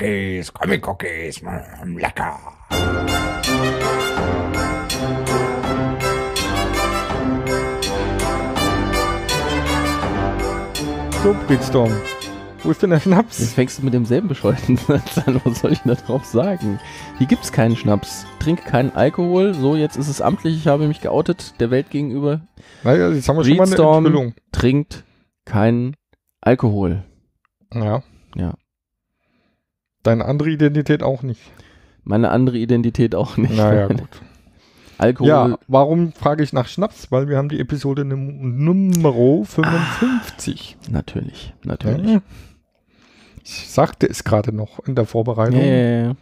Cookies, Comic Cookies, lecker. So, Breedstorm. Wo ist denn der Schnaps? Jetzt fängst du mit demselben bescheuerten Satz an. Was soll ich denn da drauf sagen? Hier gibt's keinen Schnaps. Trink keinen Alkohol. So, jetzt ist es amtlich. Ich habe mich geoutet der Welt gegenüber. Naja, jetzt haben wir schon mal eine Enthüllung. trinkt keinen Alkohol. Ja. Ja. Deine andere Identität auch nicht. Meine andere Identität auch nicht. Naja, gut. Alkohol. Ja, warum frage ich nach Schnaps? Weil wir haben die Episode Num Nummer 55. Natürlich, natürlich. Ja. Ich sagte es gerade noch in der Vorbereitung, Ja, ja, ja.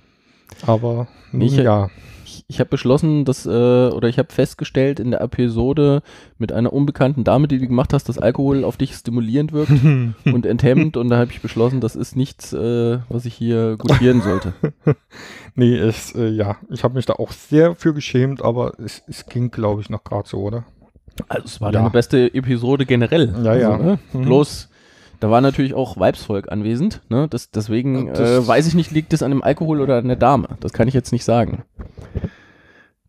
Aber nun Ich- ja. Ich, ich habe beschlossen, dass, äh, oder ich habe festgestellt in der Episode mit einer unbekannten Dame, die du gemacht hast, dass Alkohol auf dich stimulierend wirkt und enthemmt. Und da habe ich beschlossen, das ist nichts, äh, was ich hier gutieren sollte. Nee, es, äh, ja, ich habe mich da auch sehr für geschämt, aber es, es ging, glaube ich, noch gerade so, oder? Also es war Ja. deine beste Episode generell. Ja, ja. Also, ne? Mhm. Bloß, da war natürlich auch Weibsvolk anwesend. Ne? Das, deswegen Das- äh, weiß ich nicht, liegt es an dem Alkohol oder an der Dame. Das kann ich jetzt nicht sagen.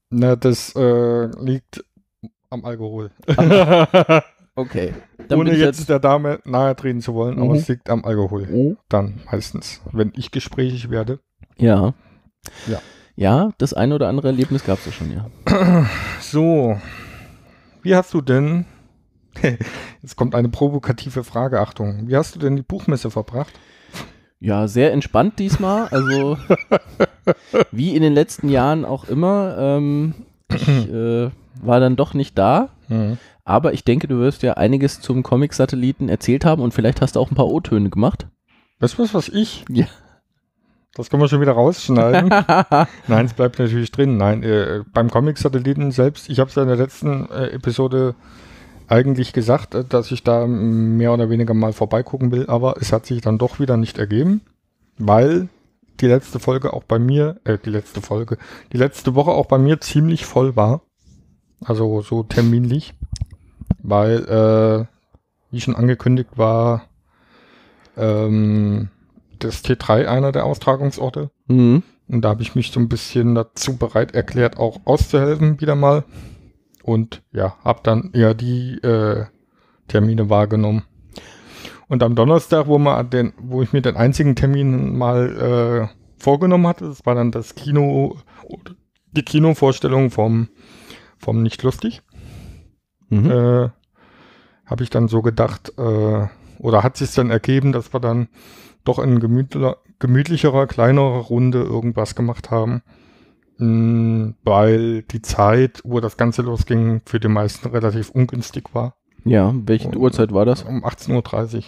Na, das äh, liegt am Alkohol. Okay. Dann Ohne ich jetzt der Dame nahe treten zu wollen, aber Mhm. es liegt am Alkohol. Oh. Dann meistens, wenn ich gesprächig werde. Ja. Ja. Ja, das eine oder andere Erlebnis gab es ja schon, ja. So, wie hast du denn, jetzt kommt eine provokative Frage, Achtung, wie hast du denn die Buchmesse verbracht? Ja, sehr entspannt diesmal. Also wie in den letzten Jahren auch immer. Ähm, ich äh, war dann doch nicht da. Aber ich denke, du wirst ja einiges zum Comic-Satelliten erzählt haben und vielleicht hast du auch ein paar O-Töne gemacht. Weißt du was, was ich? Ja. Das können wir schon wieder rausschneiden. Nein, es bleibt natürlich drin. Nein, äh, beim Comic-Satelliten selbst, ich habe es ja in der letzten äh, Episode eigentlich gesagt, äh, dass ich da mehr oder weniger mal vorbeigucken will, aber es hat sich dann doch wieder nicht ergeben, weil die letzte Folge auch bei mir, äh, die letzte Folge, die letzte Woche auch bei mir ziemlich voll war. Also so terminlich, weil, äh, wie schon angekündigt war, ähm, das T3 einer der Austragungsorte. Mhm. Und da habe ich mich so ein bisschen dazu bereit erklärt, auch auszuhelfen wieder mal. Und ja, habe dann eher die äh, Termine wahrgenommen. Und am Donnerstag, wo, man den, wo ich mir den einzigen Termin mal äh, vorgenommen hatte, das war dann das Kino, die Kinovorstellung vom, vom Nicht Lustig, Mhm. äh, habe ich dann so gedacht, äh, oder hat sich dann ergeben, dass wir dann doch in gemütlicher, gemütlicherer, kleinerer Runde irgendwas gemacht haben, weil die Zeit, wo das Ganze losging, für die meisten relativ ungünstig war. Ja, welche Uhrzeit war das? Um 18.30 Uhr.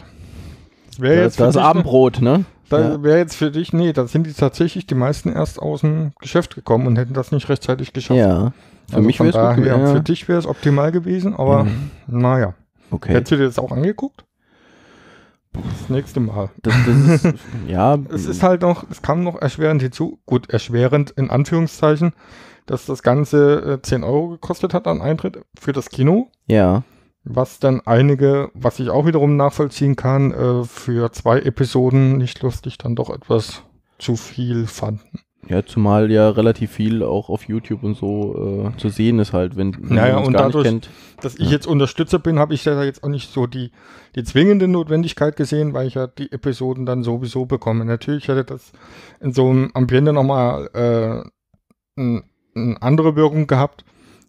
Das wäre Das, jetzt, das Abendbrot, ne? da Ja. wäre jetzt für dich, nee, da sind die tatsächlich die meisten erst aus dem Geschäft gekommen und hätten das nicht rechtzeitig geschafft. Ja. Für also mich wäre es gewesen. für Ja. dich wäre es optimal gewesen, aber Mhm. naja. Okay. Hättest du dir das auch angeguckt? Das nächste Mal. Das, das ist, ja. Es ist halt noch, es kam noch erschwerend hinzu, gut, erschwerend in Anführungszeichen, dass das Ganze äh, 10 Euro gekostet hat an Eintritt für das Kino, Ja. was dann einige, was ich auch wiederum nachvollziehen kann, äh, für zwei Episoden nicht lustig dann doch etwas zu viel fanden. Ja, zumal ja relativ viel auch auf YouTube und so äh, zu sehen ist halt, wenn, wenn Naja, man es und gar dadurch- nicht kennt. Dass ich jetzt Unterstützer bin, habe ich da jetzt auch nicht so die, die zwingende Notwendigkeit gesehen, weil ich ja die Episoden dann sowieso bekomme. Natürlich hätte das in so einem Ambiente nochmal äh, ein- eine andere Wirkung gehabt,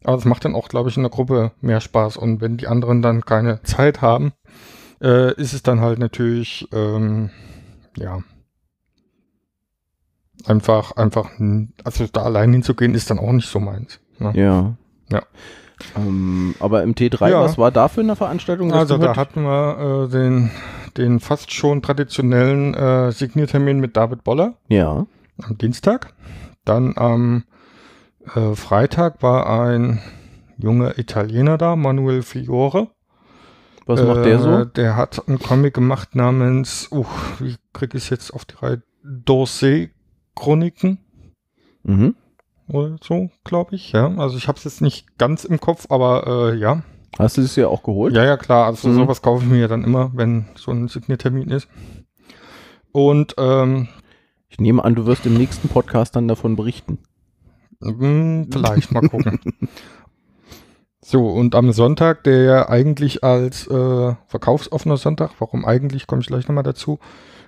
aber es macht dann auch, glaube ich, in der Gruppe mehr Spaß. Und wenn die anderen dann keine Zeit haben, äh, ist es dann halt natürlich, ähm, ja, einfach, einfach, also da allein hinzugehen, ist dann auch nicht so meins. Ne? Ja. Ja. Ähm, aber im T3, Ja. was war da für eine Veranstaltung? Also da hatten wir äh, den, den fast schon traditionellen äh, Signiertermin mit David Boller Ja. am Dienstag. Dann am äh, Freitag war ein junger Italiener da, Manuel Fiore. Was äh, macht der so? Der hat einen Comic gemacht namens, uh, wie krieg ich es jetzt auf die Reihe? Dorsey-Chroniken Mhm. oder so, glaube ich. Ja, also ich habe es jetzt nicht ganz im Kopf, aber äh, ja. Hast du es ja auch geholt? Ja, ja, klar. Also Mhm. sowas kaufe ich mir ja dann immer, wenn so ein Signiertermin ist. Und ähm, Ich nehme an, du wirst im nächsten Podcast dann davon berichten. Hm, vielleicht, mal gucken. So, und am Sonntag, der ja eigentlich als äh, verkaufsoffener Sonntag, warum eigentlich, komme ich gleich nochmal dazu,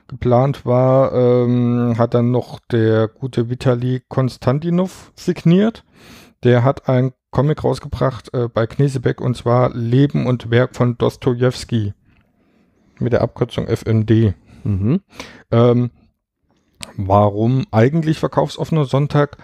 geplant war, ähm, hat dann noch der gute Vitali Konstantinov signiert. Der hat ein Comic rausgebracht äh, bei Knesebeck und zwar Leben und Werk von Dostojewski mit der Abkürzung FMD. Mhm. Ähm, warum eigentlich verkaufsoffener Sonntag?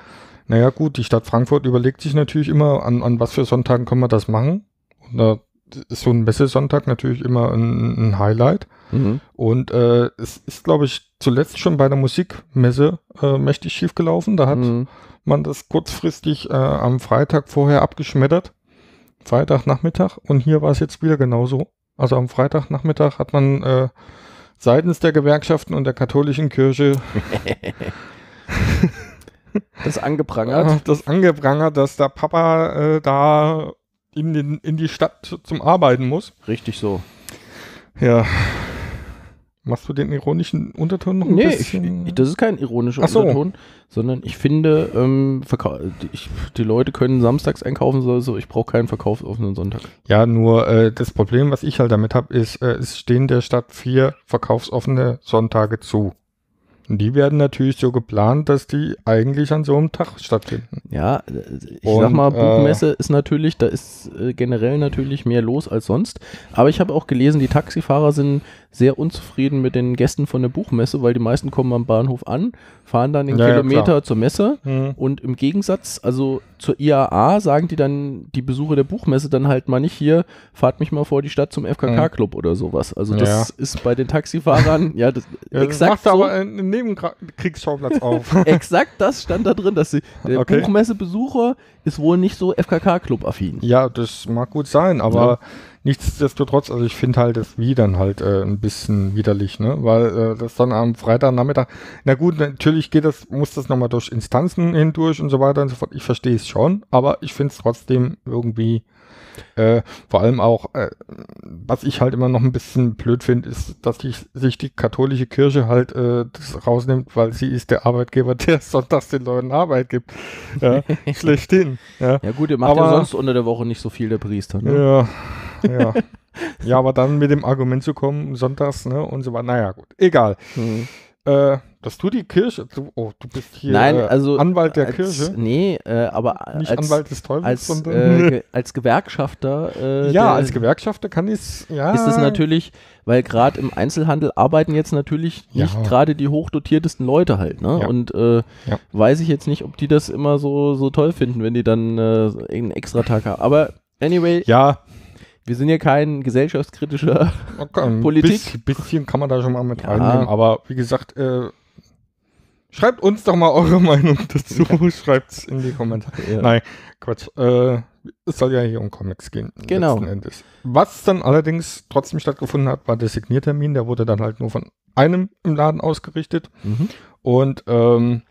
Naja gut, die Stadt Frankfurt überlegt sich natürlich immer, an, an was für Sonntagen können wir das machen. Und da ist so ein Messesonntag natürlich immer ein, ein Highlight. Mhm. Und äh, es ist, glaube ich, zuletzt schon bei der Musikmesse äh, mächtig schief gelaufen. Da hat Mhm. man das kurzfristig äh, am Freitag vorher abgeschmettert. Freitagnachmittag. Und hier war es jetzt wieder genauso. Also am Freitagnachmittag hat man äh, seitens der Gewerkschaften und der katholischen Kirche Das angeprangert. das angeprangert, dass der Papa äh, da in, den, in die Stadt zum Arbeiten muss. Richtig so. Ja. Machst du den ironischen Unterton noch ein Nee, ich, bisschen? ich, das ist kein ironischer so. Unterton, sondern ich finde, ähm, ich, die Leute können samstags einkaufen, so, so ich brauche keinen verkaufsoffenen Sonntag. Ja, nur äh, das Problem, was ich halt damit habe, ist, äh, es stehen der Stadt vier verkaufsoffene Sonntage zu. Und die werden natürlich so geplant, dass die eigentlich an so einem Tag stattfinden. Ja, äh, ich Und, sag mal, äh, Buchmesse ist natürlich, da ist äh, generell natürlich mehr los als sonst. Aber ich habe auch gelesen, die Taxifahrer sind sehr unzufrieden mit den Gästen von der Buchmesse, weil die meisten kommen am Bahnhof an, fahren dann den Ja, ja, Kilometer klar. zur Messe Hm. und im Gegensatz, also zur IAA sagen die dann, die Besucher der Buchmesse dann halt mal nicht hier, fahrt mich mal vor die Stadt zum FKK-Club oder sowas. Also das ist bei den Taxifahrern, ja, das, Ja, exakt macht so. aber einen Nebenkriegsschauplatz auf. Exakt das stand da drin, dass sie, der Okay. Buchmessebesucher ist wohl nicht so FKK-Club-affin. ja, das mag gut sein, aber nichtsdestotrotz, also ich finde halt das Wie dann halt äh, ein bisschen widerlich, ne? Weil äh, das dann am Freitagnachmittag, na gut, natürlich geht das, muss das nochmal durch Instanzen hindurch und so weiter und so fort. Ich verstehe es schon, aber ich finde es trotzdem irgendwie äh, vor allem auch, äh, was ich halt immer noch ein bisschen blöd finde, ist, dass die, sich die katholische Kirche halt äh, das rausnimmt, weil sie ist der Arbeitgeber, der sonntags den Leuten Arbeit gibt. Ja, schlechthin. Ja. Ja gut, ihr macht ja Aber- sonst unter der Woche nicht so viel, der Priester. Ne? Ja, ja. ja, aber dann mit dem Argument zu kommen, sonntags, ne, und so weiter. Naja, gut. Egal. Hm. Äh, dass du die Kirche, du, oh, du bist hier Nein, äh, also Anwalt der als, Kirche, Nee, äh, aber nicht als, Anwalt des Teufels, als, sondern. äh, ge- als Gewerkschafter äh, ja, der- als Gewerkschafter kann ich es, ja. ist es natürlich, weil gerade im Einzelhandel arbeiten jetzt natürlich Ja. nicht gerade die hochdotiertesten Leute halt, ne? Ja. Und äh, Ja. weiß ich jetzt nicht, ob die das immer so, so toll finden, wenn die dann äh, einen Extratag haben. Aber anyway, Ja, wir sind ja kein gesellschaftskritischer okay, ein Politik. Bisschen, bisschen kann man da schon mal mit Ja. reinnehmen, aber wie gesagt, äh, schreibt uns doch mal eure Meinung dazu, schreibt's in die Kommentare. Ja. Nein, Quatsch. Äh, es soll ja hier um Comics gehen. Genau. letzten Endes. Was dann allerdings trotzdem stattgefunden hat, war der Signiertermin. Der wurde dann halt nur von einem im Laden ausgerichtet. Mhm. Und ähm,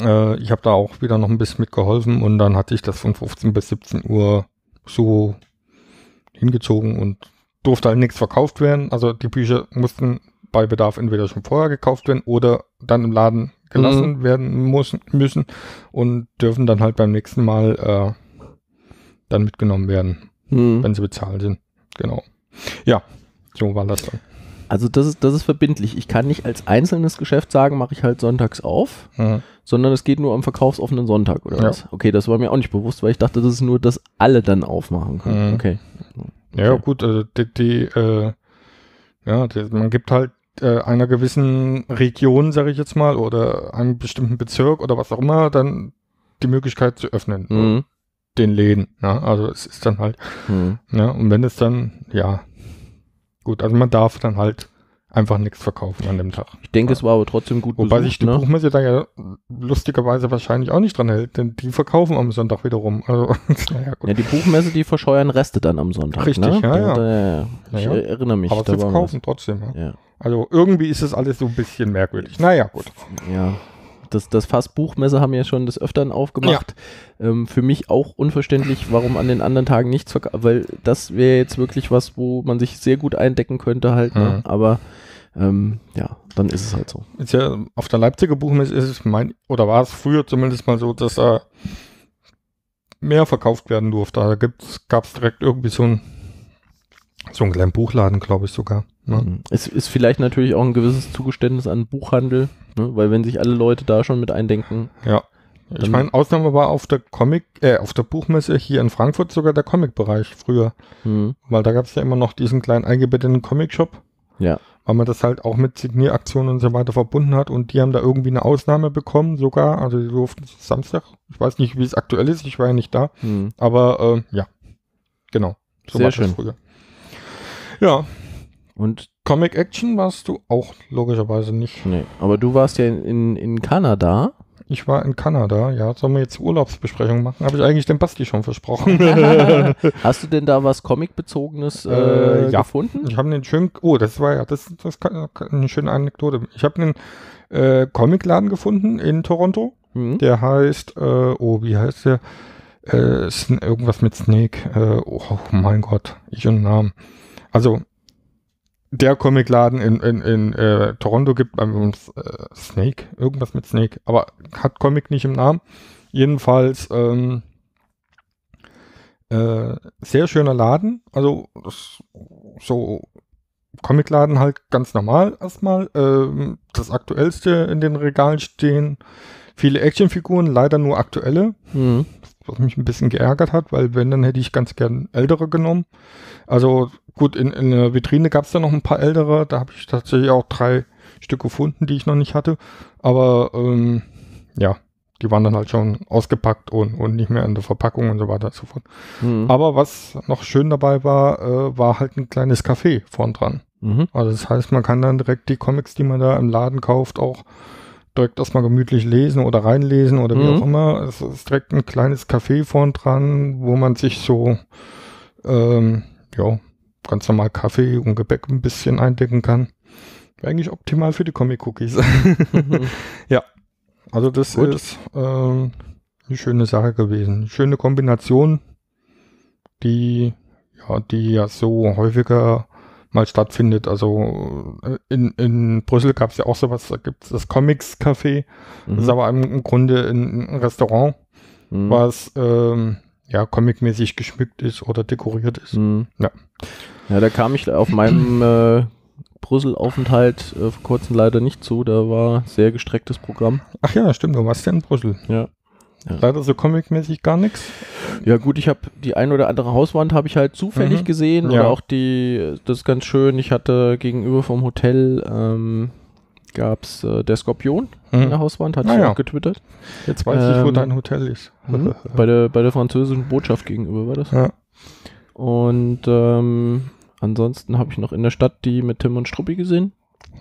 äh, ich habe da auch wieder noch ein bisschen mitgeholfen. Und dann hatte ich das von 15 bis 17 Uhr so hingezogen und durfte halt nichts verkauft werden. Also die Bücher mussten bei Bedarf entweder schon vorher gekauft werden oder dann im Laden gelassen werden müssen, müssen und dürfen dann halt beim nächsten Mal äh, dann mitgenommen werden, Hm. wenn sie bezahlt sind. Genau. Ja, so war das dann. Also das ist, das ist verbindlich. Ich kann nicht als einzelnes Geschäft sagen, mache ich halt sonntags auf, Mhm. Sondern es geht nur am verkaufsoffenen Sonntag oder Ja. was? Okay, das war mir auch nicht bewusst, weil ich dachte, das ist nur, dass alle dann aufmachen können. Mhm. Okay. Ja, Okay. gut, also die, die äh, ja, die, man gibt halt äh, einer gewissen Region, sage ich jetzt mal, oder einem bestimmten Bezirk oder was auch immer, dann die Möglichkeit zu öffnen. Mhm. Den Läden. Ja, also es ist dann halt, Mhm. ja, und wenn es dann, ja, gut, also man darf dann halt einfach nichts verkaufen an dem Tag. Ich denke, es war aber trotzdem gut Wobei besucht, sich die ne? Buchmesse da ja lustigerweise wahrscheinlich auch nicht dran hält, denn die verkaufen am Sonntag wiederum. Also, naja, gut. Ja, die Buchmesse, die verscheuern Reste dann am Sonntag. Richtig, ne? ja, ja. Da, ja. Ich Ja, ja. erinnere mich. Aber sie verkaufen trotzdem, ja. Ja. Also irgendwie ist es alles so ein bisschen merkwürdig. Naja, gut. ja. Das, das Fass Buchmesse haben wir ja schon des Öfteren aufgemacht. Ähm, für mich auch unverständlich, warum an den anderen Tagen nichts verkauft, weil das wäre jetzt wirklich was, wo man sich sehr gut eindecken könnte halt. Ne? Mhm. Aber ähm, ja, dann ist es halt so. Ist ja auf der Leipziger Buchmesse ist es mein, oder war es früher zumindest mal so, dass da mehr verkauft werden durfte. Da gab es direkt irgendwie so ein so einen kleinen Buchladen, glaube ich sogar. Ne? Mhm. Es ist vielleicht natürlich auch ein gewisses Zugeständnis an Buchhandel, ne? weil wenn sich alle Leute da schon mit eindenken. Ja. Ich meine, Ausnahme war auf der Comic, äh, auf der Buchmesse hier in Frankfurt sogar der Comic-Bereich früher. Mhm. Weil da gab es ja immer noch diesen kleinen eingebetteten Comic-Shop. Ja. Weil man das halt auch mit Signieraktionen und so weiter verbunden hat und die haben da irgendwie eine Ausnahme bekommen sogar. Also die durften Samstag. Ich weiß nicht, wie es aktuell ist, ich war ja nicht da. Mhm. Aber äh, ja, genau. So Sehr war schön. das früher. Ja, Und Comic Action warst du auch logischerweise nicht. nee, aber du warst ja in, in, in Kanada. Ich war in Kanada, ja. Sollen wir jetzt Urlaubsbesprechung machen? Habe ich eigentlich dem Basti schon versprochen. Hast du denn da was Comic-bezogenes äh, Äh, ja. gefunden? Ich habe einen schönen, oh, das war ja, das, das eine schöne Anekdote. Ich habe einen äh, Comicladen gefunden in Toronto. Mhm. Der heißt, äh, oh, wie heißt der? Äh, irgendwas mit Snake. Äh, oh, oh mein Gott, ich und Namen. Also, der Comicladen in, in, in äh, Toronto gibt ähm, äh, Snake, irgendwas mit Snake, aber hat Comic nicht im Namen. Jedenfalls, ähm, äh, sehr schöner Laden. Also, so Comicladen halt ganz normal erstmal. Ähm, das aktuellste in den Regalen stehen viele Actionfiguren, leider nur aktuelle, Mhm. Was mich ein bisschen geärgert hat, weil wenn, dann hätte ich ganz gern ältere genommen. Also gut, in, in der Vitrine gab es da noch ein paar ältere, da habe ich tatsächlich auch drei Stück gefunden, die ich noch nicht hatte. Aber ähm, ja, die waren dann halt schon ausgepackt und, und nicht mehr in der Verpackung und so weiter und so fort. Mhm. Aber was noch schön dabei war, äh, war halt ein kleines Café vorn dran. Mhm. Also das heißt, man kann dann direkt die Comics, die man da im Laden kauft, auch direkt erstmal gemütlich lesen oder reinlesen oder wie Mhm. auch immer. Es ist direkt ein kleines Café vorn dran, wo man sich so ähm, ja, ganz normal Kaffee und Gebäck ein bisschen eindecken kann. Wäre eigentlich optimal für die Comic-Cookies. Mhm. Also das Gut. ist ähm, eine schöne Sache gewesen. Eine schöne Kombination, die ja, die ja so häufiger mal stattfindet. Also äh, in, in Brüssel gab es ja auch sowas, da gibt es das Comics Café. Das ist Mhm. aber im, im Grunde ein, ein Restaurant, Mhm. was ähm, ja comicmäßig geschmückt ist oder dekoriert ist. Mhm. Ja. Ja, da kam ich auf meinem äh, Brüssel-Aufenthalt äh, vor kurzem leider nicht zu. Da war sehr gestrecktes Programm. Ach ja, stimmt, du warst ja in Brüssel. Ja. Ja. Leider so comicmäßig gar nichts. Ja gut, ich habe die ein oder andere Hauswand habe ich halt zufällig Mhm. gesehen Ja. oder auch die, das ist ganz schön, ich hatte gegenüber vom Hotel ähm, gab es äh, der Skorpion in der Hauswand, hatte Ah, ich ja. auch getwittert. Jetzt weiß ich, wo Ähm, dein Hotel ist. Mhm. bei, der, bei der französischen Botschaft gegenüber war das. Ja. Und ähm, ansonsten habe ich noch in der Stadt die mit Tim und Struppi gesehen.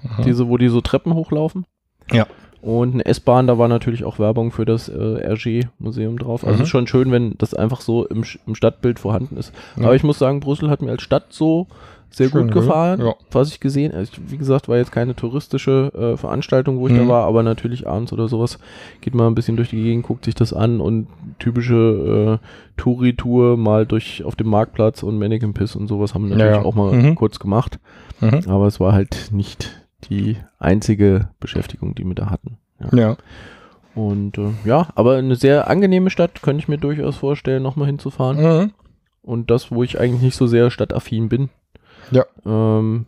Aha. Diese, wo die so Treppen hochlaufen. Ja. Und eine S-Bahn, da war natürlich auch Werbung für das äh, RG-Museum drauf. Also Mhm. ist schon schön, wenn das einfach so im, im Stadtbild vorhanden ist. Ja. Aber ich muss sagen, Brüssel hat mir als Stadt so sehr Schön, gut gefallen, Ja. was ich gesehen habe. Wie gesagt, war jetzt keine touristische äh, Veranstaltung, wo ich Mhm. da war, aber natürlich abends oder sowas geht man ein bisschen durch die Gegend, guckt sich das an und typische äh, Touri-Tour mal durch auf dem Marktplatz und Mannequin Piss und sowas haben wir natürlich Ja, ja. auch mal Mhm. kurz gemacht. Mhm. Aber es war halt nicht die einzige Beschäftigung, die wir da hatten. Ja. Ja. Und äh, ja, aber eine sehr angenehme Stadt, könnte ich mir durchaus vorstellen, nochmal hinzufahren. Mhm. Und das, wo ich eigentlich nicht so sehr stadtaffin bin. Ja. Ähm,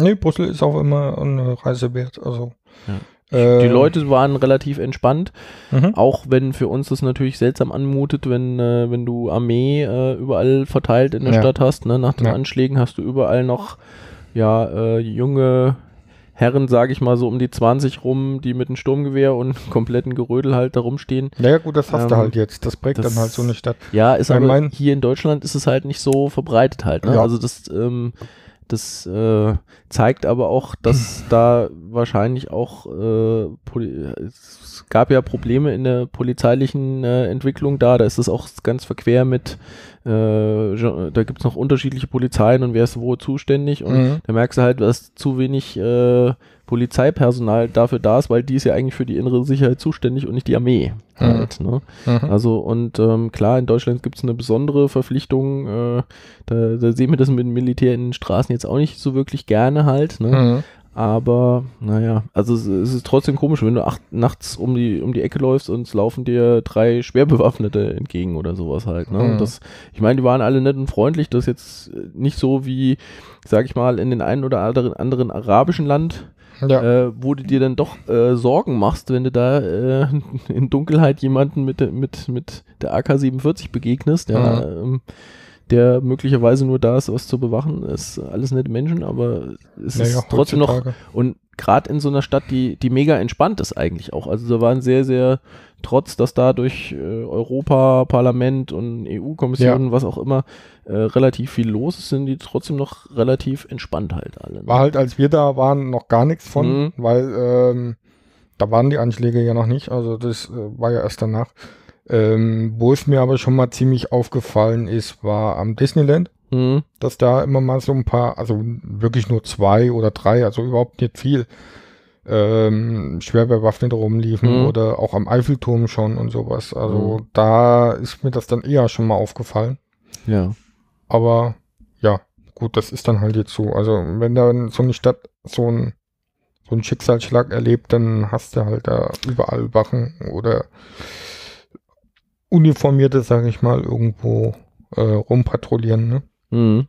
Nee, Brüssel ist auch immer eine Reise wert. Also, Ja. äh, die Leute waren relativ entspannt, Mhm. auch wenn für uns das natürlich seltsam anmutet, wenn, äh, wenn du Armee äh, überall verteilt in der Ja. Stadt hast. Ne? Nach den Ja. Anschlägen hast du überall noch ja, äh, junge Herren, sage ich mal so um die 20 rum, die mit einem Sturmgewehr und kompletten Gerödel halt da rumstehen. Naja, gut, das hast du Ähm, halt jetzt. Das prägt das- dann halt so eine Stadt. Ja, ist Bei aber hier in Deutschland ist es halt nicht so verbreitet halt. Ne? Ja. Also das, ähm, das äh, zeigt aber auch, dass da wahrscheinlich auch äh, es gab ja Probleme in der polizeilichen äh, Entwicklung da. Da ist es auch ganz verquer mit äh, da gibt es noch unterschiedliche Polizeien und wer ist wo zuständig und Mhm. da merkst du halt, dass zu wenig äh, Polizeipersonal dafür da ist, weil die ist ja eigentlich für die innere Sicherheit zuständig und nicht die Armee. Mhm. Halt, ne? Mhm. Also und ähm, klar, in Deutschland gibt es eine besondere Verpflichtung, äh, da, da sehen wir das mit dem Militär in den Straßen jetzt auch nicht so wirklich gerne halt, ne? Mhm. Aber naja, also es, es ist trotzdem komisch, wenn du acht, nachts um die, um die Ecke läufst und es laufen dir drei Schwerbewaffnete entgegen oder sowas halt. Ne? Mhm. Und das, ich meine, die waren alle nett und freundlich, das ist jetzt nicht so wie, sag ich mal, in den einen oder anderen, anderen arabischen Land, Ja. äh, wo du dir dann doch äh, Sorgen machst, wenn du da äh, in Dunkelheit jemanden mit, der- mit, mit der AK-47 begegnest, ja, ähm, der möglicherweise nur da ist, was zu bewachen. Ist alles nette Menschen, aber es Naja, ist trotzdem noch und gerade in so einer Stadt, die, die mega entspannt ist eigentlich auch. Also da waren sehr, sehr, trotz dass da durch äh, Europa, Parlament und EU-Kommission, was auch immer, äh, relativ viel los ist, sind die trotzdem noch relativ entspannt halt alle. ne? War halt, als wir da waren, noch gar nichts von, Mhm. weil ähm, da waren die Anschläge ja noch nicht. Also das äh, war ja erst danach. Ähm, wo es mir aber schon mal ziemlich aufgefallen ist, war am Disneyland, Mhm. dass da immer mal so ein paar, also wirklich nur zwei oder drei, also überhaupt nicht viel, ähm, schwer bewaffnet rumliefen Mhm. oder auch am Eiffelturm schon und sowas. Also Mhm. da ist mir das dann eher schon mal aufgefallen. Ja. Aber ja, gut, das ist dann halt jetzt so. Also wenn dann so eine Stadt so ein so einen Schicksalsschlag erlebt, dann hast du halt da überall Wachen oder Uniformierte, sage ich mal, irgendwo äh, rumpatrouillieren. Ne? Mhm.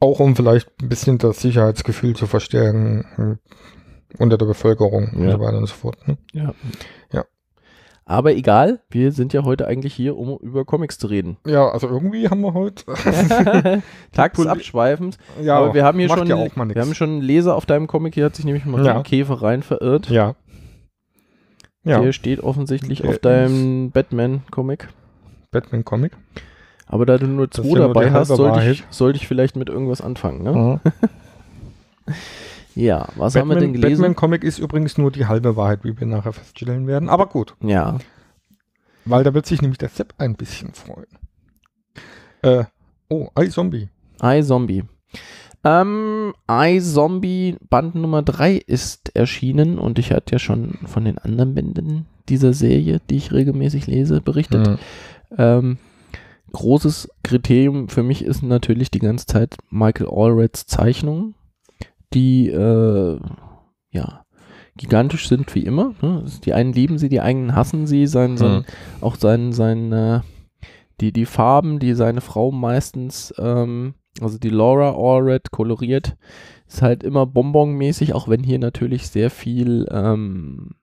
Auch um vielleicht ein bisschen das Sicherheitsgefühl zu verstärken hm, unter der Bevölkerung und Ja. so weiter und so fort. Ne? Ja. Ja. Aber egal, wir sind ja heute eigentlich hier, um über Comics zu reden. Ja, also irgendwie haben wir heute. Tagesabschweifend. ja, Aber wir haben hier schon, ja auch mal wir haben schon einen Leser auf deinem Comic, hier hat sich nämlich mal Ja. ein Käfer rein verirrt. Ja. Ja, Der steht offensichtlich Der auf deinem Batman-Comic. Batman-Comic. Aber da du nur zwei ja nur dabei die hast, sollte ich, sollte ich vielleicht mit irgendwas anfangen. Ne? Mhm. Ja, was haben wir denn Batman, gelesen? Batman Comic ist übrigens nur die halbe Wahrheit, wie wir nachher feststellen werden. Aber gut, Ja, weil da wird sich nämlich der Sepp ein bisschen freuen. Äh, oh, iZombie. iZombie. Ähm, iZombie Band Nummer 3 ist erschienen und ich hatte ja schon von den anderen Bänden dieser Serie, die ich regelmäßig lese, berichtet. Mhm. Ähm, großes Kriterium für mich ist natürlich die ganze Zeit Michael Allreds Zeichnungen, die äh, ja gigantisch sind wie immer. Ne? Die einen lieben sie, die einen hassen sie. Sein, sein, Mhm. Auch sein, sein äh, die, die Farben, die seine Frau meistens, ähm, also die Laura Allred koloriert, ist halt immer bonbonmäßig, auch wenn hier natürlich sehr viel ähm,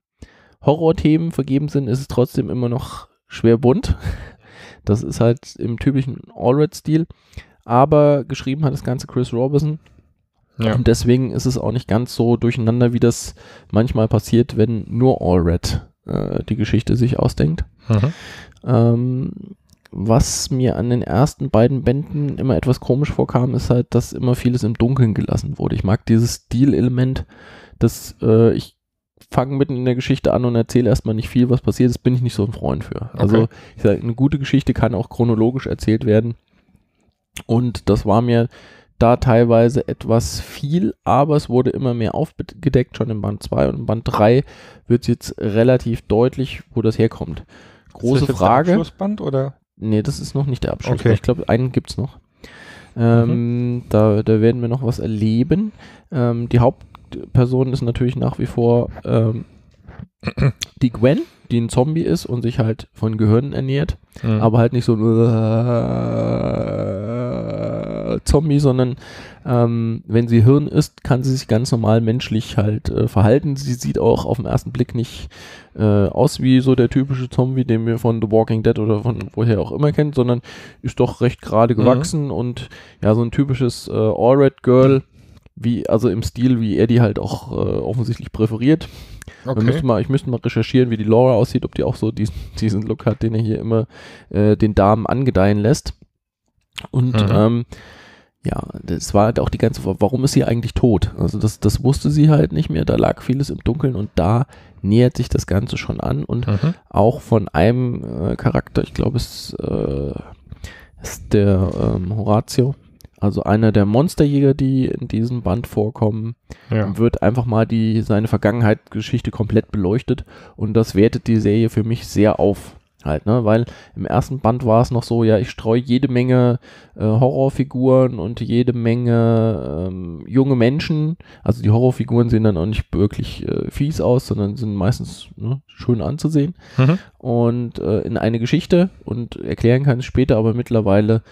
Horrorthemen vergeben sind, ist es trotzdem immer noch schwer bunt. Das ist halt im typischen Allred-Stil. Aber geschrieben hat das Ganze Chris Robinson. Ja. Und deswegen ist es auch nicht ganz so durcheinander, wie das manchmal passiert, wenn nur Allred äh, die Geschichte sich ausdenkt. Mhm. Ähm, was mir an den ersten beiden Bänden immer etwas komisch vorkam, ist halt, dass immer vieles im Dunkeln gelassen wurde. Ich mag dieses Stilelement, dass äh, ich fange mitten in der Geschichte an und erzähle erstmal nicht viel, was passiert ist, bin ich nicht so ein Freund für. Also Okay. ich sage, eine gute Geschichte kann auch chronologisch erzählt werden. Und das war mir da teilweise etwas viel, aber es wurde immer mehr aufgedeckt, schon im Band 2 und im Band 3 wird jetzt relativ deutlich, wo das herkommt. Große Ist das jetzt der Frage. Abschlussband oder? Nee, das ist noch nicht der Abschluss. Okay. Ich glaube, einen gibt es noch. Ähm, da, da werden wir noch was erleben. Ähm, die Hauptperson ist natürlich nach wie vor ähm, die Gwen, die ein Zombie ist und sich halt von Gehirnen ernährt, Mhm. aber halt nicht so ein äh, Zombie, sondern ähm, wenn sie Hirn isst, kann sie sich ganz normal menschlich halt äh, verhalten. Sie sieht auch auf den ersten Blick nicht äh, aus wie so der typische Zombie, den wir von The Walking Dead oder von woher auch immer kennt, sondern ist doch recht gerade Mhm. gewachsen und ja, so ein typisches äh, All-Red Girl, wie, also im Stil, wie er die halt auch äh, offensichtlich präferiert. Okay. müsste mal, ich müsste mal recherchieren, wie die Laura aussieht, ob die auch so diesen, diesen Look hat, den er hier immer äh, den Damen angedeihen lässt. Und Mhm. ähm, ja, das war halt auch die ganze Frage, warum ist sie eigentlich tot? Also das, das wusste sie halt nicht mehr, da lag vieles im Dunkeln und da nähert sich das Ganze schon an und Mhm. auch von einem äh, Charakter, ich glaube es, äh, ist der ähm, Horatio, also einer der Monsterjäger, die in diesem Band vorkommen, Ja. wird einfach mal die seine Vergangenheitsgeschichte komplett beleuchtet und das wertet die Serie für mich sehr auf. Halt, ne? Weil im ersten Band war es noch so, ja, ich streue jede Menge äh, Horrorfiguren und jede Menge ähm, junge Menschen. Also die Horrorfiguren sehen dann auch nicht wirklich äh, fies aus, sondern sind meistens ne, schön anzusehen Mhm. und äh, in eine Geschichte und erklären kann es später, aber mittlerweile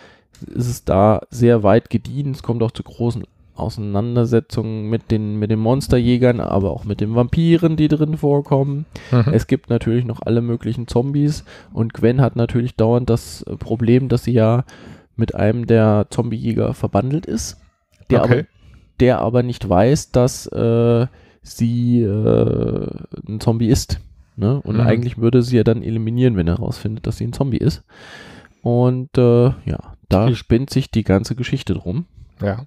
ist es da sehr weit gediehen. Es kommt auch zu großen Auseinandersetzungen mit den, mit den Monsterjägern, aber auch mit den Vampiren, die drin vorkommen. Mhm. Es gibt natürlich noch alle möglichen Zombies und Gwen hat natürlich dauernd das äh, Problem, dass sie ja mit einem der Zombiejäger verbandelt ist, der, Okay. aber, der aber nicht weiß, dass äh, sie äh, ein Zombie ist. Ne? Und Mhm. eigentlich würde sie ja dann eliminieren, wenn er herausfindet, dass sie ein Zombie ist. Und äh, ja, da Ich- spinnt sich die ganze Geschichte drum. Ja.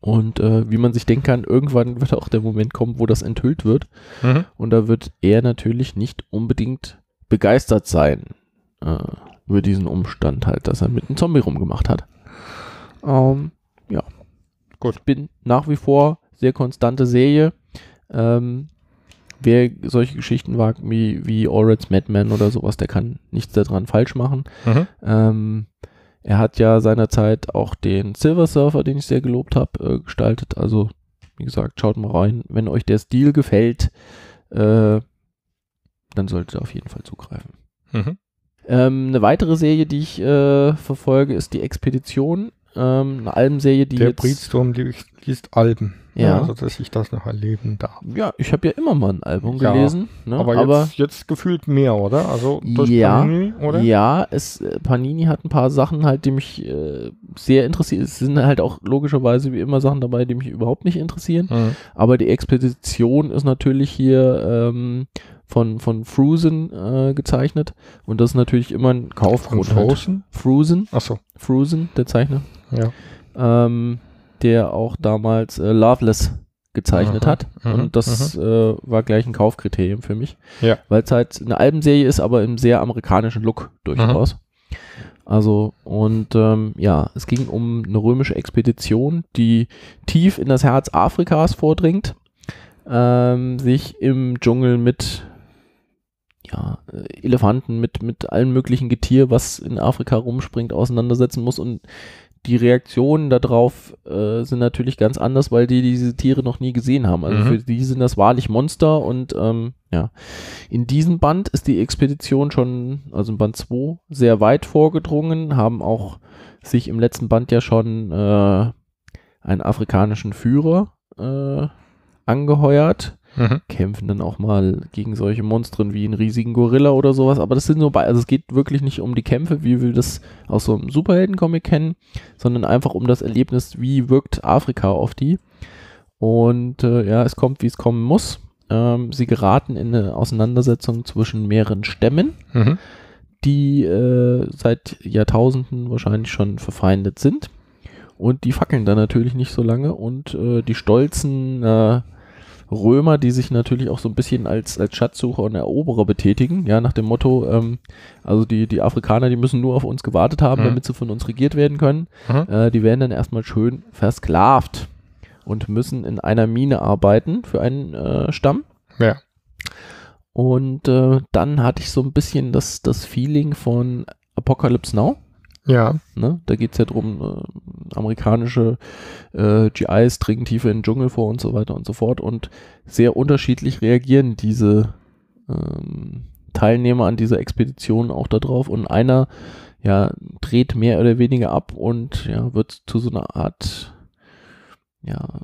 Und äh, wie man sich denken kann, irgendwann wird auch der Moment kommen, wo das enthüllt wird. Mhm. Und da wird er natürlich nicht unbedingt begeistert sein äh, über diesen Umstand halt, dass er mit einem Zombie rumgemacht hat. Ähm, ja. Gut. Ich bin nach wie vor sehr konstante Serie. Ähm, wer solche Geschichten wagt wie, wie Oreds Madman oder sowas, der kann nichts daran falsch machen. Mhm. Ähm, er hat ja seinerzeit auch den Silver Surfer, den ich sehr gelobt habe, äh, gestaltet. Also, wie gesagt, schaut mal rein. Wenn euch der Stil gefällt, äh, dann solltet ihr auf jeden Fall zugreifen. Mhm. Ähm, eine weitere Serie, die ich äh, verfolge, ist die Expedition. Ähm, eine Albenserie, die Der jetzt... Breedstorm liest, liest Alben. Ja. Also, dass ich das noch erleben darf. Ja, ich habe ja immer mal ein Album Ja, gelesen. Ne? Aber, aber jetzt, jetzt gefühlt mehr, oder? Also durch Ja, Panini, oder? Ja, es, äh, Panini hat ein paar Sachen halt, die mich äh, sehr interessieren. Es sind halt auch logischerweise wie immer Sachen dabei, die mich überhaupt nicht interessieren. Mhm. Aber die Expedition ist natürlich hier ähm, von, von Frusen äh, gezeichnet. Und das ist natürlich immer ein Von Kaufgrund. Halt. Frozen? Frusen, Achso, Frusen, der Zeichner, ja. ähm, der auch damals äh, Loveless gezeichnet Aha, hat. mhm, Und das äh, war gleich ein Kaufkriterium für mich. Ja. Weil es halt eine Albenserie ist, aber im sehr amerikanischen Look durchaus. Also, und ähm, ja, es ging um eine römische Expedition, die tief in das Herz Afrikas vordringt, ähm, sich im Dschungel mit ja, äh, Elefanten, mit, mit allem möglichen Getier, was in Afrika rumspringt, auseinandersetzen muss. Und die Reaktionen darauf äh, sind natürlich ganz anders, weil die diese Tiere noch nie gesehen haben. Also Mhm. für die sind das wahrlich Monster und ähm, ja. In diesem Band ist die Expedition schon, also in Band 2, sehr weit vorgedrungen, haben auch sich im letzten Band ja schon äh, einen afrikanischen Führer äh, angeheuert Mhm. kämpfen dann auch mal gegen solche Monstren wie einen riesigen Gorilla oder sowas. Aber das sind so, bei- also es geht wirklich nicht um die Kämpfe, wie wir das aus so einem Superheldencomic kennen, sondern einfach um das Erlebnis, wie wirkt Afrika auf die. Und äh, ja, es kommt, wie es kommen muss. Ähm, sie geraten in eine Auseinandersetzung zwischen mehreren Stämmen, Mhm. die äh, seit Jahrtausenden wahrscheinlich schon verfeindet sind. Und die fackeln dann natürlich nicht so lange und äh, die stolzen äh, Römer, die sich natürlich auch so ein bisschen als, als Schatzsucher und Eroberer betätigen, ja, nach dem Motto, ähm, also die, die Afrikaner, die müssen nur auf uns gewartet haben, Mhm. damit sie von uns regiert werden können, Mhm. äh, die werden dann erstmal schön versklavt und müssen in einer Mine arbeiten für einen äh, Stamm. Ja. Und äh, dann hatte ich so ein bisschen das, das Feeling von Apocalypse Now. Ja. Ne? Da geht es ja darum, äh, amerikanische äh, GIs dringen tiefer in den Dschungel vor und so weiter und so fort. Und sehr unterschiedlich reagieren diese ähm, Teilnehmer an dieser Expedition auch darauf. Und einer ja, dreht mehr oder weniger ab und ja, wird zu so einer Art, ja,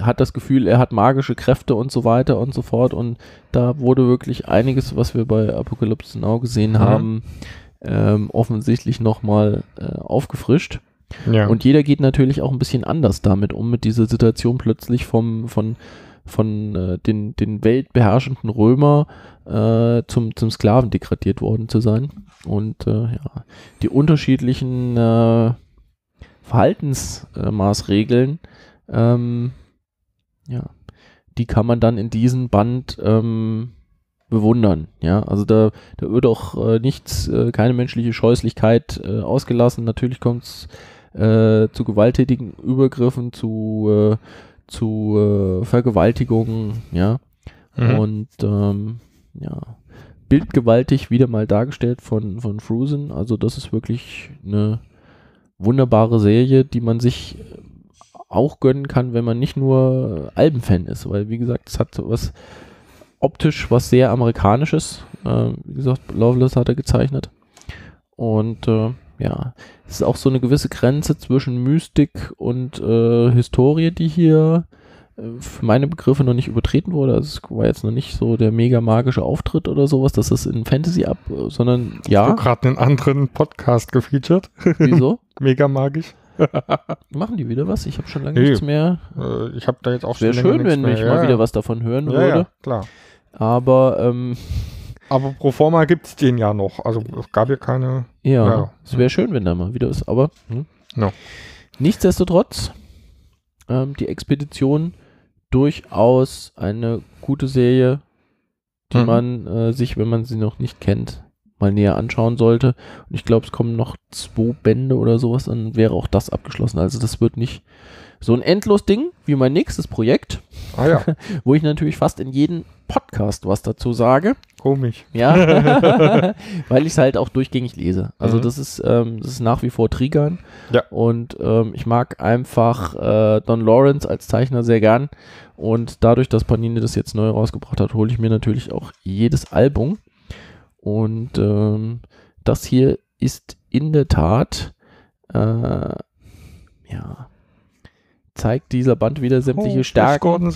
hat das Gefühl, er hat magische Kräfte und so weiter und so fort. Und da wurde wirklich einiges, was wir bei Apocalypse Now gesehen Mhm. haben, ähm, offensichtlich nochmal äh, aufgefrischt. Ja. Und jeder geht natürlich auch ein bisschen anders damit um, mit dieser Situation plötzlich vom, von, von äh, den, den weltbeherrschenden Römer äh, zum, zum Sklaven degradiert worden zu sein. Und äh, ja, die unterschiedlichen äh, Verhaltensmaßregeln, ähm, ja, die kann man dann in diesem Band ähm, bewundern. Ja, also da, da wird auch äh, nichts, äh, keine menschliche Scheußlichkeit äh, ausgelassen. Natürlich kommt es äh, zu gewalttätigen Übergriffen, zu, äh, zu äh, Vergewaltigungen, ja. Mhm. Und ähm, ja, bildgewaltig wieder mal dargestellt von, von Fruzen. Also das ist wirklich eine wunderbare Serie, die man sich auch gönnen kann, wenn man nicht nur Albenfan ist, weil wie gesagt, es hat was optisch was sehr amerikanisches. Äh, wie gesagt, Loveless hat er gezeichnet. Und äh, ja, es ist auch so eine gewisse Grenze zwischen Mystik und äh, Historie, die hier äh, für meine Begriffe noch nicht übertreten wurde. Also es war jetzt noch nicht so der mega magische Auftritt oder sowas, dass es in Fantasy ab, sondern Ich habe ja, gerade einen anderen Podcast gefeatured. wieso? Mega magisch. Machen die wieder was? Ich habe schon lange Nee. nichts mehr. Äh, ich habe da jetzt auch Wäre schon länger schön, wenn mehr. ich ja, mal ja. wieder was davon hören Ja, würde. ja, klar. Aber ähm, Aber pro forma gibt es den ja noch. Also es gab ja keine. ja, Ja. es wäre schön, wenn da mal wieder ist. Aber hm. Ja. nichtsdestotrotz, ähm, die Expedition durchaus eine gute Serie, die Mhm. man äh, sich, wenn man sie noch nicht kennt, mal näher anschauen sollte. Und ich glaube, es kommen noch zwei Bände oder sowas, dann wäre auch das abgeschlossen. Also das wird nicht so ein endlos Ding wie mein nächstes Projekt, Ah ja, wo ich natürlich fast in jedem Podcast was dazu sage. komisch. Ja, weil ich es halt auch durchgängig lese. Also Mhm. das ist, ähm, das ist nach wie vor Triggern. Ja. Und ähm, ich mag einfach äh, Don Lawrence als Zeichner sehr gern. Und dadurch, dass Panini das jetzt neu rausgebracht hat, hole ich mir natürlich auch jedes Album. Und ähm, das hier ist in der Tat, äh, ja, zeigt dieser Band wieder sämtliche Oh, Stärken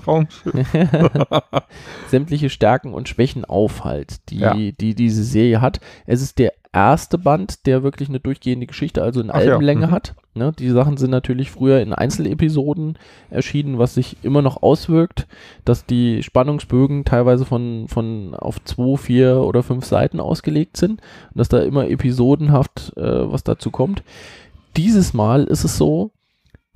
sämtliche Stärken und Schwächen auf halt, die, Ja. die diese Serie hat. Es ist der erste Band, der wirklich eine durchgehende Geschichte, also in Ach ja, Albenlänge mhm. hat. Ne, die Sachen sind natürlich früher in Einzelepisoden erschienen, was sich immer noch auswirkt, dass die Spannungsbögen teilweise von, von auf zwei, vier oder fünf Seiten ausgelegt sind und dass da immer episodenhaft äh, was dazu kommt. Dieses Mal ist es so,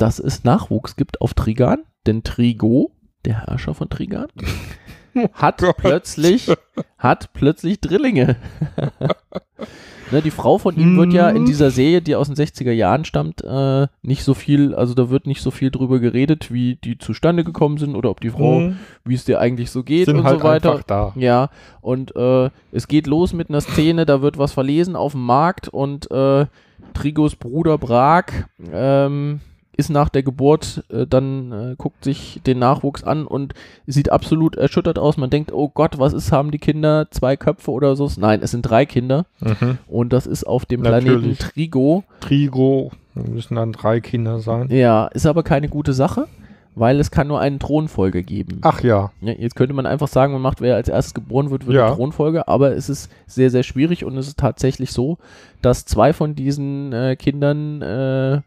dass es Nachwuchs gibt auf Trigan, denn Trigo, der Herrscher von Trigan, hat Gott. plötzlich, hat plötzlich Drillinge. ne, die Frau von ihm wird ja in Mhm. dieser Serie, die aus den 60er Jahren stammt, äh, nicht so viel, also da wird nicht so viel drüber geredet, wie die zustande gekommen sind oder ob die Frau, Mhm. wie es dir eigentlich so geht Sind und halt so weiter. einfach da. Ja, und äh, es geht los mit einer Szene, da wird was verlesen auf dem Markt und äh, Trigos Bruder Brag ähm, ist nach der Geburt, äh, dann äh, guckt sich den Nachwuchs an und sieht absolut erschüttert aus. Man denkt, oh Gott, was ist, haben die Kinder zwei Köpfe oder so? Nein, es sind drei Kinder Mhm. und das ist auf dem Planeten Natürlich. Trigo. Trigo, müssen dann drei Kinder sein. Ja, ist aber keine gute Sache, weil es kann nur einen Thronfolger geben. Ach ja, Ja, jetzt könnte man einfach sagen, man macht, wer als erstes geboren wird, wird Ja. die Thronfolge, aber es ist sehr, sehr schwierig und es ist tatsächlich so, dass zwei von diesen äh, Kindern äh,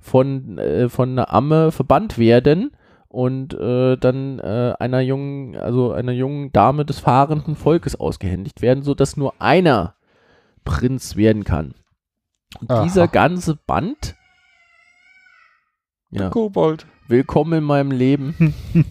von, äh, von einer Amme verbannt werden und äh, dann äh, einer jungen, also einer jungen Dame des fahrenden Volkes ausgehändigt werden, sodass nur einer Prinz werden kann. Und Aha. dieser ganze Band ja, Kobold. Willkommen in meinem Leben.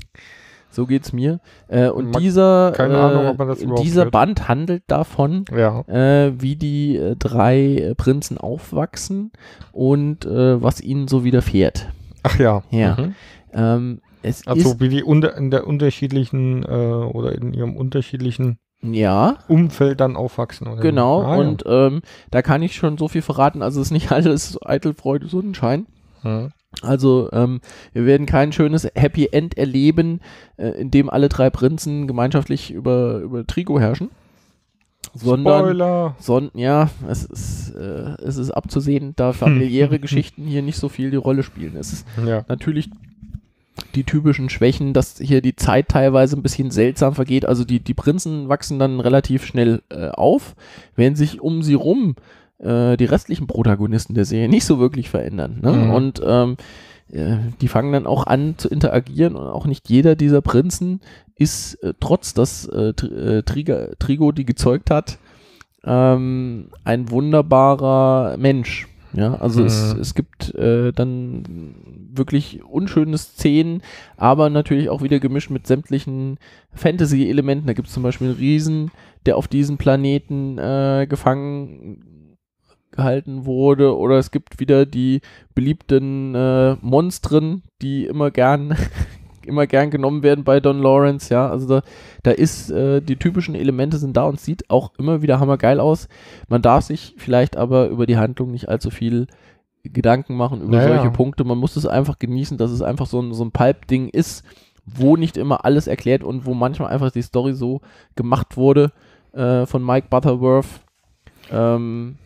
so geht's mir. Äh, und Ma- dieser, äh, Ahnung, man überhaupt dieser. Band handelt davon, Ja. äh, wie die äh, drei äh, Prinzen aufwachsen und äh, was ihnen so widerfährt. Ach ja. Ja. Mhm. Ähm, es Also wie die unter, in der unterschiedlichen äh, oder in ihrem unterschiedlichen ja, Umfeld dann aufwachsen. Oder? genau. Ah, ja. und ähm, da kann ich schon so viel verraten. Also es ist nicht alles eitel Freude, Sonnenschein. Mhm. Also ähm, wir werden kein schönes Happy End erleben, äh, in dem alle drei Prinzen gemeinschaftlich über, über Trigo herrschen. Sondern, Spoiler. son ja, es ist, äh, es ist abzusehen, da familiäre Geschichten hier nicht so viel die Rolle spielen. Es ist Ja. natürlich die typischen Schwächen, dass hier die Zeit teilweise ein bisschen seltsam vergeht. Also die, die Prinzen wachsen dann relativ schnell äh, auf, während sich um sie rum äh, die restlichen Protagonisten der Serie nicht so wirklich verändern. Ne? Mhm. Und ähm, äh, die fangen dann auch an zu interagieren und auch nicht jeder dieser Prinzen ist, äh, trotz dass äh, äh, Triga Trigo die gezeugt hat, ähm, ein wunderbarer Mensch. Ja, also es, Mhm. es gibt äh, dann wirklich unschöne Szenen, aber natürlich auch wieder gemischt mit sämtlichen Fantasy-Elementen. Da gibt es zum Beispiel einen Riesen, der auf diesem Planeten äh, gefangen gehalten wurde. Oder es gibt wieder die beliebten äh, Monstren, die immer gern immer gern genommen werden bei Don Lawrence, ja, also da, da ist, äh, die typischen Elemente sind da und sieht auch immer wieder hammergeil aus. Man darf sich vielleicht aber über die Handlung nicht allzu viel Gedanken machen über Naja. solche Punkte. Man muss es einfach genießen, dass es einfach so ein, so ein Pulp-Ding ist, wo nicht immer alles erklärt und wo manchmal einfach die Story so gemacht wurde äh, von Mike Butterworth, ähm,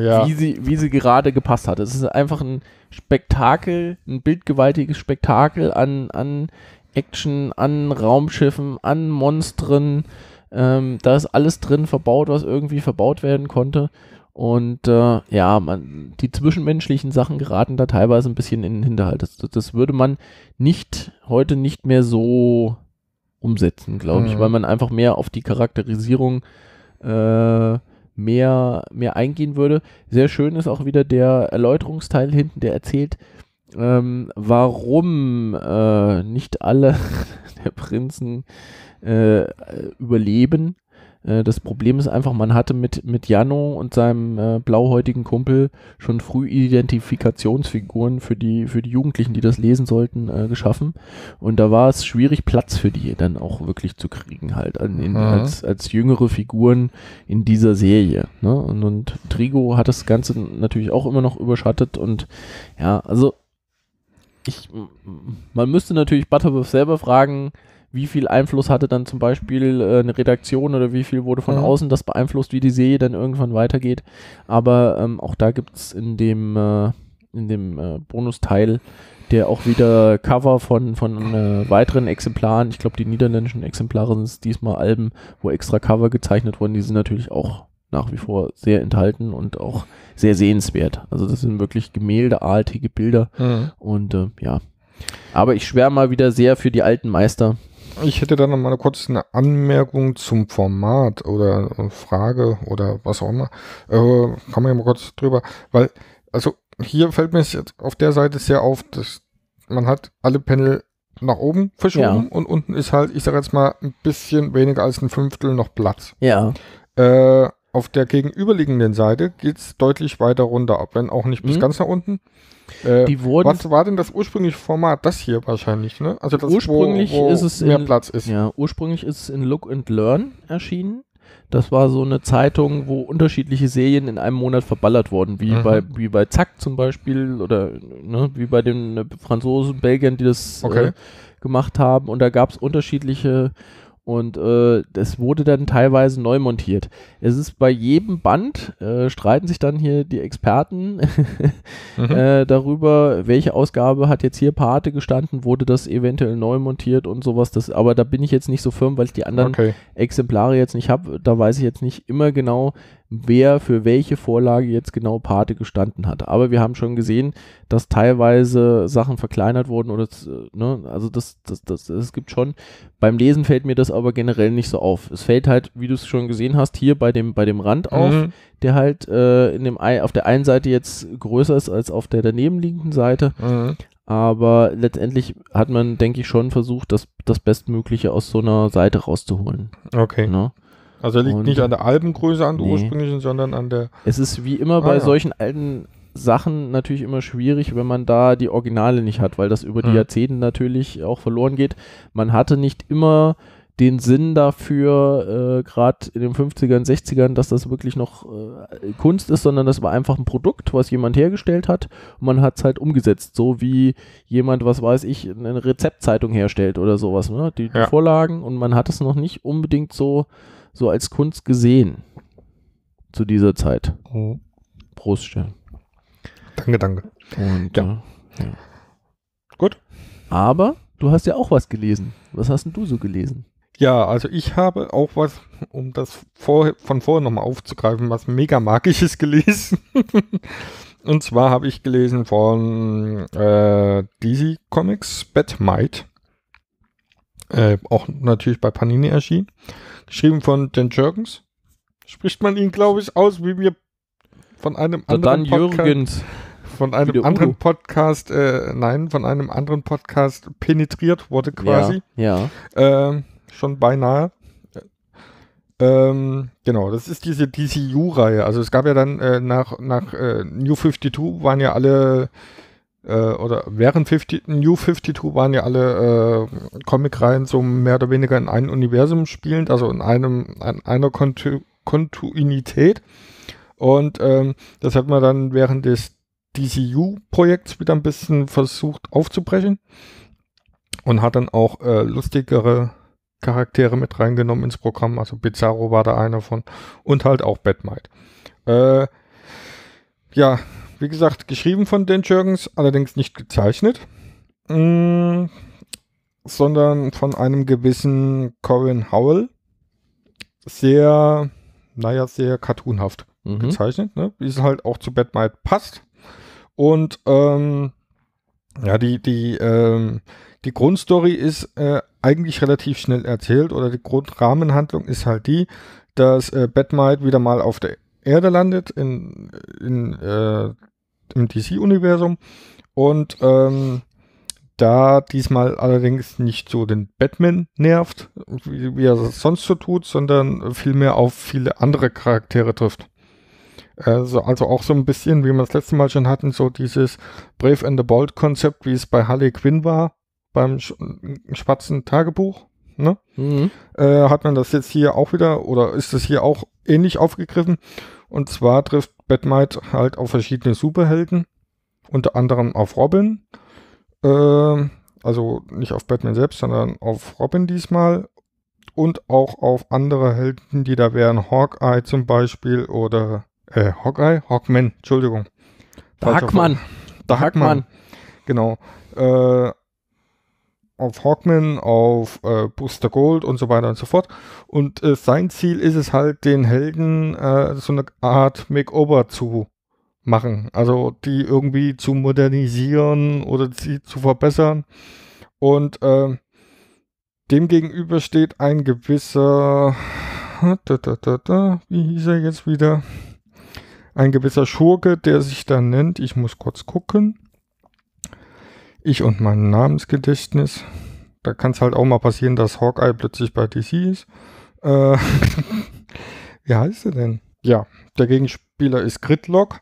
Ja. wie, sie, wie sie gerade gepasst hat. Es ist einfach ein Spektakel, ein bildgewaltiges Spektakel an, an Action, an Raumschiffen, an Monstren. Ähm, da ist alles drin verbaut, was irgendwie verbaut werden konnte. Und äh, ja, man, die zwischenmenschlichen Sachen geraten da teilweise ein bisschen in den Hinterhalt. Das, das würde man nicht heute nicht mehr so umsetzen, glaube ich, Mhm. weil man einfach mehr auf die Charakterisierung äh, mehr, mehr eingehen würde. Sehr schön ist auch wieder der Erläuterungsteil hinten, der erzählt, ähm, warum äh, nicht alle der Prinzen äh, überleben. Äh, das Problem ist einfach, man hatte mit, mit Jano und seinem äh, blauhäutigen Kumpel schon früh Identifikationsfiguren für die, für die Jugendlichen, die das lesen sollten, äh, geschaffen. Und da war es schwierig, Platz für die dann auch wirklich zu kriegen, halt an, in, Mhm. als, als jüngere Figuren in dieser Serie. Ne? Und, und Trigo hat das Ganze natürlich auch immer noch überschattet und ja, also ich, man müsste natürlich Butterworth selber fragen, wie viel Einfluss hatte dann zum Beispiel äh, eine Redaktion oder wie viel wurde von Mhm. außen das beeinflusst, wie die Serie dann irgendwann weitergeht. Aber ähm, auch da gibt es in dem, äh, in dem äh, Bonusteil, der auch wieder Cover von, von äh, weiteren Exemplaren, ich glaube die niederländischen Exemplare sind es diesmal Alben, wo extra Cover gezeichnet wurden, die sind natürlich auch nach wie vor sehr enthalten und auch sehr sehenswert. Also das sind wirklich gemäldeartige Bilder Mhm. und äh, ja. Aber ich schwärme mal wieder sehr für die alten Meister. Ich hätte dann noch mal kurz eine Anmerkung zum Format oder Frage oder was auch immer. Äh, kann man ja mal kurz drüber, weil, also hier fällt mir jetzt auf der Seite sehr auf, dass man hat alle Panel nach oben verschoben Ja. und unten ist halt, ich sag jetzt mal, ein bisschen weniger als ein Fünftel noch Platz. Ja. Äh, auf der gegenüberliegenden Seite geht's deutlich weiter runter ab, wenn auch nicht bis Mhm. ganz nach unten. Äh, Die wurden was war denn das ursprüngliche Format? Das hier wahrscheinlich, ne? Also das, Ursprünglich wo, wo ist es mehr in- Platz ist. Ja, ursprünglich ist es in Look and Learn erschienen. Das war so eine Zeitung, wo unterschiedliche Serien in einem Monat verballert wurden, wie Mhm. bei wie bei Zack zum Beispiel oder ne, wie bei den äh, Franzosen, Belgiern, die das Okay. äh, gemacht haben. Und da gab es unterschiedliche und äh, das wurde dann teilweise neu montiert. Es ist bei jedem Band, äh, streiten sich dann hier die Experten Mhm. äh, darüber, welche Ausgabe hat jetzt hier Pate gestanden, wurde das eventuell neu montiert und sowas. Das, aber da bin ich jetzt nicht so firm, weil ich die anderen okay. Exemplare jetzt nicht habe. Da weiß ich jetzt nicht immer genau, wer für welche Vorlage jetzt genau Pate gestanden hat. Aber wir haben schon gesehen, dass teilweise Sachen verkleinert wurden oder das, äh, ne, also das, das, das, es gibt schon. Beim Lesen fällt mir das aber generell nicht so auf. Es fällt halt, wie du es schon gesehen hast, hier bei dem, bei dem Rand auf Mhm. der halt äh, in dem auf der einen Seite jetzt größer ist als auf der daneben liegenden Seite. Mhm. Aber letztendlich hat man, denke ich, schon versucht, das, das Bestmögliche aus so einer Seite rauszuholen. Okay. Ne? Also er liegt Und- nicht an der Albengröße, an der Nee. ursprünglichen, sondern an der. Es ist wie immer Ah, bei ja. solchen alten Sachen natürlich immer schwierig, wenn man da die Originale nicht hat, weil das über die Mhm. Jahrzehnte natürlich auch verloren geht. Man hatte nicht immer den Sinn dafür, äh, gerade in den 50ern, 60ern, dass das wirklich noch äh, Kunst ist, sondern das war einfach ein Produkt, was jemand hergestellt hat und man hat es halt umgesetzt, so wie jemand, was weiß ich, eine Rezeptzeitung herstellt oder sowas, ne? die, die Ja. Vorlagen und man hat es noch nicht unbedingt so, so als Kunst gesehen zu dieser Zeit. Prost stellen. Danke, danke. Und, Ja. äh, ja. Gut. Aber du hast ja auch was gelesen. Was hast denn du so gelesen? Ja, also ich habe auch was, um das vor, von vorher nochmal aufzugreifen, was mega magisches gelesen. Und zwar habe ich gelesen von äh, DC Comics Batmite. Äh, auch natürlich bei Panini erschienen. Geschrieben von Dan Jurgens. Spricht man ihn, glaube ich, aus, wie mir von einem Na anderen dann Podcast, Jürgens. von einem anderen Udo. Podcast, äh, nein, von einem anderen Podcast penetriert wurde quasi. Ja. Ähm, schon beinahe. Ähm, genau, das ist diese DCU-Reihe. Also es gab ja dann äh, nach, nach äh, New 52 waren ja alle äh, oder während 50, New 52 waren ja alle äh, Comic-Reihen so mehr oder weniger in einem Universum spielend, also in einem, an einer Kontu Kontinuität. Und ähm, das hat man dann während des DCU-Projekts wieder ein bisschen versucht aufzubrechen und hat dann auch äh, lustigere Charaktere mit reingenommen ins Programm. Also Bizarro war da einer von und halt auch Batmite. Äh, ja, wie gesagt, geschrieben von Dan Jurgens, allerdings nicht gezeichnet, mm, sondern von einem gewissen Corin Howell. Sehr, naja, sehr cartoonhaft Mhm. gezeichnet, ne? wie es halt auch zu Batmite passt. Und ähm, ja, die, die, ähm, die Grundstory ist äh, eigentlich relativ schnell erzählt oder die Grundrahmenhandlung ist halt die, dass äh, Batmite wieder mal auf der Erde landet in, in, äh, im DC-Universum und ähm, da diesmal allerdings nicht so den Batman nervt, wie, wie er das sonst so tut, sondern vielmehr auf viele andere Charaktere trifft. Also, also auch so ein bisschen, wie wir das letzte Mal schon hatten, so dieses Brave and the Bold Konzept, wie es bei Harley Quinn war, beim sch schwarzen Tagebuch. Ne? Mhm. Äh, hat man das jetzt hier auch wieder, oder ist es hier auch ähnlich aufgegriffen? Und zwar trifft Batmite halt auf verschiedene Superhelden, unter anderem auf Robin. Äh, also nicht auf Batman selbst, sondern auf Robin diesmal. Und auch auf andere Helden, die da wären. Hawkeye zum Beispiel oder äh, Hawkeye? Hawkman, Entschuldigung. Falscher Hackmann. der Hackmann. Genau. Äh, auf Hawkman, auf äh, Booster Gold und so weiter und so fort. Und äh, sein Ziel ist es halt, den Helden äh, so eine Art Makeover zu machen. Also die irgendwie zu modernisieren oder sie zu verbessern. Und äh, dem gegenüber steht ein gewisser, wie hieß er jetzt wieder? Ein gewisser Schurke, der sich da nennt, ich muss kurz gucken. Ich und mein Namensgedächtnis. Da kann es halt auch mal passieren, dass Hawkeye plötzlich bei DC ist. Äh, wie heißt er denn? Ja, der Gegenspieler ist Gridlock.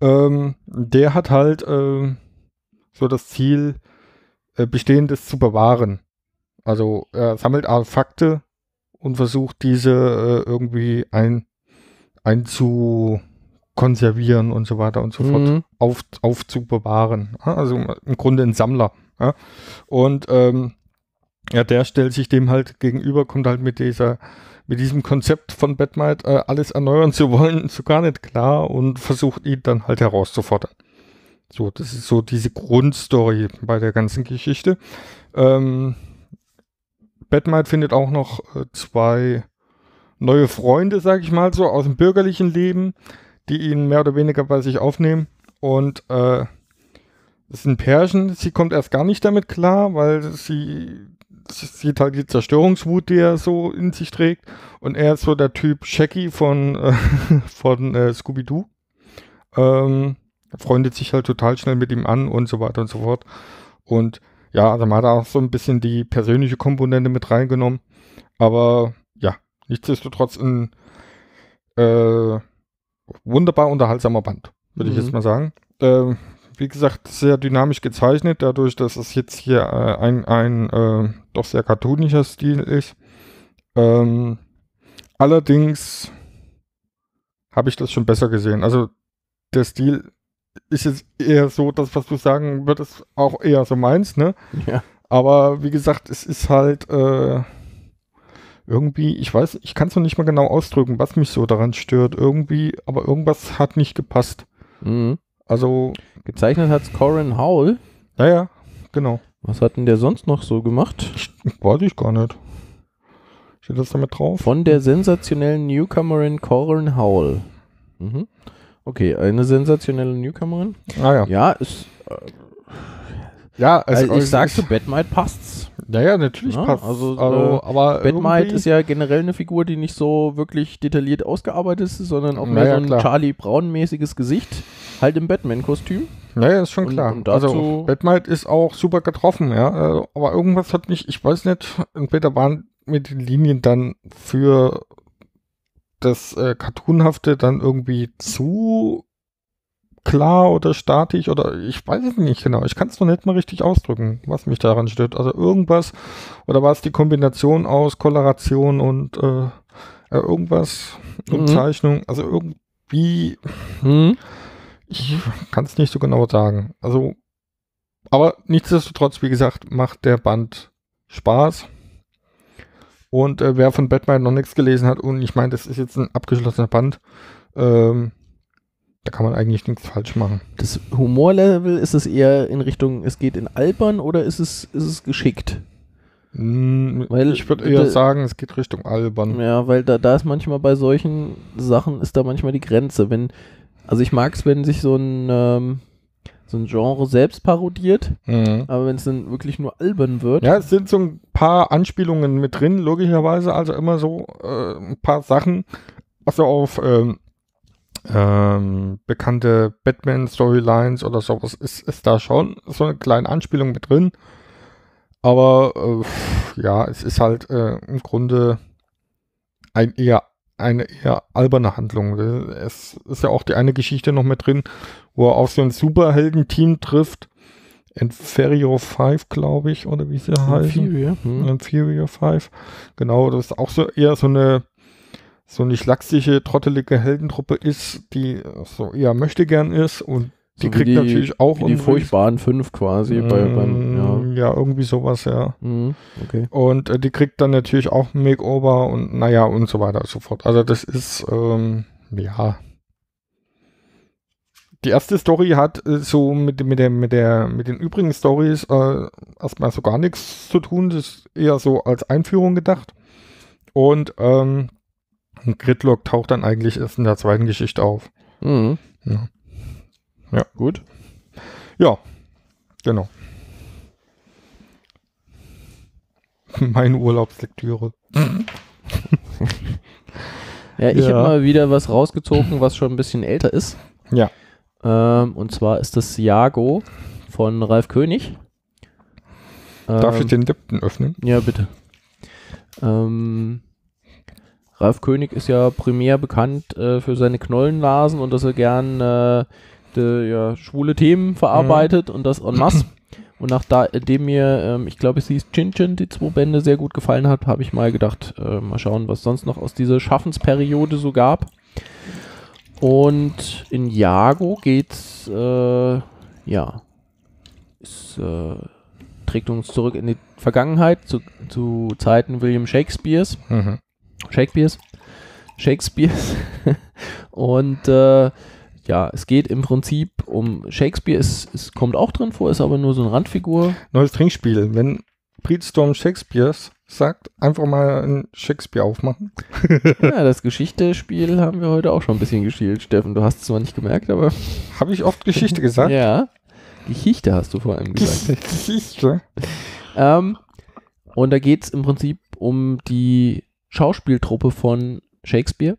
Ähm, der hat halt äh, so das Ziel, äh, Bestehendes zu bewahren. Also er sammelt Artefakte und versucht diese äh, irgendwie ein, einzukonservieren und so weiter und so fort Mhm. auf, aufzubewahren. Also im Grunde ein Sammler. Und ähm, ja, der stellt sich dem halt gegenüber, kommt halt mit dieser, mit diesem Konzept von Batmite äh, alles erneuern zu wollen, so gar nicht klar und versucht ihn dann halt herauszufordern. So, das ist so diese Grundstory bei der ganzen Geschichte. Ähm, Batmite findet auch noch äh, zwei neue Freunde, sag ich mal so, aus dem bürgerlichen Leben, die ihn mehr oder weniger bei sich aufnehmen. Und äh, das ist ein Pärchen. Sie kommt erst gar nicht damit klar, weil sie, sie sieht halt die Zerstörungswut, die er so in sich trägt. Und er ist so der Typ Shaggy von, äh, von äh, Scooby-Doo. Ähm, freundet sich halt total schnell mit ihm an und so weiter und so fort. Und ja, also man hat auch so ein bisschen die persönliche Komponente mit reingenommen. Aber ja, nichtsdestotrotz ein äh, wunderbar unterhaltsamer Band, würde ich Mhm. jetzt mal sagen. Ähm, wie gesagt, sehr dynamisch gezeichnet, dadurch, dass es jetzt hier äh, ein, ein äh, doch sehr cartoonischer Stil ist. Ähm, allerdings habe ich das schon besser gesehen. Also der Stil ist jetzt eher so, das, was du sagen würdest, auch eher so meins, ne? Ja. Aber wie gesagt, es ist halt äh, irgendwie, ich weiß, ich kann es noch nicht mal genau ausdrücken, was mich so daran stört. Irgendwie, aber irgendwas hat nicht gepasst. Mhm. Also, Gezeichnet hat's Corin Howell. naja, genau. Was hat denn der sonst noch so gemacht? Weiß ich gar nicht. Steht das damit drauf? Von der sensationellen Newcomerin Corin Howell. Mhm. Okay, eine sensationelle Newcomerin. Ah ja. Ja, ist. Äh, Ja, Also also, ich sag, zu Batmite passt's. Naja, natürlich Ja, passt. also, Also, äh, aber Batmite ist ja generell eine Figur, die nicht so wirklich detailliert ausgearbeitet ist, sondern auch mehr Naja, so ein klar. Charlie Brown-mäßiges Gesicht, halt im Batman-Kostüm. Naja, ist schon Und- klar. und also, Batmite ist auch super getroffen, ja. äh, Aber irgendwas hat mich, ich weiß nicht, entweder waren mir die Linien dann für das äh, Cartoonhafte dann irgendwie zu klar oder statisch oder ich weiß es nicht genau. Ich kann es noch nicht mal richtig ausdrücken, was mich daran stört. Also irgendwas, oder war es die Kombination aus Koloration und äh, äh, irgendwas und Mhm. Zeichnung? Also irgendwie Hm? ich kann es nicht so genau sagen. Also, aber nichtsdestotrotz, wie gesagt, macht der Band Spaß. Und äh, wer von Batman noch nichts gelesen hat, und ich meine, das ist jetzt ein abgeschlossener Band, ähm, da kann man eigentlich nichts falsch machen. Das Humorlevel, ist es eher in Richtung, es geht in albern oder ist es, ist es geschickt? Mm, Weil, ich würde eher sagen, es geht Richtung albern. Ja, weil da, da ist manchmal bei solchen Sachen, ist da manchmal die Grenze. Wenn, also ich mag es, wenn sich so ein, ähm, so ein Genre selbst parodiert, Mhm. aber wenn es dann wirklich nur albern wird, Ja, es sind so ein paar Anspielungen mit drin, logischerweise, also immer so äh, ein paar Sachen, also auf ähm, ähm, bekannte Batman-Storylines oder sowas ist, ist da schon so eine kleine Anspielung mit drin. Aber äh, ja, es ist halt äh, im Grunde ein eher, eine eher alberne Handlung. Es ist ja auch die eine Geschichte noch mit drin, wo er auf so ein Superhelden-Team trifft. Inferior 5, glaube ich, oder wie sie heißen. Inferior, hm. Inferior 5. Genau, das ist auch so eher so eine so eine schlachsige, trottelige Heldentruppe ist, die so eher möchte gern ist und die So kriegt die- natürlich auch die furchtbaren fünf quasi bei, beim, ja. Mm, ja, irgendwie sowas, ja. Mhm, okay. Und äh, die kriegt dann natürlich auch ein Makeover und naja und so weiter und so fort. Also das ist, ähm, ja. Die erste Story hat äh, so mit, mit, der, mit, der, mit den übrigen Stories äh, erstmal so gar nichts zu tun. Das ist eher so als Einführung gedacht. Und ähm, Gridlock taucht dann eigentlich erst in der zweiten Geschichte auf. Mhm. Ja. Gut. Ja, genau. Meine Urlaubslektüre. Ja, ich Ja. habe mal wieder was rausgezogen, was schon ein bisschen älter ist. Ja. Ähm, und zwar ist das Jago von Ralf König. Darf Ähm, ich den Lipton öffnen? Ja, bitte. Ähm, Ralf König ist ja primär bekannt äh, für seine Knollennasen und dass er gern äh, de, ja, schwule Themen verarbeitet und das en masse. Und nachdem mir, ähm, ich glaube, es hieß Chin Chin, die zwei Bände sehr gut gefallen hat, habe ich mal gedacht, äh, mal schauen, was sonst noch aus dieser Schaffensperiode so gab. Und in Jago geht's, äh, ja, es äh, trägt uns zurück in die Vergangenheit, zu, zu Zeiten William Shakespeares. Mhm. Shakespeares. Shakespeares. Und äh, ja, es geht im Prinzip um Shakespeare. Es, es kommt auch drin vor, ist aber nur so eine Randfigur. Neues Trinkspiel. Wenn Breedstorm Shakespeares sagt, einfach mal ein Shakespeare aufmachen. Ja, das Geschichte-Spiel haben wir heute auch schon ein bisschen gespielt, Steffen. Du hast es zwar nicht gemerkt, aber. Habe ich oft Geschichte gesagt? Ja. Geschichte hast du vor allem gesagt. Geschichte. ähm, und da geht es im Prinzip um die Schauspieltruppe von Shakespeare.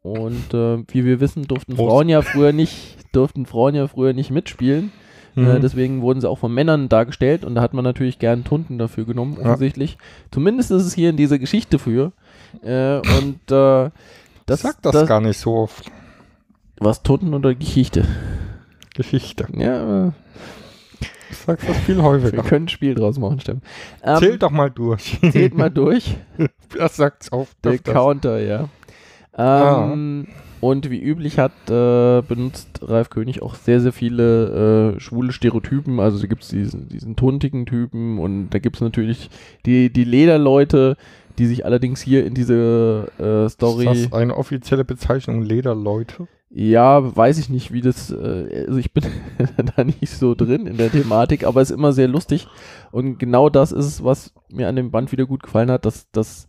Und äh, wie wir wissen, durften Prost. Frauen ja früher nicht, durften Frauen ja früher nicht mitspielen. Äh, Mhm. deswegen wurden sie auch von Männern dargestellt und da hat man natürlich gern Tunden dafür genommen, Ja. offensichtlich. Zumindest ist es hier in dieser Geschichte für. Äh, und äh, das Sag das, gar nicht so oft. Was Tunden oder Geschichte? Geschichte. Ja, Ich sag das viel wir häufiger. können ein Spiel draus machen, Steffen. Ähm, Zählt doch mal durch. zählt mal durch. Er sagt's oft. Der. Counter, ja. Ähm, Und wie üblich hat äh, benutzt Ralf König auch sehr, sehr viele äh, schwule Stereotypen. Also da gibt es diesen, diesen tuntigen Typen und da gibt es natürlich die, die Lederleute, die sich allerdings hier in diese äh, Story. Ist das eine offizielle Bezeichnung Lederleute? Ja, weiß ich nicht, wie das. Äh, also ich bin da nicht so drin in der Thematik, aber es ist immer sehr lustig. Und genau das ist es, was mir an dem Band wieder gut gefallen hat, dass, dass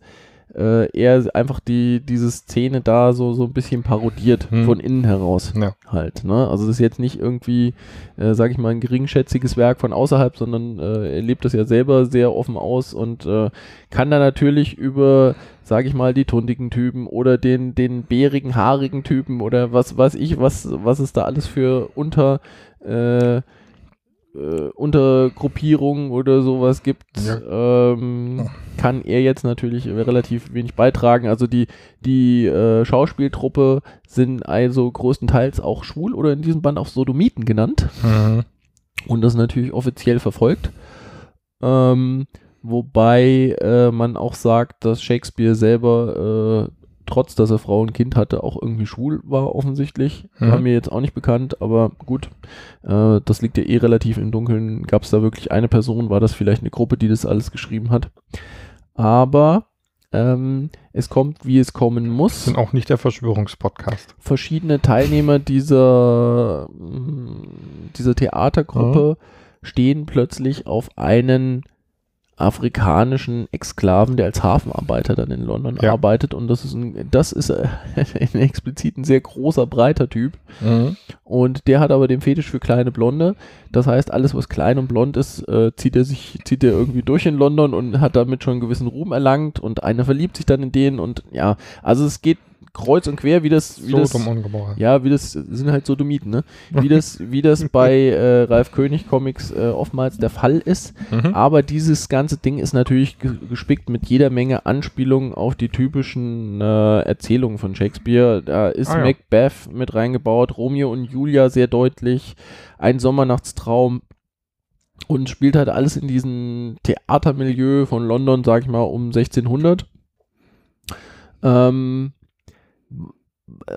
äh, er einfach die, diese Szene da so, so ein bisschen parodiert, Hm. von innen heraus Ja. halt. Ne? Also das ist jetzt nicht irgendwie, äh, sage ich mal, ein geringschätziges Werk von außerhalb, sondern äh, er lebt das ja selber sehr offen aus und äh, kann da natürlich über, sage ich mal, die tundigen Typen oder den, den bärigen, haarigen Typen oder was weiß ich, was, was es da alles für unter äh, äh, Untergruppierungen oder sowas gibt, ähm, kann er jetzt natürlich relativ wenig beitragen. Also die, die äh, Schauspieltruppe sind also größtenteils auch schwul oder in diesem Band auch Sodomiten genannt Mhm. und das natürlich offiziell verfolgt. Ähm, wobei äh, man auch sagt, dass Shakespeare selber, äh, trotz dass er Frau und Kind hatte, auch irgendwie schwul war offensichtlich. War Mhm. mir jetzt auch nicht bekannt, aber gut, äh, das liegt ja eh relativ im Dunkeln. Gab es da wirklich eine Person? War das vielleicht eine Gruppe, die das alles geschrieben hat? Aber ähm, es kommt, wie es kommen muss Sind auch nicht der Verschwörungspodcast. verschiedene Teilnehmer dieser, dieser Theatergruppe stehen plötzlich auf einen afrikanischen Exklaven, der als Hafenarbeiter dann in London Ja. arbeitet und das ist ein, das ist äh, ein explizit ein sehr großer, breiter Typ Mhm. und der hat aber den Fetisch für kleine Blonde. Das heißt, alles, was klein und blond ist, äh, zieht er sich, zieht er irgendwie durch in London und hat damit schon einen gewissen Ruhm erlangt und einer verliebt sich dann in den und ja, also es geht kreuz und quer, wie das, wie das, ja, wie das sind halt Sodomiten, ne? Wie das, wie das bei äh, Ralf König Comics äh, oftmals der Fall ist. Mhm. Aber dieses ganze Ding ist natürlich ge gespickt mit jeder Menge Anspielungen auf die typischen äh, Erzählungen von Shakespeare. Da ist Ah, ja. Macbeth mit reingebaut, Romeo und Julia sehr deutlich, ein Sommernachtstraum und spielt halt alles in diesem Theatermilieu von London, sag ich mal, um 1600. Ähm,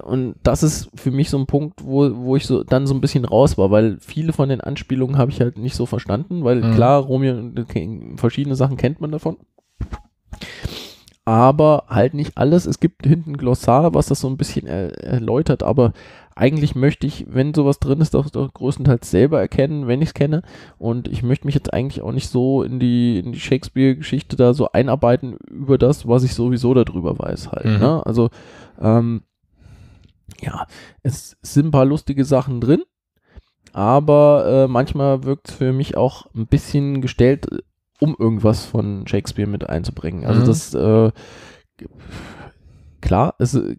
und das ist für mich so ein Punkt, wo, wo ich so dann so ein bisschen raus war, weil viele von den Anspielungen habe ich halt nicht so verstanden, weil Mhm. klar, Romeo, verschiedene Sachen kennt man davon. Aber halt nicht alles. Es gibt hinten ein Glossar, was das so ein bisschen er erläutert, aber eigentlich möchte ich, wenn sowas drin ist, doch, doch größtenteils selber erkennen, wenn ich es kenne. Und ich möchte mich jetzt eigentlich auch nicht so in die, in die Shakespeare-Geschichte da so einarbeiten über das, was ich sowieso darüber weiß halt. Mhm. Ne? Also, ähm, ja, es sind ein paar lustige Sachen drin, aber äh, manchmal wirkt es für mich auch ein bisschen gestellt, äh, um irgendwas von Shakespeare mit einzubringen. Also Mhm. das, äh, klar, es ist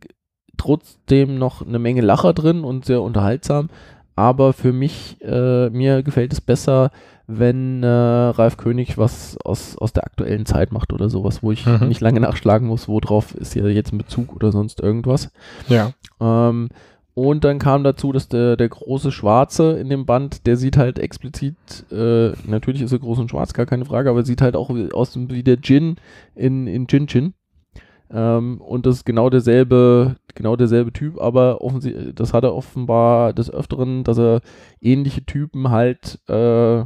trotzdem noch eine Menge Lacher drin und sehr unterhaltsam, aber für mich, äh, mir gefällt es besser, wenn äh, Ralf König was aus, aus der aktuellen Zeit macht oder sowas, wo ich Mhm. nicht lange nachschlagen muss, worauf ist hier jetzt ein Bezug oder sonst irgendwas. Ja. Ähm, und dann kam dazu, dass der, der große Schwarze in dem Band, der sieht halt explizit, äh, natürlich ist er groß und schwarz, gar keine Frage, aber sieht halt auch aus wie der Djinn in, in Jin Jin. Ähm, und das ist genau derselbe, genau derselbe Typ, aber offensichtlich, das hat er offenbar des Öfteren, dass er ähnliche Typen halt äh,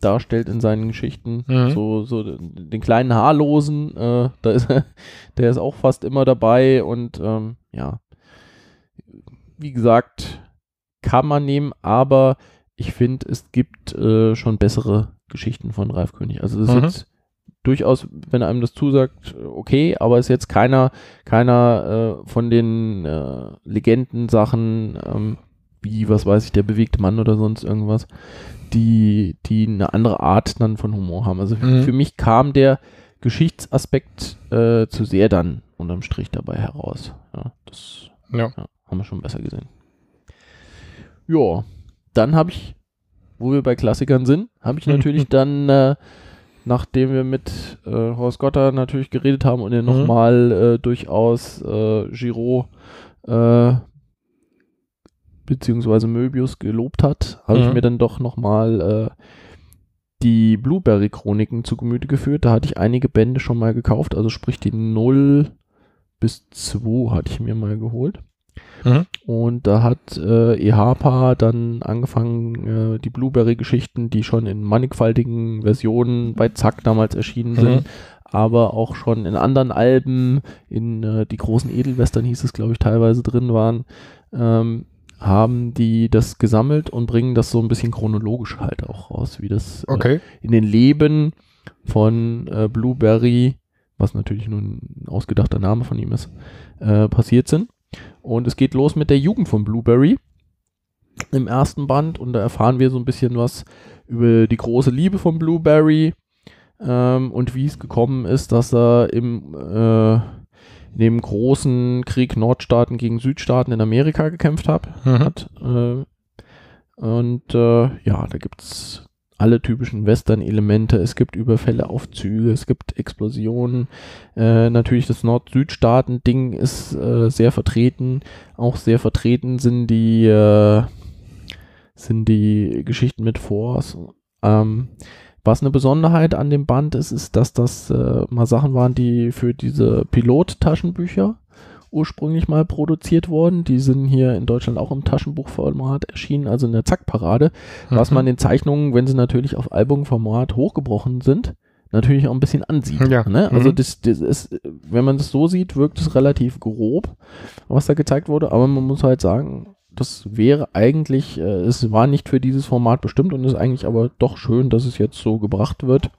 darstellt in seinen Geschichten. Mhm. So, so den kleinen Haarlosen, äh, da ist er, der ist auch fast immer dabei und ähm, ja, wie gesagt, kann man nehmen, aber ich finde, es gibt äh, schon bessere Geschichten von Ralf König. Also das ist Mhm. jetzt durchaus, wenn einem das zusagt, okay, aber ist jetzt keiner, keiner äh, von den äh, Legenden-Sachen, ähm, wie, was weiß ich, der bewegte Mann oder sonst irgendwas, die, die eine andere Art dann von Humor haben. Also Mhm. für mich kam der Geschichtsaspekt äh, zu sehr dann unterm Strich dabei heraus. Ja, das Ja. ja, haben wir schon besser gesehen. Ja, dann habe ich, wo wir bei Klassikern sind, habe ich natürlich dann, äh, nachdem wir mit äh, Horst Gotter natürlich geredet haben und er Mhm. nochmal äh, durchaus äh, Giraud äh, beziehungsweise Möbius gelobt hat, habe ich Mhm. mir dann doch nochmal äh, die Blueberry-Chroniken zu Gemüte geführt. Da hatte ich einige Bände schon mal gekauft, also sprich die 0 bis 2 hatte ich mir mal geholt. Mhm. Und da hat äh, EHPA dann angefangen, äh, die Blueberry-Geschichten, die schon in mannigfaltigen Versionen bei Zack damals erschienen Mhm. sind, aber auch schon in anderen Alben, in äh, die großen Edelwestern hieß es, glaube ich, teilweise drin waren, ähm, haben die das gesammelt und bringen das so ein bisschen chronologisch halt auch raus, wie das äh, Okay. in den Leben von äh, Blueberry was natürlich nur ein ausgedachter Name von ihm ist, äh, passiert sind. Und es geht los mit der Jugend von Blueberry im ersten Band und da erfahren wir so ein bisschen was über die große Liebe von Blueberry ähm, und wie es gekommen ist, dass er im äh, in dem großen Krieg Nordstaaten gegen Südstaaten in Amerika gekämpft hab, Mhm. hat. Äh, und äh, ja, da gibt's alle typischen Western-Elemente. Es gibt Überfälle auf Züge, es gibt Explosionen. Äh, natürlich das Nord-Südstaaten-Ding ist äh, sehr vertreten. Auch sehr vertreten sind die, äh, sind die Geschichten mit Force. Ähm, was eine Besonderheit an dem Band ist, ist, dass das äh, mal Sachen waren, die für diese Pilot-Taschenbücher ursprünglich mal produziert wurden. Die sind hier in Deutschland auch im Taschenbuchformat erschienen, also in der Zack-Parade was Mhm. man den Zeichnungen, wenn sie natürlich auf Albumformat hochgebrochen sind, natürlich auch ein bisschen ansieht. Ja. Ne? Also Mhm. das, das ist, wenn man das so sieht, wirkt es relativ grob, was da gezeigt wurde, aber man muss halt sagen, das wäre eigentlich, äh, es war nicht für dieses Format bestimmt und ist eigentlich aber doch schön, dass es jetzt so gebracht wird.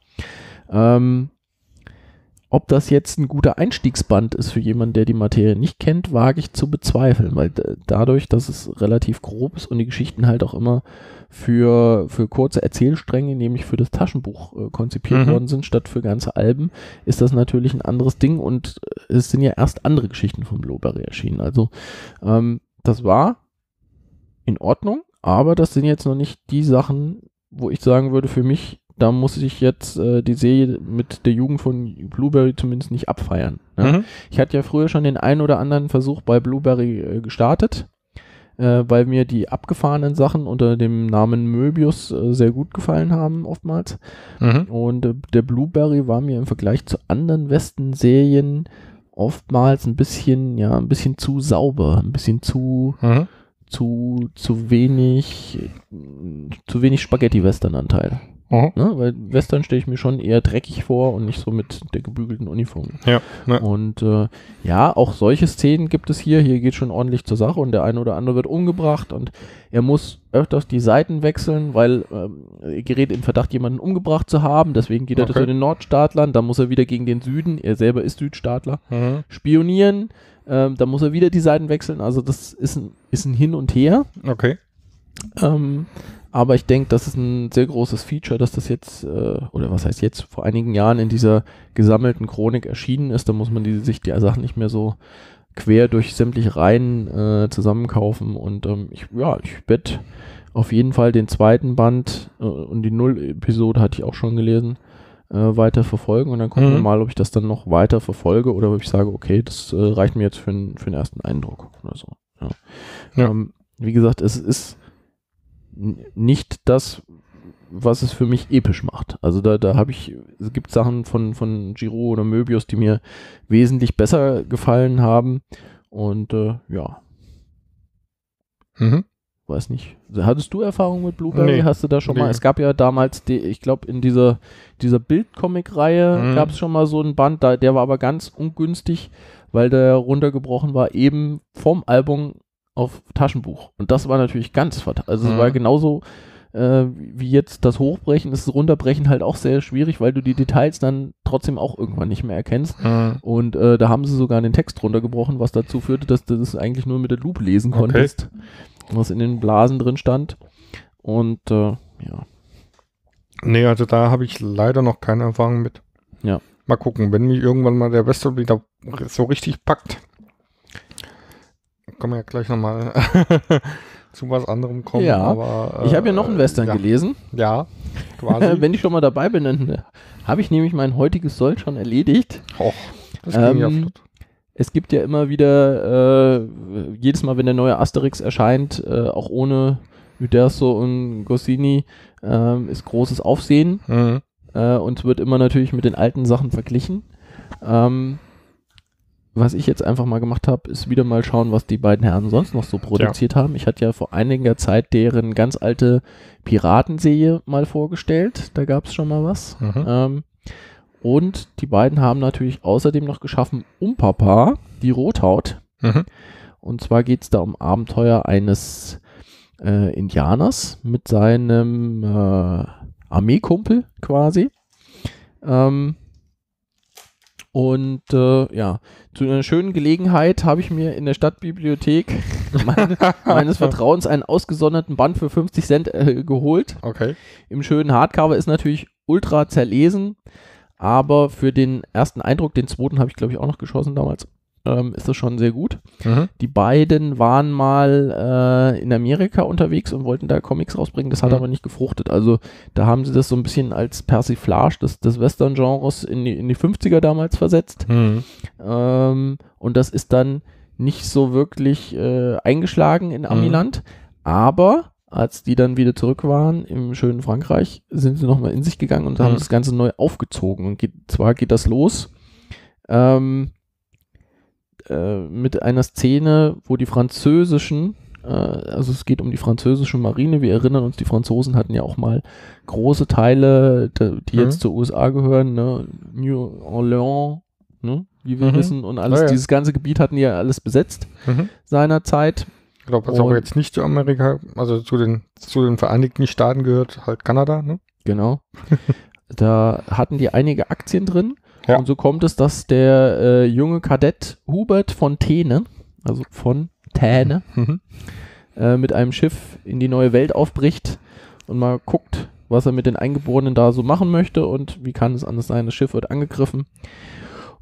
Ähm, ob das jetzt ein guter Einstiegsband ist für jemanden, der die Materie nicht kennt, wage ich zu bezweifeln, weil dadurch, dass es relativ grob ist und die Geschichten halt auch immer für, für kurze Erzählstränge, nämlich für das Taschenbuch äh, konzipiert Mhm. worden sind, statt für ganze Alben, ist das natürlich ein anderes Ding und äh, es sind ja erst andere Geschichten von Blueberry erschienen. Also ähm, das war in Ordnung, aber das sind jetzt noch nicht die Sachen, wo ich sagen würde, für mich, da muss ich jetzt äh, die Serie mit der Jugend von Blueberry zumindest nicht abfeiern. Ne? Mhm. Ich hatte ja früher schon den einen oder anderen Versuch bei Blueberry äh, gestartet, äh, weil mir die abgefahrenen Sachen unter dem Namen Möbius äh, sehr gut gefallen haben, oftmals. Mhm. Und äh, der Blueberry war mir im Vergleich zu anderen Westen-Serien oftmals ein bisschen, ja, ein bisschen zu sauber, ein bisschen zu, Mhm. Zu, zu wenig, zu wenig Spaghetti-Western-Anteil. Mhm. Ne? Weil Western stelle ich mir schon eher dreckig vor und nicht so mit der gebügelten Uniform. Ja, ja. Und äh, ja, auch solche Szenen gibt es hier. Hier geht schon ordentlich zur Sache und der eine oder andere wird umgebracht und er muss öfters die Seiten wechseln, weil ähm, er gerät in Verdacht, jemanden umgebracht zu haben. Deswegen geht er Okay. zu den Nordstaatlern. Dann muss er wieder gegen den Süden. Er selber ist Südstaatler. Mhm. Spionieren. Ähm, dann muss er wieder die Seiten wechseln. Also das ist ein, ist ein Hin und Her. Okay. Ähm, aber ich denke, das ist ein sehr großes Feature, dass das jetzt, äh, oder was heißt jetzt, vor einigen Jahren in dieser gesammelten Chronik erschienen ist. Da muss man die, sich die Sachen nicht mehr so quer durch sämtliche Reihen äh, zusammenkaufen. Und ähm, ich, ja, ich werde auf jeden Fall den zweiten Band äh, und die Null-Episode hatte ich auch schon gelesen, äh, weiter verfolgen. Und dann gucken Mhm. wir mal, ob ich das dann noch weiter verfolge oder ob ich sage, okay, das äh, reicht mir jetzt für, n- für den ersten Eindruck oder so. Ja. Ja. Ähm, wie gesagt, es ist nicht das, was es für mich episch macht. Also da, da habe ich, es gibt Sachen von, von Giro oder Möbius, die mir wesentlich besser gefallen haben. Und äh, ja, Mhm. weiß nicht. Hattest du Erfahrung mit Blueberry? Nee. Hast du da schon Nee. mal? Es gab ja damals, die, ich glaube, in dieser, dieser Bildcomic-Reihe Mhm. gab es schon mal so einen Band, da, der war aber ganz ungünstig, weil der runtergebrochen war, eben vom Album auf Taschenbuch. Und das war natürlich ganz fatal. Also es Mhm. war genauso äh, wie jetzt das Hochbrechen, ist das Runterbrechen halt auch sehr schwierig, weil du die Details dann trotzdem auch irgendwann nicht mehr erkennst. Mhm. Und äh, da haben sie sogar den Text runtergebrochen, was dazu führte, dass du das eigentlich nur mit der Lupe lesen Okay. konntest, was in den Blasen drin stand. Und äh, ja, Nee, also da habe ich leider noch keine Erfahrung mit. Ja. Mal gucken, wenn mich irgendwann mal der Western wieder so richtig packt, können wir ja gleich nochmal zu was anderem kommen. Ja. aber, ich habe ja noch einen äh, Western ja, gelesen. Ja, quasi. Wenn ich schon mal dabei bin, dann äh, habe ich nämlich mein heutiges Soll schon erledigt. Och, das ging ja Ähm, flott. Es gibt ja immer wieder, äh, jedes Mal, wenn der neue Asterix erscheint, äh, auch ohne Uderzo und Goscinny, ähm, ist großes Aufsehen. Mhm. Äh, und es wird immer natürlich mit den alten Sachen verglichen. Ähm, was ich jetzt einfach mal gemacht habe, ist wieder mal schauen, was die beiden Herren sonst noch so produziert haben. Ich hatte ja vor einiger Zeit deren ganz alte Piratenserie mal vorgestellt. Da gab es schon mal was. Mhm. Ähm, und die beiden haben natürlich außerdem noch geschaffen Umpapa, die Rothaut. Mhm. Und zwar geht es da um Abenteuer eines äh, Indianers mit seinem äh, Armeekumpel quasi. Ähm, Und äh, ja, zu einer schönen Gelegenheit habe ich mir in der Stadtbibliothek meine, meines Vertrauens einen ausgesonderten Band für 50 Cent äh, geholt. Okay. Im schönen Hardcover ist natürlich ultra zerlesen, aber für den ersten Eindruck, den zweiten habe ich glaube ich auch noch geschossen damals, ähm, ist das schon sehr gut. Mhm. Die beiden waren mal äh, in Amerika unterwegs und wollten da Comics rausbringen. Das hat Mhm. aber nicht gefruchtet. Also da haben sie das so ein bisschen als Persiflage des, des Western-Genres in die, in die 50er damals versetzt. Mhm. Ähm, und das ist dann nicht so wirklich äh, eingeschlagen in Amiland. Aber als die dann wieder zurück waren im schönen Frankreich, sind sie nochmal in sich gegangen und haben Mhm. das Ganze neu aufgezogen. Und geht, zwar geht das los ähm, äh, mit einer Szene, wo die französischen, äh, also es geht um die französische Marine, wir erinnern uns, die Franzosen hatten ja auch mal große Teile, die Mhm. jetzt zur USA gehören, ne? New Orleans, ne? wie wir Mhm. wissen, und alles, Ja, ja. dieses ganze Gebiet hatten die ja alles besetzt Mhm. seinerzeit. Ich glaube, was aber jetzt nicht zu Amerika, also zu den, zu den Vereinigten Staaten gehört, halt Kanada, ne? Genau. da hatten die einige Aktien drin. Ja. Und so kommt es, dass der äh, junge Kadett Hubert von Thene, also von Täne, Mhm. äh, mit einem Schiff in die neue Welt aufbricht und mal guckt, was er mit den Eingeborenen da so machen möchte und wie kann es anders sein, das Schiff wird angegriffen.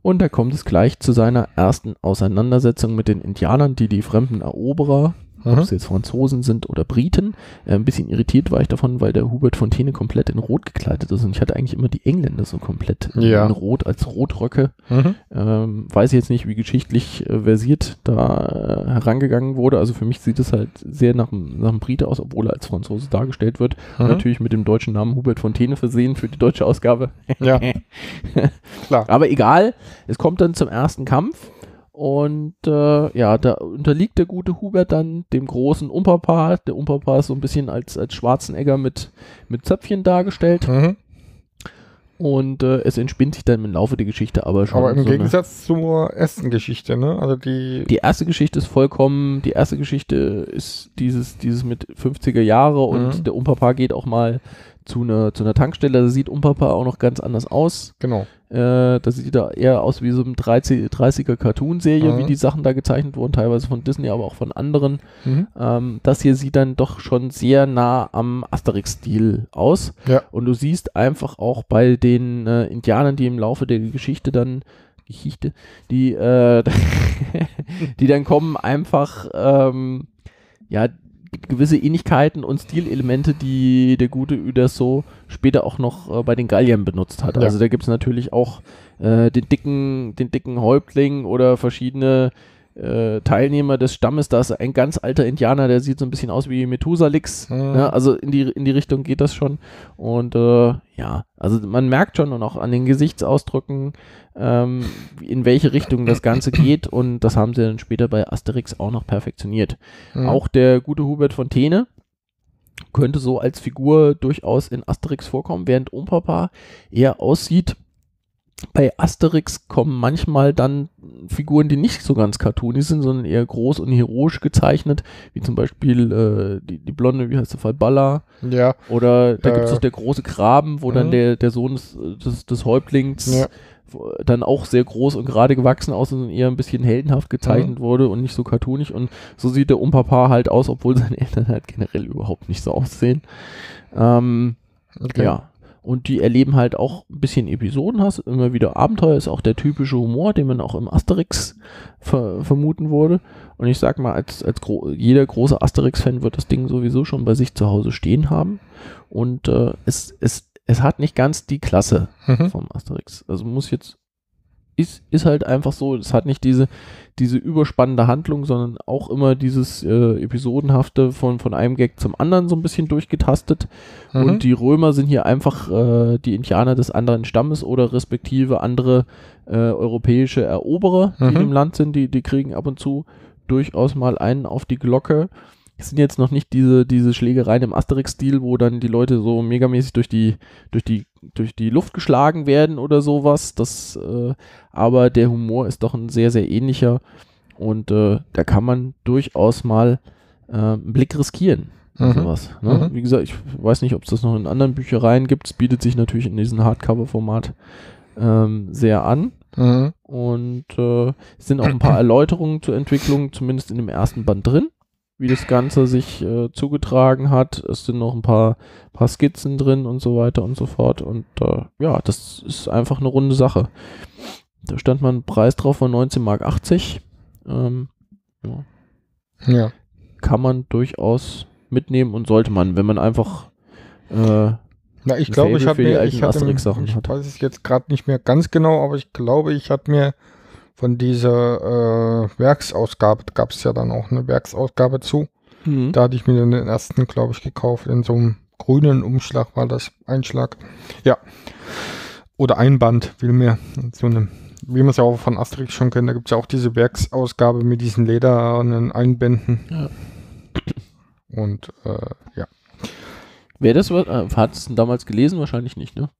Und da kommt es gleich zu seiner ersten Auseinandersetzung mit den Indianern, die die fremden Eroberer, ob es jetzt Franzosen sind oder Briten. Äh, ein bisschen irritiert war ich davon, weil der Hubert Fontaine komplett in Rot gekleidet ist und ich hatte eigentlich immer die Engländer so komplett in- Ja. in Rot als Rotröcke. Mhm. Ähm, weiß ich jetzt nicht, wie geschichtlich äh, versiert da äh, herangegangen wurde. Also für mich sieht es halt sehr nach, einem- nach einem Brite aus, obwohl er als Franzose dargestellt wird. Mhm. Natürlich mit dem deutschen Namen Hubert Fontaine versehen für die deutsche Ausgabe. Ja, klar. Aber egal, es kommt dann zum ersten Kampf. Und äh, ja, da unterliegt der gute Hubert dann dem großen Umpapa. Der Umpapa ist so ein bisschen als, als Schwarzenegger mit, mit Zöpfchen dargestellt. Mhm. Und äh, es entspinnt sich dann im Laufe der Geschichte aber schon. Aber im so Gegensatz zur ersten Geschichte, ne? Also die, Die erste Geschichte ist vollkommen, die erste Geschichte ist dieses, dieses mit 50er Jahre und Mhm. der Umpapa geht auch mal zu einer, zu einer Tankstelle. Da sieht Umpapa auch noch ganz anders aus. genau. Äh, das sieht da eher aus wie so eine 30, 30er Cartoon-Serie, Mhm. wie die Sachen da gezeichnet wurden, teilweise von Disney, aber auch von anderen. Mhm. Ähm, das hier sieht dann doch schon sehr nah am Asterix-Stil aus. Ja. Und du siehst einfach auch bei den äh, Indianern, die im Laufe der Geschichte dann Geschichte, die, äh, die dann kommen, einfach ähm, ja gewisse Ähnlichkeiten und Stilelemente, die der gute Uderso später auch noch äh, bei den Galliern benutzt hat. Ja. Also da gibt es natürlich auch äh, den dicken, den dicken Häuptling oder verschiedene äh, Teilnehmer des Stammes. Da ist ein ganz alter Indianer, der sieht so ein bisschen aus wie Methusalix. Mhm. Ne? Also in die, in die Richtung geht das schon. Und äh, ja, also man merkt schon und auch an den Gesichtsausdrücken, ähm, in welche Richtung das Ganze geht. Und das haben sie dann später bei Asterix auch noch perfektioniert. Mhm. Auch der gute Hubert Fontaine könnte so als Figur durchaus in Asterix vorkommen, während Umpapa eher aussieht. Bei Asterix kommen manchmal dann Figuren, die nicht so ganz cartoony sind, sondern eher groß und heroisch gezeichnet, wie zum Beispiel äh, die, die blonde, wie heißt der Fall, Balla. Ja, Oder da gibt es Äh, noch der große Graben, wo dann mhm. der, der Sohn des, des, des Häuptlings Ja. dann auch sehr groß und gerade gewachsen aus und eher ein bisschen heldenhaft gezeichnet wurde und nicht so cartoonig. Und so sieht der Umpapa halt aus, obwohl seine Eltern halt generell überhaupt nicht so aussehen. Ähm, okay. ja. Und die erleben halt auch ein bisschen Episoden, hast immer wieder Abenteuer, ist auch der typische Humor, den man auch im Asterix ver vermuten würde. Und ich sag mal, als, als gro jeder große Asterix-Fan wird das Ding sowieso schon bei sich zu Hause stehen haben. Und äh, es, es, es hat nicht ganz die Klasse Mhm. vom Asterix. Also muss jetzt, ist, ist halt einfach so, es hat nicht diese, diese überspannende Handlung, sondern auch immer dieses äh, Episodenhafte von, von einem Gag zum anderen so ein bisschen durchgetastet. Mhm. Und die Römer sind hier einfach äh, die Indianer des anderen Stammes oder respektive andere äh, europäische Eroberer, die Mhm. im Land sind, die, die kriegen ab und zu durchaus mal einen auf die Glocke. Es sind jetzt noch nicht diese, diese Schlägereien im Asterix-Stil, wo dann die Leute so megamäßig durch die, durch die, durch die Luft geschlagen werden oder sowas. Das, äh, aber der Humor ist doch ein sehr, sehr ähnlicher. Und äh, da kann man durchaus mal äh, einen Blick riskieren. Mhm. Sowas, ne? Mhm. Wie gesagt, ich weiß nicht, ob es das noch in anderen Büchereien gibt. Es bietet sich natürlich in diesem Hardcover-Format ähm, sehr an. Mhm. Und äh, es sind auch ein paar Erläuterungen zur Entwicklung, zumindest in dem ersten Band drin, wie das Ganze sich äh, zugetragen hat. Es sind noch ein paar, paar Skizzen drin und so weiter und so fort. Und äh, ja, das ist einfach eine runde Sache. Da stand mal ein Preis drauf von 19,80 Mark. Ähm, ja, Ja. kann man durchaus mitnehmen und sollte man, wenn man einfach äh, Na, ich glaube, ich habe mir, ich hatte, ich hat. weiß es jetzt gerade nicht mehr ganz genau, aber ich glaube, ich hatte mir von dieser äh, Werksausgabe, gab es ja dann auch eine Werksausgabe zu, hm, da hatte ich mir den ersten, glaube ich, gekauft, in so einem grünen Umschlag war das Einschlag. Ja. Oder Einband, vielmehr. So eine, wie man es ja auch von Asterix schon kennt, da gibt es ja auch diese Werksausgabe mit diesen ledernen Einbänden. Ja. Und äh, ja. Wer das äh, hat es damals gelesen? Wahrscheinlich nicht, ne?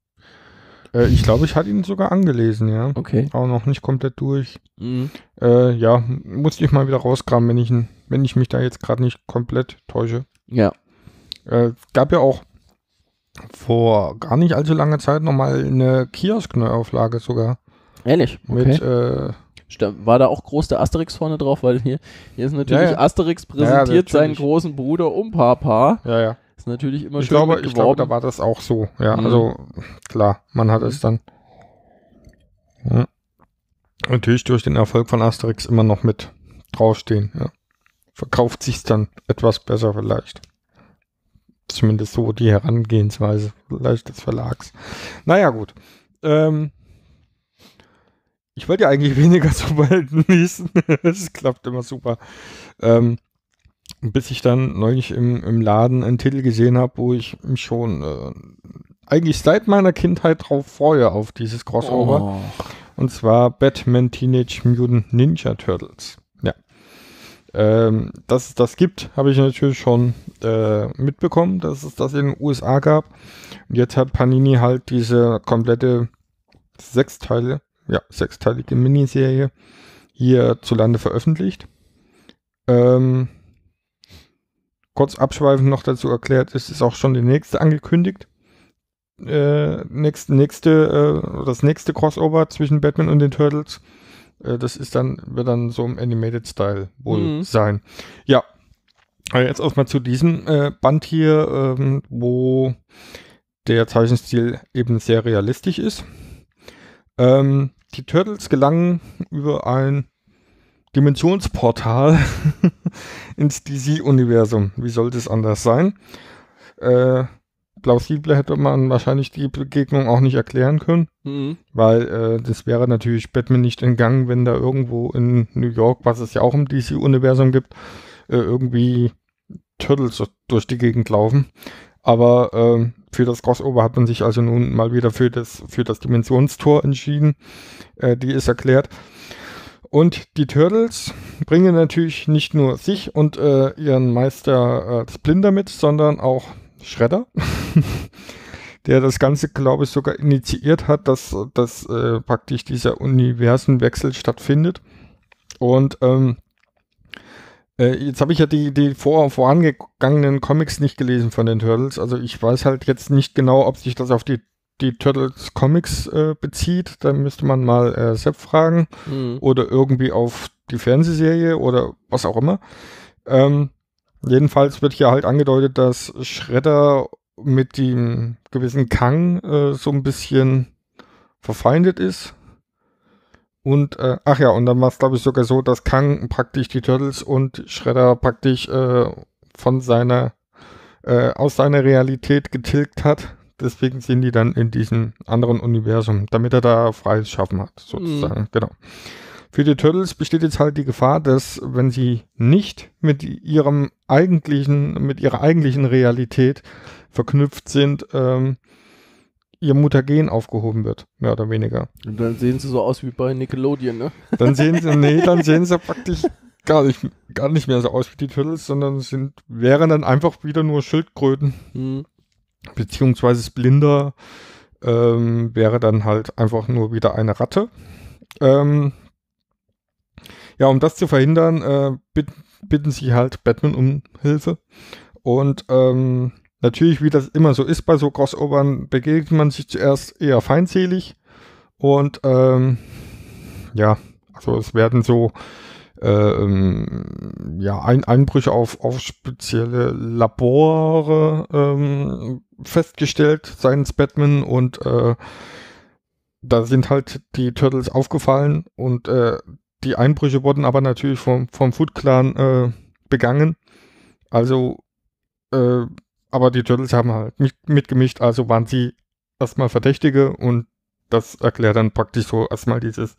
Äh, ich glaube, ich hatte ihn sogar angelesen, ja. Okay. Aber noch nicht komplett durch. Mhm. Äh, ja, musste ich mal wieder rauskramen, wenn ich, wenn ich mich da jetzt gerade nicht komplett täusche. Ja. Äh, gab ja auch vor gar nicht allzu langer Zeit nochmal eine Kiosk-Neuauflage sogar. Ehrlich? Okay. Mit, äh, War da auch groß der Asterix vorne drauf? Weil hier, hier ist natürlich Ja, ja. Asterix präsentiert ja, seinen großen Bruder Umpapa. ja, ja. Ist natürlich immer Ich schön glaube, ich glaube, da war das auch so. Ja, Mhm. also klar, man hat es dann ja. natürlich durch den Erfolg von Asterix immer noch mit draufstehen. Ja. Verkauft sich's dann etwas besser vielleicht. Zumindest so die Herangehensweise vielleicht des Verlags. Naja, gut. Ähm, ich wollte ja eigentlich weniger Superhelden lesen. Es klappt immer super. Ähm, bis ich dann neulich im, im Laden einen Titel gesehen habe, wo ich mich schon äh, eigentlich seit meiner Kindheit drauf freue, auf dieses Crossover. Oh. Und zwar Batman Teenage Mutant Ninja Turtles. Ja. Ähm, dass es das gibt, habe ich natürlich schon äh, mitbekommen, dass es das in den USA gab. Und jetzt hat Panini halt diese komplette Sechsteile, ja, sechsteilige Miniserie hierzulande veröffentlicht. Ähm, kurz abschweifend noch dazu erklärt, es ist auch schon die nächste angekündigt äh, nächste, nächste, äh, das nächste Crossover zwischen Batman und den Turtles. Äh, das ist dann, wird dann so im Animated Style wohl Mhm. sein. Ja. Aber jetzt erstmal zu diesem äh, Band hier, ähm, wo der Zeichenstil eben sehr realistisch ist. Ähm, die Turtles gelangen über ein Dimensionsportal ins DC-Universum. Wie sollte es anders sein? Äh, plausibler hätte man wahrscheinlich die Begegnung auch nicht erklären können, Mhm. weil äh, das wäre natürlich Batman nicht entgangen, wenn da irgendwo in New York, was es ja auch im DC-Universum gibt, äh, irgendwie Turtles durch die Gegend laufen. Aber ähm, für das Crossover hat man sich also nun mal wieder für das, für das Dimensionstor entschieden. Äh, die ist erklärt. Und die Turtles bringen natürlich nicht nur sich und äh, ihren Meister äh, Splinter mit, sondern auch Shredder, der das Ganze, glaube ich, sogar initiiert hat, dass, dass äh, praktisch dieser Universenwechsel stattfindet. Und ähm, äh, jetzt habe ich ja die, die vor, vorangegangenen Comics nicht gelesen von den Turtles. Also ich weiß halt jetzt nicht genau, ob sich das auf die, die Turtles Comics äh, bezieht. Da müsste man mal äh, Sepp fragen Mhm. oder irgendwie auf die Fernsehserie oder was auch immer. Ähm, jedenfalls wird hier halt angedeutet, dass Shredder mit dem gewissen Kang äh, so ein bisschen verfeindet ist. Und, äh, ach ja, und dann war es, glaube ich, sogar so, dass Kang praktisch die Turtles und Shredder praktisch äh, von seiner, äh, aus seiner Realität getilgt hat. Deswegen sind die dann in diesem anderen Universum, damit er da freies Schaffen hat, sozusagen. Genau. Für die Turtles besteht jetzt halt die Gefahr, dass wenn sie nicht mit ihrem eigentlichen, mit ihrer eigentlichen Realität verknüpft sind, ähm, ihr Mutagen aufgehoben wird, mehr oder weniger. Und dann sehen sie so aus wie bei Nickelodeon, ne? Dann sehen sie, nee, dann sehen sie praktisch gar nicht, gar nicht mehr so aus wie die Turtles, sondern sind, wären dann einfach wieder nur Schildkröten, Mhm. Beziehungsweise Splinter ähm, wäre dann halt einfach nur wieder eine Ratte. Ähm, ja, um das zu verhindern, äh, bit bitten sie halt Batman um Hilfe. Und ähm, natürlich, wie das immer so ist bei so Crossovern, begegnet man sich zuerst eher feindselig. Und ähm, ja, also es werden so äh, ähm, ja, ein Einbrüche auf, auf spezielle Labore ähm, festgestellt seitens Batman und äh, da sind halt die Turtles aufgefallen und äh, die Einbrüche wurden aber natürlich vom, vom Foot Clan äh, begangen. Also, äh, aber die Turtles haben halt nicht mitgemischt, also waren sie erstmal Verdächtige und das erklärt dann praktisch so erstmal dieses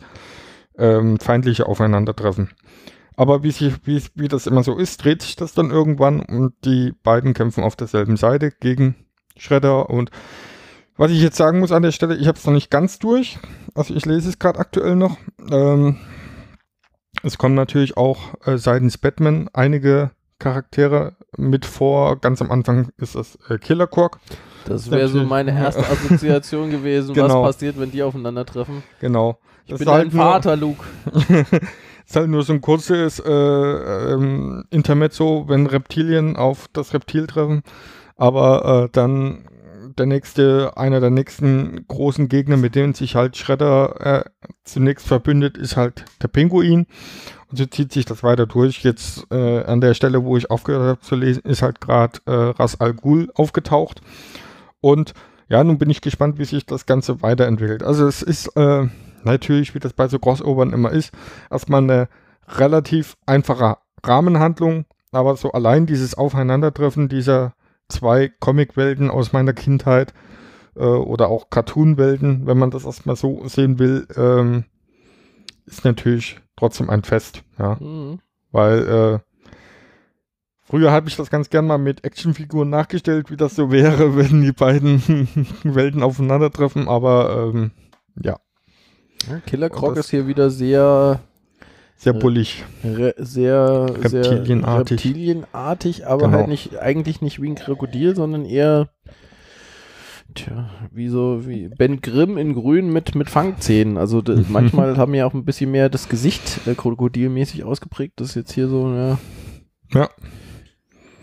ähm, feindliche Aufeinandertreffen. Aber wie, sich, wie, wie das immer so ist, dreht sich das dann irgendwann und die beiden kämpfen auf derselben Seite gegen Shredder und was ich jetzt sagen muss an der Stelle, ich habe es noch nicht ganz durch. Also ich lese es gerade aktuell noch. Ähm, es kommen natürlich auch äh, seitens Batman einige Charaktere mit vor. Ganz am Anfang ist das äh, Killer Quark. Das wäre so meine erste Assoziation gewesen, Genau. was passiert, wenn die aufeinandertreffen. Genau. Ich Das bin ist halt dein nur- Vater, Luke. ist halt nur so ein kurzes äh, ähm, Intermezzo, wenn Reptilien auf das Reptil treffen. Aber äh, dann der nächste, einer der nächsten großen Gegner, mit denen sich halt Shredder äh, zunächst verbündet, ist halt der Pinguin. Und so zieht sich das weiter durch. Jetzt äh, an der Stelle, wo ich aufgehört habe zu lesen, ist halt gerade äh, Ras Al Ghul aufgetaucht. Und ja, nun bin ich gespannt, wie sich das Ganze weiterentwickelt. Also es ist äh, natürlich, wie das bei so Crossovern immer ist, erstmal eine relativ einfache Rahmenhandlung, aber so allein dieses Aufeinandertreffen dieser zwei Comicwelten aus meiner Kindheit äh, oder auch Cartoon-Welten, wenn man das erstmal so sehen will, ähm, ist natürlich trotzdem ein Fest, ja, Mhm. weil äh, früher habe ich das ganz gern mal mit Actionfiguren nachgestellt, wie das so wäre, wenn die beiden Welten aufeinandertreffen, aber ähm, ja, Killer Croc ist hier wieder sehr, sehr bullig. re sehr Reptilienartig. sehr reptilienartig, aber Genau. halt nicht, eigentlich nicht wie ein Krokodil, sondern eher, tja, wie so, wie Ben Grimm in Grün mit, mit Fangzähnen. Also das, manchmal haben ja auch ein bisschen mehr das Gesicht äh, krokodilmäßig ausgeprägt. Das ist jetzt hier so, ja. Ja.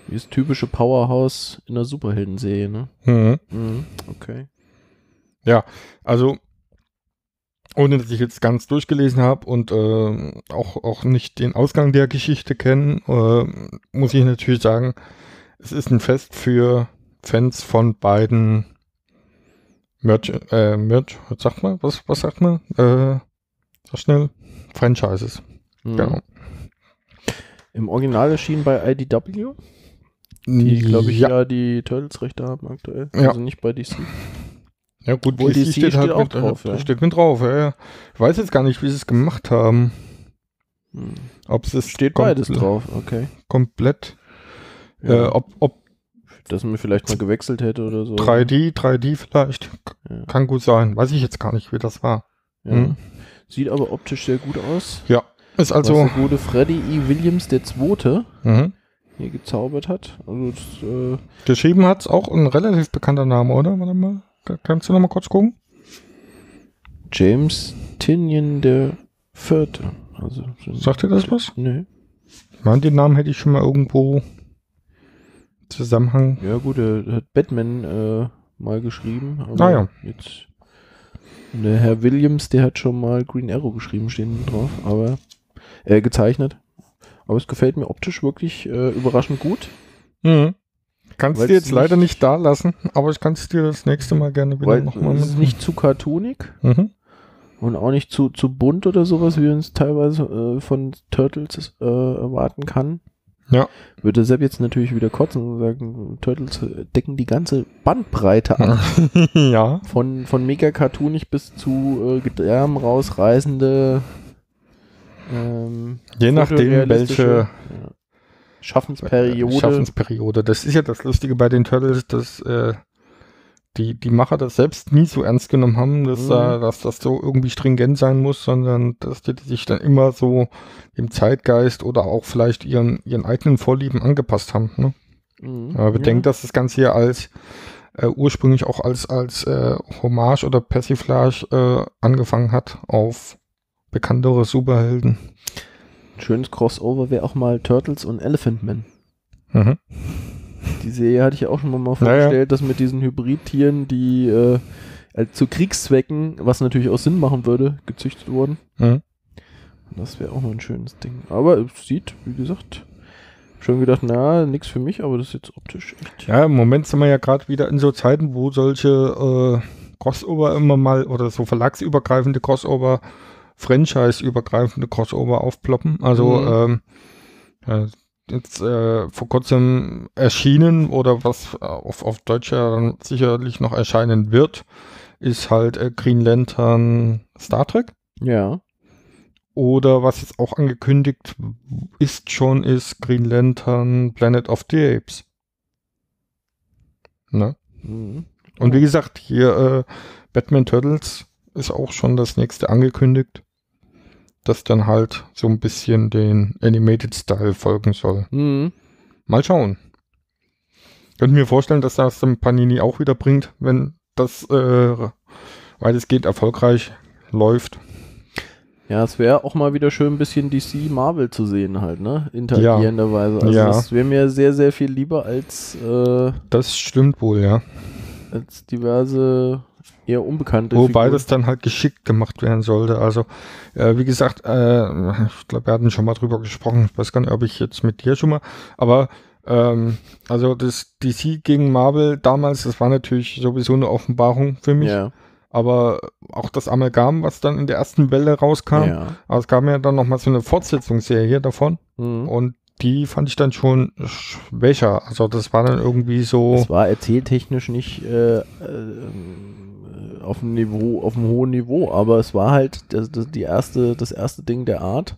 Wie das typische Powerhouse in der Superhelden-Serie, ne? Mhm. Mhm, okay. Also, ohne dass ich jetzt ganz durchgelesen habe und äh, auch, auch nicht den Ausgang der Geschichte kenne, äh, muss ich natürlich sagen, es ist ein Fest für Fans von beiden Merch, äh, Merch, was sagt man? Was, was sagt man? Äh, sag schnell. Franchises. Mhm. Genau. Im Original erschienen bei IDW, die, glaube ich, ja. ja. die Turtles-Rechte haben aktuell. Ja. Also nicht bei DC. Ja gut, DC DC steht, halt auch mit, äh, drauf, ja. steht mit drauf, ja, ja. Ich weiß jetzt gar nicht, wie sie es gemacht haben. Hm. Ob es Steht beides drauf, okay. komplett, Ja. äh, ob, ob Dass man vielleicht mal gewechselt hätte oder so. 3D, 3D vielleicht, Ja. kann gut sein. Weiß ich jetzt gar nicht, wie das war. Ja. Mhm. Sieht aber optisch sehr gut aus. Ja, ist was also, der gute Freddy E. Williams der Zweite mhm. hier gezaubert hat. Also das, äh, geschrieben hat es auch ein relativ bekannter Name, oder? Warte mal, kannst du noch mal kurz gucken? James Tinian der Vierte. Also, so- Sagt dir das was? Nee. Meine, den Namen hätte ich schon mal irgendwo Zusammenhang. Ja gut, er hat Batman äh, mal geschrieben. Aber Ah, ja. Jetzt, und der Herr Williams, der hat schon mal Green Arrow geschrieben, stehen drauf. Aber äh, gezeichnet. Aber es gefällt mir optisch wirklich äh, überraschend gut. Mhm. Kannst du jetzt leider nicht- da lassen, aber ich kann es dir das nächste Mal gerne wieder nochmal es ist nicht zu cartoonig Mhm. und auch nicht zu, zu bunt oder sowas, wie man es teilweise äh, von Turtles äh, erwarten kann. Ja. Würde Sepp jetzt natürlich wieder kotzen und sagen, Turtles decken die ganze Bandbreite ab. ja. Von, von mega cartoonig bis zu äh, Gedärm rausreißende ähm, Je nachdem, welche ja, Schaffensperiode. Schaffensperiode. Das ist ja das Lustige bei den Turtles, dass äh, die, die Macher das selbst nie so ernst genommen haben, dass, Mhm. da, dass das so irgendwie stringent sein muss, sondern dass die sich dann immer so im Zeitgeist oder auch vielleicht ihren, ihren eigenen Vorlieben angepasst haben. Ne? Mhm. Aber bedenkt, dass das Ganze hier als äh, ursprünglich auch als, als äh, Hommage oder Persiflage äh, angefangen hat auf bekanntere Superhelden. Schönes Crossover wäre auch mal Turtles und Elephant Man. Mhm. Die Serie hatte ich ja auch schon mal vorgestellt, dass mit diesen Hybridtieren, die äh, äh, zu Kriegszwecken, was natürlich auch Sinn machen würde, gezüchtet wurden. Mhm. Das wäre auch mal ein schönes Ding. Aber es sieht, wie gesagt, schon gedacht, na, nichts für mich, aber das ist jetzt optisch echt. Ja, im Moment sind wir ja gerade wieder in so Zeiten, wo solche äh, Crossover immer mal oder so verlagsübergreifende Crossover, Franchise-übergreifende Crossover aufploppen. Also Mhm. ähm, äh, jetzt äh, vor kurzem erschienen oder was äh, auf, auf Deutsch ja dann sicherlich noch erscheinen wird, ist halt äh, Green Lantern Star Trek. Ja. Oder was jetzt auch angekündigt ist schon, ist Green Lantern Planet of the Apes. Ne? Mhm. Und wie gesagt, hier äh, Batman Turtles ist auch schon das nächste angekündigt, das dann halt so ein bisschen den Animated Style folgen soll. Mhm. Mal schauen. Könnte mir vorstellen, dass das dann Panini auch wieder bringt, wenn das äh, weitestgehend erfolgreich läuft. Ja, es wäre auch mal wieder schön, ein bisschen DC Marvel zu sehen, halt, ne? Interagierenderweise. Also, Ja. das wäre mir sehr, sehr viel lieber als, äh, Das stimmt wohl, ja. als diverse eher unbekannte Wobei Figuren. das dann halt geschickt gemacht werden sollte. Also, äh, wie gesagt, äh, ich glaube, wir hatten schon mal drüber gesprochen. Ich weiß gar nicht, ob ich jetzt mit dir schon mal, aber ähm, also das DC gegen Marvel damals, das war natürlich sowieso eine Offenbarung für mich. Ja, Aber auch das Amalgam, was dann in der ersten Welle rauskam, ja. aber es kam ja dann nochmal so eine Fortsetzungsserie davon Mhm. und die fand ich dann schon schwächer. Also das war dann irgendwie so. Es war erzähltechnisch nicht äh, äh, auf dem Niveau, auf einem hohen Niveau, aber es war halt das, das, die erste, das erste Ding der Art.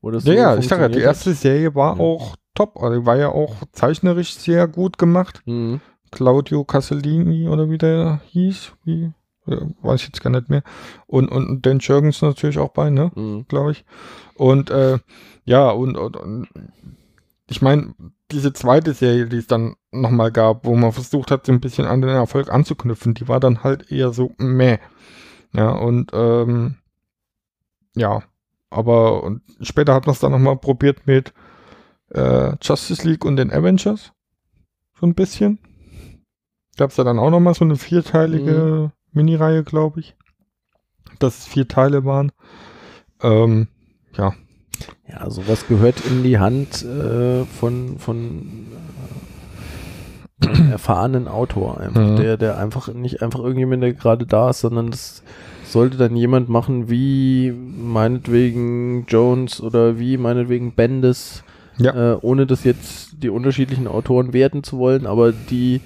Wo das Ja, so ja, ich sag ja, die erste Serie war Ja. auch top. Also die war ja auch zeichnerisch sehr gut gemacht. Mhm. Claudio Castellini oder wie der hieß, wie, weiß ich jetzt gar nicht mehr. Und, und Dan Jürgens natürlich auch bei, ne, Mhm. glaube ich. Und äh, ja, und, und, und ich meine, diese zweite Serie, die es dann nochmal gab, wo man versucht hat, so ein bisschen an den Erfolg anzuknüpfen, die war dann halt eher so meh. Ja, und ähm, ja, aber und später hat man es dann nochmal probiert mit äh, Justice League und den Avengers. So ein bisschen. Gab es da dann auch nochmal so eine vierteilige Minireihe, glaube ich. Dass es vier Teile waren. Ähm, ja. Ja, sowas gehört in die Hand äh, von, von äh, erfahrenen Autor, einfach, Mhm. der, der einfach nicht einfach irgendjemand, der gerade da ist, sondern das sollte dann jemand machen wie meinetwegen Jones oder wie meinetwegen Bendis, Ja. äh, ohne das jetzt die unterschiedlichen Autoren werten zu wollen, aber die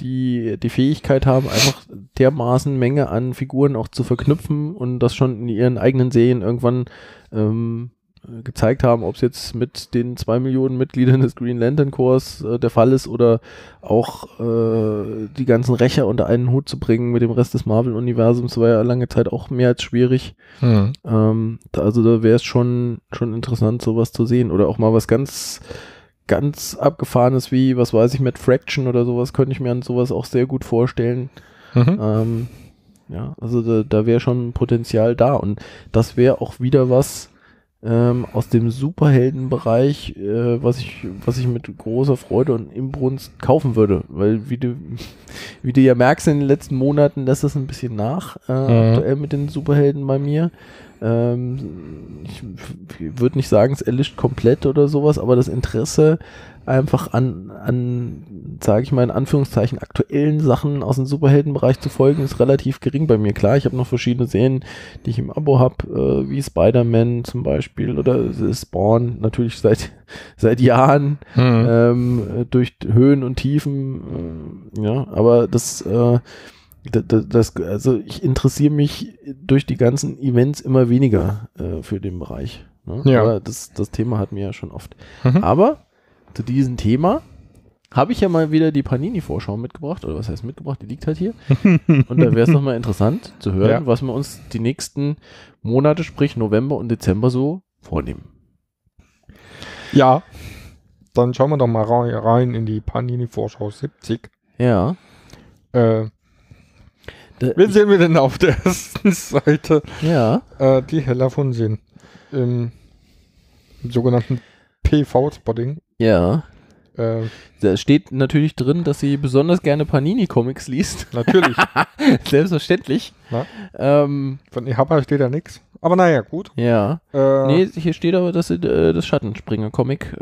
die die Fähigkeit haben, einfach dermaßen Menge an Figuren auch zu verknüpfen und das schon in ihren eigenen Serien irgendwann ähm, äh, gezeigt haben, ob es jetzt mit den zwei Millionen Mitgliedern des Green Lantern Corps äh, der Fall ist oder auch äh, die ganzen Rächer unter einen Hut zu bringen mit dem Rest des Marvel-Universums, war ja lange Zeit auch mehr als schwierig. Hm. Ähm, da, also da wäre es schon, schon interessant, sowas zu sehen. Oder auch mal was ganz, ganz abgefahrenes wie, was weiß ich, mit Fraction oder sowas, könnte ich mir an sowas auch sehr gut vorstellen. Mhm. Ähm, ja, also da, da wäre schon Potenzial da. Und das wäre auch wieder was ähm, aus dem Superheldenbereich, äh, was ich, was ich mit großer Freude und Imbrunst kaufen würde. Weil wie du, wie du ja merkst, in den letzten Monaten lässt das ein bisschen nach, äh, Mhm. aktuell mit den Superhelden bei mir. Ähm, ich würde nicht sagen, es erlischt komplett oder sowas, aber das Interesse einfach an, an sage ich mal in Anführungszeichen, aktuellen Sachen aus dem Superheldenbereich zu folgen, ist relativ gering bei mir. Klar, ich habe noch verschiedene Serien, die ich im Abo habe, äh, wie Spider-Man zum Beispiel oder Spawn, natürlich seit, seit Jahren Hm. ähm, äh, durch Höhen und Tiefen, äh, ja, aber das, äh, das, das, also ich interessiere mich durch die ganzen Events immer weniger äh, für den Bereich. Ne? Ja. Aber das, das Thema hat mir ja schon oft. Mhm. Aber zu diesem Thema habe ich ja mal wieder die Panini-Vorschau mitgebracht, oder was heißt mitgebracht, die liegt halt hier. Und da wäre es nochmal interessant zu hören, Ja. was wir uns die nächsten Monate, sprich November und Dezember so vornehmen. Ja. Dann schauen wir doch mal rein, in die Panini Vorschau 70. Ja. Äh, wen sehen wir denn auf der ersten Seite? ja. Äh, die Hella von Sinn. Im sogenannten PV-Spotting. Ja. Äh, Da steht natürlich drin, dass sie besonders gerne Panini-Comics liest. natürlich. Selbstverständlich. Ähm, Von Ihaba steht da nichts. Aber naja, gut. Ja. Äh, Nee, hier steht aber, dass sie äh, das Schattenspringer-Comic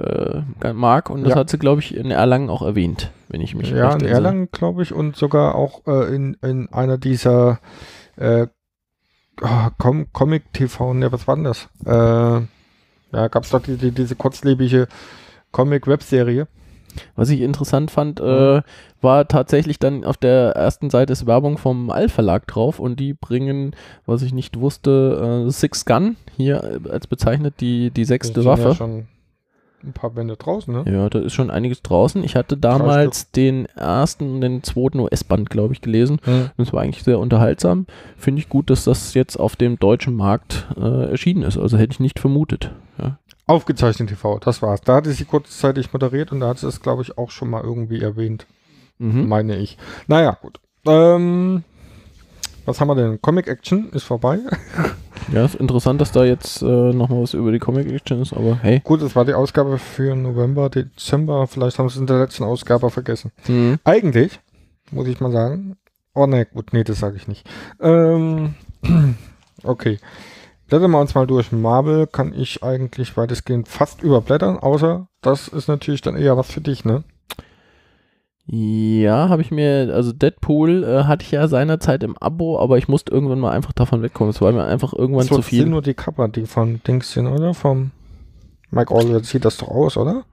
äh, mag und das Ja. hat sie, glaube ich, in Erlangen auch erwähnt, wenn ich mich ja, in. Erlangen, glaube ich, und sogar auch äh, in, in einer dieser äh, ah, Com Comic TV, ne, was war denn das? Äh, ja, gab es doch die, die, diese kurzlebige Comic-Webserie. Was ich interessant fand, Mhm. äh, war tatsächlich dann auf der ersten Seite ist Werbung vom All-Verlag drauf und die bringen, was ich nicht wusste, äh, Six Gun hier äh, als bezeichnet die, die sechste Das sind Ja Waffe. schon ein paar Bände draußen, ne? Ja, da ist schon einiges draußen. Ich hatte damals den ersten und den zweiten US-Band, glaube ich, gelesen. Hm. Das war eigentlich sehr unterhaltsam. Finde ich gut, dass das jetzt auf dem deutschen Markt äh, erschienen ist. Also hätte ich nicht vermutet. Ja. Aufgezeichnet TV, das war's. Da hatte sie kurzzeitig moderiert und da hat sie es, glaube ich, auch schon mal irgendwie erwähnt, Mhm. meine ich. Naja, gut. Ähm, was haben wir denn? Comic Action ist vorbei. Ja, ist interessant, dass da jetzt äh, nochmal was über die Comic Action ist, aber hey. Gut, das war die Ausgabe für November, Dezember. Vielleicht haben sie es in der letzten Ausgabe vergessen. Mhm. Eigentlich, muss ich mal sagen. Oh ne, gut, nee, das sage ich nicht. Ähm, okay. Blättern wir uns mal durch. Marvel kann ich eigentlich weitestgehend fast überblättern, außer das ist natürlich dann eher was für dich, ne? Ja, habe ich mir, also Deadpool äh, hatte ich ja seinerzeit im Abo, aber ich musste irgendwann mal einfach davon wegkommen. Es war mir einfach irgendwann So, zu das sind viel. nur die Cover, die von Dings sind, oder? Vom Mike Allred sieht das doch aus, oder?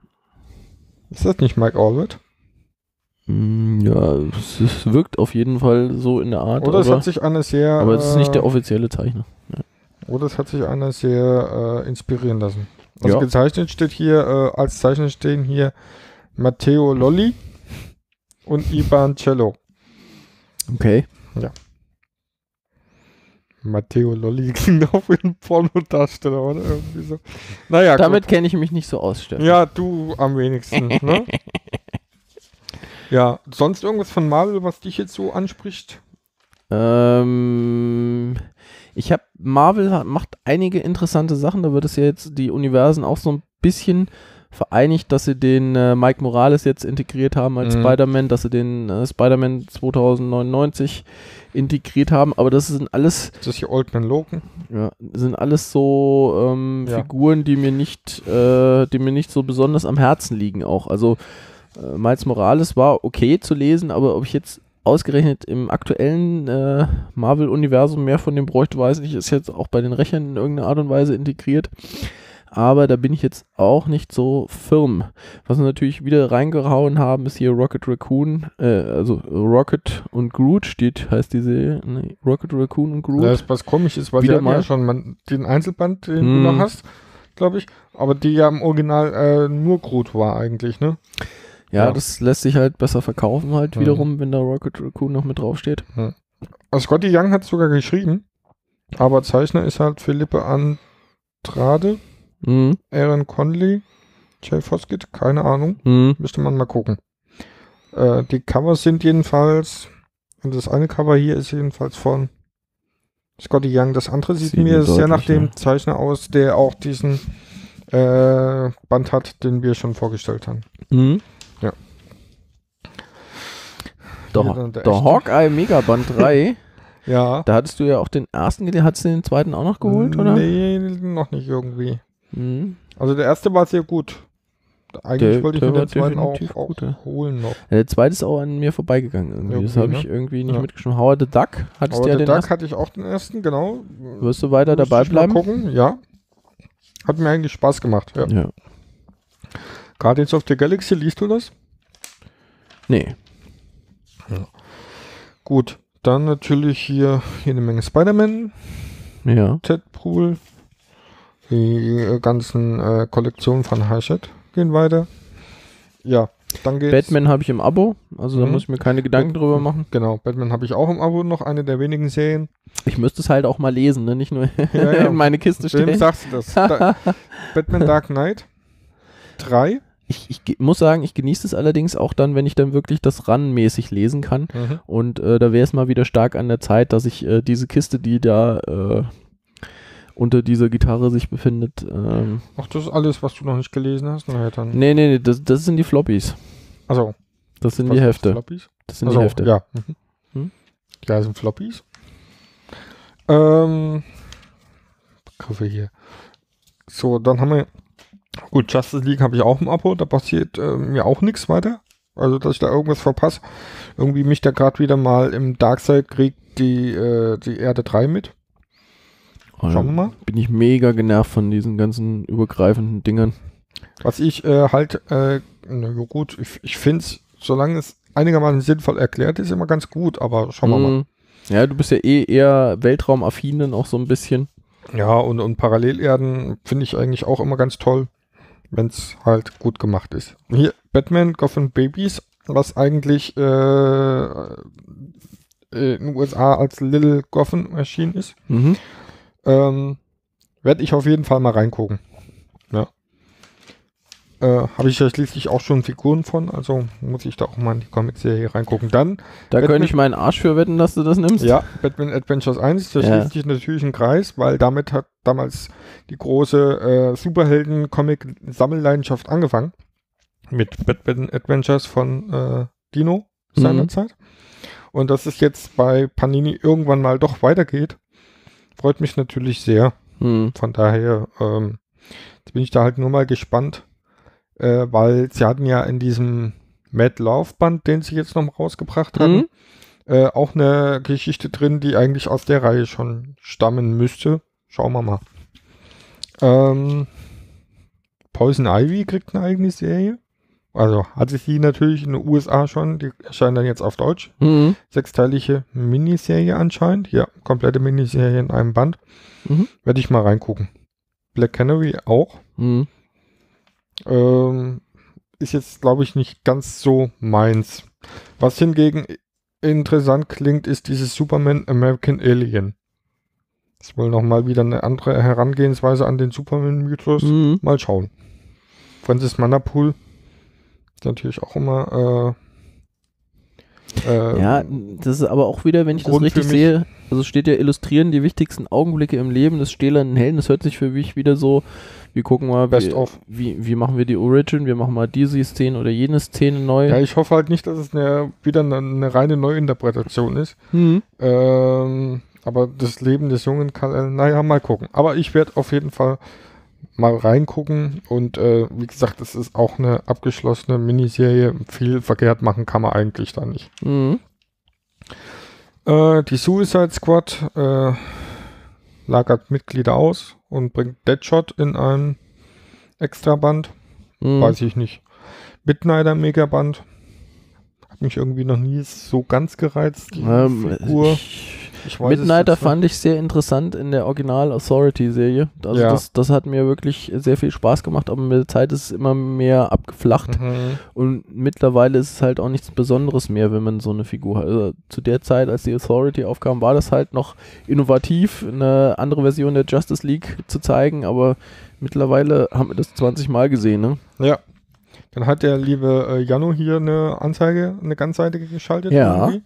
Ist das nicht Mike Allred? Mm, Ja, es, es wirkt auf jeden Fall so in der Art, Oder es aber, hat sich einer sehr. aber es ist nicht der äh, offizielle Zeichner. Oder es hat sich einer sehr äh, inspirieren lassen. Also Ja. gezeichnet steht hier, äh, als Zeichner stehen hier Matteo Lolli und Ivan Cello. Okay. Matteo Lolli klingt auch wie ein Pornodarsteller, oder? Irgendwie so. Naja, Damit kenne ich mich nicht so aus. Steffen. Ja, du am wenigsten, ne? Ja, sonst irgendwas von Marvel, was dich jetzt so anspricht? Ähm, ich habe Marvel hat, macht einige interessante Sachen. Da wird es ja jetzt die Universen auch so ein bisschen vereinigt, dass sie den äh, Mike Morales jetzt integriert haben als Mhm. Spider-Man, dass sie den äh, Spider-Man 2099 integriert haben. Aber das sind alles, Ist das hier Old Man Logan? ja, sind alles so ähm, Ja. Figuren, die mir nicht, äh, die mir nicht so besonders am Herzen liegen. Auch also äh, Miles Morales war okay zu lesen, aber ob ich jetzt ausgerechnet im aktuellen äh, Marvel-Universum mehr von dem bräuchte, weiß ich, ist jetzt auch bei den Rechnern in irgendeiner Art und Weise integriert. Aber da bin ich jetzt auch nicht so firm. Was wir natürlich wieder reingehauen haben, ist hier Rocket Raccoon, äh, also Rocket und Groot steht, heißt diese, ne, Rocket Raccoon und Groot. Das, was komisch ist, weil Wieder sie hatten ja mal. schon man, den Einzelband, den Hm. du noch hast, glaube ich. Aber die ja im Original äh, nur Groot war eigentlich, ne? Ja, Ja. das lässt sich halt besser verkaufen halt Mhm. wiederum, wenn da Rocket Raccoon noch mit draufsteht. Also Scotty Young hat sogar geschrieben, aber Zeichner ist halt Philippe Andrade, Mhm. Aaron Conley, Jay Foskett, keine Ahnung, Mhm. müsste man mal gucken. Äh, die Covers sind jedenfalls, und das eine Cover hier ist jedenfalls von Scotty Young, das andere sieht, Sieht mir sehr nach dem ja. Zeichner aus, der auch diesen äh, Band hat, den wir schon vorgestellt haben. Mhm. Ja. Der, der der echte. Hawkeye Megaband 3, Ja. da hattest du ja auch den ersten, hattest du den zweiten auch noch geholt, oder? Nee, noch nicht irgendwie. Mhm. Also der erste war sehr gut. Eigentlich Der- wollte ich der mir den zweiten auch, auch holen noch. Ja, Der zweite ist auch an mir vorbeigegangen irgendwie. das Irgendwie, habe ich ne? irgendwie nicht Ja. mitgeschrieben. Howard the Duck, hattest du ja der den Duck ersten. hatte ich auch den ersten, genau. Wirst du weiter Müsste dabei ich mal bleiben? gucken, ja. Hat mir eigentlich Spaß gemacht. Ja. Ja. Guardians of the Galaxy, liest du das? Nee. Gut. Dann natürlich hier, hier eine Menge Spider-Man, Ja. Deadpool, die äh, ganzen äh, Kollektionen von Hachette gehen weiter. Ja, dann geht's. Batman habe ich im Abo, also da Mhm. muss ich mir keine Gedanken Bat- drüber machen. Genau, Batman habe ich auch im Abo, noch eine der wenigen Serien. Ich müsste es halt auch mal lesen, ne? nicht nur Ja, ja. in meine Kiste Wem stellen. sagst du das? Da, Batman Dark Knight 3. Ich, ich muss sagen, ich genieße es allerdings auch dann, wenn ich dann wirklich das RAN-mäßig lesen kann. Und äh, da wäre es mal wieder stark an der Zeit, dass ich äh, diese Kiste, die da äh, unter dieser Gitarre sich befindet, ähm, Ach, das ist alles, was du noch nicht gelesen hast? Na ja, dann. nee, nee, nee, das, das sind die Floppies. Also, Das sind was die Hefte. Floppies? Das sind Also, die Hefte. ja. Mhm. Hm? Ja, sind Floppies. Ähm, Griffe hier. So, dann haben wir, gut, Justice League habe ich auch im Abo, da passiert äh, mir auch nichts weiter. Also, dass ich da irgendwas verpasse. Irgendwie mich da gerade wieder mal im Darkseid kriegt die, äh, die Erde 3 mit. Schauen wir mal. Bin ich mega genervt von diesen ganzen übergreifenden Dingern. Was ich äh, halt, äh, na ja, gut, ich, ich finde es, solange es einigermaßen sinnvoll erklärt ist, immer ganz gut, aber schauen wir mal. Mhm. Ja, du bist ja eh eher Weltraumaffin dann auch so ein bisschen. Ja, und, und Parallelerden finde ich eigentlich auch immer ganz toll, wenn es halt gut gemacht ist. Hier, Batman Gotham Babies, was eigentlich äh, äh in den USA als Little Gotham erschienen ist. Mhm. Ähm, Werde ich auf jeden Fall mal reingucken. Ja. Äh, Habe ich ja schließlich auch schon Figuren von, also muss ich da auch mal in die Comic-Serie reingucken. Dann, Da Batman- könnte ich meinen Arsch für wetten, dass du das nimmst. ja, Batman Adventures 1, da Ja. schließt sich natürlich ein Kreis, weil damit hat damals die große äh, Superhelden-Comic-Sammelleidenschaft angefangen. Mit Batman Adventures von äh, Dino Mhm. seinerzeit. Und dass es jetzt bei Panini irgendwann mal doch weitergeht, freut mich natürlich sehr. Hm. Von daher ähm, bin ich da halt nur mal gespannt, äh, weil sie hatten ja in diesem Mad Love Band, den sie jetzt noch rausgebracht hatten, Mhm. äh, auch eine Geschichte drin, die eigentlich aus der Reihe schon stammen müsste. Schauen wir mal. Ähm, Poison Ivy kriegt eine eigene Serie. Also hatte sie natürlich in den USA schon, die erscheint dann jetzt auf Deutsch. Mhm. Sechsteilige Miniserie anscheinend. Ja, komplette Miniserie in einem Band. Mhm. Werde ich mal reingucken. Black Canary auch. Mhm. Ähm, ist jetzt, glaube ich, nicht ganz so meins. Was hingegen interessant klingt, ist dieses Superman American Alien. Das ist wohl nochmal wieder eine andere Herangehensweise an den Superman-Mythos. Mhm. Mal schauen. Francis Manapool ist natürlich auch immer äh, äh, Ja, das ist aber auch wieder, wenn ich das Grund richtig für mich- sehe, also es steht ja illustrieren die wichtigsten Augenblicke im Leben des stählernen Helden. Das hört sich für mich wieder so, wir gucken mal, Best wie, wie, wie machen wir die Origin, wir machen mal diese Szene oder jene Szene neu. Ja, ich hoffe halt nicht, dass es eine, wieder eine, eine reine Neuinterpretation ist. Mhm. Ähm, aber das Leben des Jungen kann, äh, naja, mal gucken. Aber ich werde auf jeden Fall mal reingucken und äh, wie gesagt, es ist auch eine abgeschlossene Miniserie. Viel verkehrt machen kann man eigentlich da nicht. Mhm. Äh, die Suicide Squad äh, lagert Mitglieder aus und bringt Deadshot in ein Extraband. Mhm. Weiß ich nicht. Midnighter Megaband. Hat mich irgendwie noch nie so ganz gereizt. Die Ähm, Figur. ich, Midnighter fand ich sehr interessant in der Original Authority-Serie. Also Ja. das, das hat mir wirklich sehr viel Spaß gemacht, aber mit der Zeit ist es immer mehr abgeflacht. Mhm. Und mittlerweile ist es halt auch nichts Besonderes mehr, wenn man so eine Figur hat. Also zu der Zeit, als die Authority aufkam, war das halt noch innovativ, eine andere Version der Justice League zu zeigen, aber mittlerweile haben wir das 20 Mal gesehen, ne? Ja. Dann hat der liebe äh, Jano hier eine Anzeige, eine ganzseitige geschaltet. Ja. irgendwie.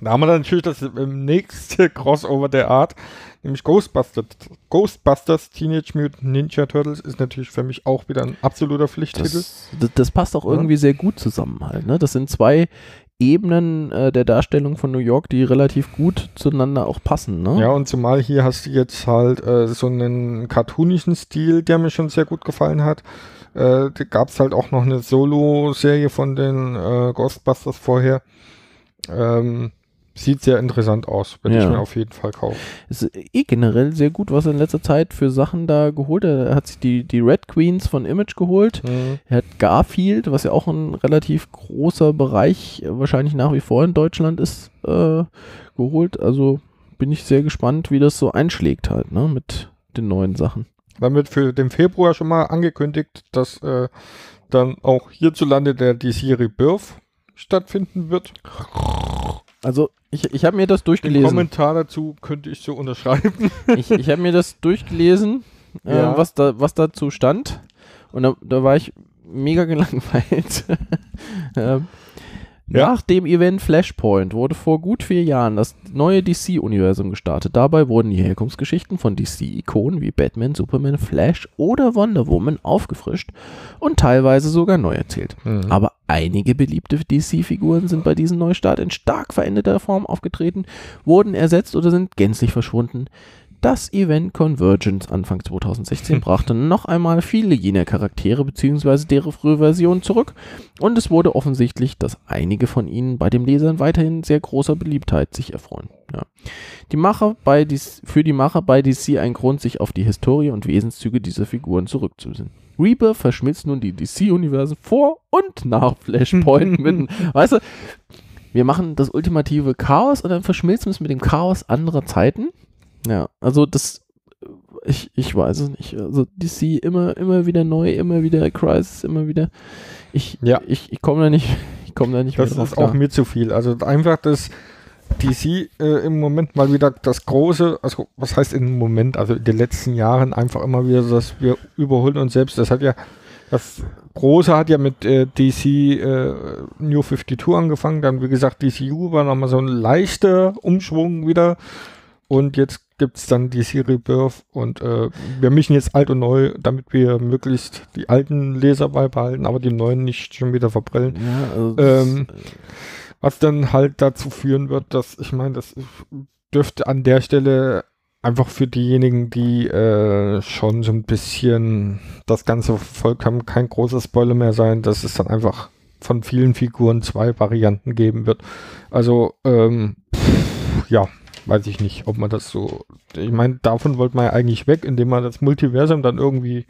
Da haben wir dann natürlich das ähm, nächste Crossover der Art, nämlich Ghostbusters. Ghostbusters Teenage Mutant Ninja Turtles ist natürlich für mich auch wieder ein absoluter Pflichttitel. Das, das, das passt auch Ja. irgendwie sehr gut zusammen halt, ne? Das sind zwei Ebenen äh, der Darstellung von New York, die relativ gut zueinander auch passen, ne? Ja, und zumal hier hast du jetzt halt äh, so einen cartoonischen Stil, der mir schon sehr gut gefallen hat. Äh, da gab es halt auch noch eine Solo-Serie von den äh, Ghostbusters vorher. Ähm, sieht sehr interessant aus, werde ich Ja. mir auf jeden Fall kaufen. ist eh generell sehr gut, was er in letzter Zeit für Sachen da geholt hat. Er hat sich die, die Red Queens von Image geholt. Er hat Garfield, was ja auch ein relativ großer Bereich äh, wahrscheinlich nach wie vor in Deutschland ist, äh, geholt. Also bin ich sehr gespannt, wie das so einschlägt halt, ne, mit den neuen Sachen. Dann wird für den Februar schon mal angekündigt, dass äh, dann auch hierzulande der DC Rebirth stattfinden wird. Also ich, ich habe mir das Den durchgelesen. Kommentar dazu könnte ich so unterschreiben. ich ich habe mir das durchgelesen, äh, Ja. was, da, was dazu stand. Und da, da war ich mega gelangweilt. ähm, Ja. Nach dem Event Flashpoint wurde vor gut vier Jahren das neue DC-Universum gestartet. Dabei wurden die Herkunftsgeschichten von DC-Ikonen wie Batman, Superman, Flash oder Wonder Woman aufgefrischt und teilweise sogar neu erzählt. Mhm. Aber einige beliebte DC-Figuren sind bei diesem Neustart in stark veränderter Form aufgetreten, wurden ersetzt oder sind gänzlich verschwunden. Das Event Convergence Anfang 2016 brachte noch einmal viele jener Charaktere bzw. deren frühe Versionen zurück und es wurde offensichtlich, dass einige von ihnen bei den Lesern weiterhin sehr großer Beliebtheit sich erfreuen. Ja. Die Macher bei DC, für die Macher bei DC ein Grund, sich auf die Historie und Wesenszüge dieser Figuren zurückzubesinnen. Rebirth verschmilzt nun die DC-Universen vor und nach Flashpoint mit, weißt du, wir machen das ultimative Chaos und dann verschmilzen wir es mit dem Chaos anderer Zeiten. Ja, also das, ich, ich weiß es nicht. Also DC immer, immer wieder neu, immer wieder Crisis, immer wieder. Ich, Ja. ich, ich komme da nicht, ich komme da nicht Das mehr drauf ist auch mir zu viel. Also einfach das DC äh, im Moment mal wieder das große, also was heißt im Moment, also in den letzten Jahren einfach immer wieder, dass wir überholen uns selbst. Das hat ja, das Große hat ja mit äh, DC äh, New 52 angefangen, dann wie gesagt DCU war nochmal so ein leichter Umschwung wieder und jetzt gibt es dann DC Rebirth und äh, wir mischen jetzt alt und neu, damit wir möglichst die alten Leser beibehalten, aber die neuen nicht schon wieder verprellen. Ja, also Ähm, was dann halt dazu führen wird, dass, ich meine, das dürfte an der Stelle einfach für diejenigen, die äh, schon so ein bisschen das Ganze verfolgt haben, kein großer Spoiler mehr sein, dass es dann einfach von vielen Figuren zwei Varianten geben wird. Also, ähm, pff, ja, weiß ich nicht, ob man das so. Ich meine, davon wollte man ja eigentlich weg, indem man das Multiversum dann irgendwie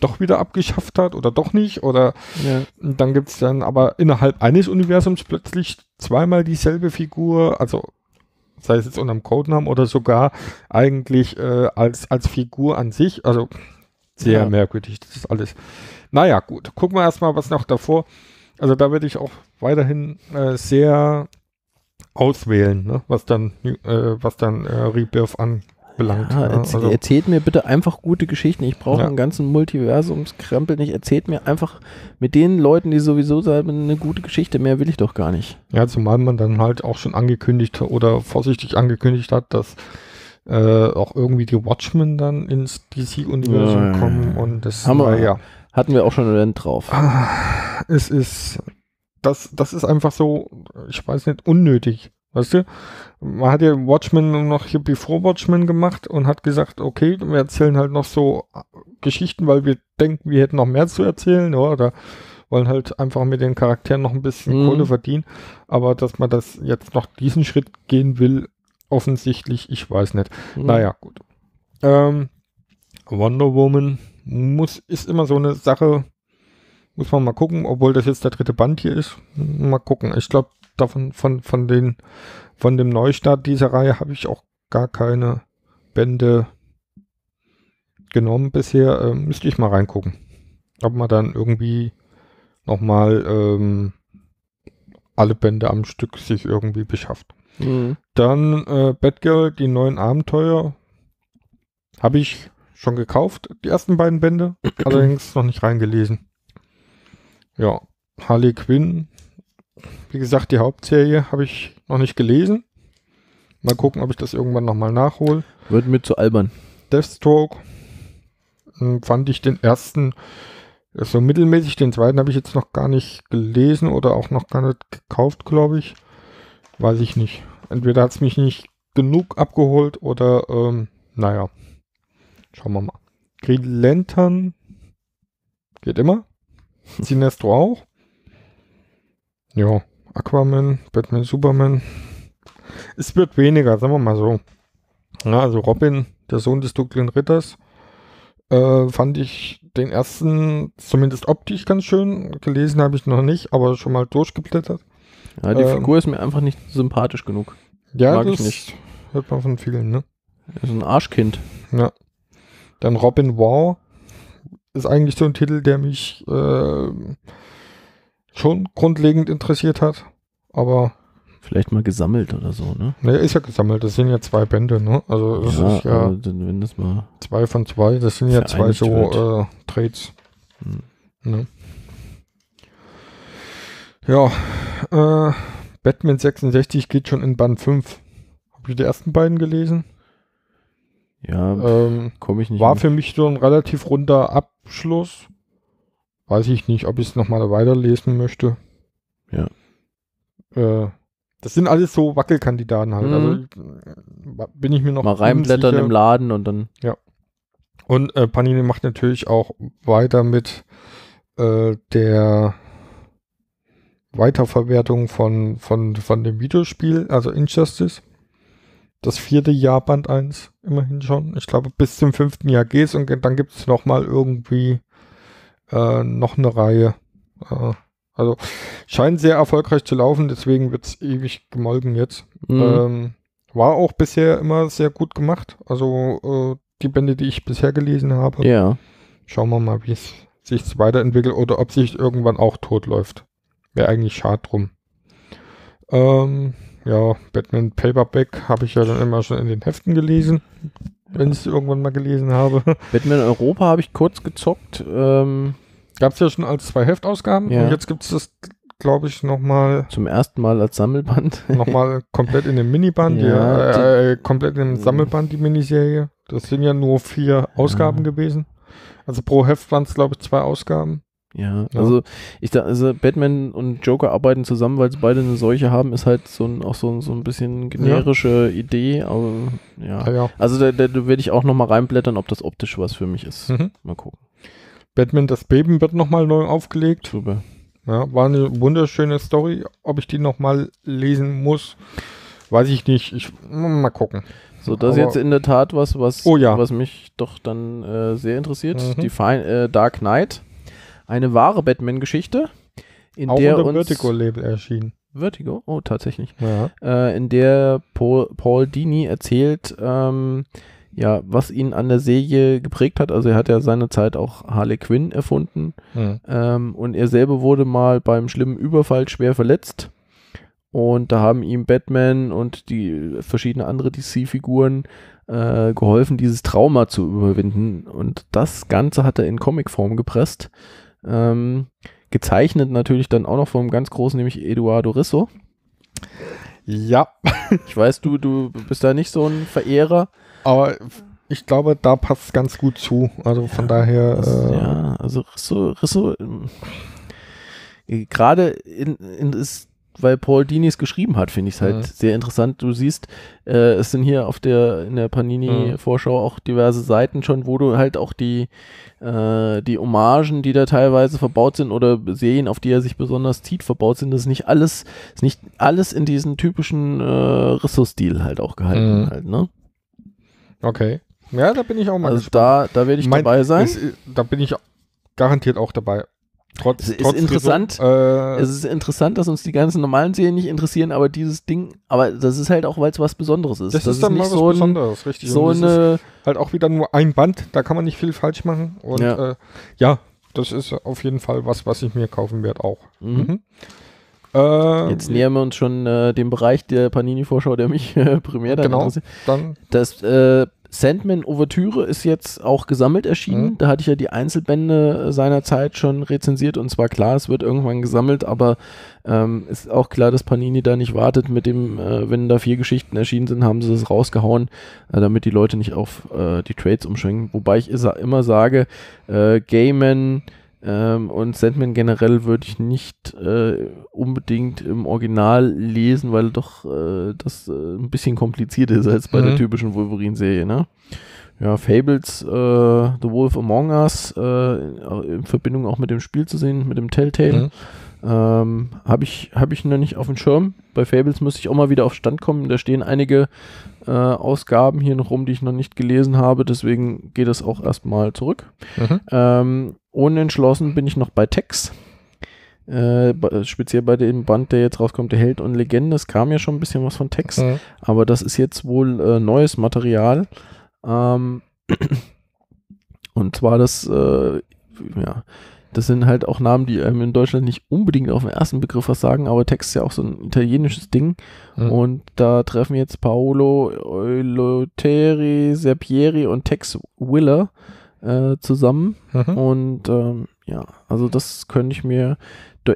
doch wieder abgeschafft hat oder doch nicht oder ja. dann gibt es dann aber innerhalb eines Universums plötzlich zweimal dieselbe Figur, also sei es jetzt unter dem Codenamen oder sogar eigentlich äh, als, als Figur an sich. Also sehr Ja. merkwürdig, das ist alles. Naja, gut. Gucken wir erstmal, was noch davor. Also da werde ich auch weiterhin äh, sehr auswählen, ne? was dann, äh, was dann äh, Rebirth anbelangt. Ja, ne? erzäh also, erzählt mir bitte einfach gute Geschichten. Ich brauche Ja. einen ganzen Multiversumskrempel nicht. Erzählt mir einfach mit den Leuten, die sowieso sagen, eine gute Geschichte. Mehr will ich doch gar nicht. Ja, zumal man dann halt auch schon angekündigt oder vorsichtig angekündigt hat, dass äh, auch irgendwie die Watchmen dann ins DC-Universum Ja, kommen und das wir- war ja. Hatten wir auch schon einen drauf. Ah, Es ist, das, das ist einfach so, ich weiß nicht, unnötig. Weißt du? Man hat ja Watchmen noch hier Before Watchmen gemacht und hat gesagt, okay, wir erzählen halt noch so Geschichten, weil wir denken, wir hätten noch mehr zu erzählen, ja, oder wollen halt einfach mit den Charakteren noch ein bisschen Mhm. Kohle verdienen. Aber dass man das jetzt noch diesen Schritt gehen will, offensichtlich, ich weiß nicht. Mhm. Naja, gut. Ähm, Wonder Woman muss, ist immer so eine Sache, muss man mal gucken, obwohl das jetzt der dritte Band hier ist. Mal gucken. Ich glaube, davon, von, von den, von dem Neustart dieser Reihe habe ich auch gar keine Bände genommen bisher. Ähm, müsste ich mal reingucken. Ob man dann irgendwie nochmal ähm, alle Bände am Stück sich irgendwie beschafft. Mhm. Dann äh, Batgirl, die neuen Abenteuer. Habe ich schon gekauft, die ersten beiden Bände, allerdings noch nicht reingelesen. Ja, Harley Quinn, wie gesagt, die Hauptserie habe ich noch nicht gelesen. Mal gucken, ob ich das irgendwann nochmal nachhole. Wird mir zu albern. Deathstroke hm, fand ich den ersten so mittelmäßig, den zweiten habe ich jetzt noch gar nicht gelesen oder auch noch gar nicht gekauft, glaube ich. Weiß ich nicht. Entweder hat es mich nicht genug abgeholt oder, ähm, naja. Schauen wir mal. Green Lantern geht immer. Sinestro auch. Ja, Aquaman, Batman, Superman. Es wird weniger, sagen wir mal so. Ja, also Robin, der Sohn des dunklen Ritters, äh, fand ich den ersten zumindest optisch ganz schön. Gelesen habe ich noch nicht, aber schon mal durchgeblättert. Ja, die Ähm. Figur ist mir einfach nicht sympathisch genug. Ja, Mag ich das nicht. hört man von vielen, ne? Ist ein Arschkind. Ja. Dann Robin War ist eigentlich so ein Titel, der mich äh, schon grundlegend interessiert hat. Aber Vielleicht mal gesammelt oder so, ne? ne, ist ja gesammelt. Das sind ja zwei Bände, ne? Also das ist ja aber dann, wenn das mal. zwei von zwei. Das sind ja zwei so wird. äh, Trades. Hm. Ne? Ja, äh, Batman 66 geht schon in Band 5. Hab ich die ersten beiden gelesen? Ja, Ähm, komme ich nicht. war mit. für mich so ein relativ runder Abschluss. Weiß ich nicht, ob ich es nochmal weiterlesen möchte. Ja. Äh, Das sind alles so Wackelkandidaten halt. Mhm. Also bin ich mir noch Mal reinblättern unsicher. im Laden und dann. Und äh, Panini macht natürlich auch weiter mit äh, der Weiterverwertung von, von, von dem Videospiel, also Injustice. Das vierte Jahr Band 1, immerhin schon. Ich glaube, bis zum fünften Jahr geht's und dann gibt es nochmal irgendwie äh, noch eine Reihe. Äh, also scheint sehr erfolgreich zu laufen, deswegen wird's ewig gemolken jetzt. Mhm. Ähm, war auch bisher immer sehr gut gemacht. Also äh, die Bände, die ich bisher gelesen habe. ja. Schauen wir mal, wie es sich weiterentwickelt oder ob sich irgendwann auch tot läuft. Wäre eigentlich schade drum. Ähm, ja, Batman Paperback habe ich ja dann immer schon in den Heften gelesen, wenn ich es irgendwann mal gelesen habe. Batman Europa habe ich kurz gezockt. Ähm, Gab es ja schon als zwei Heftausgaben Ja. und jetzt gibt es das, glaube ich, nochmal zum ersten Mal als Sammelband. noch mal komplett in dem Miniband, Ja, die, äh, komplett im Sammelband, die Miniserie. Das sind ja nur vier Ausgaben Ja. gewesen. Also pro Heft waren es, glaube ich, zwei Ausgaben. Ja, Ja. also ich da, also Batman und Joker arbeiten zusammen, weil sie beide eine Seuche haben, ist halt so ein, auch so, ein- so ein bisschen generische Idee, aber ja. Ja. Also da, da, da werde ich auch nochmal reinblättern, ob das optisch was für mich ist. Mhm. Mal gucken. Batman das Beben wird nochmal neu aufgelegt. Super. Ja, war eine wunderschöne Story. Ob ich die nochmal lesen muss, weiß ich nicht. Ich mal gucken. So, das ist jetzt in der Tat was, was, Oh ja. was mich doch dann äh, sehr interessiert. Mhm. Die Fi äh, Dark Knight. Eine wahre Batman-Geschichte, in Auch der unter uns Vertigo-Label erschienen. Vertigo? Oh, tatsächlich. Ja. äh, in der Paul, Paul Dini erzählt, ähm, ja, was ihn an der Serie geprägt hat. Also er hat ja seine Zeit auch Harley Quinn erfunden Hm. ähm, und er selber wurde mal beim schlimmen Überfall schwer verletzt. Und da haben ihm Batman und die verschiedene andere DC-Figuren äh, geholfen, dieses Trauma zu überwinden. Und das Ganze hat er in Comicform gepresst. Ähm, gezeichnet natürlich dann auch noch vom ganz großen, nämlich Eduardo Risso. ja, Ich weiß, du, du bist da nicht so ein Verehrer. aber ich glaube, da passt es ganz gut zu. Also von daher. Das, Äh, ja, also Risso, Risso äh, gerade in, in ist, weil Paul Dini es geschrieben hat, finde ich es halt Mhm. sehr interessant. Du siehst, äh, es sind hier auf der in der Panini-Vorschau auch diverse Seiten schon, wo du halt auch die äh, die Hommagen, die da teilweise verbaut sind oder Serien, auf die er sich besonders zieht, verbaut sind. Das ist nicht alles, ist nicht alles in diesen typischen äh, Risso-Stil halt auch gehalten. Mhm. Halt, ne? Okay. Ja, da bin ich auch mal Also gespannt. da, da werde ich Mein- dabei sein. Es, da bin ich garantiert auch dabei. Trotz, Es ist trotz interessant. Äh, Es ist interessant, dass uns die ganzen normalen Serien nicht interessieren, aber dieses Ding, aber das ist halt auch, weil es was Besonderes ist. das, ist dann mal was so ein, Besonderes, richtig. so das ist eine, halt auch wieder nur ein Band, da kann man nicht viel falsch machen. Und Ja. äh, ja das ist auf jeden Fall was, was ich mir kaufen werde auch. Mhm. Mhm. Äh, jetzt nähern wir uns schon äh, dem Bereich der Panini-Vorschau, der mich äh, primär dann Genau. interessiert. dann Das äh, Sandman Ouvertüre ist jetzt auch gesammelt erschienen. Mhm. Da hatte ich ja die Einzelbände äh, seinerzeit schon rezensiert und zwar klar, es wird irgendwann gesammelt, aber ähm, ist auch klar, dass Panini da nicht wartet mit dem, äh, wenn da vier Geschichten erschienen sind, haben sie das rausgehauen, äh, damit die Leute nicht auf äh, die Trades umschwenken. Wobei ich immer sage, äh, Gaiman ähm, und Sandman generell würde ich nicht äh, unbedingt im Original lesen, weil doch äh, das äh, ein bisschen komplizierter ist als bei der Mhm. typischen Wolverine-Serie, ne? Ja, Fables, äh, The Wolf Among Us, äh, in Verbindung auch mit dem Spiel zu sehen, mit dem Telltale. Mhm. Ähm, habe ich, hab ich noch nicht auf dem Schirm. Bei Fables müsste ich auch mal wieder auf Stand kommen. Da stehen einige äh, Ausgaben hier noch rum, die ich noch nicht gelesen habe. Deswegen geht es auch erstmal zurück. Mhm. Ähm, unentschlossen bin ich noch bei Tex. Äh, speziell bei dem Band, der jetzt rauskommt, der Held und Legende. Es kam ja schon ein bisschen was von Tex. Mhm. Aber das ist jetzt wohl äh, neues Material. Ähm, und zwar das, äh, ja, das sind halt auch Namen, die einem in Deutschland nicht unbedingt auf den ersten Begriff was sagen, aber Text ist ja auch so ein italienisches Ding. Mhm. Und da treffen jetzt Paolo Euloteri, Serpieri und Tex Willer äh, zusammen. Mhm. Und ähm, ja, also das könnte ich mir,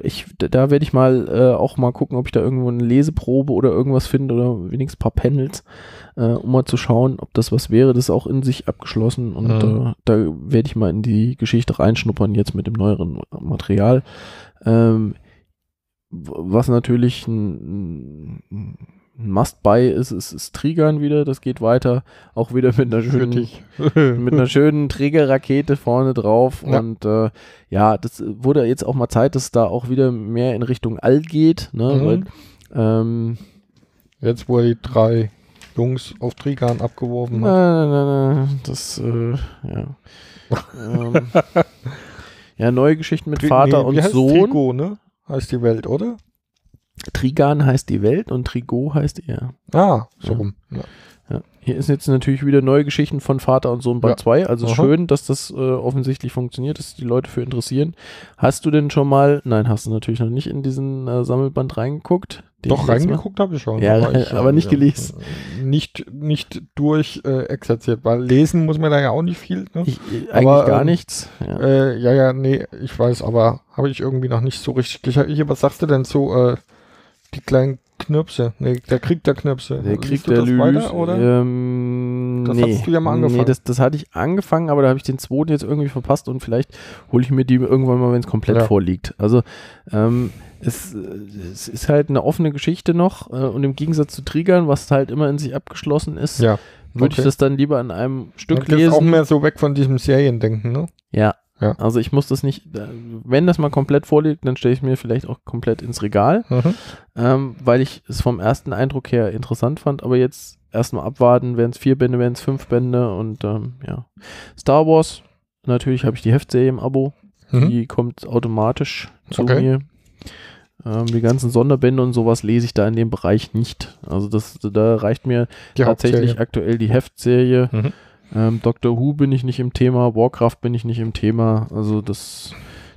ich, da, werde ich mal äh, auch mal gucken, ob ich da irgendwo eine Leseprobe oder irgendwas finde oder wenigstens ein paar Panels, äh, um mal zu schauen, ob das was wäre. Das ist auch in sich abgeschlossen und Mhm. äh, da werde ich mal in die Geschichte reinschnuppern jetzt mit dem neueren Material. Ähm, was natürlich ein, ein Must-Buy ist, ist, ist Triggern wieder. Das geht weiter. Auch wieder mit einer schönen, mit einer schönen Trägerrakete vorne drauf. Ja. Und äh, ja, das wurde jetzt auch mal Zeit, dass da auch wieder mehr in Richtung All geht. Ne? Mhm. Weil, ähm, Jetzt, wo er die drei Jungs auf Trigan abgeworfen hat. nein, nein, nein, nein, das, äh, ja. ähm, ja, neue Geschichten mit Vater nee, und Sohn. Trigo, ne? Heißt die Welt, oder? Trigan heißt die Welt und Trigo heißt er. Ah, so rum. Ja. Ja. Hier ist jetzt natürlich wieder neue Geschichten von Vater und Sohn bei Ja. zwei. Also Aha. schön, dass das äh, offensichtlich funktioniert, dass die Leute für interessieren. Hast du denn schon mal, nein, hast du natürlich noch nicht in diesen äh, Sammelband reingeguckt? Doch, ich reingeguckt habe ich schon. Ja, ich, aber nicht gelesen. Nicht, nicht durch äh, exerziert, weil lesen muss man da ja auch nicht viel. Ne? Ich, äh, eigentlich Aber, gar ähm, nichts. Ja. Äh, ja, ja, nee, ich weiß, aber habe ich irgendwie noch nicht so richtig. Hier, was sagst du denn so, äh, die kleinen Knirpse? Nee, der Krieg der Knirpse. der Liest Krieg du der weiter, oder? Ähm, Das nee. hattest du ja mal angefangen. Nee, das, das hatte ich angefangen, aber da habe ich den zweiten jetzt irgendwie verpasst und vielleicht hole ich mir die irgendwann mal, wenn es komplett Ja. vorliegt. Also ähm, es, es ist halt eine offene Geschichte noch äh, und im Gegensatz zu Triggern, was halt immer in sich abgeschlossen ist, ja. würde ich das dann lieber an einem Stück Das ist auch lesen. mehr so weg von diesem Seriendenken, ne? Ja. Ja. Also ich muss das nicht, wenn das mal komplett vorliegt, dann stelle ich mir vielleicht auch komplett ins Regal, Mhm. ähm, weil ich es vom ersten Eindruck her interessant fand, aber jetzt erstmal abwarten, wären es vier Bände, wären es fünf Bände und ähm, ja. Star Wars, natürlich habe ich die Heftserie im Abo, Mhm. die kommt automatisch zu Okay. mir. Ähm, die ganzen Sonderbände und sowas lese ich da in dem Bereich nicht. Also das, da reicht mir Die tatsächlich aktuell die Heftserie. Mhm. Ähm, Doctor Who bin ich nicht im Thema, Warcraft bin ich nicht im Thema. Also das,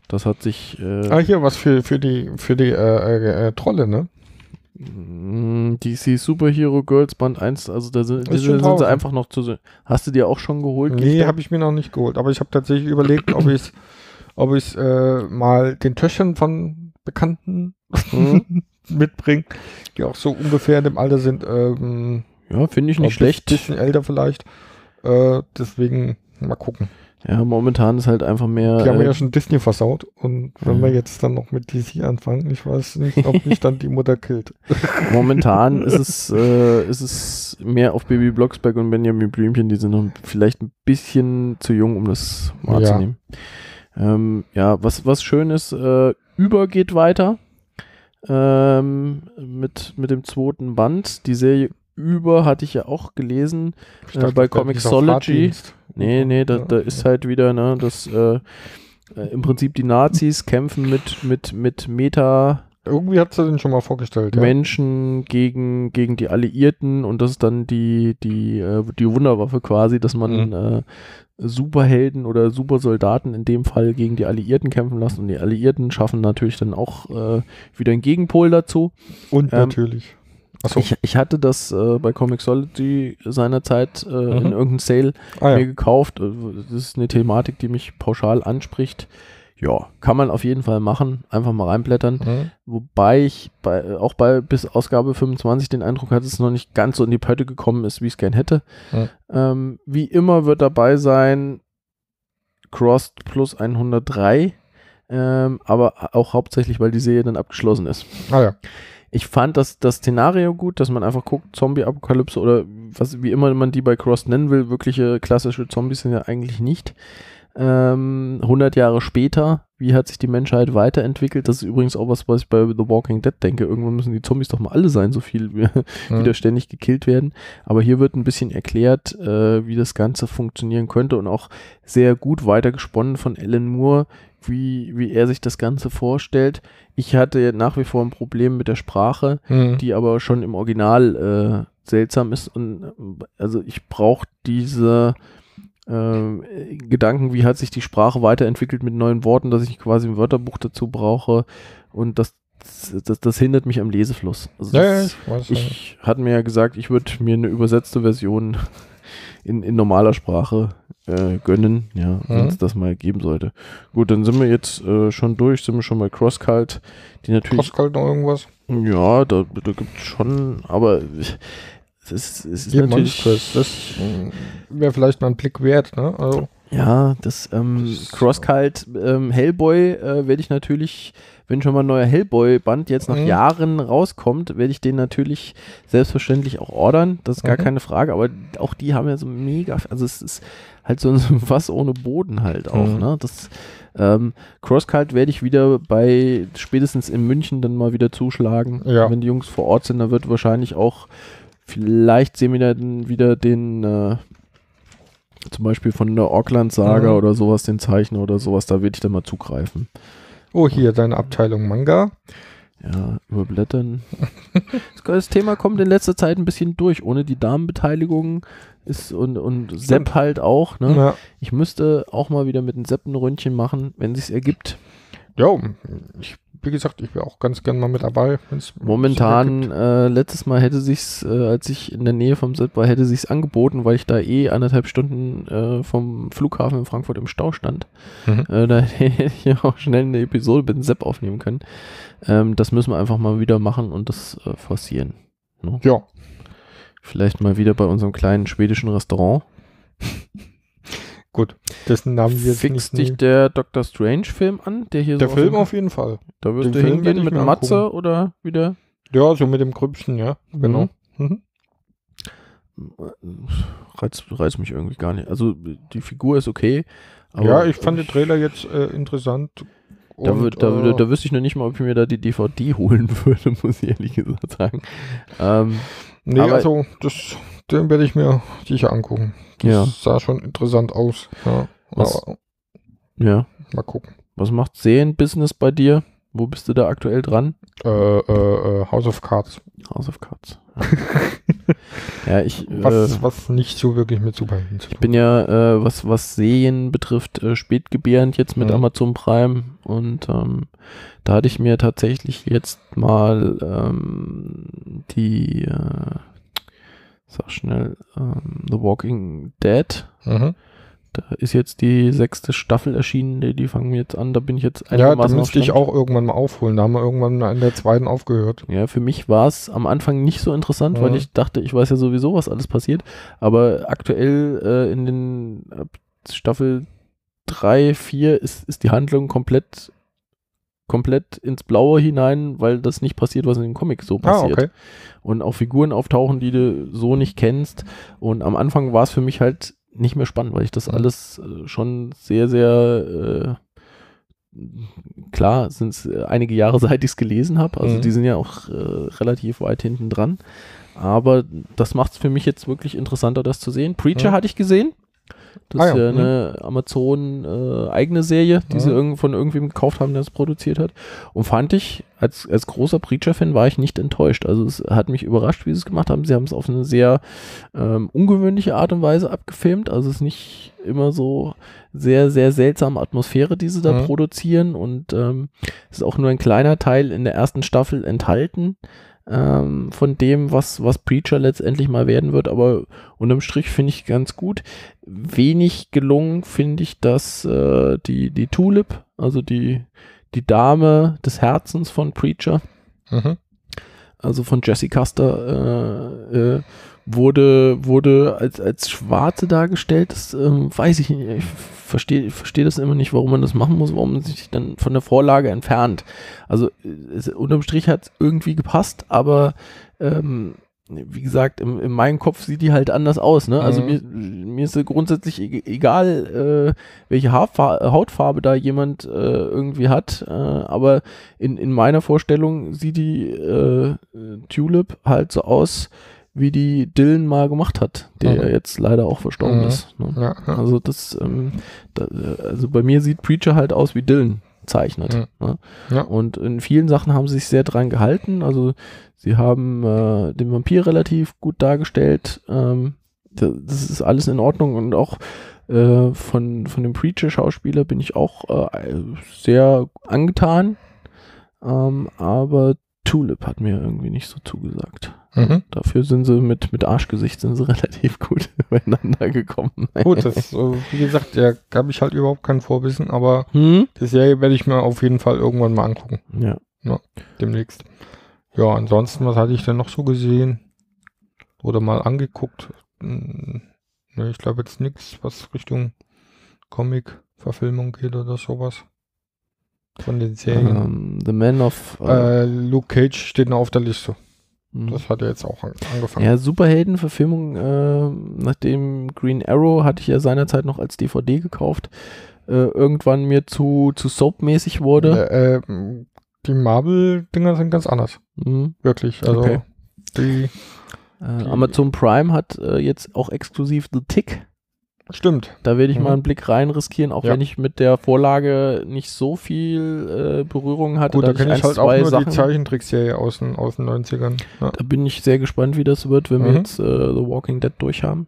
das hat sich äh, Ah, hier was für, für die, für die äh, äh, äh, Trolle, ne? mh, DC Superhero Girls Band 1, also da sind, schon sind sie einfach noch zu. Hast du dir auch schon geholt? Nee, habe ich mir noch nicht geholt. Aber ich habe tatsächlich überlegt, ob ich ob ich äh, mal den Töchtern von Bekannten Mhm. mitbringe, die auch so ungefähr in dem Alter sind. Ähm, Ja, finde ich ein nicht schlecht. bisschen älter vielleicht. Äh, deswegen mal gucken. Ja, momentan ist halt einfach mehr. Die haben äh, ja schon Disney versaut. Und wenn Ja. wir jetzt dann noch mit DC anfangen, ich weiß nicht, ob mich dann die Mutter killt. Momentan ist es, äh, ist es mehr auf Baby Blocksberg und Benjamin Blümchen, die sind noch vielleicht ein bisschen zu jung, um das Ja. wahrzunehmen. Ähm, ja, was, was schön ist, äh, Über geht weiter ähm, mit, mit dem zweiten Band. Die Serie Über hatte ich ja auch gelesen. Äh, bei Fahrdienst. Nee, nee, da, Ja. da ist halt wieder, ne, das äh, äh, im Prinzip die Nazis kämpfen mit, mit, mit Meta- Irgendwie hat sie den schon mal vorgestellt. Ja. Menschen gegen, gegen die Alliierten und das ist dann die, die, äh, die Wunderwaffe quasi, dass man Mhm. äh, Superhelden oder Supersoldaten in dem Fall gegen die Alliierten kämpfen lässt und die Alliierten schaffen natürlich dann auch äh, wieder einen Gegenpol dazu. Und Ähm, natürlich. Achso. Ich, ich hatte das äh, bei Comixology seinerzeit äh, Mhm. in irgendeinem Sale Ah, mir ja. gekauft. Äh, Das ist eine Thematik, die mich pauschal anspricht. Ja, kann man auf jeden Fall machen. Einfach mal reinblättern. Mhm. Wobei ich bei, äh, auch bei bis Ausgabe 25 den Eindruck hatte, dass es noch nicht ganz so in die Pötte gekommen ist, wie ich es gern hätte. Ja. Ähm, wie immer wird dabei sein Crossed plus 103, ähm, aber auch hauptsächlich, weil die Serie dann abgeschlossen ist. Ah ja. Ich fand das, das Szenario gut, dass man einfach guckt, Zombie-Apokalypse oder was, wie immer man die bei Cross nennen will, wirkliche klassische Zombies sind ja eigentlich nicht. Ähm, 100 Jahre später, wie hat sich die Menschheit weiterentwickelt? Das ist übrigens auch was, was ich bei The Walking Dead denke. Irgendwann müssen die Zombies doch mal alle sein, so viel wie Mhm. wieder ständig gekillt werden. Aber hier wird ein bisschen erklärt, äh, wie das Ganze funktionieren könnte und auch sehr gut weitergesponnen von Alan Moore, wie, wie er sich das Ganze vorstellt. Ich hatte nach wie vor ein Problem mit der Sprache, Mhm. die aber schon im Original äh, seltsam ist. Und also ich brauche diese äh, Gedanken, wie hat sich die Sprache weiterentwickelt mit neuen Worten, dass ich quasi ein Wörterbuch dazu brauche. Und das, das, das hindert mich am Lesefluss. Also Ja, ja, das, ich ich hatte mir ja gesagt, ich würde mir eine übersetzte Version in, in normaler Sprache äh, gönnen, ja, wenn es Mhm. das mal geben sollte. Gut, dann sind wir jetzt äh, schon durch, sind wir schon bei CrossCult, die natürlich, halt noch irgendwas. ja, da, da gibt es schon, aber es ist, es ist natürlich, das wäre vielleicht mal ein Blick wert, ne? Also, Ja, das, ähm, Das Crosskalt ähm, Hellboy äh, werde ich natürlich, wenn schon mal ein neuer Hellboy-Band jetzt nach Mhm. Jahren rauskommt, werde ich den natürlich selbstverständlich auch ordern. Das ist gar Mhm. keine Frage, aber auch die haben ja so mega, also es ist halt so ein Fass ohne Boden halt auch, Mhm. ne? Das ähm, Crosskalt werde ich wieder bei spätestens in München dann mal wieder zuschlagen. Ja. Wenn die Jungs vor Ort sind, dann wird wahrscheinlich auch vielleicht sehen wir dann wieder den äh, zum Beispiel von der Auckland-Saga Mhm. oder sowas, den Zeichner oder sowas, da würde ich dann mal zugreifen. Oh, hier deine Abteilung Manga. Ja, überblättern. das, Thema kommt in letzter Zeit ein bisschen durch. Ohne die Damenbeteiligung ist und, und Sepp halt auch. Ne? Ja. Ich müsste auch mal wieder mit einem Sepp ein Ründchen machen, wenn sich's ergibt. ja, ich, wie gesagt, ich wäre auch ganz gern mal mit dabei. Momentan, äh, letztes Mal hätte sich's, äh, als ich in der Nähe vom Sepp war, hätte sich's angeboten, weil ich da eh anderthalb Stunden äh, vom Flughafen in Frankfurt im Stau stand. Mhm. Äh, da hätte ich auch schnell eine Episode mit dem Sepp aufnehmen können. Ähm, das müssen wir einfach mal wieder machen und das äh, forcieren. Ne? Ja, Vielleicht mal wieder bei unserem kleinen schwedischen Restaurant. Gut. Dessen Namen wir jetzt Fixt nicht dich der Doctor Strange Film an, der hier Der so Film auf jeden Fall. Da wirst den du Film hingehen ich mit Matze oder wieder? Ja, so mit dem Grübchen, ja. Genau. Mhm. Reizt, reizt mich irgendwie gar nicht. Also die Figur ist okay. Ja, ich fand den Trailer jetzt äh, interessant. Da, Und, da, äh, da, da wüsste ich noch nicht mal, ob ich mir da die DVD holen würde, muss ich ehrlich gesagt sagen. Ähm, nee, aber- also das, den werde ich mir sicher angucken. Das Ja. sah schon interessant aus. Ja. Was- ja. mal gucken. Was macht Serienbusiness bei dir? Wo bist du da aktuell dran? Äh, äh, äh, House of Cards. House of Cards. ja, ich, Was, äh, was nicht so wirklich mit Superhelden zu ich tun bin ja, äh, was, was Serien betrifft, äh, spätgebärend jetzt mit Mhm. Amazon Prime und ähm, da hatte ich mir tatsächlich jetzt mal ähm, die, äh, sag schnell, ähm, The Walking Dead Mhm. Da ist jetzt die sechste Staffel erschienen, die, die fangen jetzt an, da bin ich jetzt Ja, da einigermaßen müsste ich auch irgendwann mal aufholen. Da haben wir irgendwann in der zweiten aufgehört. Ja, für mich war es am Anfang nicht so interessant, weil Mhm. ich dachte, ich weiß ja sowieso, was alles passiert. Aber aktuell äh, in den ab Staffel 3, 4 ist, ist die Handlung komplett komplett ins Blaue hinein, weil das nicht passiert, was in den Comics so Ah, passiert. okay. Und auch Figuren auftauchen, die du so nicht kennst. Und am Anfang war es für mich halt nicht mehr spannend, weil ich das Mhm. alles äh, schon sehr, sehr äh, klar sind es einige Jahre seit ich es gelesen habe. Also Mhm. die sind ja auch äh, relativ weit hinten dran. Aber das macht es für mich jetzt wirklich interessanter, das zu sehen. Preacher Mhm. hatte ich gesehen. Das Ah ist ja, ja eine Amazon äh, eigene Serie, die sie Mhm. irgend, von irgendwem gekauft haben, der es produziert hat. Und fand ich, als, als großer Preacher-Fan war ich nicht enttäuscht. Also es hat mich überrascht, wie sie es gemacht haben. Sie haben es auf eine sehr ähm, ungewöhnliche Art und Weise abgefilmt. Also es ist nicht immer so sehr, sehr seltsame Atmosphäre, die sie da Mhm. produzieren. Und ähm, es ist auch nur ein kleiner Teil in der ersten Staffel enthalten ähm, von dem, was, was Preacher letztendlich mal werden wird. Aber unterm Strich finde ich ganz gut. Wenig gelungen finde ich, dass äh, die, die Tulip, also die, die Dame des Herzens von Preacher, Mhm. also von Jesse Custer, äh, äh, wurde, wurde als, als Schwarze dargestellt. Das ähm, weiß ich nicht. Ich verstehe verstehe das immer nicht, warum man das machen muss, warum man sich dann von der Vorlage entfernt. Also äh, es, unterm Strich hat es irgendwie gepasst, aber ähm, wie gesagt, im, in meinem Kopf sieht die halt anders aus. Ne? Also Mhm. mir, mir ist grundsätzlich e- egal, äh, welche Haarfa Hautfarbe da jemand äh, irgendwie hat, äh, aber in, in meiner Vorstellung sieht die äh, Tulip halt so aus, wie die Dylan mal gemacht hat, der Mhm. jetzt leider auch verstorben Mhm. ist. Ne? Ja, ja. Also das, ähm, da, also bei mir sieht Preacher halt aus wie Dylan zeichnet. Mhm. Ne? Ja. Und in vielen Sachen haben sie sich sehr dran gehalten. Also sie haben äh, den Vampir relativ gut dargestellt. Ähm, da- das ist alles in Ordnung und auch äh, von, von dem Preacher-Schauspieler bin ich auch äh, sehr angetan. Ähm, aber Tulip hat mir irgendwie nicht so zugesagt. Mhm. Dafür sind sie mit, mit Arschgesicht sind sie relativ gut beieinander gekommen. Gut, das, äh, wie gesagt, da habe ich halt überhaupt kein Vorwissen, aber Hm? die Serie werde ich mir auf jeden Fall irgendwann mal angucken, Ja. demnächst. Ja, ansonsten, was hatte ich denn noch so gesehen? Oder mal angeguckt? Hm, ne, ich glaube jetzt nichts, was Richtung Comic-Verfilmung geht oder sowas. Von den Serien. Ähm, The Man of. Äh, Luke Cage steht noch auf der Liste. mhm. Das hat er jetzt auch an, angefangen. Ja, Superheldenverfilmung, äh, nachdem Green Arrow hatte ich ja seinerzeit noch als DVD gekauft, äh, irgendwann mir zu, zu soapmäßig wurde. Äh, äh, die Marvel-Dinger sind ganz anders. Mhm. Wirklich. Also Okay. die Äh, Die- Amazon Prime hat äh, jetzt auch exklusiv The Tick. Stimmt. Da werde ich Mhm. mal einen Blick rein riskieren, auch Ja. wenn ich mit der Vorlage nicht so viel äh, Berührung hatte. Gut, da kenne ein, ich halt auch nur Sachen. die Zeichentrickserie aus den, aus den 90ern. Ja. Da bin ich sehr gespannt, wie das wird, wenn wir Mhm. jetzt äh, The Walking Dead durchhaben.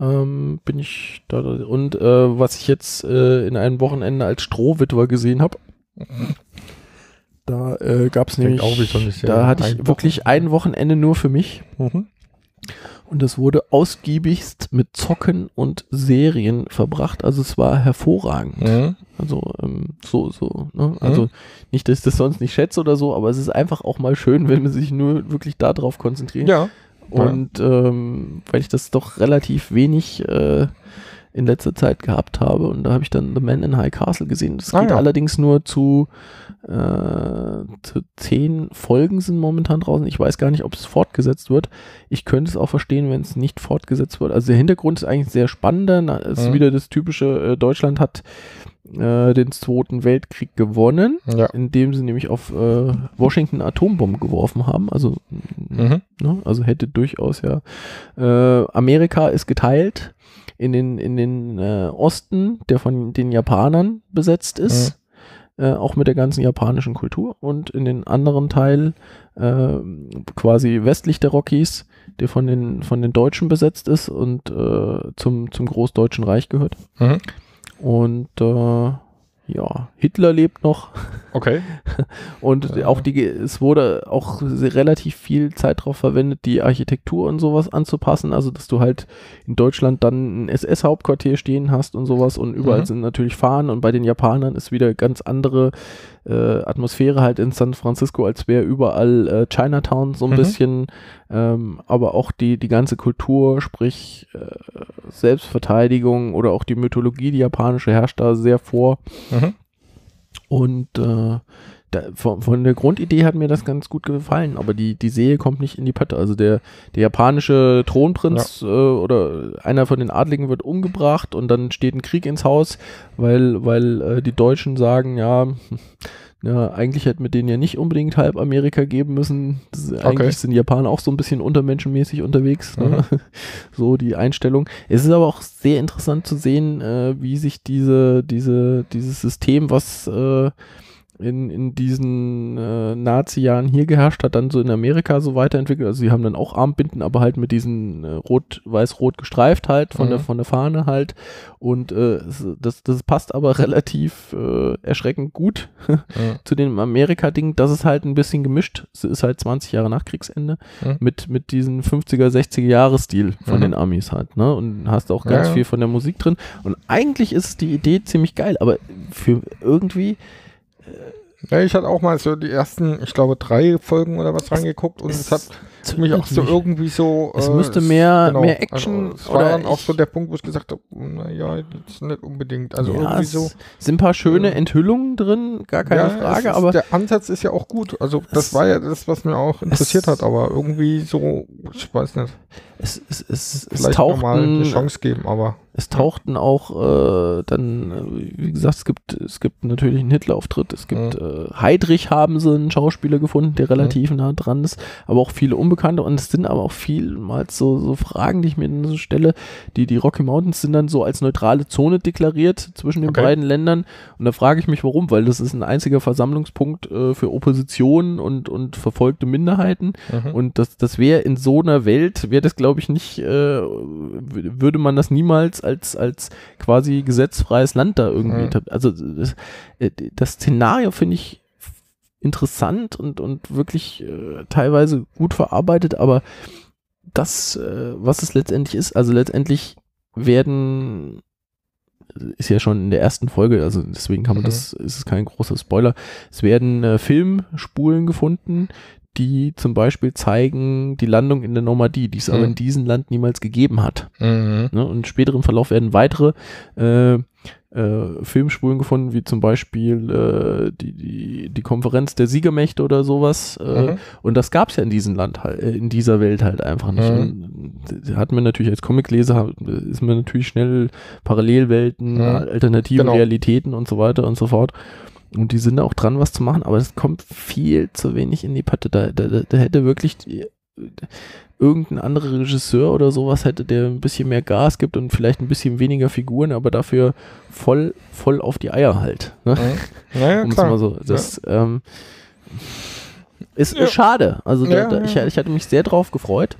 Ähm, bin ich da und äh, was ich jetzt äh, in einem Wochenende als Strohwitwer gesehen habe, da äh, gab es nämlich, auch Serie. da hatte ich wirklich ein Wochenende nur für mich Mhm. Und das wurde ausgiebigst mit Zocken und Serien verbracht. Also es war hervorragend. Mhm. Also ähm, so, so, ne? Also nicht, dass ich das sonst nicht schätze oder so, aber es ist einfach auch mal schön, wenn man sich nur wirklich darauf konzentriert. Ja. Und ähm, weil ich das doch relativ wenig äh, in letzter Zeit gehabt habe und da habe ich dann The Man in High Castle gesehen. Das Ah, geht ja. allerdings nur zu, äh, zehn Folgen sind momentan draußen. Ich weiß gar nicht, ob es fortgesetzt wird. Ich könnte es auch verstehen, wenn es nicht fortgesetzt wird. Also der Hintergrund ist eigentlich sehr spannender. Na, Es ist Mhm. wieder das typische, äh, Deutschland hat äh, den Zweiten Weltkrieg gewonnen, Ja. indem sie nämlich auf äh, Washington Atombomben geworfen haben. Also Mhm. Ne? Also hätte durchaus ja. Äh, Amerika ist geteilt in den, in den äh, Osten, der von den Japanern besetzt ist, äh, auch mit der ganzen japanischen Kultur, und in den anderen Teil äh, quasi westlich der Rockies, der von den, von den Deutschen besetzt ist und äh, zum, zum Großdeutschen Reich gehört. Mhm. Und äh, ja, Hitler lebt noch. Okay. Und Ja. auch die, es wurde auch relativ viel Zeit darauf verwendet, die Architektur und sowas anzupassen. Also, dass du halt in Deutschland dann ein SS-Hauptquartier stehen hast und sowas und überall Mhm. sind natürlich Fahnen und bei den Japanern ist wieder ganz andere äh, Atmosphäre halt in San Francisco, als wäre überall äh, Chinatown so ein Mhm. bisschen. Ähm, aber auch die, die ganze Kultur, sprich äh, Selbstverteidigung oder auch die Mythologie, die japanische, herrscht da sehr vor. Mhm. Und äh, da, von, von der Grundidee hat mir das ganz gut gefallen, aber die, die Serie kommt nicht in die Pötte. Also der, der japanische Thronprinz äh, oder einer von den Adligen wird umgebracht und dann steht ein Krieg ins Haus, weil, weil äh, die Deutschen sagen, ja, ja, eigentlich hätten wir denen ja nicht unbedingt halb Amerika geben müssen. Das, ist- Eigentlich sind die Japaner auch so ein bisschen untermenschenmäßig unterwegs. Ne? So die Einstellung. Es ist aber auch sehr interessant zu sehen, äh, wie sich diese, diese, dieses System, was äh, in, in diesen äh, Nazi-Jahren hier geherrscht hat, dann so in Amerika so weiterentwickelt. Also sie haben dann auch Armbinden, aber halt mit diesen äh, rot, weiß-rot gestreift halt von, der, Mhm. von der Fahne halt. Und äh, das, das passt aber relativ äh, erschreckend gut Mhm. zu dem Amerika-Ding. Das ist halt ein bisschen gemischt. Es ist halt 20 Jahre nach Kriegsende Mhm. mit, mit diesem 50er, 60er Jahre-Stil von Mhm. den Amis halt. Ne? Und hast auch ganz Ja, ja. viel von der Musik drin. Und eigentlich ist die Idee ziemlich geil, aber für irgendwie Ja, ich hatte auch mal so die ersten, ich glaube, drei Folgen oder was reingeguckt und es hat mich auch so irgendwie so. Es äh, müsste es- mehr- mehr Action Also, es war dann auch so der Punkt, wo ich gesagt habe, naja, jetzt nicht unbedingt. Also ja, irgendwie es so. sind ein paar schöne Ja. Enthüllungen drin, gar keine ja, es Frage, ist, aber der Ansatz ist ja auch gut. Also das Es- war ja das, was mir auch interessiert es- hat, aber irgendwie so, ich weiß nicht, es, es, es, es vielleicht nochmal eine Chance geben, aber es tauchten auch äh, dann, äh, wie gesagt, es gibt, es gibt natürlich einen Hitler-Auftritt, es gibt äh, Heidrich haben sie einen Schauspieler gefunden, der relativ nah dran ist, aber auch viele Unbekannte. Und es sind aber auch vielmals so, so Fragen, die ich mir dann so stelle, die, die Rocky Mountains sind dann so als neutrale Zone deklariert zwischen den Okay. beiden Ländern. Und da frage ich mich warum, weil das ist ein einziger Versammlungspunkt äh, für Opposition und, und verfolgte Minderheiten. Mhm. und das, das wäre in so einer Welt, wäre das glaube ich nicht, äh, würde man das niemals als, als quasi gesetzfreies Land da irgendwie, Mhm. also das, äh, das Szenario finde ich interessant und, und wirklich äh, teilweise gut verarbeitet, aber das, äh, was es letztendlich ist, also letztendlich werden ist ja schon in der ersten Folge, also deswegen kann man Mhm. das, ist es kein großer Spoiler. Es werden äh, Filmspulen gefunden, die zum Beispiel zeigen die Landung in der Normandie, die es aber Mhm. in diesem Land niemals gegeben hat. Mhm. Ne? Und im Verlauf werden weitere äh, äh, Filmspulen gefunden, wie zum Beispiel äh, die, die, die Konferenz der Siegermächte oder sowas. Äh, Mhm. Und das gab es ja in diesem Land halt, äh, in dieser Welt halt einfach nicht. Mhm. Und hat man natürlich als Comicleser, ist man natürlich schnell Parallelwelten, Mhm. alternative Genau. Realitäten und so weiter und so fort. Und die sind da auch dran, was zu machen, aber es kommt viel zu wenig in die Patte. Da, da, da- hätte wirklich die, irgendein anderer Regisseur oder sowas hätte, der ein bisschen mehr Gas gibt und vielleicht ein bisschen weniger Figuren, aber dafür voll, voll auf die Eier halt. Ne? Mhm. Naja, Um klar. mal so. Das ähm, ist Ja. schade. Also da, Ja, da, ich, ja. ich hatte mich sehr drauf gefreut.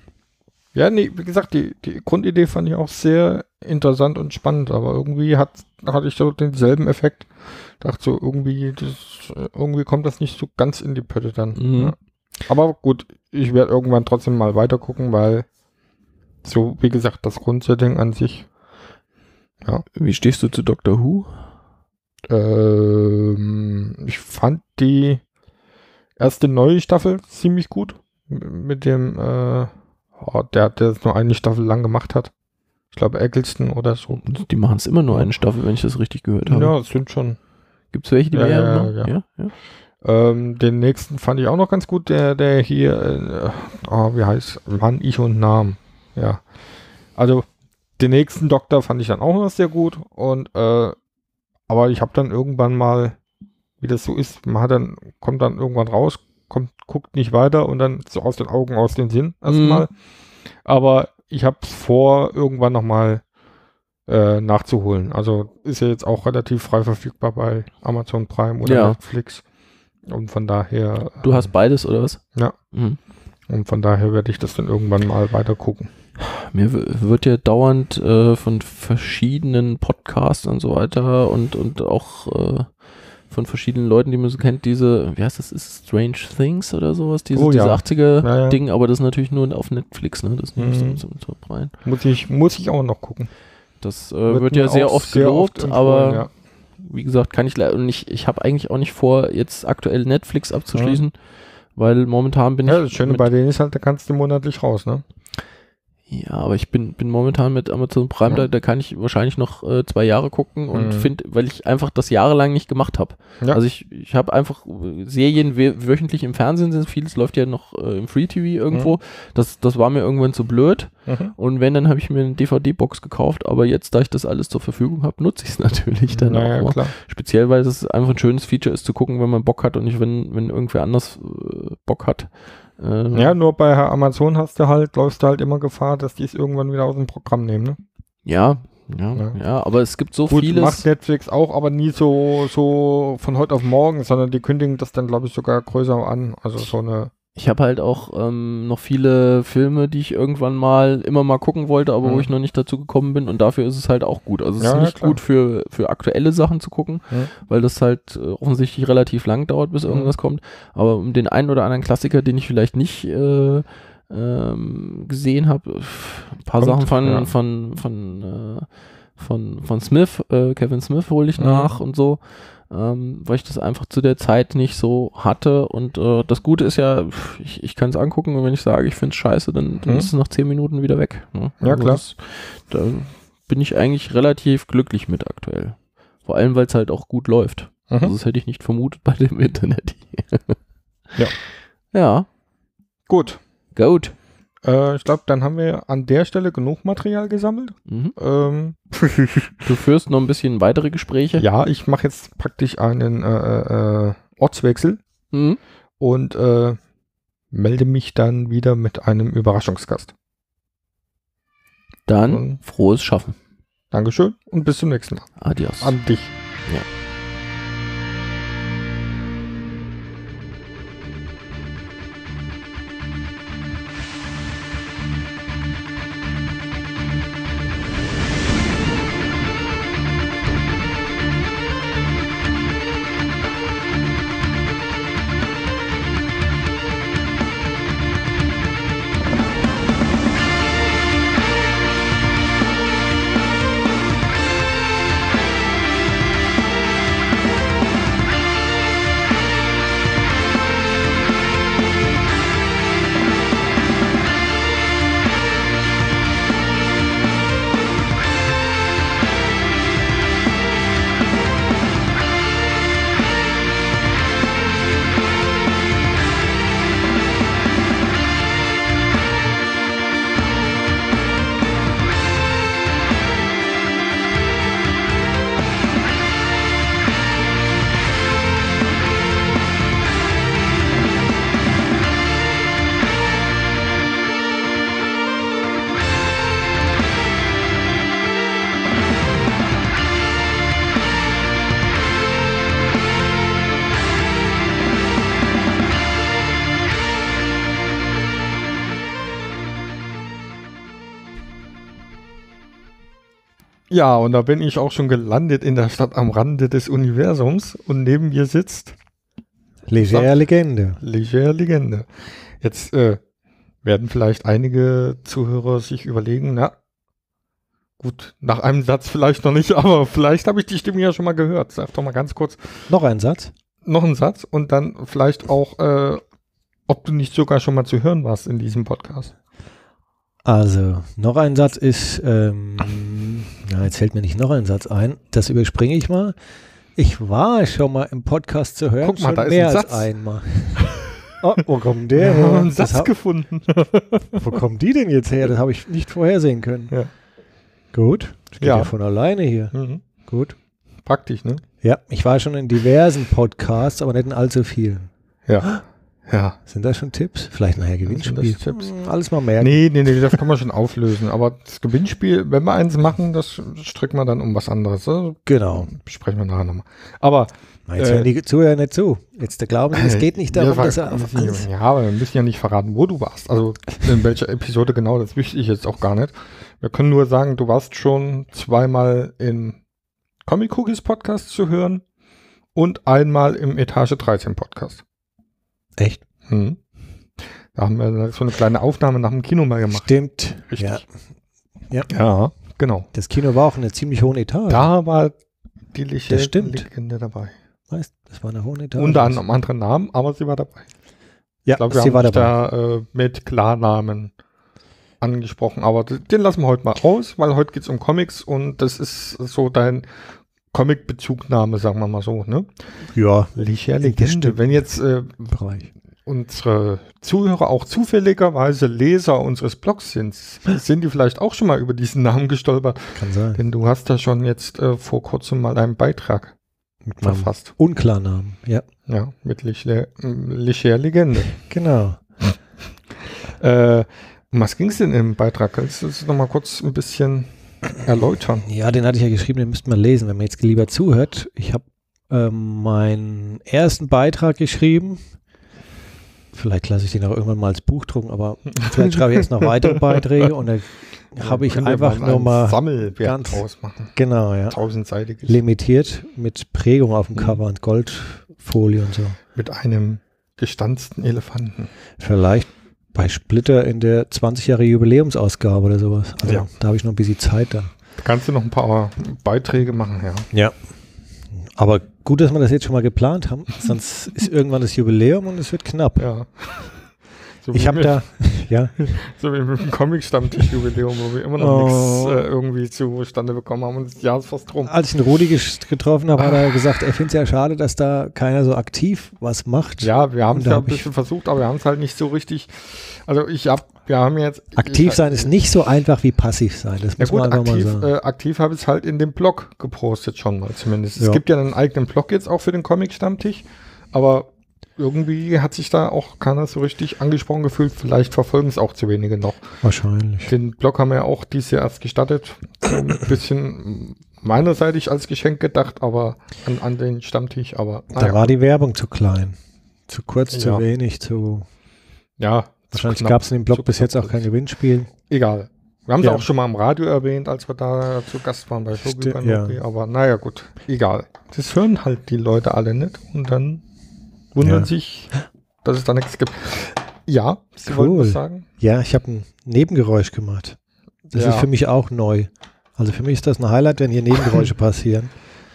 Ja, nee, wie gesagt, die, die Grundidee fand ich auch sehr interessant und spannend, aber irgendwie hat, hatte ich so denselben Effekt. Dachte so, irgendwie, das, irgendwie kommt das nicht so ganz in die Pötte dann. Mhm. Ja. Aber gut, ich werde irgendwann trotzdem mal weiter gucken, weil so, wie gesagt, das Grundsetting an sich, Wie stehst du zu Doctor Who? ähm, ich fand die erste neue Staffel ziemlich gut. Mit dem, äh, der, der es nur eine Staffel lang gemacht hat. Ich glaube, Eccleston oder so. Die machen es immer nur eine Staffel, wenn ich das richtig gehört habe. Ja, es sind schon. Gibt es welche, die Ja, mehr ja, machen? ja. ja, ja. Ähm, den nächsten fand ich auch noch ganz gut, der, der hier, äh, oh, wie heißt, Mann, ich und Namen. Ja. Also, den nächsten Doktor fand ich dann auch noch sehr gut und, äh, aber ich habe dann irgendwann mal, wie das so ist, man hat dann, kommt dann irgendwann raus, kommt, guckt nicht weiter und dann so aus den Augen, aus den Sinn erstmal. Aber ich habe vor, irgendwann nochmal äh, nachzuholen. Also ist ja jetzt auch relativ frei verfügbar bei Amazon Prime oder Ja. Netflix. Und von daher, Du hast beides oder was? Ja. Mhm. und von daher werde ich das dann irgendwann mal weiter gucken. Mir wird ja dauernd äh, von verschiedenen Podcasts und so weiter und, und auch äh, von verschiedenen Leuten, die man so kennt, diese, wie heißt das, ist es Strange Things oder sowas, diese, Oh, diese ja. 80er-Ding, Ja, ja. aber das ist natürlich nur auf Netflix, ne? Das Mhm. so, so, so rein. Muss ich, muss ich auch noch gucken. Das äh, wird, ja sehr oft sehr gelobt, empfohlen, aber ja. wie gesagt, kann ich leider nicht, ich habe eigentlich auch nicht vor, jetzt aktuell Netflix abzuschließen, weil momentan bin Ja, ich. das Schöne bei denen ist halt, da kannst du monatlich raus, ne? Ja, aber ich bin, bin momentan mit Amazon Prime, Ja. da, da kann ich wahrscheinlich noch äh, zwei Jahre gucken und Mhm. finde, weil ich einfach das jahrelang nicht gemacht habe. Ja. Also ich, ich habe einfach Serien wö- wöchentlich im Fernsehen sind vieles läuft ja noch äh, im Free TV irgendwo. Das, das war mir irgendwann zu blöd. Mhm. Und wenn, dann habe ich mir eine DVD-Box gekauft, aber jetzt, da ich das alles zur Verfügung habe, nutze ich es natürlich dann naja, auch. mal. klar. Speziell, weil es einfach ein schönes Feature ist zu gucken, wenn man Bock hat und nicht, wenn, wenn irgendwer anders äh, Bock hat. Äh, Ja, nur bei Amazon hast du halt, läufst du halt immer Gefahr, dass die es irgendwann wieder aus dem Programm nehmen, ne? ja, ja, Ja. ja, aber es gibt so Gut, vieles. macht Netflix auch, aber nie so, so von heute auf morgen, sondern die kündigen das dann, glaube ich, sogar größer an. Also so eine, Ich habe halt auch ähm, noch viele Filme, die ich irgendwann mal immer mal gucken wollte, aber wo Mhm. ich noch nicht dazu gekommen bin und dafür ist es halt auch gut. Also es Ja, ist nicht klar. gut für, für aktuelle Sachen zu gucken, Mhm. weil das halt äh, offensichtlich relativ lang dauert, bis Mhm. irgendwas kommt. Aber um den einen oder anderen Klassiker, den ich vielleicht nicht äh, ähm, gesehen habe, ein paar Kommt, Sachen von, ja. von, von, äh, von, von Smith, äh, Kevin Smith hole ich Mhm. nach und so ähm, weil ich das einfach zu der Zeit nicht so hatte. Und äh, das Gute ist ja, ich, ich kann es angucken und wenn ich sage, ich finde es scheiße, dann, dann Mhm. ist es nach zehn Minuten wieder weg. Ne? Ja, klar. Das, da bin ich eigentlich relativ glücklich mit aktuell. Vor allem, weil es halt auch gut läuft. Mhm. Also das hätte ich nicht vermutet bei dem Internet. Ja. Ja, Gut. gut. Äh, ich glaube, dann haben wir an der Stelle genug Material gesammelt. Mhm. Ähm, Du führst noch ein bisschen weitere Gespräche. ja, ich mache jetzt praktisch einen äh, äh, Ortswechsel Mhm. und äh, melde mich dann wieder mit einem Überraschungsgast. Dann Und- frohes Schaffen. Dankeschön und bis zum nächsten Mal. Adios. An dich. Ja, und da bin ich auch schon gelandet in der Stadt am Rande des Universums und neben mir sitzt Leger Legende. Leger Legende. Jetzt äh, werden vielleicht einige Zuhörer sich überlegen, na, gut, nach einem Satz vielleicht noch nicht, aber vielleicht habe ich die Stimme ja schon mal gehört. Sag doch mal ganz kurz Noch ein Satz? noch einen Satz und dann vielleicht auch, äh, ob du nicht sogar schon mal zu hören warst in diesem Podcast. Also, noch ein Satz ist, ähm, ja, jetzt fällt mir nicht noch ein Satz ein. Das überspringe ich mal. Ich war schon mal im Podcast zu hören, Guck mal, schon da ist mehr ein als Satz. einmal. Oh, wo kommt der haben her? einen Das Satz hab, gefunden. wo kommen die denn jetzt her? Das habe ich nicht vorhersehen können. Ja. Gut, das geht ja. Ja. von alleine hier. Mhm. Gut. Praktisch, ne? Ja, ich war schon in diversen Podcasts, aber nicht in allzu vielen. Ja. Ja. Sind das schon Tipps? Vielleicht nachher Gewinnspiel. Hm, Alles mal merken. Nee, nee, nee, das kann man schon auflösen. Aber das Gewinnspiel, wenn wir eins machen, das stricken wir dann um was anderes. Das Genau. besprechen wir nachher nochmal. Aber Na, Jetzt Äh, hören die Zuhörer nicht zu. Jetzt da glauben sie, es geht nicht darum, dass er auf alles. Ja, aber wir müssen ja nicht verraten, wo du warst. Also in welcher Episode genau, das wüsste ich jetzt auch gar nicht. Wir können nur sagen, du warst schon zweimal im Comic Cookies Podcast zu hören und einmal im Etage 13 Podcast. Echt? Hm. Da haben wir so eine kleine Aufnahme nach dem Kino mal gemacht. Stimmt. Richtig. Ja. Ja, genau. Das Kino war auch in einer ziemlich hohen Etage. Da war die Liche Das stimmt. Legende dabei. Weißt, das war eine hohe Etage. Unter anderem anderen Namen, aber sie war dabei. Ja, Ich glaube, wir sie haben war dabei. da äh, mit Klarnamen angesprochen, aber den lassen wir heute mal aus, weil heute geht's um Comics und das ist so dein Comic-Bezugnahme, sagen wir mal so, ne? Ja, Licher Legende. Wenn jetzt äh, Bereich. unsere Zuhörer auch zufälligerweise Leser unseres Blogs sind, sind die vielleicht auch schon mal über diesen Namen gestolpert, Kann sein. denn du hast da schon jetzt äh, vor kurzem mal einen Beitrag Mit verfasst. Unklarnamen. Ja, Ja, mit Licher, Licher Legende. genau. Äh, um was ging es denn im Beitrag? Kannst du das nochmal kurz ein bisschen erläutern? Ja, den hatte ich ja geschrieben, den müsste man lesen, wenn man jetzt lieber zuhört. Ich habe ähm, meinen ersten Beitrag geschrieben. Vielleicht lasse ich den auch irgendwann mal als Buch drucken, aber vielleicht schreibe ich jetzt noch weitere Beiträge und da habe ich einfach nur mal Sammelwert ganz- draus machen. genau, ja, Tausendseitiges. limitiert mit Prägung auf dem Mhm. Cover und Goldfolie und so. Mit einem gestanzten Elefanten. Vielleicht bei Splitter in der 20 Jahre Jubiläumsausgabe oder sowas. Also Ja. da habe ich noch ein bisschen Zeit dann. Da kannst du noch ein paar Beiträge machen, ja. Ja. Aber gut, dass wir das jetzt schon mal geplant haben, sonst ist irgendwann das Jubiläum und es wird knapp. ja. So Ich habe da, ja, So wie mit dem Comic-Stammtisch-Jubiläum, wo wir immer noch Oh. nichts äh, irgendwie zustande bekommen haben und das Jahr ist fast rum. als ich den Rudi getroffen habe, hat er gesagt, er findet es ja schade, dass da keiner so aktiv was macht. Ja, wir haben es Da ja ein hab ich- bisschen versucht, aber wir haben es halt nicht so richtig. Also ich hab, wir haben jetzt Aktiv ich, sein ist nicht so einfach wie passiv sein. Das Ja muss gut, man einfach aktiv, mal sagen. äh, aktiv habe ich es halt in dem Blog gepostet schon mal zumindest. Es Ja. gibt ja einen eigenen Blog jetzt auch für den Comic-Stammtisch, aber irgendwie hat sich da auch keiner so richtig angesprochen gefühlt. Vielleicht verfolgen es auch zu wenige noch. Wahrscheinlich. Den Blog haben wir auch dieses Jahr erst gestartet. So ein bisschen meinerseitig als Geschenk gedacht, aber an, an den Stammtisch, aber Da naja, war die Werbung zu klein. Zu kurz, zu Ja. wenig, zu. ja, zu Wahrscheinlich gab es in dem Blog zu bis jetzt auch kein. Gewinnspiel. Egal. Wir haben es Ja. auch schon mal im Radio erwähnt, als wir da zu Gast waren bei Vogelbanopi, ja. aber naja gut, egal. Das hören halt die Leute alle nicht und dann wundern Ja. sich, dass es da nichts gibt. Ja, Sie Cool. wollten was sagen? Ja, ich habe ein Nebengeräusch gemacht. Das Ja. ist für mich auch neu. Also für mich ist das ein Highlight, wenn hier Nebengeräusche passieren.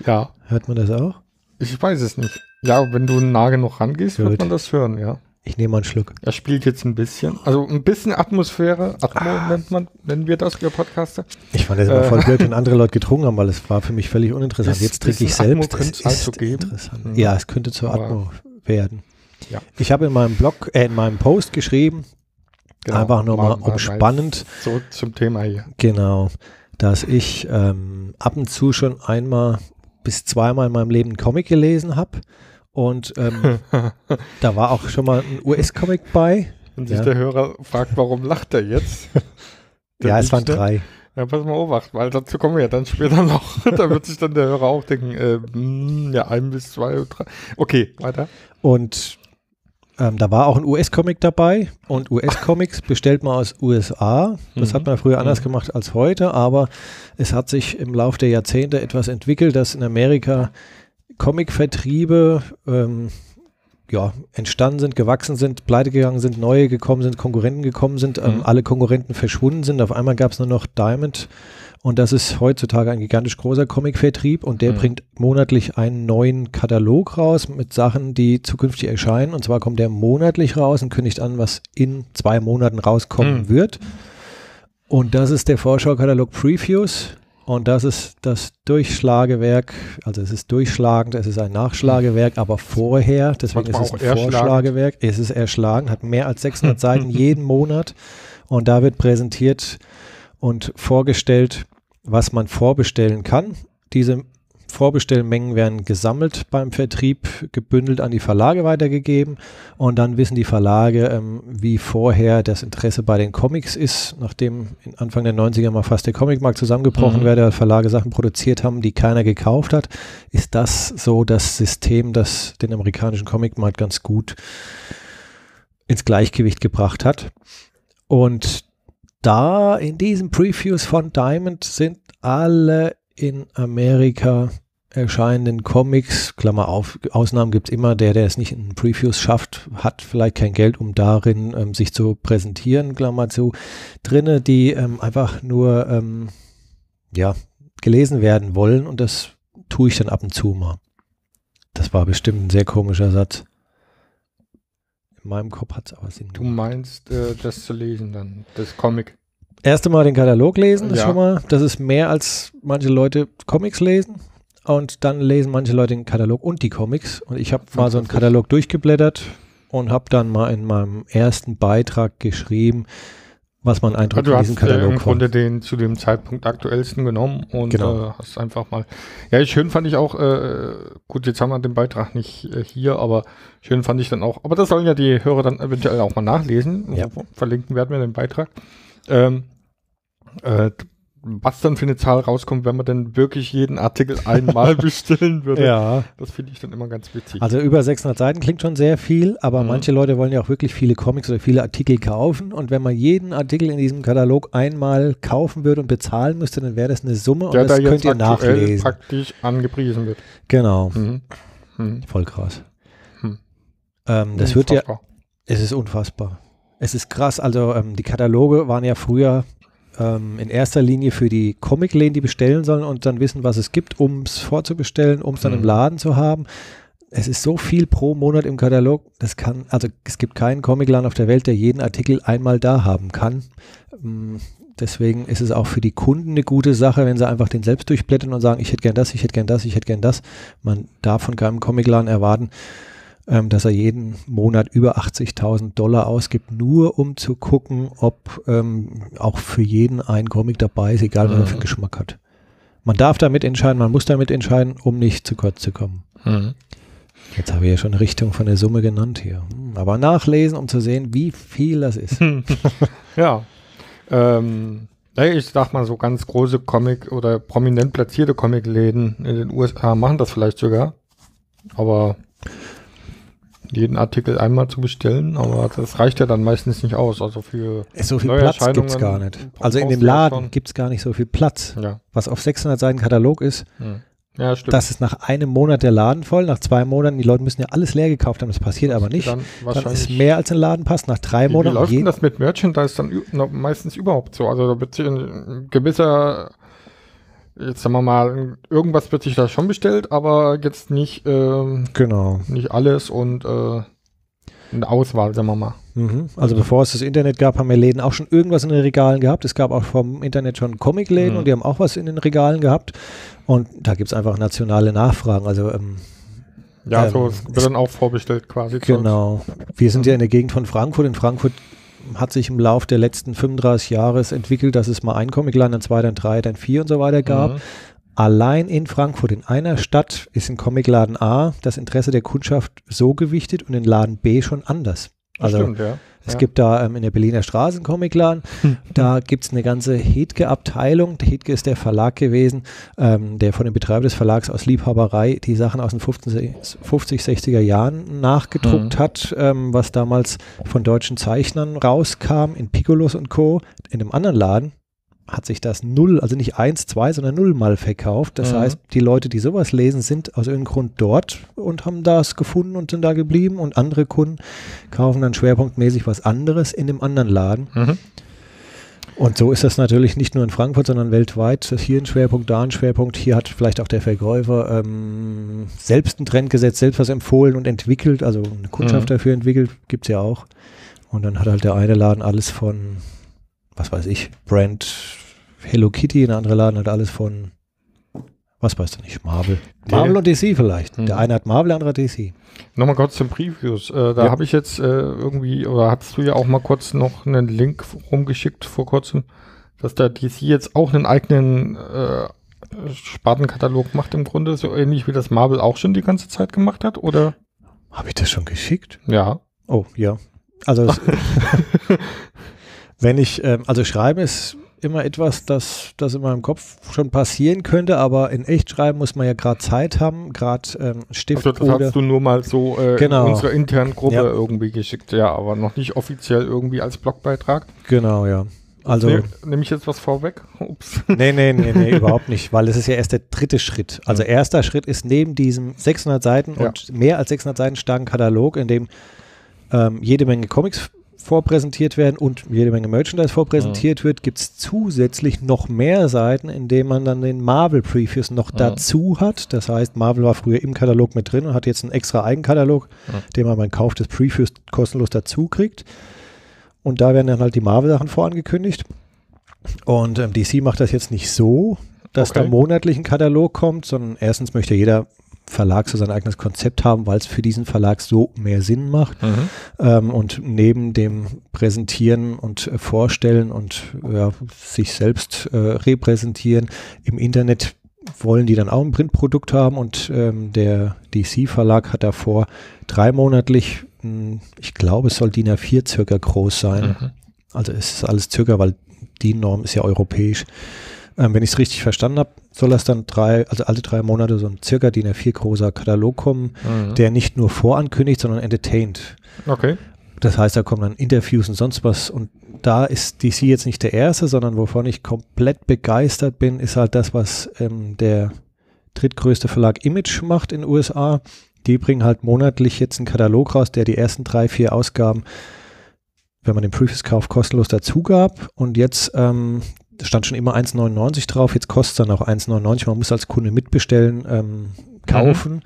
Ja, Hört man das auch? ich weiß es nicht. Ja, wenn du nah genug rangehst, Gut. wird man das hören, ja. Ich nehme mal einen Schluck. Er spielt jetzt ein bisschen, also ein bisschen Atmosphäre, Atmo Ah. nennt man, nennen wir das, wir Podcaster. Ich fand das immer Äh. voll blöd, wenn andere Leute getrunken haben, weil es war für mich völlig uninteressant. Das Jetzt trinke ich bisschen Atmo selbst. Das ist so geben. interessant. Ja, es könnte zur Aber- Atmo werden. Ja. Ich habe in meinem Blog, äh, in meinem Post geschrieben, Genau. einfach nur mal, Mal- um mal spannend, Zurück zum Thema hier. genau, dass ich ähm, ab und zu schon einmal bis zweimal in meinem Leben einen Comic gelesen habe. Und ähm, da war auch schon mal ein US-Comic bei. Wenn sich Ja. der Hörer fragt, warum lacht er jetzt? Ja, es waren drei. Ja, pass mal auf, weil dazu kommen wir ja dann später noch. da wird sich dann der Hörer auch denken, äh, hm, ja, ein bis zwei oder drei. Okay, weiter. Und ähm, da war auch ein US-Comic dabei und US-Comics bestellt man aus USA. Das Mhm. hat man früher anders gemacht als heute, aber es hat sich im Laufe der Jahrzehnte etwas entwickelt, dass in Amerika Comic-Vertriebe ähm, ja, entstanden sind, gewachsen sind, pleite gegangen sind, neue gekommen sind, Konkurrenten gekommen sind, ähm, Mhm. alle Konkurrenten verschwunden sind. Auf einmal gab es nur noch Diamond und das ist heutzutage ein gigantisch großer Comic-Vertrieb und der Mhm. bringt monatlich einen neuen Katalog raus mit Sachen, die zukünftig erscheinen. Und zwar kommt der monatlich raus und kündigt an, was in zwei Monaten rauskommen Mhm. wird. Und das ist der Vorschaukatalog Previews. Und das ist das Durchschlagewerk, also es ist durchschlagend, es ist ein Nachschlagewerk, aber vorher, deswegen ist es ein. Vorschlagewerk, es ist erschlagend, hat mehr als 600 Seiten jeden Monat und da wird präsentiert und vorgestellt, was man vorbestellen kann. Diese Vorbestellmengen werden gesammelt beim Vertrieb, gebündelt an die Verlage weitergegeben und dann wissen die Verlage, ähm, wie vorher das Interesse bei den Comics ist. Nachdem in Anfang der 90er mal fast der Comicmarkt zusammengebrochen Mhm. wäre, Verlage Sachen produziert haben, die keiner gekauft hat, ist das so das System, das den amerikanischen Comicmarkt ganz gut ins Gleichgewicht gebracht hat. Und da in diesen Previews von Diamond sind alle in Amerika erscheinenden Comics, Klammer auf, Ausnahmen gibt es immer, der, der es nicht in Previews schafft, hat vielleicht kein Geld, um darin ähm, sich zu präsentieren, Klammer zu, drinne, die ähm, einfach nur ähm, ja, gelesen werden wollen und das tue ich dann ab und zu mal. Das war bestimmt ein sehr komischer Satz. In meinem Kopf hat es aber Sinn Du gemacht. meinst, äh, das zu lesen dann, das Comic. Erste Mal den Katalog lesen, ist Ja. schon mal, das ist mehr als manche Leute Comics lesen. Und dann lesen manche Leute den Katalog und die Comics. Und ich habe mal so einen. Katalog durchgeblättert und habe dann mal in meinem ersten Beitrag geschrieben, was mein Eindruck Also von diesem äh, im Katalog war. Grunde den zu dem Zeitpunkt aktuellsten genommen und Genau. äh, hast einfach mal. Ja, schön fand ich auch, äh, gut, jetzt haben wir den Beitrag nicht äh, hier, aber schön fand ich dann auch, aber das sollen ja die Hörer dann eventuell auch mal nachlesen. Ja. Verlinken werden wir den Beitrag. Ähm, äh, was dann für eine Zahl rauskommt, wenn man dann wirklich jeden Artikel einmal bestellen würde. Ja, Das finde ich dann immer ganz witzig. also über 600 Seiten klingt schon sehr viel, aber Mhm. manche Leute wollen ja auch wirklich viele Comics oder viele Artikel kaufen. Und wenn man jeden Artikel in diesem Katalog einmal kaufen würde und bezahlen müsste, dann wäre das eine Summe und der das da könnt jetzt ihr nachlesen. praktisch angepriesen wird. Genau, Mhm. Mhm. voll krass. Hm. Ähm, das wird ja. Es ist unfassbar. Es ist krass. Also ähm, die Kataloge waren ja früher ähm, in erster Linie für die Comicläden, die bestellen sollen und dann wissen, was es gibt, um es vorzubestellen, um es dann Mhm. im Laden zu haben. Es ist so viel pro Monat im Katalog. Das kann, also es gibt keinen Comicladen auf der Welt, der jeden Artikel einmal da haben kann. Ähm, Deswegen ist es auch für die Kunden eine gute Sache, wenn sie einfach den selbst durchblättern und sagen, ich hätte gern das, ich hätte gern das, ich hätte gern das. Man darf von keinem Comicladen erwarten, ähm, dass er jeden Monat über 80.000 Dollar ausgibt, nur um zu gucken, ob ähm, auch für jeden ein Comic dabei ist, egal was er für einen Mhm. Geschmack hat. Man darf damit entscheiden, man muss damit entscheiden, um nicht zu kurz zu kommen. Mhm. Jetzt habe ich ja schon eine Richtung von der Summe genannt hier. Hm, Aber nachlesen, um zu sehen, wie viel das ist. Ja. Ähm, ich sag mal so ganz große Comic- oder prominent platzierte Comicläden in den USA machen das vielleicht sogar. Aber jeden Artikel einmal zu bestellen, aber das reicht ja dann meistens nicht aus. Also für So viel Platz gibt es gar nicht. Also in dem Laden gibt es gar nicht so viel Platz. ja. Was auf 600 Seiten Katalog ist, Hm. Ja, stimmt. das ist nach einem Monat der Laden voll, nach zwei Monaten, die Leute müssen ja alles leer gekauft haben, das passiert aber nicht. Dann Dann ist mehr als ein Laden passt, nach drei Wie, wie Monaten. läuft denn das mit Merchandise dann meistens überhaupt so? Also da wird sich ein gewisser, jetzt sagen wir mal, irgendwas wird sich da schon bestellt, aber jetzt nicht, ähm, Genau. nicht alles und äh, eine Auswahl, sagen wir mal. Mhm. Also bevor es das Internet gab, haben wir Läden auch schon irgendwas in den Regalen gehabt. Es gab auch vom Internet schon Comicläden Mhm. und die haben auch was in den Regalen gehabt. Und da gibt es einfach nationale Nachfragen. Also ähm, Ja, Ähm, so wird dann auch vorbestellt quasi. genau. Wir sind ja in der Gegend von Frankfurt. In Frankfurt hat sich im Lauf der letzten 35 Jahre entwickelt, dass es mal ein Comicladen, dann zwei, dann drei, dann vier und so weiter gab. Mhm. Allein in Frankfurt, in einer Stadt, ist in Comicladen A das Interesse der Kundschaft so gewichtet und in Laden B schon anders. Also Stimmt, ja. Es ja. gibt da ähm, in der Berliner Straße einen Comicladen, da gibt es eine ganze Hedke-Abteilung. Der Hedke ist der Verlag gewesen, ähm, der von dem Betreiber des Verlags aus Liebhaberei die Sachen aus den 50, 50 60er Jahren nachgedruckt Mhm. hat, ähm, was damals von deutschen Zeichnern rauskam, in Piccolos und Co. In einem anderen Laden hat sich das null, also nicht eins, zwei, sondern null mal verkauft. Das Mhm. heißt, die Leute, die sowas lesen, sind aus irgendeinem Grund dort und haben das gefunden und sind da geblieben und andere Kunden kaufen dann schwerpunktmäßig was anderes in dem anderen Laden. Mhm. Und so ist das natürlich nicht nur in Frankfurt, sondern weltweit. Hier ein Schwerpunkt, da ein Schwerpunkt. Hier hat vielleicht auch der Verkäufer ähm, selbst einen Trend gesetzt, selbst was empfohlen und entwickelt, also eine Kundschaft Mhm. dafür entwickelt, gibt es ja auch. Und dann hat halt der eine Laden alles von, was weiß ich, Brand Hello Kitty, der andere Laden hat alles von, was weißt du nicht, Marvel. Marvel und DC vielleicht. Mhm. Der eine hat Marvel, der andere hat DC. Nochmal kurz zum Previews. Äh, da Ja. habe ich jetzt äh, irgendwie, oder hattest du ja auch mal kurz noch einen Link rumgeschickt vor kurzem, dass der DC jetzt auch einen eigenen äh, Spartenkatalog macht im Grunde, so ähnlich wie das Marvel auch schon die ganze Zeit gemacht hat, oder? Habe ich das schon geschickt? Ja. Oh, ja. Also, es, wenn ich, ähm, also schreiben ist immer etwas, das, das in meinem Kopf schon passieren könnte, aber in echt schreiben muss man ja gerade Zeit haben, gerade ähm, Stift Also das oder. hast du nur mal so äh, Genau. in unserer internen Gruppe Ja. irgendwie geschickt, ja, aber noch nicht offiziell irgendwie als Blogbeitrag. Genau, ja. Also, Ne, Nehme ich jetzt was vorweg? Ups. nee, nee, nee, nee, überhaupt nicht, weil es ist ja erst der dritte Schritt. Also, Ja. erster Schritt ist neben diesem 600 Seiten Ja. und mehr als 600 Seiten starken Katalog, in dem ähm, jede Menge Comics vorpräsentiert werden und jede Menge Merchandise vorpräsentiert wird, gibt es zusätzlich noch mehr Seiten, in denen man dann den Marvel Previews noch Ja. dazu hat. Das heißt, Marvel war früher im Katalog mit drin und hat jetzt einen extra Eigenkatalog, Ja. den man beim Kauf des Previews kostenlos dazu kriegt. Und da werden dann halt die Marvel-Sachen vorangekündigt. Und ähm, DC macht das jetzt nicht so, dass Okay. da monatlich ein Katalog kommt, sondern erstens möchte jeder Verlag so sein eigenes Konzept haben, weil es für diesen Verlag so mehr Sinn macht. Mhm. Ähm, und neben dem Präsentieren und äh, Vorstellen und ja, sich selbst äh, repräsentieren im Internet wollen die dann auch ein Printprodukt haben und ähm, der DC-Verlag hat davor dreimonatlich, mh, ich glaube, es soll DIN A4 circa groß sein. Mhm. Also es ist alles circa, weil die Norm ist ja europäisch. Ähm, wenn ich es richtig verstanden habe, soll das dann drei, also alle drei Monate so ein circa DIN A4 großer Katalog kommen, Mhm. der nicht nur vorankündigt, sondern entertaint. Okay. Das heißt, da kommen dann Interviews und sonst was. Und da ist DC jetzt nicht der erste, sondern wovon ich komplett begeistert bin, ist halt das, was ähm, der drittgrößte Verlag Image macht in den USA. Die bringen halt monatlich jetzt einen Katalog raus, der die ersten drei, vier Ausgaben, wenn man den Previews kauft, kostenlos dazu gab. Und jetzt ähm, stand schon immer 1,99 drauf, jetzt kostet es dann auch 1,99. Man muss als Kunde mitbestellen, ähm, kaufen.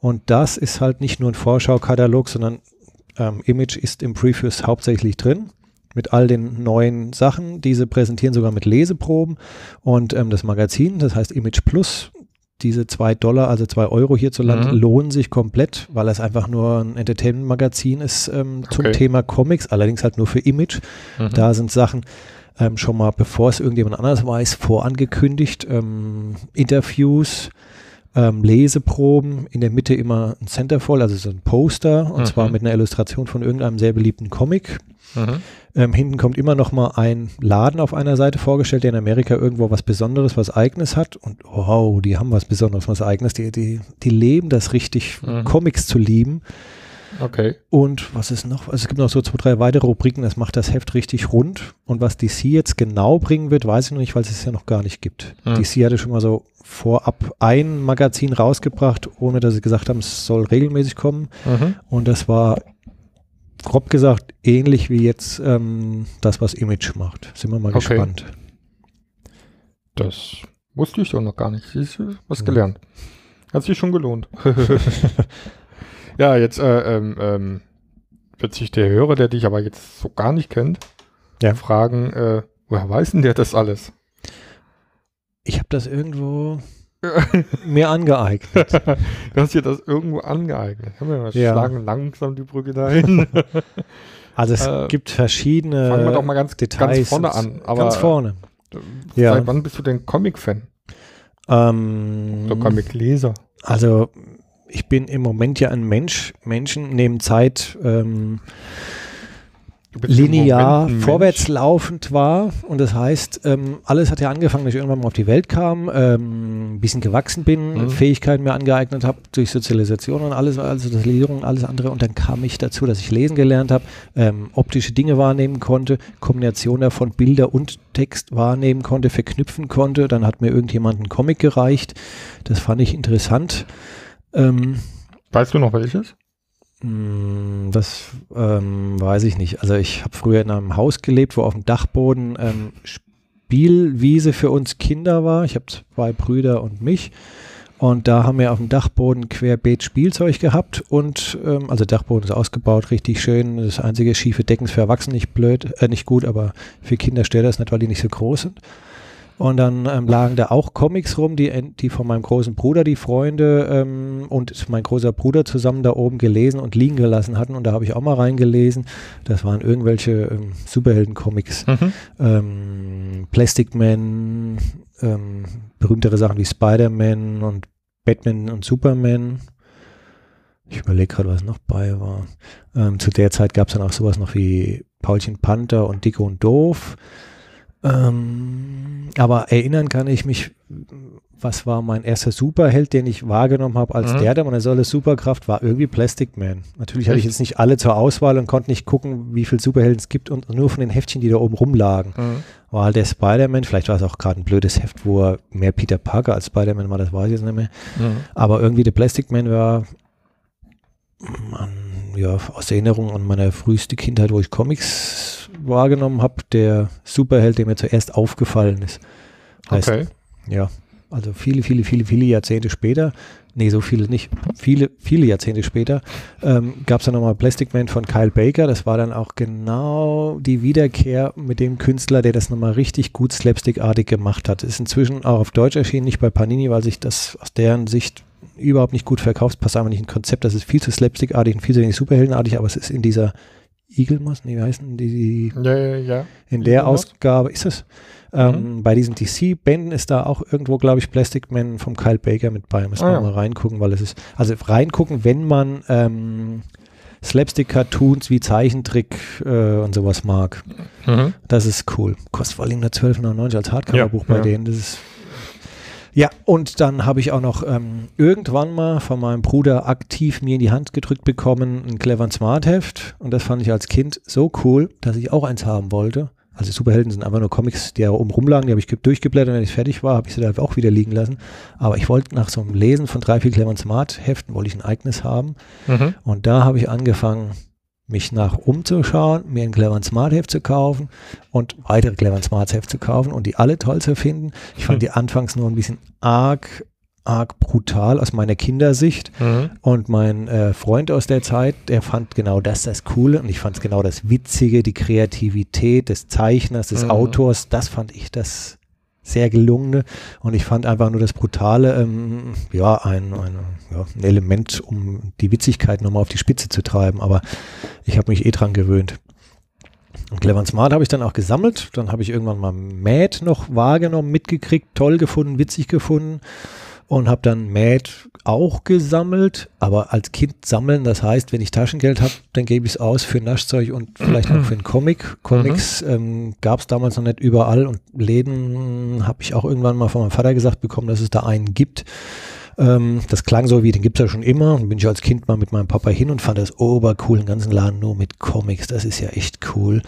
Und das ist halt nicht nur ein Vorschaukatalog, sondern ähm, Image ist im Previews hauptsächlich drin mit all den neuen Sachen. Diese präsentieren sogar mit Leseproben und ähm, das Magazin, das heißt Image Plus, diese zwei Dollar, also zwei Euro hierzulande, Mhm. lohnen sich komplett, weil es einfach nur ein Entertainment-Magazin ist ähm, zum Okay. Thema Comics, allerdings halt nur für Image. Mhm. Da sind Sachen ähm, schon mal, bevor es irgendjemand anders weiß, vorangekündigt. Ähm, Interviews, ähm, Leseproben, in der Mitte immer ein Centerfold, also so ein Poster, und Mhm. zwar mit einer Illustration von irgendeinem sehr beliebten Comic. Mhm. Ähm, hinten kommt immer noch mal ein Laden auf einer Seite vorgestellt, der in Amerika irgendwo was Besonderes, was Eigenes hat. Und wow, die haben was Besonderes, was Eigenes. Die, die, die leben das richtig, Mhm. Comics zu lieben. Okay. Und was ist noch? Also es gibt noch so zwei, drei weitere Rubriken, das macht das Heft richtig rund. Und was DC jetzt genau bringen wird, weiß ich noch nicht, weil es es ja noch gar nicht gibt. Hm. DC hatte schon mal so vorab ein Magazin rausgebracht, ohne dass sie gesagt haben, es soll regelmäßig kommen. Mhm. Und das war, grob gesagt, ähnlich wie jetzt ähm, das, was Image macht. Sind wir mal Okay. gespannt. Das wusste ich doch noch gar nicht. Du, was Ja. gelernt. Hat sich schon gelohnt. ja, jetzt äh, ähm, ähm, wird sich der Hörer, der dich aber jetzt so gar nicht kennt, Ja. fragen, äh, woher weiß denn der das alles? Ich habe das irgendwo mir angeeignet. Du hast dir das irgendwo angeeignet. Haben wir mal Ja. schlagen langsam die Brücke dahin. Also es Äh, gibt verschiedene Fangen wir doch mal ganz, Details. ganz vorne und- an. Aber ganz vorne. äh, Ja. Seit wann bist du denn Comic-Fan? Ähm, Oder Comic-Leser? Also ich bin im Moment ja ein Mensch. Menschen nehmen Zeit, ähm, linear vorwärts laufend war. Und das heißt, ähm, alles hat ja angefangen, dass ich irgendwann mal auf die Welt kam, ähm, ein bisschen gewachsen bin, mhm. Fähigkeiten mir angeeignet habe durch Sozialisation und alles, also das Sozialisierung und alles andere. Und dann kam ich dazu, dass ich lesen gelernt habe, ähm, optische Dinge wahrnehmen konnte, Kombination davon Bilder und Text wahrnehmen konnte, verknüpfen konnte. Dann hat mir irgendjemand einen Comic gereicht. Das fand ich interessant. Ähm, weißt du noch welches? Hm, das ähm, weiß ich nicht. Also ich habe früher in einem Haus gelebt, wo auf dem Dachboden ähm, Spielwiese für uns Kinder war. Ich habe zwei Brüder und mich. Und da haben wir auf dem Dachboden querbeet Spielzeug gehabt und ähm, also Dachboden ist ausgebaut, richtig schön. Das einzige schiefe Decken ist für Erwachsene nicht blöd, äh, nicht gut, aber für Kinder stört das nicht, weil die nicht so groß sind. Und dann ähm, lagen da auch Comics rum, die, die von meinem großen Bruder, die Freunde ähm, und mein großer Bruder zusammen da oben gelesen und liegen gelassen hatten. Und da habe ich auch mal reingelesen. Das waren irgendwelche ähm, Superhelden-Comics. Mhm. Ähm, Plastic Man, ähm, berühmtere Sachen wie Spider-Man und Batman und Superman. Ich überlege gerade, was noch bei war. Ähm, zu der Zeit gab es dann auch sowas noch wie Paulchen Panther und Dicke und Doof. Ähm, aber erinnern kann ich mich, was war mein erster Superheld, den ich wahrgenommen habe als mhm. der, der meine solle Superkraft war, irgendwie Plastic Man. Natürlich Echt? hatte ich jetzt nicht alle zur Auswahl und konnte nicht gucken, wie viele Superhelden es gibt und nur von den Heftchen, die da oben rumlagen. Mhm. War halt der Spider-Man, vielleicht war es auch gerade ein blödes Heft, wo er mehr Peter Parker als Spider-Man war, das weiß ich jetzt nicht mehr. Mhm. Aber irgendwie der Plastic Man war man, ja, aus Erinnerung an meine früheste Kindheit, wo ich Comics wahrgenommen habe, der Superheld, der mir zuerst aufgefallen ist. Heißt, okay. Ja, also viele, viele, viele, viele Jahrzehnte später, nee, so viele nicht, viele, viele Jahrzehnte später, ähm, gab es dann nochmal Plastic Man von Kyle Baker. Das war dann auch genau die Wiederkehr mit dem Künstler, der das nochmal richtig gut slapstickartig gemacht hat. Ist inzwischen auch auf Deutsch erschienen, nicht bei Panini, weil sich das aus deren Sicht überhaupt nicht gut verkauft. Passt einfach nicht ein Konzept. Das ist viel zu slapstickartig und viel zu wenig superheldenartig, aber es ist in dieser Igelmoss, nee, wie heißen die? die ja, ja, ja. In der Igelmoss? Ausgabe ist es. Ähm, mhm. Bei diesen DC-Bänden ist da auch irgendwo, glaube ich, Plastic Man vom Kyle Baker mit bei. Müssen ah, wir ja. mal reingucken, weil es ist, also reingucken, wenn man ähm, Slapstick-Cartoons wie Zeichentrick äh, und sowas mag. Mhm. Das ist cool. Kostet vor allem nur 12,99 als Hardcover-Buch ja, bei denen. Das ist ja, und dann habe ich auch noch ähm, irgendwann mal von meinem Bruder aktiv mir in die Hand gedrückt bekommen, ein Clever Smart Heft. Und das fand ich als Kind so cool, dass ich auch eins haben wollte. Also Superhelden sind einfach nur Comics, die oben rumlagen, die habe ich durchgeblättert und wenn ich fertig war, habe ich sie da auch wieder liegen lassen. Aber ich wollte nach so einem Lesen von drei, vier Clever Smart Heften, wollte ich ein eigenes haben. Mhm. Und da habe ich angefangen, mich nach umzuschauen, mir ein Clever Smart Heft zu kaufen und weitere Clever Smart Heft zu kaufen und die alle toll zu finden. Ich fand die anfangs nur ein bisschen arg, arg brutal aus meiner Kindersicht mhm. und mein äh, Freund aus der Zeit, der fand genau das das Coole und ich fand es genau das Witzige, die Kreativität des Zeichners, des mhm. Autors, das fand ich das sehr gelungene. Und ich fand einfach nur das Brutale, ähm, ja, ein, ein, ja, ein Element, um die Witzigkeit nochmal auf die Spitze zu treiben. Aber ich habe mich eh dran gewöhnt. Und Clever Smart habe ich dann auch gesammelt. Dann habe ich irgendwann mal Mad noch wahrgenommen, mitgekriegt, toll gefunden, witzig gefunden und habe dann Mad auch gesammelt, aber als Kind sammeln, das heißt, wenn ich Taschengeld habe, dann gebe ich es aus für Naschzeug und vielleicht noch für einen Comic. Comics mhm. ähm, gab es damals noch nicht überall und Läden habe ich auch irgendwann mal von meinem Vater gesagt bekommen, dass es da einen gibt. Ähm, das klang so wie, den gibt es ja schon immer. Und bin ich als Kind mal mit meinem Papa hin und fand das obercool, den ganzen Laden nur mit Comics. Das ist ja echt cool.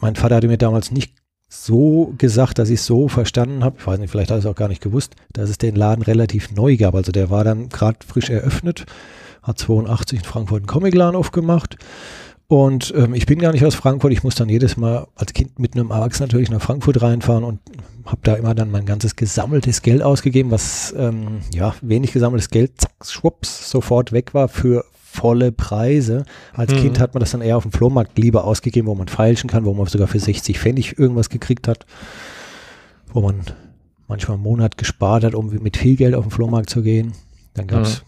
Mein Vater hatte mir damals nicht so gesagt, dass ich es so verstanden habe, ich weiß nicht, vielleicht hat es auch gar nicht gewusst, dass es den Laden relativ neu gab. Also der war dann gerade frisch eröffnet, hat 82 in Frankfurt einen Comicladen aufgemacht. Und ähm, ich bin gar nicht aus Frankfurt. Ich muss dann jedes Mal als Kind mit einem Erwachsenen natürlich nach Frankfurt reinfahren und habe da immer dann mein ganzes gesammeltes Geld ausgegeben, was ähm, ja wenig gesammeltes Geld, zack, schwupps, sofort weg war für volle Preise. Als mhm. Kind hat man das dann eher auf dem Flohmarkt lieber ausgegeben, wo man feilschen kann, wo man sogar für 60 Pfennig irgendwas gekriegt hat, wo man manchmal einen Monat gespart hat, um mit viel Geld auf den Flohmarkt zu gehen. Dann gab es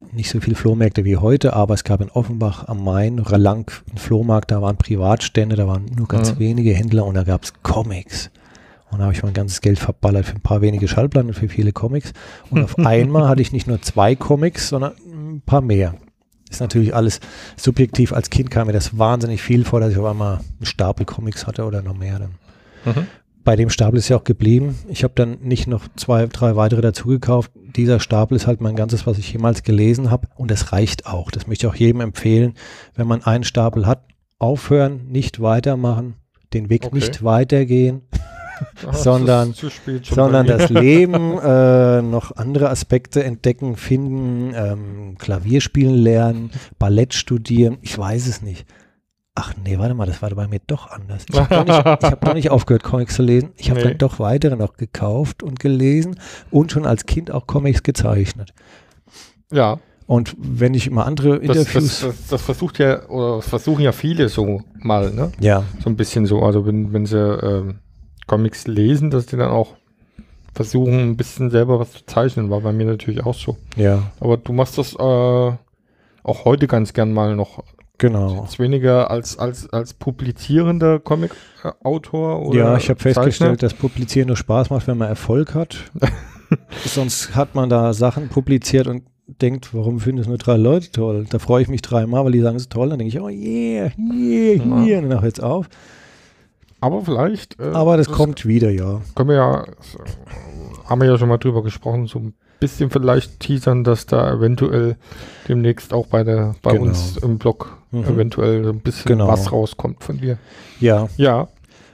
mhm. nicht so viele Flohmärkte wie heute, aber es gab in Offenbach am Main, lang einen Flohmarkt, da waren Privatstände, da waren nur ganz mhm. wenige Händler und da gab es Comics. Und da habe ich mein ganzes Geld verballert für ein paar wenige Schallplatten und für viele Comics. Und auf einmal hatte ich nicht nur zwei Comics, sondern ein paar mehr. Ist natürlich alles subjektiv. Als Kind kam mir das wahnsinnig viel vor, dass ich auf einmal einen Stapel Comics hatte oder noch mehr. Dann. Mhm. Bei dem Stapel ist ja auch geblieben. Ich habe dann nicht noch zwei, drei weitere dazu gekauft. Dieser Stapel ist halt mein ganzes, was ich jemals gelesen habe. Und das reicht auch. Das möchte ich auch jedem empfehlen. Wenn man einen Stapel hat, aufhören, nicht weitermachen, den Weg Okay. nicht weitergehen, Sondern- sondern das Leben äh, noch andere Aspekte entdecken, finden, ähm, Klavier spielen lernen, Ballett studieren, ich weiß es nicht. Ach nee, warte mal, das war bei mir doch anders. Ich habe doch, hab doch nicht aufgehört, Comics zu lesen. Ich habe Nee. dann doch weitere noch gekauft und gelesen und schon als Kind auch Comics gezeichnet. Ja, Und wenn ich immer andere das, Interviews... das, das, das versucht ja, oder das versuchen ja viele so mal, ne? ja, So ein bisschen so, also wenn, wenn sie ähm, Comics lesen, dass die dann auch versuchen, ein bisschen selber was zu zeichnen, war bei mir natürlich auch so. ja, Aber du machst das äh, auch heute ganz gern mal noch. genau. Jetzt weniger als, als, als publizierender Comic-Autor oder Ja, ich habe festgestellt, dass Publizieren nur Spaß macht, wenn man Erfolg hat. Sonst hat man da Sachen publiziert und denkt, warum finden es nur drei Leute toll? Da freue ich mich dreimal, weil die sagen, es ist toll. Dann denke ich, oh yeah, yeah, Ja. yeah. Und dann jetzt auf. Aber vielleicht. äh, Aber das, kommt wieder, ja. Können wir ja, das, äh, haben wir ja schon mal drüber gesprochen, so ein bisschen vielleicht teasern, dass da eventuell demnächst auch bei der bei Genau. uns im Blog Mhm. eventuell so ein bisschen Genau. was rauskommt von dir. Ja, Ja,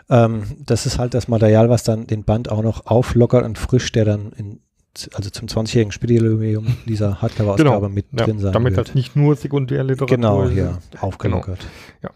ähm, das ist halt das Material, was dann den Band auch noch auflockert und frischt, der dann in, also zum 20-jährigen Spieljubiläum dieser Hardcover-Ausgabe genau. mit ja, drin sein damit wird. das nicht nur Sekundärliteratur Genau, ist. ja, aufgelockert. Ja.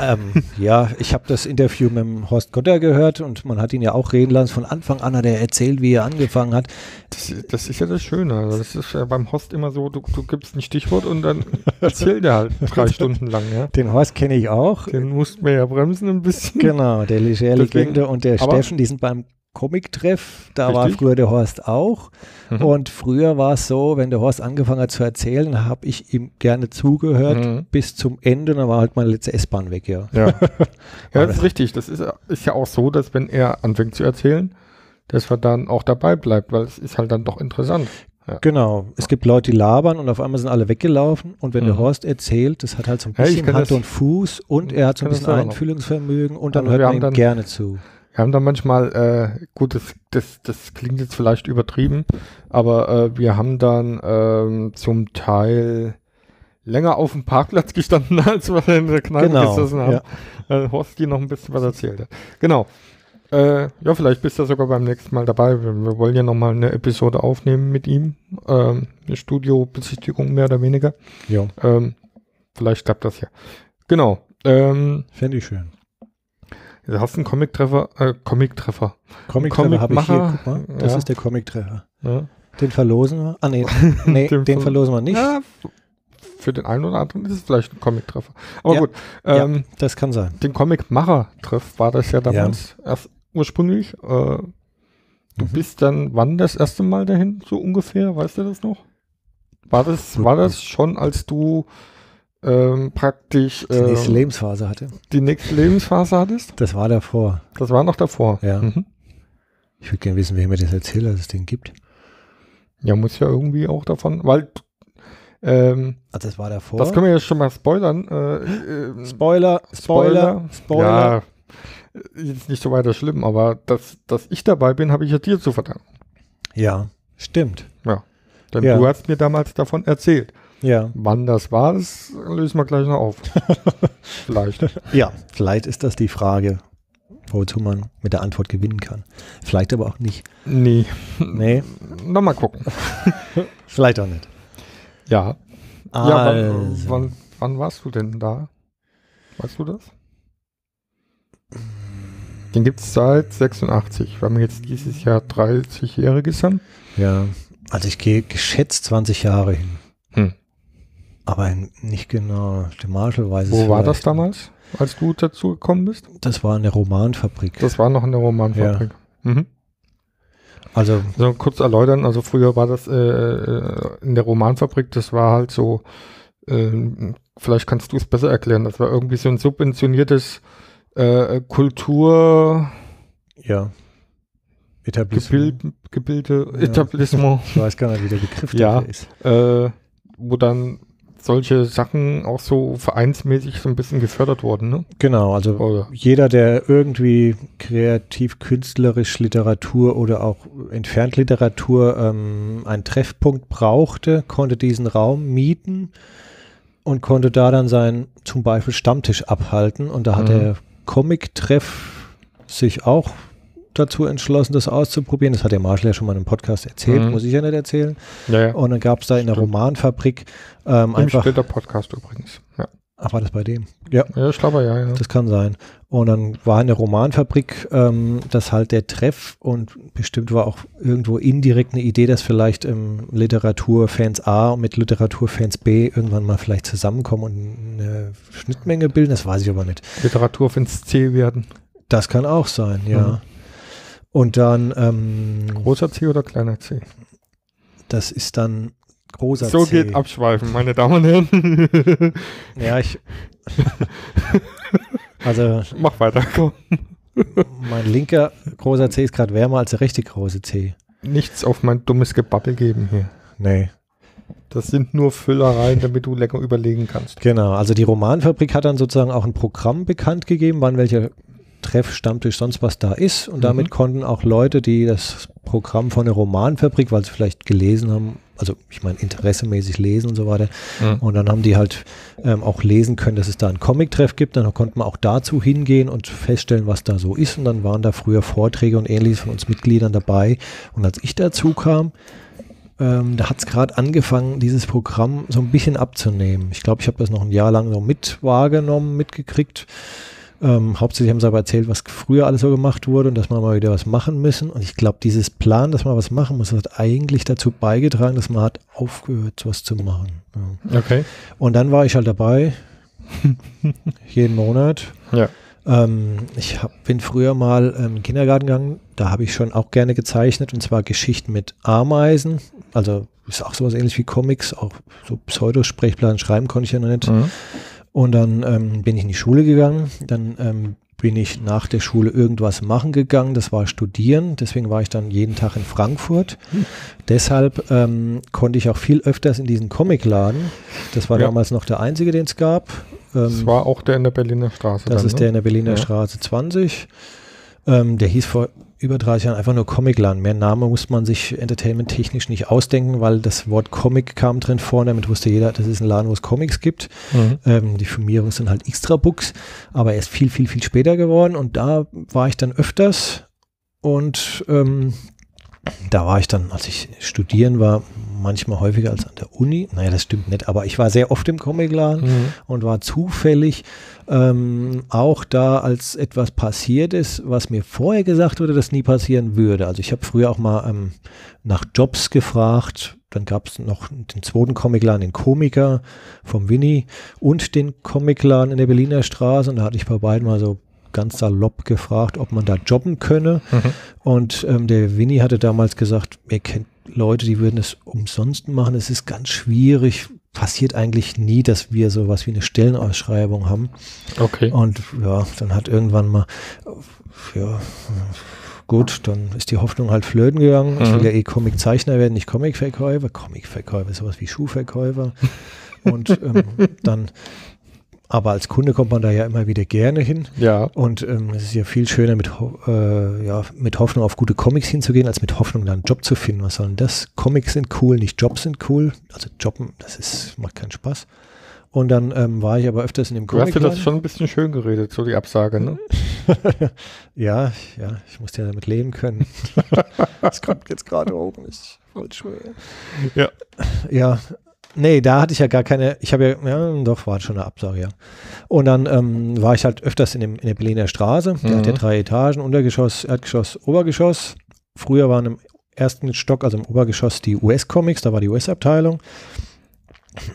Ähm, ja, ich habe das Interview mit dem Horst Gotter gehört und man hat ihn ja auch reden lassen. Von Anfang an hat er erzählt, wie er angefangen hat. Das, das ist ja das Schöne. Also das ist ja beim Host immer so, du, du gibst ein Stichwort und dann erzählt er halt drei Stunden lang. Ja? Den Horst kenne ich auch. Den mussten wir ja bremsen ein bisschen. Genau, der Leger-Legende und der Steffen, die sind beim Comic-Treff. Da war Richtig. früher der Horst auch. Mhm. Und früher war es so, wenn der Horst angefangen hat zu erzählen, habe ich ihm gerne zugehört Mhm. bis zum Ende. Dann war halt meine letzte S-Bahn weg, ja. Ja, ja das ist richtig. Das ist, ist ja auch so, dass wenn er anfängt zu erzählen, dass er dann auch dabei bleibt, weil es ist halt dann doch interessant. Genau. Es gibt Leute, die labern und auf einmal sind alle weggelaufen. Und wenn der Mhm. Horst erzählt, das hat halt so ein Ja, bisschen kann Hand das- und Fuß und er hat so ein bisschen. Einfühlungsvermögen und dann Also hört man ihm dann- gerne zu. Wir haben dann manchmal, äh, gut, das, das, das klingt jetzt vielleicht übertrieben, aber äh, wir haben dann ähm, zum Teil länger auf dem Parkplatz gestanden, als wir in der Kneipe Genau, gesessen haben. ja. Äh, Horst die noch ein bisschen was erzählt hat. Genau. Äh, ja, vielleicht bist du sogar beim nächsten Mal dabei. Wir, wir wollen ja nochmal eine Episode aufnehmen mit ihm. Ähm, eine Studiobesichtigung mehr oder weniger. Ja, Ähm, vielleicht klappt das ja. Genau. Ähm, fände ich schön. Du hast einen Comic-Treffer, äh, Comic-Treffer. Comic-Treffer habe ich hier, guck mal. Das ja. ist der Comic-Treffer. Ja. Den verlosen wir. Ah, nee, nee Den den, ver- verlosen wir nicht. Ja, für den einen oder anderen ist es vielleicht ein Comic-Treffer. Aber Ja. gut, ähm, Das kann sein. den Comic-Macher-Treff war das ja damals erst ursprünglich. Äh, du Mhm. bist dann wann das erste Mal dahin, so ungefähr? Weißt du das noch? War das, war das schon, als du ähm, praktisch Die nächste ähm, Lebensphase hatte. die nächste Lebensphase hattest? Das war davor. Das war noch davor. Ja. Mhm. Ich würde gerne wissen, wer mir das erzählt, dass es den gibt. Ja, muss ja irgendwie auch davon, weil ähm, Also das war davor. das können wir jetzt schon mal spoilern. Äh, äh, Spoiler, Spoiler, Spoiler. Ja, jetzt nicht so weiter schlimm, aber dass, dass ich dabei bin, habe ich ja dir zu verdanken. Ja, stimmt. Denn Ja. du hast mir damals davon erzählt. Ja. Wann das war, das lösen wir gleich noch auf. Vielleicht. Ja, vielleicht ist das die Frage, wozu man mit der Antwort gewinnen kann. Vielleicht aber auch nicht. Nee. Nee, Nochmal gucken. vielleicht auch nicht. Ja. Ja, wann, Also, wann, wann warst du denn da? Weißt du das? Den gibt es seit 86. Wir haben jetzt dieses Jahr 30-Jähriges haben. ja, also ich gehe geschätzt 20 Jahre hin. Hm. Aber nicht genau. Der Marshall weiß es Wo war das damals, als du dazu gekommen bist? Das war in der Romanfabrik. Das war noch in der Romanfabrik. Mhm. Also, So kurz erläutern, also früher war das äh, äh, in der Romanfabrik, das war halt so, ähm, vielleicht kannst du es besser erklären, das war irgendwie so ein subventioniertes äh, Kultur, ja. Etablissement. Gebild, Gebilde, Ja. Etablissement, Ich weiß gar nicht, wie der Begriff Ja. dafür ist. äh, wo dann solche Sachen auch so vereinsmäßig so ein bisschen gefördert wurden, ne? Genau, also Oder? jeder, der irgendwie kreativ, künstlerisch Literatur oder auch entfernt Literatur ähm, einen Treffpunkt brauchte, konnte diesen Raum mieten und konnte da dann seinen zum Beispiel Stammtisch abhalten. Und da hat Mhm. der Comic-Treff sich auch dazu entschlossen, das auszuprobieren. Das hat der Marshall ja schon mal einem Podcast erzählt, Mhm. muss ich ja nicht erzählen. Ja, ja. Und dann gab es da in der Stimmt. Romanfabrik ähm, Im einfach. später Podcast übrigens. Ja, Ach, war das bei dem? Ja. ja ich glaube ja, ja. Das kann sein. Und dann war in der Romanfabrik ähm, das halt der Treff und bestimmt war auch irgendwo indirekt eine Idee, dass vielleicht ähm, Literaturfans A mit Literaturfans B irgendwann mal vielleicht zusammenkommen und eine Schnittmenge bilden. Das weiß ich aber nicht. Literatur finds C werden. Das kann auch sein, ja. Mhm. Und dann, ähm, Großer C oder kleiner C? das ist dann großer so C. geht Abschweifen, meine Damen und Herren. Ja, ich. also Mach weiter, komm. mein linker großer C ist gerade wärmer als der rechte große C. Nichts auf mein dummes Gebabbel geben hier. Nee. Das sind nur Füllereien, damit du lecker überlegen kannst. Genau, also die Romanfabrik hat dann sozusagen auch ein Programm bekannt gegeben, wann welcher Treff, Stammtisch, sonst was da ist. Und damit Mhm. konnten auch Leute, die das Programm von der Romanfabrik, weil sie vielleicht gelesen haben, also ich meine interessemäßig lesen und so weiter, Mhm. und dann haben die halt ähm, auch lesen können, dass es da einen Comic-Treff gibt. Dann konnte man auch dazu hingehen und feststellen, was da so ist. Und dann waren da früher Vorträge und ähnliches von uns Mitgliedern dabei. Und als ich dazu kam, ähm, da hat es gerade angefangen, dieses Programm so ein bisschen abzunehmen. Ich glaube, ich habe das noch ein Jahr lang so mit wahrgenommen, mitgekriegt. Ähm, hauptsächlich haben sie aber erzählt, was früher alles so gemacht wurde und dass wir mal wieder was machen müssen. Und ich glaube, dieses Plan, dass man was machen muss, hat eigentlich dazu beigetragen, dass man hat aufgehört, was zu machen. Ja. Okay. Und dann war ich halt dabei, jeden Monat. Ja. Ähm, ich hab, bin früher mal ähm, in den Kindergarten gegangen, da habe ich schon auch gerne gezeichnet und zwar Geschichten mit Ameisen. Also ist auch sowas ähnlich wie Comics, auch so Pseudosprechblasen schreiben konnte ich ja noch nicht. Mhm. Und dann ähm, bin ich in die Schule gegangen. Dann ähm, bin ich nach der Schule irgendwas machen gegangen. Das war studieren. Deswegen war ich dann jeden Tag in Frankfurt. Deshalb ähm, konnte ich auch viel öfters in diesen Comicladen. Das war Ja. damals noch der einzige, den es gab. Das Ähm, war auch der in der Berliner Straße. das dann, ist ne? der in der Berliner Ja. Straße 20. Ähm, der hieß vor über 30 Jahren einfach nur Comicladen. Mehr Name muss man sich entertainment-technisch nicht ausdenken, weil das Wort Comic kam drin vor. und Damit wusste jeder, das ist ein Laden, wo es Comics gibt. Mhm. Ähm, die Firmierung sind halt extra Books, aber er ist viel, viel, viel später geworden und da war ich dann öfters und ähm, da war ich dann, als ich studieren war, manchmal häufiger als an der Uni. Naja, das stimmt nicht, aber ich war sehr oft im Comicladen Mhm. und war zufällig ähm, auch da, als etwas passiert ist, was mir vorher gesagt wurde, dass nie passieren würde. Also ich habe früher auch mal ähm, nach Jobs gefragt. Dann gab es noch den zweiten Comicladen, den Komiker vom Winnie und den Comicladen in der Berliner Straße. Und da hatte ich bei beiden mal so ganz salopp gefragt, ob man da jobben könne. Mhm. Und ähm, der Winnie hatte damals gesagt, er kennt Leute, die würden es umsonst machen. Es ist ganz schwierig. Passiert eigentlich nie, dass wir sowas wie eine Stellenausschreibung haben. Okay. Und ja, dann hat irgendwann mal, ja, gut, dann ist die Hoffnung halt flöten gegangen. Ich will Mhm. ja eh Comiczeichner werden, nicht Comicverkäufer. Comicverkäufer ist sowas wie Schuhverkäufer. Und ähm, dann, aber als Kunde kommt man da ja immer wieder gerne hin. Ja. Und ähm, es ist ja viel schöner, mit, äh, ja, mit Hoffnung auf gute Comics hinzugehen, als mit Hoffnung dann einen Job zu finden. Was soll denn das? Comics sind cool, nicht Jobs sind cool. Also Jobben, das ist, macht keinen Spaß. Und dann ähm, war ich aber öfters in dem Du hast dir das schon ein bisschen schön geredet, so die Absage, ne? ja, ja, ich musste ja damit leben können. das kommt jetzt gerade hoch, ist voll schwer. Ja. Ja, nee, da hatte ich ja gar keine, ich habe ja, ja, doch, war schon eine Absage, ja. Und dann ähm, war ich halt öfters in, dem, in der Berliner Straße, der hat ja Mhm. drei Etagen, Untergeschoss, Erdgeschoss, Obergeschoss. Früher waren im ersten Stock, also im Obergeschoss, die US-Comics, da war die US-Abteilung.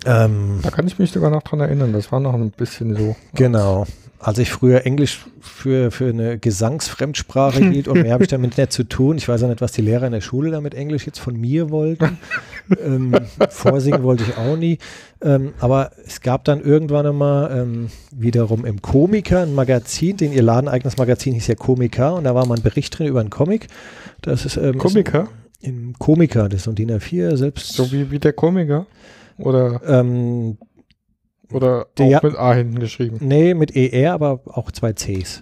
Ähm, Da kann ich mich sogar noch dran erinnern. Das war noch ein bisschen so. Genau. Als ich früher Englisch für, für eine Gesangsfremdsprache hielt und mehr habe ich damit nicht zu tun. Ich weiß ja nicht, was die Lehrer in der Schule damit Englisch jetzt von mir wollten. ähm, vorsingen wollte ich auch nie. Ähm, aber es gab dann irgendwann einmal ähm, wiederum im Komiker ein Magazin, den ihr ladeneigenes Magazin hieß ja Komiker und da war mal ein Bericht drin über einen Comic. Das ist ähm, Komiker? Ist im Komiker, das ist so ein DIN A4 selbst. So wie, wie der Komiker? Oder? Ähm, Oder Der- auch mit A hinten geschrieben? Nee, mit ER, aber auch zwei Cs.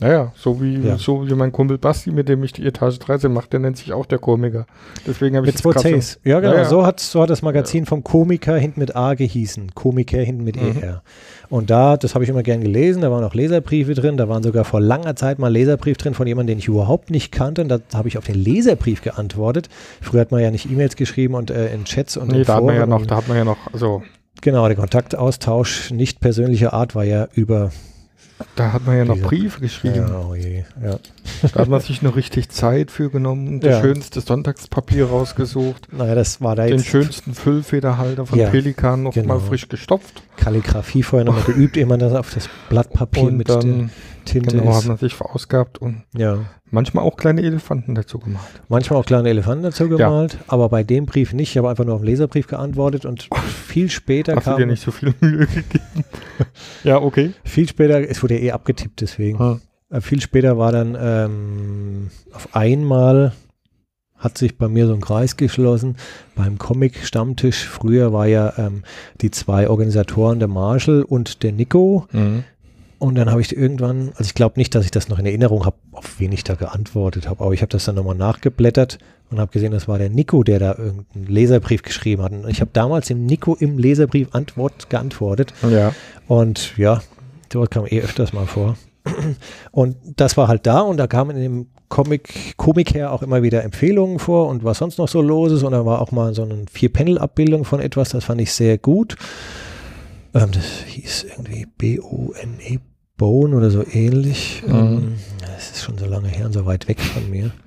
Naja, so wie, Ja. so wie mein Kumpel Basti, mit dem ich die Etage 13 mache, der nennt sich auch der Komiker. Deswegen habe ich Mit zwei Cs. Ja, genau. Ja, ja. So, hat, so hat das Magazin vom Komiker hinten mit A gehießen. Komiker hinten mit Mhm. ER. Und da, das habe ich immer gern gelesen, da waren auch Leserbriefe drin. Da waren sogar vor langer Zeit mal Leserbrief drin von jemandem, den ich überhaupt nicht kannte. Und da habe ich auf den Leserbrief geantwortet. Früher hat man ja nicht E-Mails geschrieben und äh, in Chats und Nee, in da hat man ja Foren noch, da hat man ja noch, also Genau, der Kontaktaustausch nicht persönlicher Art war ja über. da hat man ja noch Diese- Briefe geschrieben. Ja, oh je, ja. Da hat man sich noch richtig Zeit für genommen und das Ja. schönste Sonntagspapier rausgesucht. Naja, das war da Den jetzt schönsten Füllfederhalter von Ja, Pelikan noch genau. mal frisch gestopft. Kalligrafie vorher nochmal geübt, ehe man das auf das Blatt Papier Und mit dann Tinte genau, ist. man sich verausgabt und Ja. manchmal auch kleine Elefanten dazu gemacht. Manchmal auch kleine Elefanten dazu gemalt, aber bei dem Brief nicht. Ich habe einfach nur auf den Leserbrief geantwortet und viel später Hast du kam. dir nicht so viel Mühe gegeben? ja, okay. Viel später, es wurde ja eh abgetippt, deswegen. Ah. Äh, viel später war dann ähm, auf einmal hat sich bei mir so ein Kreis geschlossen. Beim Comic-Stammtisch früher war ja ähm, die zwei Organisatoren, der Marshall und der Nico. Mhm. Und dann habe ich irgendwann, also ich glaube nicht, dass ich das noch in Erinnerung habe, auf wen ich da geantwortet habe, aber ich habe das dann nochmal nachgeblättert und habe gesehen, das war der Nico, der da irgendeinen Leserbrief geschrieben hat. Und ich habe damals dem Nico im Leserbrief Antwort geantwortet. Ja. Und ja, dort kam eh öfters mal vor. Und das war halt da und da kamen in dem Comic, Komik her auch immer wieder Empfehlungen vor und was sonst noch so los ist. Und da war auch mal so eine Vier-Panel-Abbildung von etwas, das fand ich sehr gut. Ähm, das hieß irgendwie B-O-N-E, Bone oder so ähnlich. Mhm. Ähm, das ist schon so lange her und so weit weg von mir.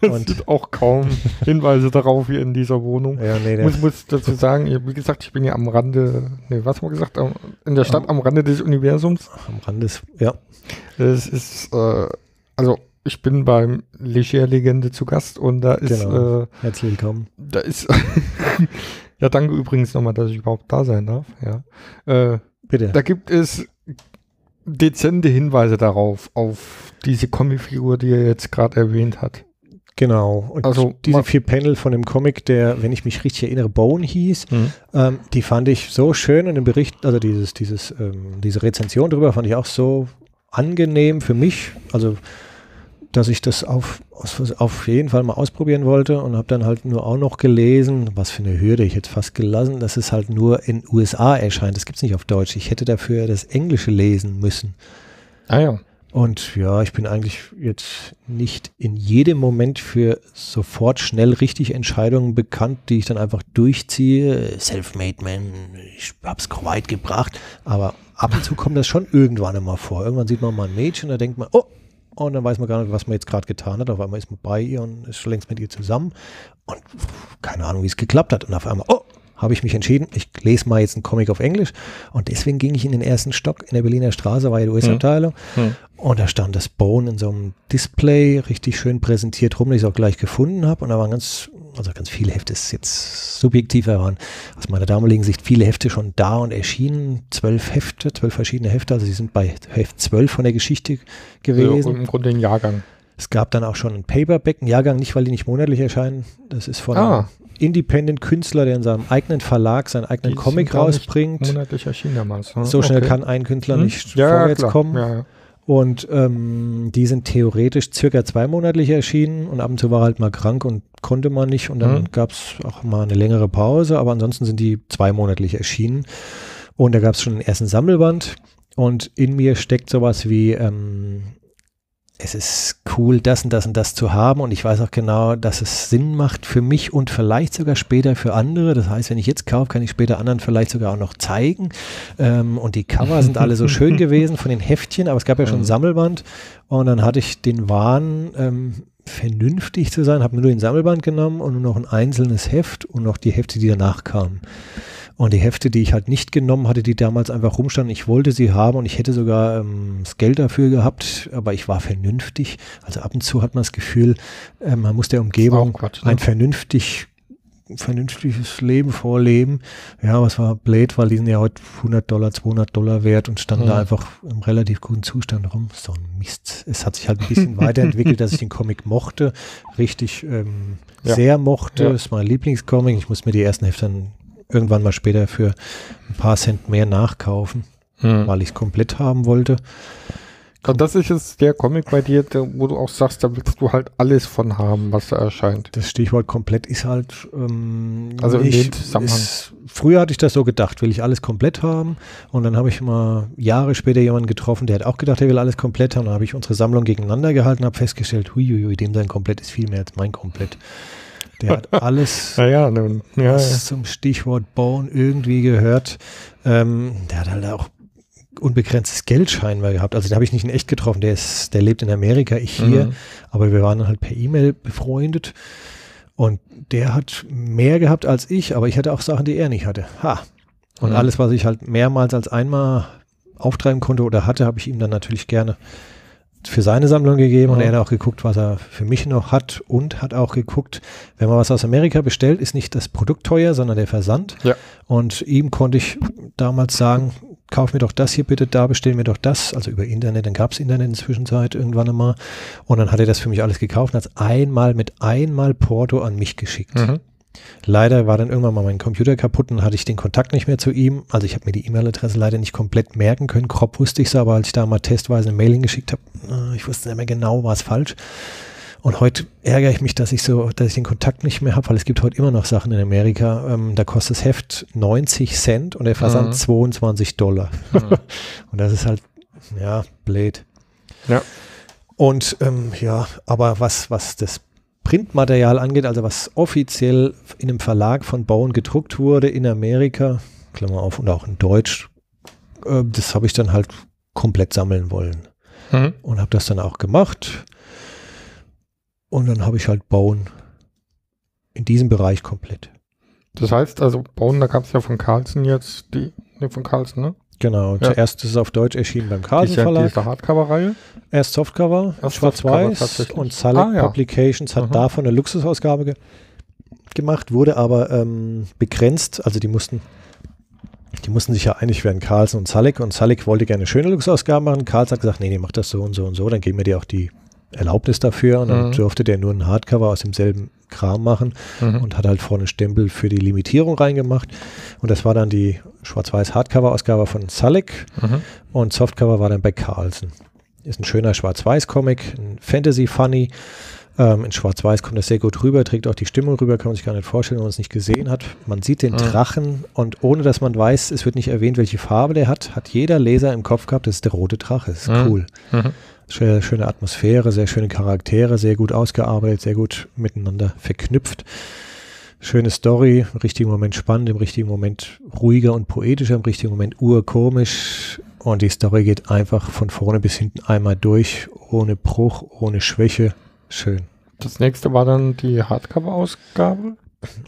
Es Und- sind auch kaum Hinweise darauf hier in dieser Wohnung. Ja, nee, muss, muss dazu sagen, wie gesagt, ich bin ja am Rande, nee, was haben wir gesagt, am, in der Stadt am Rande des Universums. am Rand ist, ja, Es ist, äh, also ich bin beim Leger-Legende zu Gast und da ist, Genau. äh, herzlich willkommen. da ist, ja danke übrigens nochmal, dass ich überhaupt da sein darf, ja. Äh, Bitte. da gibt es dezente Hinweise darauf, auf diese Comicfigur, die er jetzt gerade erwähnt hat. Genau. Und Also, diese vier Panel von dem Comic, der, wenn ich mich richtig erinnere, Bone hieß, ähm, die fand ich so schön und im Bericht, also dieses, dieses, ähm, diese Rezension drüber fand ich auch so angenehm für mich, also dass ich das auf, auf, jeden Fall mal ausprobieren wollte und habe dann halt nur auch noch gelesen, was für eine Hürde ich jetzt fast gelassen, dass es halt nur in USA erscheint. Das gibt es nicht auf Deutsch. Ich hätte dafür das Englische lesen müssen. Ah ja. Und ja, ich bin eigentlich jetzt nicht in jedem Moment für sofort schnell richtig Entscheidungen bekannt, die ich dann einfach durchziehe. Self-made man, ich hab's weit gebracht. Aber ab und zu kommt das schon irgendwann einmal vor. Irgendwann sieht man mal ein Mädchen, da denkt man, oh, und dann weiß man gar nicht, was man jetzt gerade getan hat. Auf einmal ist man bei ihr und ist schon längst mit ihr zusammen. Und keine Ahnung, wie es geklappt hat. Und auf einmal, oh, habe ich mich entschieden, ich lese mal jetzt einen Comic auf Englisch. Und deswegen ging ich in den ersten Stock in der Berliner Straße, war ja die US-Abteilung. Hm. Und da stand das Bone in so einem Display richtig schön präsentiert rum, dass ich es auch gleich gefunden habe. Und da waren ganz, also ganz viele Hefte, ist jetzt subjektiver, waren aus meiner damaligen Sicht viele Hefte schon da und erschienen. Zwölf Hefte, zwölf verschiedene Hefte. Also sie sind bei Heft zwölf von der Geschichte gewesen. Also im Grunde ein Jahrgang. Es gab dann auch schon ein Paperback, einen Jahrgang, nicht weil die nicht monatlich erscheinen. Das ist von Ah. einem Independent-Künstler, der in seinem eigenen Verlag seinen eigenen Die Comic rausbringt. Monatlich erschienen damals. ne? So schnell Okay. kann ein Künstler Hm? nicht ja, vorwärts klar. kommen. Ja, ja. Und ähm, die sind theoretisch circa zweimonatlich erschienen und ab und zu war halt mal krank und konnte man nicht und dann Mhm. gab es auch mal eine längere Pause, aber ansonsten sind die zweimonatlich erschienen. Und da gab es schon den ersten Sammelband und in mir steckt sowas wie, ähm, es ist cool, das und das und das zu haben und ich weiß auch genau, dass es Sinn macht für mich und vielleicht sogar später für andere. Das heißt, wenn ich jetzt kaufe, kann ich später anderen vielleicht sogar auch noch zeigen. Ähm, und die Cover sind alle so schön gewesen von den Heftchen, aber es gab ja schon ein Mhm. Sammelband und dann hatte ich den Wahn, ähm, vernünftig zu sein, habe nur den Sammelband genommen und nur noch ein einzelnes Heft und noch die Hefte, die danach kamen. Und die Hefte, die ich halt nicht genommen hatte, die damals einfach rumstanden, ich wollte sie haben und ich hätte sogar ähm, das Geld dafür gehabt, aber ich war vernünftig. Also ab und zu hat man das Gefühl, äh, man muss der Umgebung Quatsch, ne? ein vernünftig, vernünftiges Leben vorleben. Ja, was war blöd, weil die sind ja heute 100 Dollar, 200 Dollar wert und standen da Mhm. einfach im relativ guten Zustand rum. So ein Mist. Es hat sich halt ein bisschen weiterentwickelt, dass ich den Comic mochte, richtig ähm, Ja. sehr mochte. Ja. Das ist mein Lieblingscomic. Ich muss mir die ersten Hefte dann irgendwann mal später für ein paar Cent mehr nachkaufen, Hm. weil ich es komplett haben wollte. Und das ist jetzt der Comic bei dir, wo du auch sagst, da willst du halt alles von haben, was da erscheint. Das Stichwort komplett ist halt. Ähm, Also in ich, dem Zusammenhang. Ist, früher hatte ich das so gedacht, will ich alles komplett haben. Und dann habe ich mal Jahre später jemanden getroffen, der hat auch gedacht, er will alles komplett haben. Dann habe ich unsere Sammlung gegeneinander gehalten und habe festgestellt, huiuiui, dem sein komplett ist viel mehr als mein komplett. Der hat alles, Naja, nun, ja, ja. zum Stichwort Bone irgendwie gehört. Ähm, der hat halt auch unbegrenztes Geld scheinbar gehabt. Also den habe ich nicht in echt getroffen. Der ist, der lebt in Amerika, ich hier. Mhm. Aber wir waren dann halt per E-Mail befreundet. Und der hat mehr gehabt als ich, aber ich hatte auch Sachen, die er nicht hatte. Ha. Und Mhm. alles, was ich halt mehrmals als einmal auftreiben konnte oder hatte, habe ich ihm dann natürlich gerne für seine Sammlung gegeben und Mhm. er hat auch geguckt, was er für mich noch hat und hat auch geguckt, wenn man was aus Amerika bestellt, ist nicht das Produkt teuer, sondern der Versand. Ja. Und ihm konnte ich damals sagen, kauf mir doch das hier bitte, da bestell mir doch das, also über Internet, dann gab es Internet in der Zwischenzeit irgendwann einmal und dann hat er das für mich alles gekauft und hat es einmal mit einmal Porto an mich geschickt. Mhm. Leider war dann irgendwann mal mein Computer kaputt und hatte ich den Kontakt nicht mehr zu ihm. Also ich habe mir die E-Mail-Adresse leider nicht komplett merken können. Grob wusste ich es, aber als ich da mal testweise eine Mailing geschickt habe, äh, ich wusste nicht mehr genau, war es falsch. Und heute ärgere ich mich, dass ich so, dass ich den Kontakt nicht mehr habe, weil es gibt heute immer noch Sachen in Amerika. Ähm, da kostet das Heft 90 Cent und der Versand Mhm. 22 Dollar. Mhm. Und das ist halt, ja, blöd. Ja. Und ähm, ja, aber was, was das Printmaterial angeht, also was offiziell in einem Verlag von Bone gedruckt wurde in Amerika, Klammer auf, und auch in Deutsch, äh, das habe ich dann halt komplett sammeln wollen. Mhm. Und habe das dann auch gemacht. Und dann habe ich halt Bone in diesem Bereich komplett. Das heißt, also bauen, da gab es ja von Carlsen jetzt die, ne, von Carlsen, ne? Genau, Ja. zuerst ist es auf Deutsch erschienen beim Die Carlsen ist ja Verlag. diese Hardcover-Reihe. Erst Softcover, schwarz-weiß und Salek Ah, ja. Publications hat Mhm. davon eine Luxusausgabe ge gemacht, wurde aber ähm, begrenzt, also die mussten die mussten sich ja einig werden, Carlsen und Salek und Salek wollte gerne eine schöne Luxusausgabe machen, Carlsen hat gesagt, nee, nee, mach das so und so und so, dann geben wir dir auch die Erlaubnis dafür und dann Mhm. durfte der nur ein Hardcover aus demselben Kram machen Mhm. und hat halt vorne Stempel für die Limitierung reingemacht und das war dann die schwarz-weiß Hardcover-Ausgabe von Salek Mhm. und Softcover war dann bei Carlsen. Ist ein schöner Schwarz-Weiß-Comic, ein Fantasy-Funny. Ähm, in Schwarz-Weiß kommt das sehr gut rüber, trägt auch die Stimmung rüber, kann man sich gar nicht vorstellen, wenn man es nicht gesehen hat. Man sieht den Mhm. Drachen und ohne dass man weiß, es wird nicht erwähnt, welche Farbe der hat, hat jeder Leser im Kopf gehabt, das ist der rote Drache. Das ist Mhm. cool. Schöne, schöne Atmosphäre, sehr schöne Charaktere, sehr gut ausgearbeitet, sehr gut miteinander verknüpft. Schöne Story, im richtigen Moment spannend, im richtigen Moment ruhiger und poetischer, im richtigen Moment urkomisch. Und die Story geht einfach von vorne bis hinten einmal durch, ohne Bruch, ohne Schwäche. Schön. Das nächste war dann die Hardcover-Ausgabe.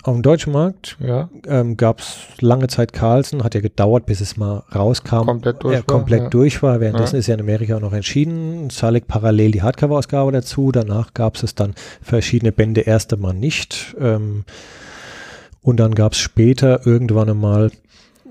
Auf dem deutschen Markt Ja, ähm, gab es lange Zeit Carlsen, hat ja gedauert, bis es mal rauskam. komplett durch. er komplett ja. durch war. Währenddessen Ja. ist ja in Amerika auch noch entschieden. Salek parallel die Hardcover-Ausgabe dazu. Danach gab es dann verschiedene Bände, erste Mal nicht. Ähm, und dann gab es später irgendwann einmal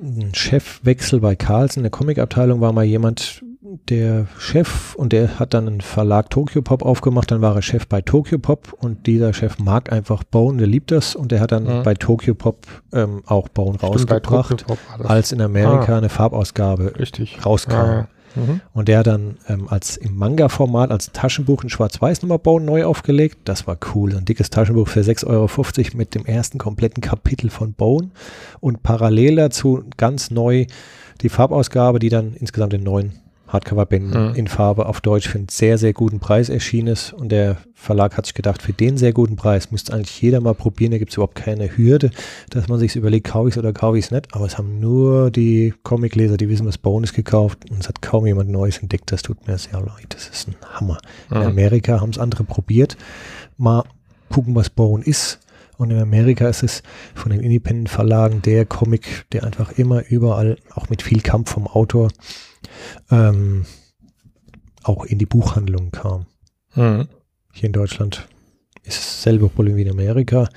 einen Chefwechsel bei Carlsen. In der Comicabteilung war mal jemand, der Chef und der hat dann einen Verlag Tokyo Pop aufgemacht, dann war er Chef bei Tokyo Pop und dieser Chef mag einfach Bone, der liebt das und der hat dann Mhm. bei Tokyo Pop ähm, auch Bone Stimmt, rausgebracht, als in Amerika Ah. eine Farbausgabe Richtig. rauskam. Ja. Mhm. Und der hat dann ähm, als im Manga-Format, als Taschenbuch in Schwarz-Weiß nochmal Bone neu aufgelegt. Das war cool. Ein dickes Taschenbuch für 6,50 Euro mit dem ersten kompletten Kapitel von Bone. Und parallel dazu ganz neu die Farbausgabe, die dann insgesamt in neun Hardcover-Bänden Mhm. in Farbe auf Deutsch für einen sehr, sehr guten Preis erschienen ist. Und der Verlag hat sich gedacht, für den sehr guten Preis müsste eigentlich jeder mal probieren. Da gibt es überhaupt keine Hürde, dass man sich überlegt, kaufe ich es oder kaufe ich es nicht. Aber es haben nur die Comicleser, die wissen, was Bonus gekauft. Und es hat kaum jemand Neues entdeckt. Das tut mir sehr leid. Das ist ein Hammer. In Mhm. Amerika haben es andere probiert. Mal gucken, was Bone ist. Und in Amerika ist es von den Independent-Verlagen der Comic, der einfach immer überall, auch mit viel Kampf vom Autor, ähm, auch in die Buchhandlungen kam. Mhm. Hier in Deutschland ist dasselbe Problem wie in Amerika.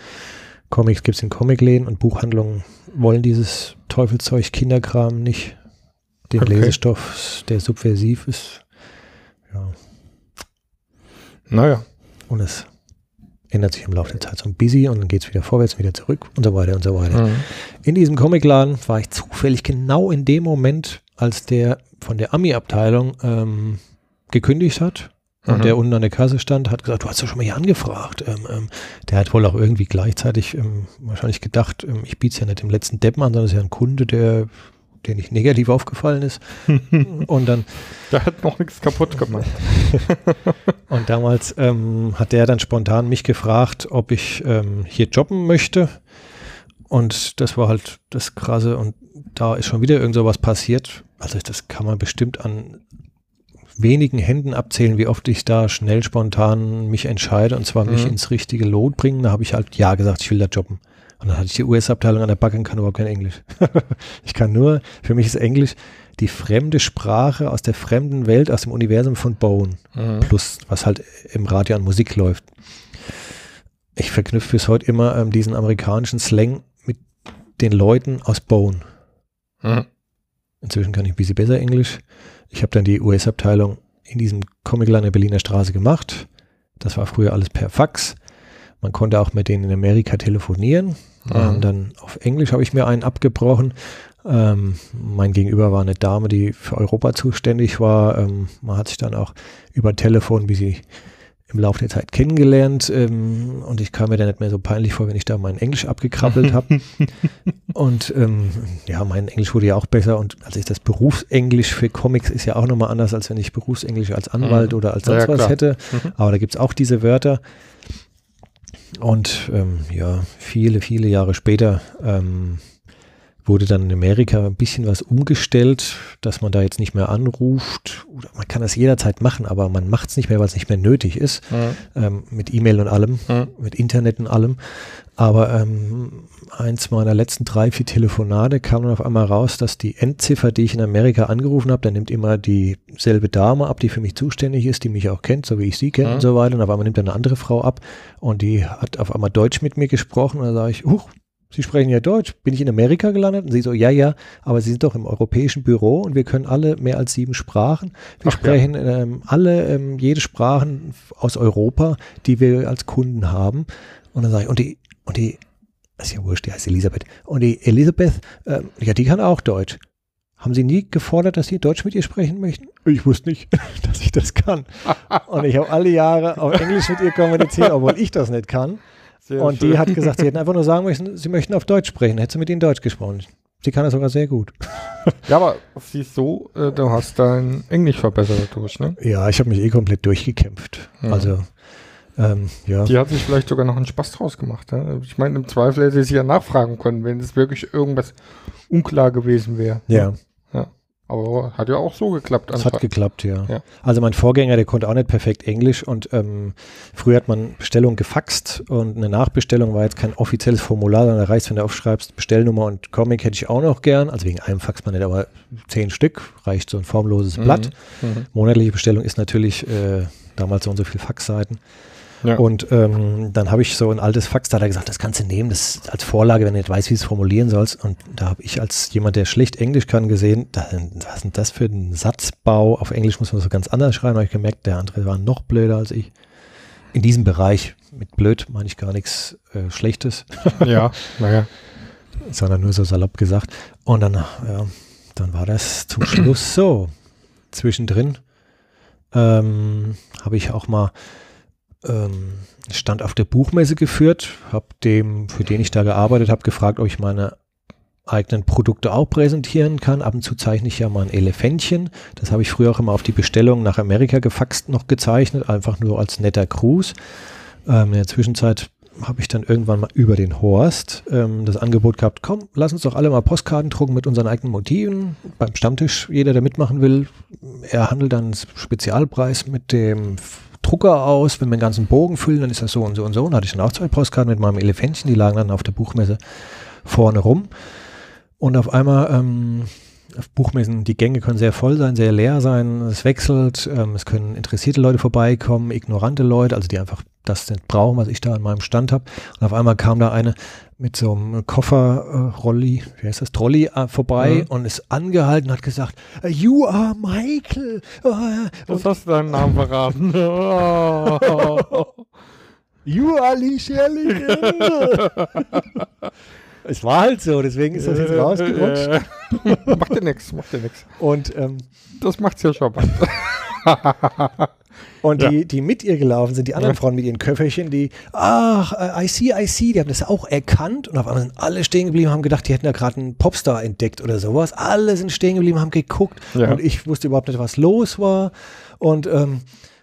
Comics gibt es in Comicläden und Buchhandlungen wollen dieses Teufelzeug Kinderkram nicht. Den Okay. Lesestoff, der subversiv ist. Ja. Naja. Und es ändert sich im Laufe der Zeit so ein bisschen und dann geht es wieder vorwärts, wieder zurück und so weiter und so weiter. Mhm. In diesem Comicladen war ich zufällig genau in dem Moment, als der von der Ami-Abteilung ähm, gekündigt hat und mhm. der unten an der Kasse stand, hat gesagt, du hast doch schon mal hier angefragt. Ähm, ähm, der hat wohl auch irgendwie gleichzeitig ähm, wahrscheinlich gedacht, ähm, ich biete es ja nicht dem letzten Deppen an, sondern es ist ja ein Kunde, der, der nicht negativ aufgefallen ist. und dann. Der hat noch nichts kaputt gemacht. und damals ähm, hat der dann spontan mich gefragt, ob ich hier jobben möchte. Und das war halt das Krasse. Und da ist schon wieder irgend so was passiert. Also das kann man bestimmt an wenigen Händen abzählen, wie oft ich da schnell spontan mich entscheide und zwar mhm. mich ins richtige Lot bringen. Da habe ich halt ja gesagt, ich will da jobben. Und dann hatte ich die US-Abteilung an der Backe und kann überhaupt kein Englisch. ich kann nur, für mich ist Englisch die fremde Sprache aus der fremden Welt, aus dem Universum von Bone. Mhm. Plus, was halt im Radio an Musik läuft. Ich verknüpfe bis heute immer ähm, diesen amerikanischen Slang mit den Leuten aus Bone. Mhm. Inzwischen kann ich ein bisschen besser Englisch. Ich habe dann die US-Abteilung in diesem Comicland der Berliner Straße gemacht. Das war früher alles per Fax. Man konnte auch mit denen in Amerika telefonieren. Mhm. dann auf Englisch habe ich mir einen abgebrochen. Ähm, mein Gegenüber war eine Dame, die für Europa zuständig war. Ähm, man hat sich dann auch über Telefon, wie sie im Laufe der Zeit kennengelernt ähm, und ich kam mir dann nicht mehr so peinlich vor, wenn ich da mein Englisch abgekrabbelt habe. und ähm, ja, mein Englisch wurde ja auch besser und als ich das Berufsenglisch für Comics ist ja auch nochmal anders, als wenn ich Berufsenglisch als Anwalt mhm. oder als sonst ja, was hätte. Mhm. Aber da gibt es auch diese Wörter. Und ähm, ja, viele, viele Jahre später ähm, wurde dann in Amerika ein bisschen was umgestellt, dass man da jetzt nicht mehr anruft. Oder man kann das jederzeit machen, aber man macht es nicht mehr, weil es nicht mehr nötig ist. Mhm. Ähm, mit E-Mail und allem, mhm. mit Internet und allem. Aber ähm, eins meiner letzten drei, vier Telefonate kam dann auf einmal raus, dass die Endziffer, die ich in Amerika angerufen habe, da nimmt immer dieselbe Dame ab, die für mich zuständig ist, die mich auch kennt, so wie ich sie kenne mhm. und so weiter. Und auf einmal nimmt dann eine andere Frau ab und die hat auf einmal Deutsch mit mir gesprochen. Und da sage ich, huch, Sie sprechen ja Deutsch. Bin ich in Amerika gelandet? Und sie so, ja, ja, aber Sie sind doch im europäischen Büro und wir können alle mehr als sieben Sprachen. Wir Ach, sprechen ja. ähm, alle, ähm, jede Sprachen aus Europa, die wir als Kunden haben. Und dann sage ich, und die, und die, das ist ja wurscht, die heißt Elisabeth. Und die Elisabeth, ähm, ja, die kann auch Deutsch. Haben Sie nie gefordert, dass Sie Deutsch mit ihr sprechen möchten? Ich wusste nicht, dass ich das kann. und ich habe alle Jahre auf Englisch mit ihr kommuniziert, obwohl ich das nicht kann. Sehr und schön. die hat gesagt, sie hätten einfach nur sagen müssen, sie möchten auf Deutsch sprechen. Hätte sie mit ihnen Deutsch gesprochen. Sie kann das sogar sehr gut. Ja, aber siehst so, äh, du hast dein Englisch verbessert durch, ne? Ja, ich habe mich eh komplett durchgekämpft. Ja. Also, ähm, ja. Die hat sich vielleicht sogar noch einen Spaß draus gemacht. Ne? Ich meine, im Zweifel hätte sie ja nachfragen können, wenn es wirklich irgendwas unklar gewesen wäre. Ja. Aber hat ja auch so geklappt. Es hat geklappt, ja. ja. Also mein Vorgänger, der konnte auch nicht perfekt Englisch und ähm, früher hat man Bestellung gefaxt und eine Nachbestellung war jetzt kein offizielles Formular, sondern da reicht, wenn du aufschreibst, Bestellnummer und Comic hätte ich auch noch gern. Also wegen einem faxt man nicht, aber zehn Stück reicht so ein formloses mhm. Blatt. Mhm. Monatliche Bestellung ist natürlich äh, damals so und so viele Faxseiten. Ja. Und ähm, dann habe ich so ein altes Fax, da hat er gesagt, das kannst du nehmen, das als Vorlage, wenn du nicht weißt, wie du es formulieren sollst. Und da habe ich als jemand, der schlecht Englisch kann, gesehen, was ist denn das für ein Satzbau? Auf Englisch muss man so ganz anders schreiben. Da habe ich gemerkt, der andere war noch blöder als ich. In diesem Bereich, mit blöd meine ich gar nichts äh, Schlechtes. Ja, naja. Sondern nur so salopp gesagt. Und dann, ja, dann war das zum Schluss so. Zwischendrin ähm, habe ich auch mal ähm, Stand auf der Buchmesse geführt, habe dem, für den ich da gearbeitet habe, gefragt, ob ich meine eigenen Produkte auch präsentieren kann. Ab und zu zeichne ich ja mal ein Elefantchen. Das habe ich früher auch immer auf die Bestellung nach Amerika gefaxt noch gezeichnet, einfach nur als netter Gruß. Ähm, in der Zwischenzeit habe ich dann irgendwann mal über den Horst ähm, das Angebot gehabt, komm, lass uns doch alle mal Postkarten drucken mit unseren eigenen Motiven. Beim Stammtisch, jeder, der mitmachen will, er handelt dann Spezialpreis mit dem Drucker aus, wenn wir den ganzen Bogen füllen, dann ist das so und so und so. Und hatte ich dann auch zwei Postkarten mit meinem Elefantchen, die lagen dann auf der Buchmesse vorne rum. Und auf einmal, ähm, auf Buchmessen, die Gänge können sehr voll sein, sehr leer sein, es wechselt, ähm, es können interessierte Leute vorbeikommen, ignorante Leute, also die einfach das nicht brauchen, was ich da an meinem Stand habe. Und auf einmal kam da eine mit so einem Kofferrolli, äh, wie heißt das, Trolley äh, vorbei mhm. und ist angehalten und hat gesagt, You are Michael. Äh, das hast du deinen Namen verraten. You Alicia Legende. es war halt so, deswegen ist das jetzt rausgerutscht. Äh, macht dir nix, macht dir nix. Und, ähm, Das macht's ja schon mal. und Ja. die, die mit ihr gelaufen sind, die anderen Frauen mit ihren Köfferchen, die, ach, äh, I see, I see, die haben das auch erkannt und auf einmal sind alle stehen geblieben, haben gedacht, die hätten da gerade einen Popstar entdeckt oder sowas. Alle sind stehen geblieben, haben geguckt Ja. und ich wusste überhaupt nicht, was los war. Und ähm,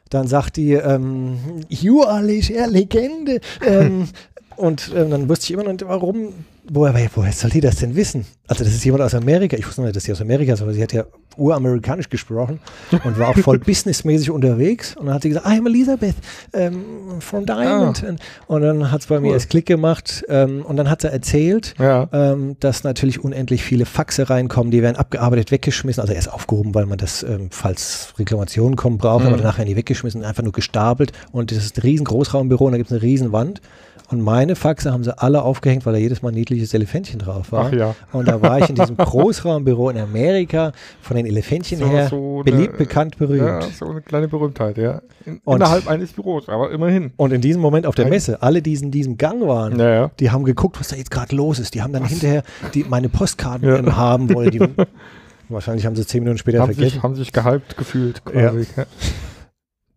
dann sagt die, ähm, You are Legende. Legende. ähm, und ähm, dann wusste ich immer noch nicht, warum, woher, woher soll die das denn wissen? Also das ist jemand aus Amerika. Ich wusste nicht, dass sie aus Amerika ist, aber sie hat ja uramerikanisch gesprochen und war auch voll businessmäßig unterwegs. Und dann hat sie gesagt, I'm Elizabeth ähm, from Diamond. Und, und dann hat es bei mir Cool. erst Klick gemacht ähm, und dann hat sie erzählt, Ja. ähm, dass natürlich unendlich viele Faxe reinkommen, die werden abgearbeitet, weggeschmissen, also erst aufgehoben, weil man das, falls Reklamationen kommen, braucht, Mhm. aber nachher nie weggeschmissen, einfach nur gestapelt und das ist ein riesen Großraumbüro und da gibt es eine riesen Wand und meine Faxe haben sie alle aufgehängt, weil da jedes Mal ein niedliches Elefantchen drauf war. Ach ja. Und da war ich in diesem Großraumbüro in Amerika, von den Elefantchen So- her, so eine- beliebt, bekannt, berühmt. Ja, so eine kleine Berühmtheit, ja. In, Und- innerhalb eines Büros, aber immerhin. Und in diesem Moment auf der Messe, alle, die in diesem Gang waren, Ja, ja. Die haben geguckt, was da jetzt gerade los ist. Die haben dann hinterher die, meine Postkarten Ja. haben wollen. Die, wahrscheinlich haben sie zehn Minuten später haben, sich, vergessen. haben sich gehypt gefühlt quasi. Ja.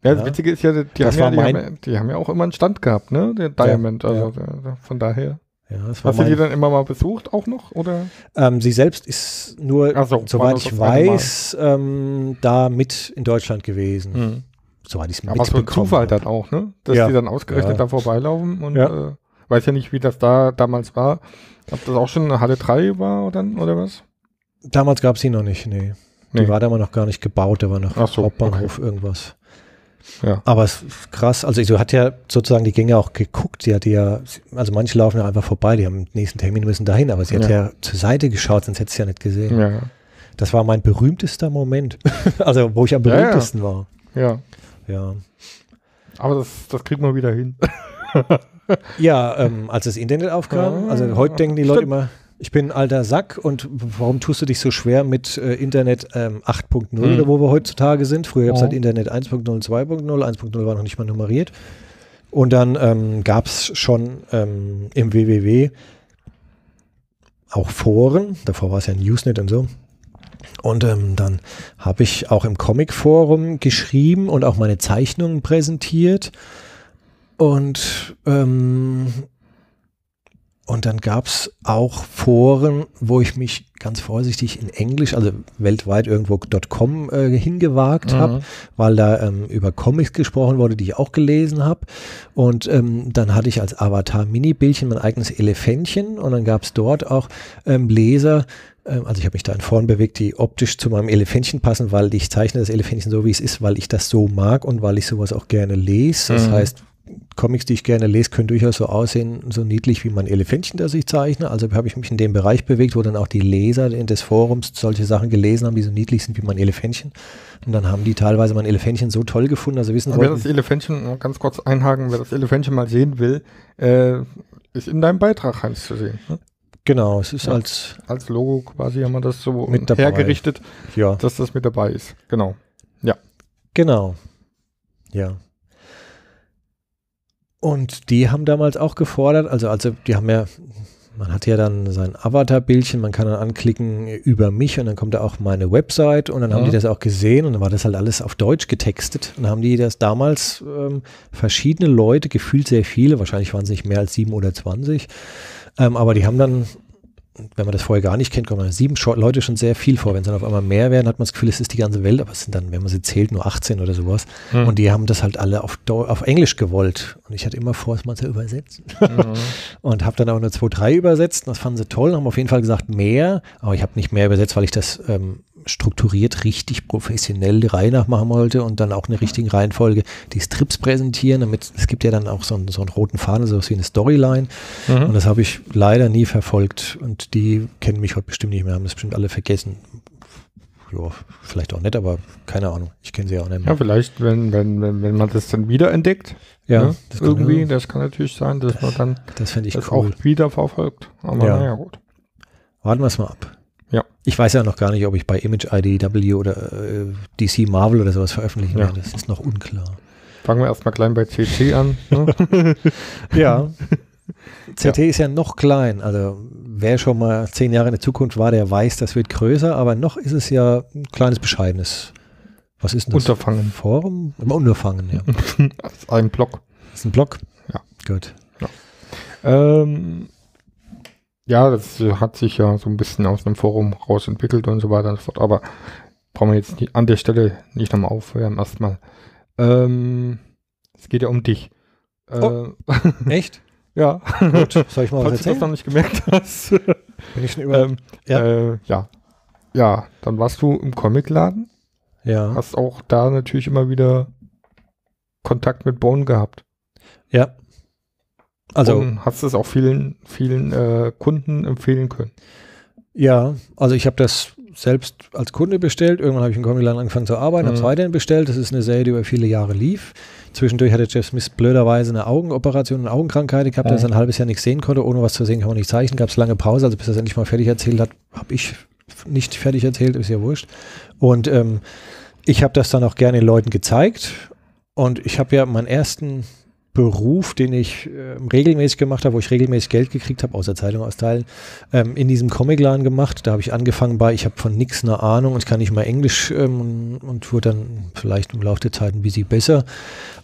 Ja, das Ja. Witzige ist ja, die, Das haben ja, die, haben ja, die haben ja auch immer einen Stand gehabt, ne? Der Diamond. ja. also der, von daher. Ja, Hast du die dann immer mal besucht auch noch? Oder? ähm, sie selbst ist nur, so, soweit ich weiß, ähm, da mit in Deutschland gewesen. Hm. Soweit ich es Aber so ein Zufall dann auch, ne? Dass Ja. die dann ausgerechnet Ja. da vorbeilaufen und Ja. äh, weiß ja nicht, wie das da damals war. Ob das auch schon eine Halle 3 war oder, oder was? Damals gab es sie noch nicht, nee. Nee. Die war da mal noch gar nicht gebaut, da war noch so, Hauptbahnhof irgendwas. Ja. Aber es ist krass, also sie hat ja sozusagen die Gänge auch geguckt, sie hat ja, also manche laufen ja einfach vorbei, die haben den nächsten Termin, müssen dahin, aber sie hat Ja. ja zur Seite geschaut, sonst hätte sie ja nicht gesehen. Ja, Das war mein berühmtester Moment. also, wo ich am berühmtesten war. ja. Ja. Aber das, das kriegen wir wieder hin. Ja, ähm, als das Internet aufkam, also heute denken die Leute stimmt. immer, ich bin ein alter Sack und warum tust du dich so schwer mit äh, Internet ähm, 8.0 Mhm. oder wo wir heutzutage sind? Früher gab es Ja. halt Internet 1.0, 2.0, 1.0 war noch nicht mal nummeriert. Und dann ähm, gab es schon ähm, im WWW auch Foren, davor war es ja Newsnet und so. Und ähm, dann habe ich auch im Comic-Forum geschrieben und auch meine Zeichnungen präsentiert. Und, ähm, und dann gab es auch Foren, wo ich mich ganz vorsichtig in Englisch, also weltweit irgendwo .com äh, hingewagt habe, Mhm. weil da ähm, über Comics gesprochen wurde, die ich auch gelesen habe. Und ähm, dann hatte ich als Avatar-Mini-Bildchen mein eigenes Elefantchen und dann gab es dort auch ähm, Leser, ähm, also ich habe mich da in Foren bewegt, die optisch zu meinem Elefantchen passen, weil ich zeichne das Elefantchen so, wie es ist, weil ich das so mag und weil ich sowas auch gerne lese. Das Mhm. heißt, Comics, die ich gerne lese, können durchaus so aussehen, so niedlich wie mein Elefantchen, das ich zeichne. Also habe ich mich in dem Bereich bewegt, wo dann auch die Leser des Forums solche Sachen gelesen haben, die so niedlich sind wie mein Elefantchen. Und dann haben die teilweise mein Elefantchen so toll gefunden, sie wissen Und wer wollten, das Elefantchen, ganz kurz einhaken, wer das Elefantchen mal sehen will, äh, ist in deinem Beitrag, Heinz, zu sehen. Ne? genau, es ist Ja. als, Als Logo quasi haben wir das so Mit dabei. hergerichtet, ja, dass das mit dabei ist. Genau. Genau. Ja. Und die haben damals auch gefordert, also, also die haben ja, man hat ja dann sein Avatar-Bildchen, man kann dann anklicken über mich und dann kommt da auch meine Website und dann haben Mhm. die das auch gesehen und dann war das halt alles auf Deutsch getextet und dann haben die das damals ähm, verschiedene Leute, gefühlt sehr viele, wahrscheinlich waren es nicht mehr als sieben oder zwanzig, ähm, aber die haben dann wenn man das vorher gar nicht kennt, kommen dann sieben Leute schon sehr viel vor. Wenn es dann auf einmal mehr werden, hat man das Gefühl, es ist die ganze Welt, aber es sind dann, wenn man sie zählt, nur 18 oder sowas. Hm. Und die haben das halt alle auf, auf Englisch gewollt. Und ich hatte immer vor, es mal zu übersetzen. Mhm. Und habe dann auch nur zwei, drei übersetzt. Und das fanden sie toll. Haben auf jeden Fall gesagt, mehr. Aber ich habe nicht mehr übersetzt, weil ich das ähm, strukturiert, richtig professionell die Reihe nach machen wollte und dann auch in der richtigen Reihenfolge die Strips präsentieren. Damit, es gibt ja dann auch so einen, so einen roten Faden, so wie eine Storyline. Und Mhm. das habe ich leider nie verfolgt. Und die kennen mich heute bestimmt nicht mehr, haben das bestimmt alle vergessen. Ja, vielleicht auch nicht, aber keine Ahnung. Ich kenne sie ja auch nicht mehr. Ja, vielleicht, wenn, wenn, wenn, wenn man das dann wieder entdeckt, Ja, ne? das kann irgendwie, ja- das kann natürlich sein, dass man dann Das ich das cool. auch wieder verfolgt. Aber Ja. naja, gut. Warten wir es mal ab. Ja. Ich weiß ja noch gar nicht, ob ich bei Image IDW oder äh, DC Marvel oder sowas veröffentlichen Ja. werde. Das ist noch unklar. Fangen wir erstmal klein bei CC an. Ne? Ja. CT ist ja noch klein. Also wer schon mal zehn Jahre in der Zukunft war, der weiß, das wird größer, aber noch ist es ja ein kleines, bescheidenes. Was ist denn das? Unterfangen. Forum? Im Unterfangen, ja. Das ist ein Block. Das ist ein Blog? Ja. Gut. Ähm, ja, das hat sich ja so ein bisschen aus dem Forum raus entwickelt und so weiter und so fort, aber brauchen wir jetzt nicht, an der Stelle nicht nochmal aufwärmen erstmal. Ähm, es geht ja um dich. Äh, Oh. Echt? ja, Gut. Soll ich mal was falls du das noch erzählen? nicht gemerkt hast. Bin ich schon über. ähm, Ja. ja. Äh, ja. Ja, dann warst du im Comicladen, ja. hast auch da natürlich immer wieder Kontakt mit Bone gehabt. Ja. Also, und hast es auch vielen, vielen äh, Kunden empfehlen können. ja, also ich habe das selbst als Kunde bestellt. Irgendwann habe ich im Comicladen angefangen zu arbeiten, habe es Mhm. weiterhin bestellt. Das ist eine Serie, die über viele Jahre lief. Zwischendurch hatte Jeff Smith blöderweise eine Augenoperation, eine Augenkrankheit gehabt, dass er ein halbes Jahr nichts sehen konnte. Ohne was zu sehen kann man nicht zeichnen. Gab es lange Pause, also bis er es endlich mal fertig erzählt hat, habe ich nicht fertig erzählt, ist ja wurscht. Und ähm, ich habe das dann auch gerne den Leuten gezeigt. Und ich habe ja meinen ersten Beruf, den ich ähm, regelmäßig gemacht habe, wo ich regelmäßig Geld gekriegt habe, außer Zeitung austeilen, ähm, in diesem Comicladen gemacht. Da habe ich angefangen bei, ich habe von nichts eine Ahnung und ich kann nicht mal Englisch ähm, und wurde dann vielleicht im Laufe der Zeit ein bisschen besser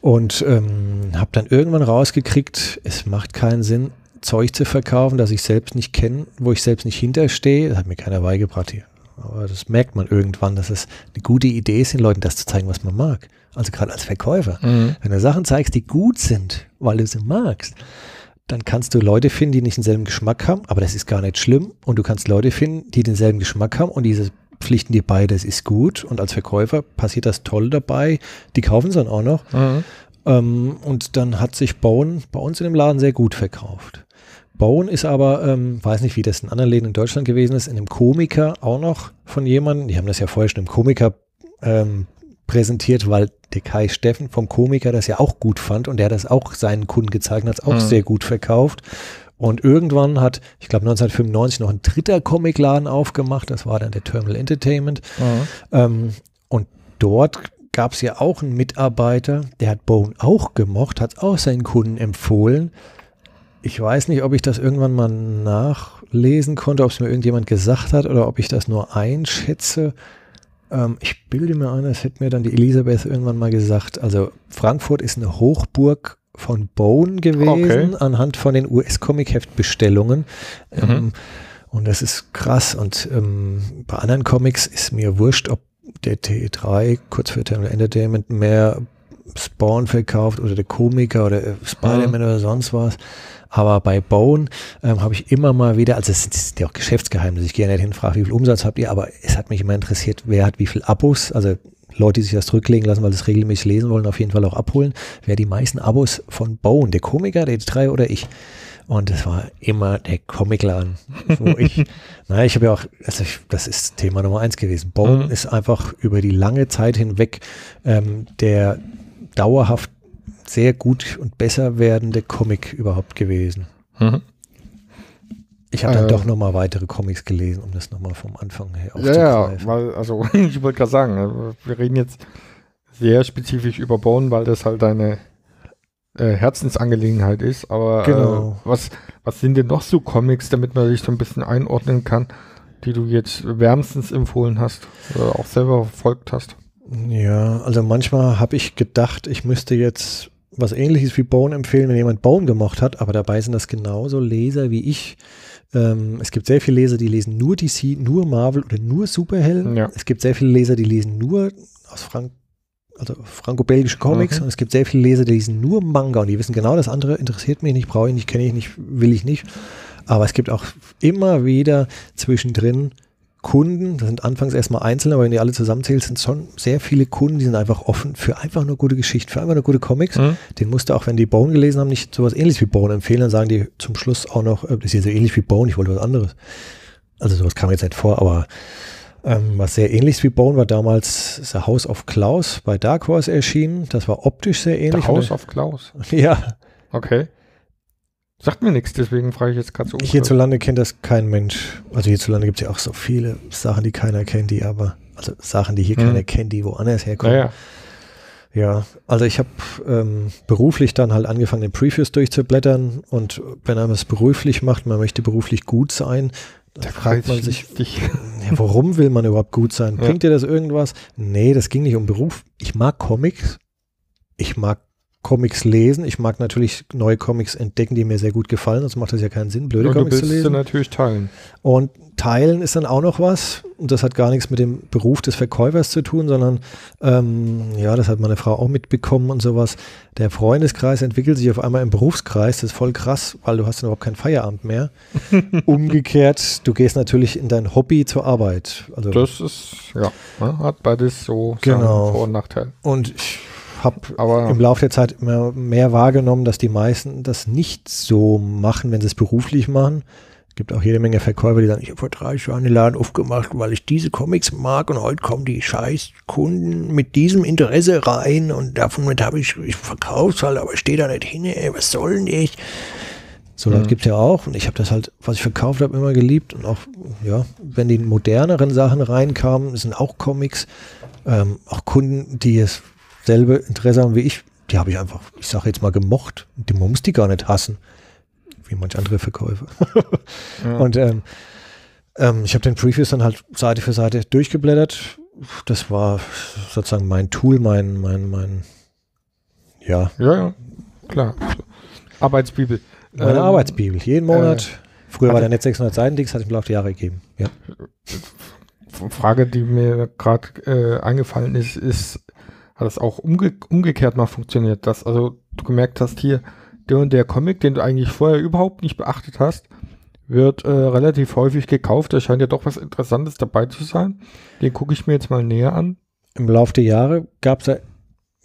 und ähm, habe dann irgendwann rausgekriegt, es macht keinen Sinn, Zeug zu verkaufen, das ich selbst nicht kenne, wo ich selbst nicht hinterstehe. Das hat mir keiner beigebracht hier. Aber das merkt man irgendwann, dass es eine gute Idee ist, den Leuten das zu zeigen, was man mag. Also gerade als Verkäufer. Wenn du Sachen zeigst, die gut sind, weil du sie magst, dann kannst du Leute finden, die nicht denselben Geschmack haben, aber das ist gar nicht schlimm. Und du kannst Leute finden, die denselben Geschmack haben und diese pflichten dir bei, das ist gut. Und als Verkäufer passiert das toll dabei. Die kaufen es dann auch noch. Mhm. Ähm, und dann hat sich Bone bei uns in dem Laden sehr gut verkauft. Bone ist aber, ähm, weiß nicht, wie das in anderen Läden in Deutschland gewesen ist, in einem Komiker auch noch von jemandem, die haben das ja vorher schon im Komiker ähm, präsentiert, weil der Kai Steffen vom Komiker das ja auch gut fand und der hat das auch seinen Kunden gezeigt und hat es auch Mhm. sehr gut verkauft. Und irgendwann hat, ich glaube 1995 noch ein dritter Comicladen aufgemacht, das war dann der Terminal Entertainment. Mhm. Ähm, und dort gab es ja auch einen Mitarbeiter, der hat Bone auch gemocht, hat es auch seinen Kunden empfohlen. Ich weiß nicht, ob ich das irgendwann mal nachlesen konnte, ob es mir irgendjemand gesagt hat oder ob ich das nur einschätze. Ähm, ich bilde mir ein, das hätte mir dann die Elisabeth irgendwann mal gesagt. Also Frankfurt ist eine Hochburg von Bone gewesen, Okay. anhand von den US-Comic-Heftbestellungen. Mhm. Ähm, und das ist krass. Und ähm, bei anderen Comics ist mir wurscht, ob der T3, kurz für Terminal Entertainment, mehr Spawn verkauft oder der Komiker oder äh, Spider-Man oder sonst was. Aber bei Bone ähm, habe ich immer mal wieder, also es ist ja auch Geschäftsgeheimnis, ich gehe ja nicht hin und frage, wie viel Umsatz habt ihr, aber es hat mich immer interessiert, wer hat wie viel Abos, also Leute, die sich das zurücklegen lassen, weil sie es regelmäßig lesen wollen, auf jeden Fall auch abholen, wer die meisten Abos von Bone, der Komiker, der T3 oder ich. Und es war immer der Comicladen, wo ich, naja, ich habe ja auch, also ich, das ist Thema Nummer eins gewesen. Bone Mhm. ist einfach über die lange Zeit hinweg ähm, der dauerhaft sehr gut und besser werdende Comic überhaupt gewesen. Mhm. Ich habe dann Äh. doch nochmal weitere Comics gelesen, um das nochmal vom Anfang her Ja, ja, aufzugreifen. weil, also, ich wollte gerade sagen, äh, wir reden jetzt sehr spezifisch über Bone, weil das halt deine äh, Herzensangelegenheit ist, aber Genau. äh, was, was sind denn noch so Comics, damit man sich so ein bisschen einordnen kann, die du jetzt wärmstens empfohlen hast oder auch selber verfolgt hast? Ja, also manchmal habe ich gedacht, ich müsste jetzt was ähnliches wie Bone empfehlen, wenn jemand Bone gemocht hat, aber dabei sind das genauso Leser wie ich. Ähm, es gibt sehr viele Leser, die lesen nur DC, nur Marvel oder nur Superhelden. Ja. Es gibt sehr viele Leser, die lesen nur aus Frank also franco-belgische Comics Mhm. und es gibt sehr viele Leser, die lesen nur Manga und die wissen genau, das andere interessiert mich nicht, brauche ich nicht, kenne ich nicht, will ich nicht. Aber es gibt auch immer wieder zwischendrin Kunden, das sind anfangs erstmal Einzelne, aber wenn die alle zusammenzählt, sind schon sehr viele Kunden, die sind einfach offen für einfach nur gute Geschichten, für einfach nur gute Comics. Mhm. Den musst du auch, wenn die Bone gelesen haben, nicht sowas ähnliches wie Bone empfehlen, dann sagen die zum Schluss auch noch, äh, das ist ja so ähnlich wie Bone, ich wollte was anderes. Also sowas kam jetzt nicht vor, aber ähm, was sehr ähnliches wie Bone war damals The House of Klaus bei Dark Horse erschienen. Das war optisch sehr ähnlich. Der House of Klaus. ja, Okay. Sagt mir nichts, deswegen frage ich jetzt gerade so. hierzulande kennt das kein Mensch. Also hierzulande gibt es ja auch so viele Sachen, die keiner kennt, die aber, also Sachen, die hier Hm. keiner kennt, die woanders herkommen. Naja, Ja, also ich habe ähm, beruflich dann halt angefangen, den Previews durchzublättern und wenn man es beruflich macht, man möchte beruflich gut sein, da fragt man sich, ja, warum will man überhaupt gut sein? Ja. Bringt dir das irgendwas? Nee, das ging nicht um Beruf. Ich mag Comics. Ich mag Comics lesen. Ich mag natürlich neue Comics entdecken, die mir sehr gut gefallen, sonst macht das ja keinen Sinn, blöde Und du Comics zu lesen. natürlich teilen. Und teilen ist dann auch noch was. Und das hat gar nichts mit dem Beruf des Verkäufers zu tun, sondern ähm, ja, das hat meine Frau auch mitbekommen und sowas. Der Freundeskreis entwickelt sich auf einmal im Berufskreis. Das ist voll krass, weil du hast dann überhaupt keinen Feierabend mehr. Umgekehrt, du gehst natürlich in dein Hobby zur Arbeit. Also, Das ist, ja, ne, hat beides so Genau. Vor- und Nachteile. und ich habe Aber im Laufe der Zeit immer mehr wahrgenommen, dass die meisten das nicht so machen, wenn sie es beruflich machen. Es gibt auch jede Menge Verkäufer, die sagen, ich habe vor drei Jahren den Laden aufgemacht, weil ich diese Comics mag und heute kommen die scheiß Kunden mit diesem Interesse rein und davon mit habe ich, ich verkaufe halt, aber ich stehe da nicht hin, ey, was soll denn ich? So, das Mhm. gibt es ja auch und ich habe das halt, was ich verkauft habe, immer geliebt und auch, ja, wenn die moderneren Sachen reinkamen, sind auch Comics, ähm, auch Kunden, die es selbe Interesse haben wie ich, die habe ich einfach, ich sage jetzt mal, gemocht. Die, man muss die gar nicht hassen, wie manch andere Verkäufer. ja. Und ähm, ähm, ich habe den Previews dann halt Seite für Seite durchgeblättert. Das war sozusagen mein Tool, mein, mein, mein, ja, ja, ja, klar. Arbeitsbibel. meine Ähm, Arbeitsbibel. Jeden Monat. Früher war der Net 600 Seiten Dings, hat im Laufe der Jahre gegeben. Ja. Frage, die mir gerade äh, eingefallen ist, ist, hat es auch umge umgekehrt mal funktioniert, dass also du gemerkt hast, hier, der und der Comic, den du eigentlich vorher überhaupt nicht beachtet hast, wird äh, relativ häufig gekauft. Da scheint ja doch was Interessantes dabei zu sein. Den gucke ich mir jetzt mal näher an. Im Laufe der Jahre gab es ja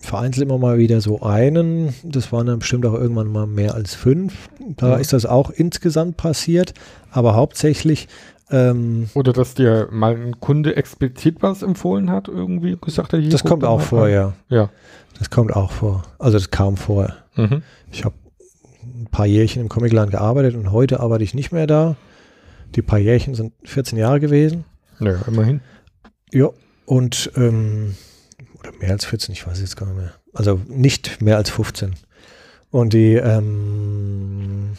vereinzelt immer mal wieder so einen. Das waren dann bestimmt auch irgendwann mal mehr als fünf. Da Ja. ist das auch insgesamt passiert. Aber hauptsächlich, ähm, Oder dass dir mal ein Kunde explizit was empfohlen hat, irgendwie gesagt hat, das kommt auch vor, ja. Ja. Das kommt auch vor. Also das kam vor. Mhm. Ich habe ein paar Jährchen im Comicladen gearbeitet und heute arbeite ich nicht mehr da. Die paar Jährchen sind 14 Jahre gewesen. Ja, immerhin. Ja, und ähm, oder mehr als 14, ich weiß jetzt gar nicht mehr. Also nicht mehr als 15. Und die ähm,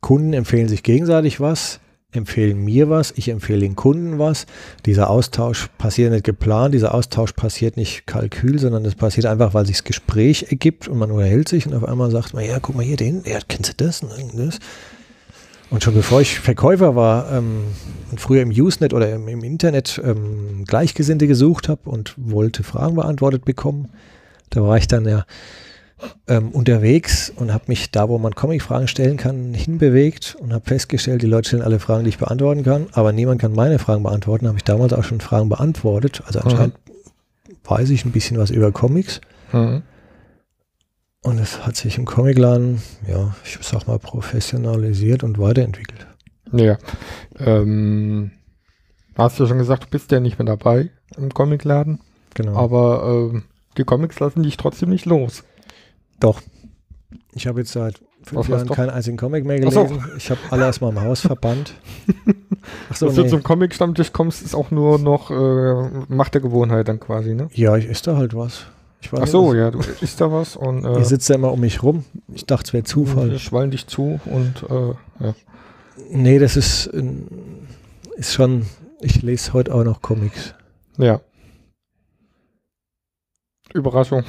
Kunden empfehlen sich gegenseitig was, empfehlen mir was, ich empfehle den Kunden was. Dieser Austausch passiert nicht geplant, dieser Austausch passiert nicht Kalkül, sondern das passiert einfach, weil sich das Gespräch ergibt und man unterhält sich und auf einmal sagt man, ja, guck mal hier den, ja, kennst du das und das? Und schon bevor ich Verkäufer war ähm, und früher im Usenet oder im, im Internet ähm, Gleichgesinnte gesucht habe und wollte Fragen beantwortet bekommen, da war ich dann ja ähm, unterwegs und habe mich da, wo man Comic-Fragen stellen kann, hinbewegt und habe festgestellt, die Leute stellen alle Fragen, die ich beantworten kann, aber niemand kann meine Fragen beantworten. Habe ich damals auch schon Fragen beantwortet. Also anscheinend weiß ich ein bisschen was über Comics. Mhm. Und es hat sich im Comicladen, ja, ich sag mal, professionalisiert und weiterentwickelt. Ja. Ähm, hast du ja schon gesagt, du bist ja nicht mehr dabei im Comicladen, Genau. aber ähm, die Comics lassen dich trotzdem nicht los. Doch. Ich habe jetzt seit fünf Was, Jahren keinen einzigen Comic mehr Ach so. gelesen. Ich habe alle aus meinem Haus verbannt. Ach so, Dass du nee. zum Comic-Stammtisch kommst, ist auch nur noch äh, Macht der Gewohnheit dann quasi, ne? Ja, ich esse da halt was. Ich Ach so, ja, du isst da was und äh, Ihr sitzt ja immer um mich rum. Ich dachte, es wäre Zufall. wir schwallen dich zu und äh, ja. Nee, das ist, ähm, ist schon, ich lese heute auch noch Comics. ja. Überraschung.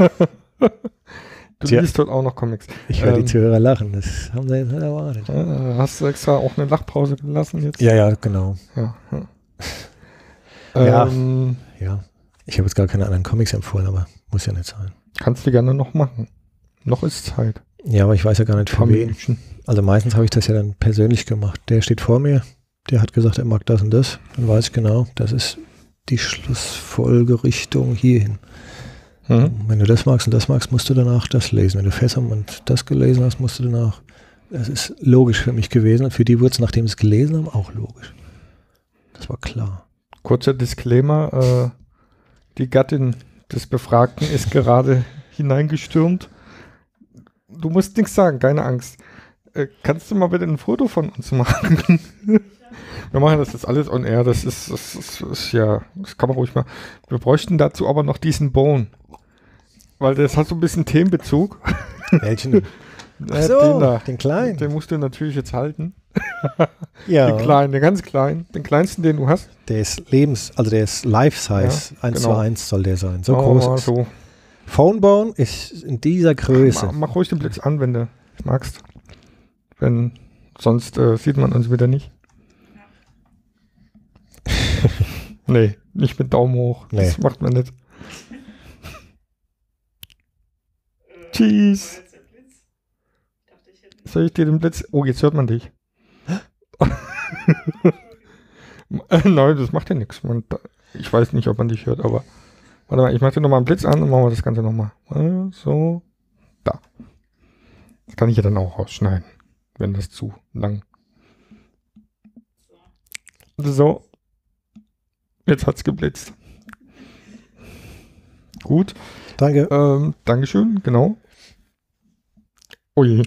du Tja. liest heute auch noch Comics. Ich höre Ähm. die Zuhörer lachen, das haben sie jetzt nicht erwartet. Äh, hast du extra auch eine Lachpause gelassen jetzt? Ja, ja, genau. Ja. ja. Ähm, Ja. Ich habe jetzt gar keine anderen Comics empfohlen, aber muss ja nicht sein. Kannst du gerne noch machen. Noch ist Zeit. Ja, aber ich weiß ja gar nicht für wen. Also meistens habe ich das ja dann persönlich gemacht. Der steht vor mir, der hat gesagt, er mag das und das. Dann weiß ich genau, das ist die Schlussfolgerichtung hierhin. Mhm. Wenn du das magst und das magst, musst du danach das lesen. Wenn du Fässer und das gelesen hast, musst du danach. Das ist logisch für mich gewesen und für die wurde es, nachdem sie es gelesen haben, auch logisch. Das war klar. Kurzer Disclaimer: äh, Die Gattin des Befragten ist gerade hineingestürmt. Du musst nichts sagen, keine Angst. Äh, kannst du mal bitte ein Foto von uns machen? Wir machen das jetzt alles on air. Das ist, das ist, ist ja, das kann man ruhig mal. Wir bräuchten dazu aber noch diesen Bone. Weil das hat so ein bisschen Themenbezug. Welchen? Ach so, den da. den kleinen. Den musst du natürlich jetzt halten. Ja, Den kleinen, den ganz kleinen. Den kleinsten, den du hast. der ist Lebens, also der ist Life-Size. Ja, 1 genau. zu 1 soll der sein. So Oh, groß so. Phonebone ist in dieser Größe. Mach, mach ruhig den Blitz an, wenn du magst. Wenn, sonst äh, sieht man uns wieder nicht. nee, nicht mit Daumen hoch. Das Nee. macht man nicht. Cheese. Soll ich dir den Blitz? Oh, jetzt hört man dich. Nein, das macht ja nichts. Ich weiß nicht, ob man dich hört, aber warte mal, ich mache dir nochmal einen Blitz an und machen wir das Ganze nochmal. So, da. Das kann ich ja dann auch rausschneiden, wenn das zu lang. So. Jetzt hat's geblitzt. Gut. Danke. Ähm, Dankeschön, genau. Oh je.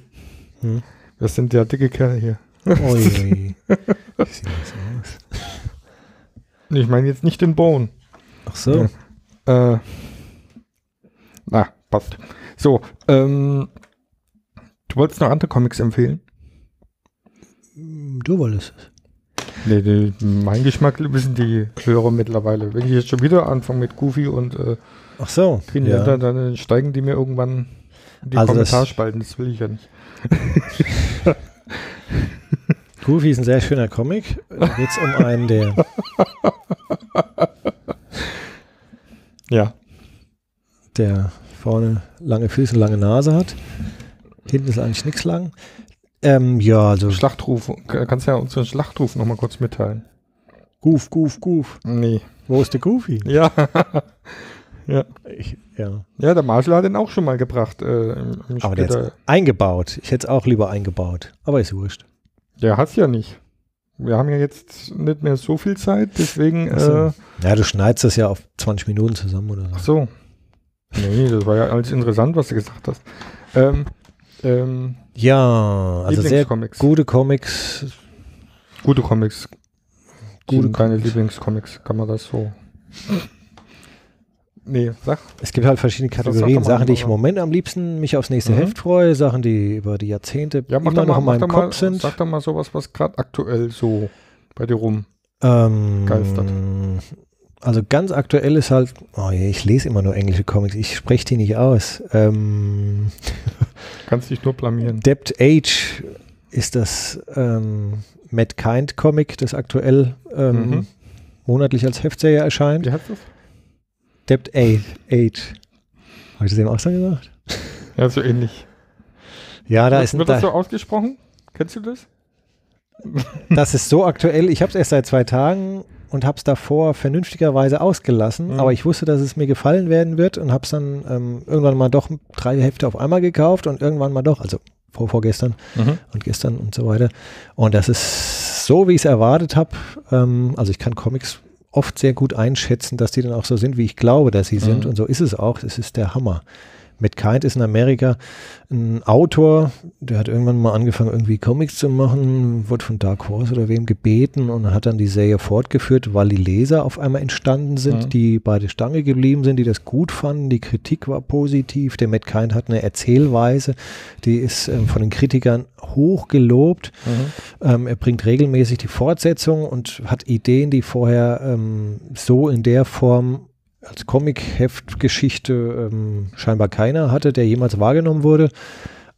Hm. Das sind ja dicke Kerle hier. Ui. Sieht das aus? Ich meine jetzt nicht den Bone. Ach so. Äh, na, passt. So, ähm, du wolltest noch andere Comics empfehlen? Du wolltest es. Nee, nee, mein Geschmack wissen die Hörer mittlerweile. Wenn ich jetzt schon wieder anfange mit Goofy und äh, Ach so. Ja. Dann steigen die mir irgendwann die Also das- Kommentarspalten. Das will ich ja nicht. Goofy ist ein sehr schöner Comic. Da geht es um einen, der Ja. der vorne lange Füße und lange Nase hat. Hinten ist eigentlich nichts lang. Ähm, ja, also Schlachtruf. Kannst ja unseren Schlachtruf nochmal kurz mitteilen. Goof, Goof, Goof. Nee. Wo ist der Goofy? Ja. ja. Ich, ja. Ja, der Marshall hat den auch schon mal gebracht. Äh, im, im Aber der ist eingebaut. Ich hätte es auch lieber eingebaut. Aber ist wurscht. Der hat's ja nicht. Wir haben ja jetzt nicht mehr so viel Zeit, deswegen. So. Äh, Ja, du schneidest das ja auf 20 Minuten zusammen oder ach so. so. Nee, das war ja alles interessant, was du gesagt hast. Ähm, ähm, Ja, also sehr gute Comics. Gute Comics. Gute Gute deine Comics. Lieblingscomics. Kann man das so. Nee, sag. Es gibt halt verschiedene Kategorien. Sachen, die ich im Moment am liebsten mich aufs nächste Mhm. Heft freue, Sachen, die über die Jahrzehnte Ja, immer noch mal, in meinem doch mal, Kopf sind. sag doch mal sowas, was gerade aktuell so bei dir rum. Ähm, Geistert. Also ganz aktuell ist halt, oh je, ich lese immer nur englische Comics, ich spreche die nicht aus. Ähm, Kannst dich nur blamieren. Debt Age ist das ähm, Matt Kind Comic, das aktuell ähm, Mhm. monatlich als Heftserie erscheint. Wie heißt das? Debt Age. Age. Habe ich das eben auch so gesagt? Ja, so ähnlich. Ja, da wird ist wird das da, so ausgesprochen? Kennst du das? das ist so aktuell. Ich habe es erst seit zwei Tagen und habe es davor vernünftigerweise ausgelassen, Mhm. aber ich wusste, dass es mir gefallen werden wird und habe es dann ähm, irgendwann mal doch drei Hefte auf einmal gekauft und irgendwann mal doch, also vor, vorgestern und gestern und so weiter. Und das ist so, wie ich es erwartet habe. Ähm, also ich kann Comics oft sehr gut einschätzen, dass die dann auch so sind, wie ich glaube, dass sie sind. Mhm. Und so ist es auch. Es ist der Hammer. Matt Kind ist in Amerika ein Autor, der hat irgendwann mal angefangen, irgendwie Comics zu machen, wurde von Dark Horse oder wem gebeten und hat dann die Serie fortgeführt, weil die Leser auf einmal entstanden sind, Mhm. die bei der Stange geblieben sind, die das gut fanden. Die Kritik war positiv. Der Matt Kind hat eine Erzählweise, die ist ähm, von den Kritikern hoch gelobt. Mhm. Ähm, er bringt regelmäßig die Fortsetzung und hat Ideen, die vorher ähm, so in der Form als Comic-Heftgeschichte ähm, scheinbar keiner hatte, der jemals wahrgenommen wurde.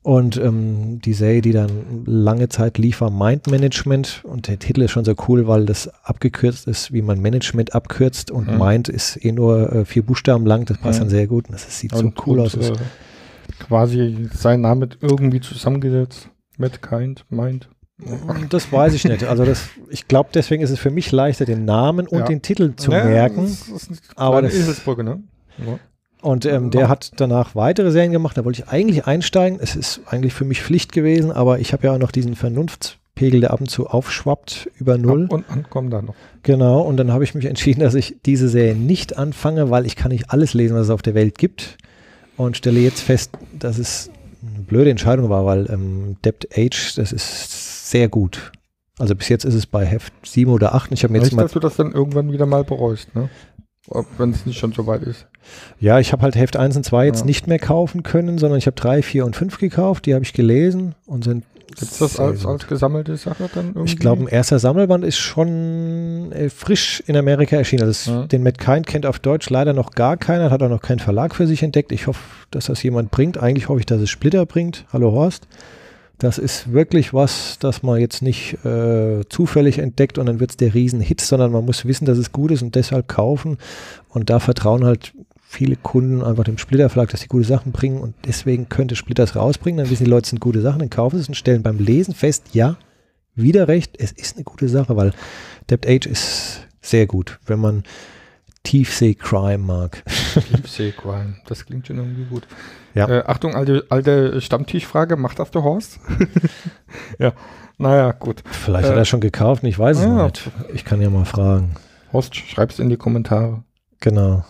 Und ähm, die Serie, die dann lange Zeit lief, war Mind Management. Und der Titel ist schon so cool, weil das abgekürzt ist, wie man Management abkürzt. Und Mhm. Mind ist eh nur äh, vier Buchstaben lang. Das passt Mhm. dann sehr gut. Und das sieht so cool aus. Äh, quasi sein Name irgendwie zusammengesetzt. Mit Kind, Mind. Das weiß ich nicht. Also das, ich glaube, deswegen ist es für mich leichter, den Namen und Ja. den Titel zu Ja, merken. Das ist eine aber das- Eselsbrücke, ne? Ja. Und ähm, der hat danach weitere Serien gemacht. Da wollte ich eigentlich einsteigen. Es ist eigentlich für mich Pflicht gewesen, aber ich habe ja auch noch diesen Vernunftspegel, der ab und zu aufschwappt über Null. Ab und an kommen da noch. Genau. Und dann habe ich mich entschieden, dass ich diese Serie nicht anfange, weil ich kann nicht alles lesen, was es auf der Welt gibt. Und stelle jetzt fest, dass es eine blöde Entscheidung war, weil ähm, Debt Age, das ist sehr gut. Also bis jetzt ist es bei Heft 7 oder 8. Ich habe mir jetzt Nicht, mal dass du das dann irgendwann wieder mal bereust, ne? wenn es nicht schon so weit ist. Ja, ich habe halt Heft 1 und 2 jetzt Ja. nicht mehr kaufen können, sondern ich habe 3, 4 und 5 gekauft. Die habe ich gelesen und sind. Gibt es das als, als gesammelte Sache dann irgendwie? Ich glaube, ein erster Sammelband ist schon äh, frisch in Amerika erschienen. Also Ja. Den Matt Kind kennt auf Deutsch leider noch gar keiner, hat auch noch keinen Verlag für sich entdeckt. Ich hoffe, dass das jemand bringt. Eigentlich hoffe ich, dass es Splitter bringt. Hallo Horst. Das ist wirklich was, das man jetzt nicht äh, zufällig entdeckt und dann wird es der Riesenhit, sondern man muss wissen, dass es gut ist und deshalb kaufen. Und da vertrauen halt viele Kunden einfach dem Splitter Verlag, dass sie gute Sachen bringen und deswegen könnte Splitter es rausbringen. Dann wissen die Leute, es sind gute Sachen, dann kaufen sie es und stellen beim Lesen fest, ja, wieder recht, es ist eine gute Sache, weil Debt Age ist sehr gut, wenn man Tiefsee-Crime mag. Tiefsee-Crime. Das klingt schon irgendwie gut. Ja. Äh, Achtung, alte, alte Stammtischfrage. Macht das der Horst? ja. Naja, gut. Vielleicht Äh, hat er schon gekauft, ich weiß es ja. noch nicht. Ich kann ja mal fragen. Horst, schreib's in die Kommentare. Genau.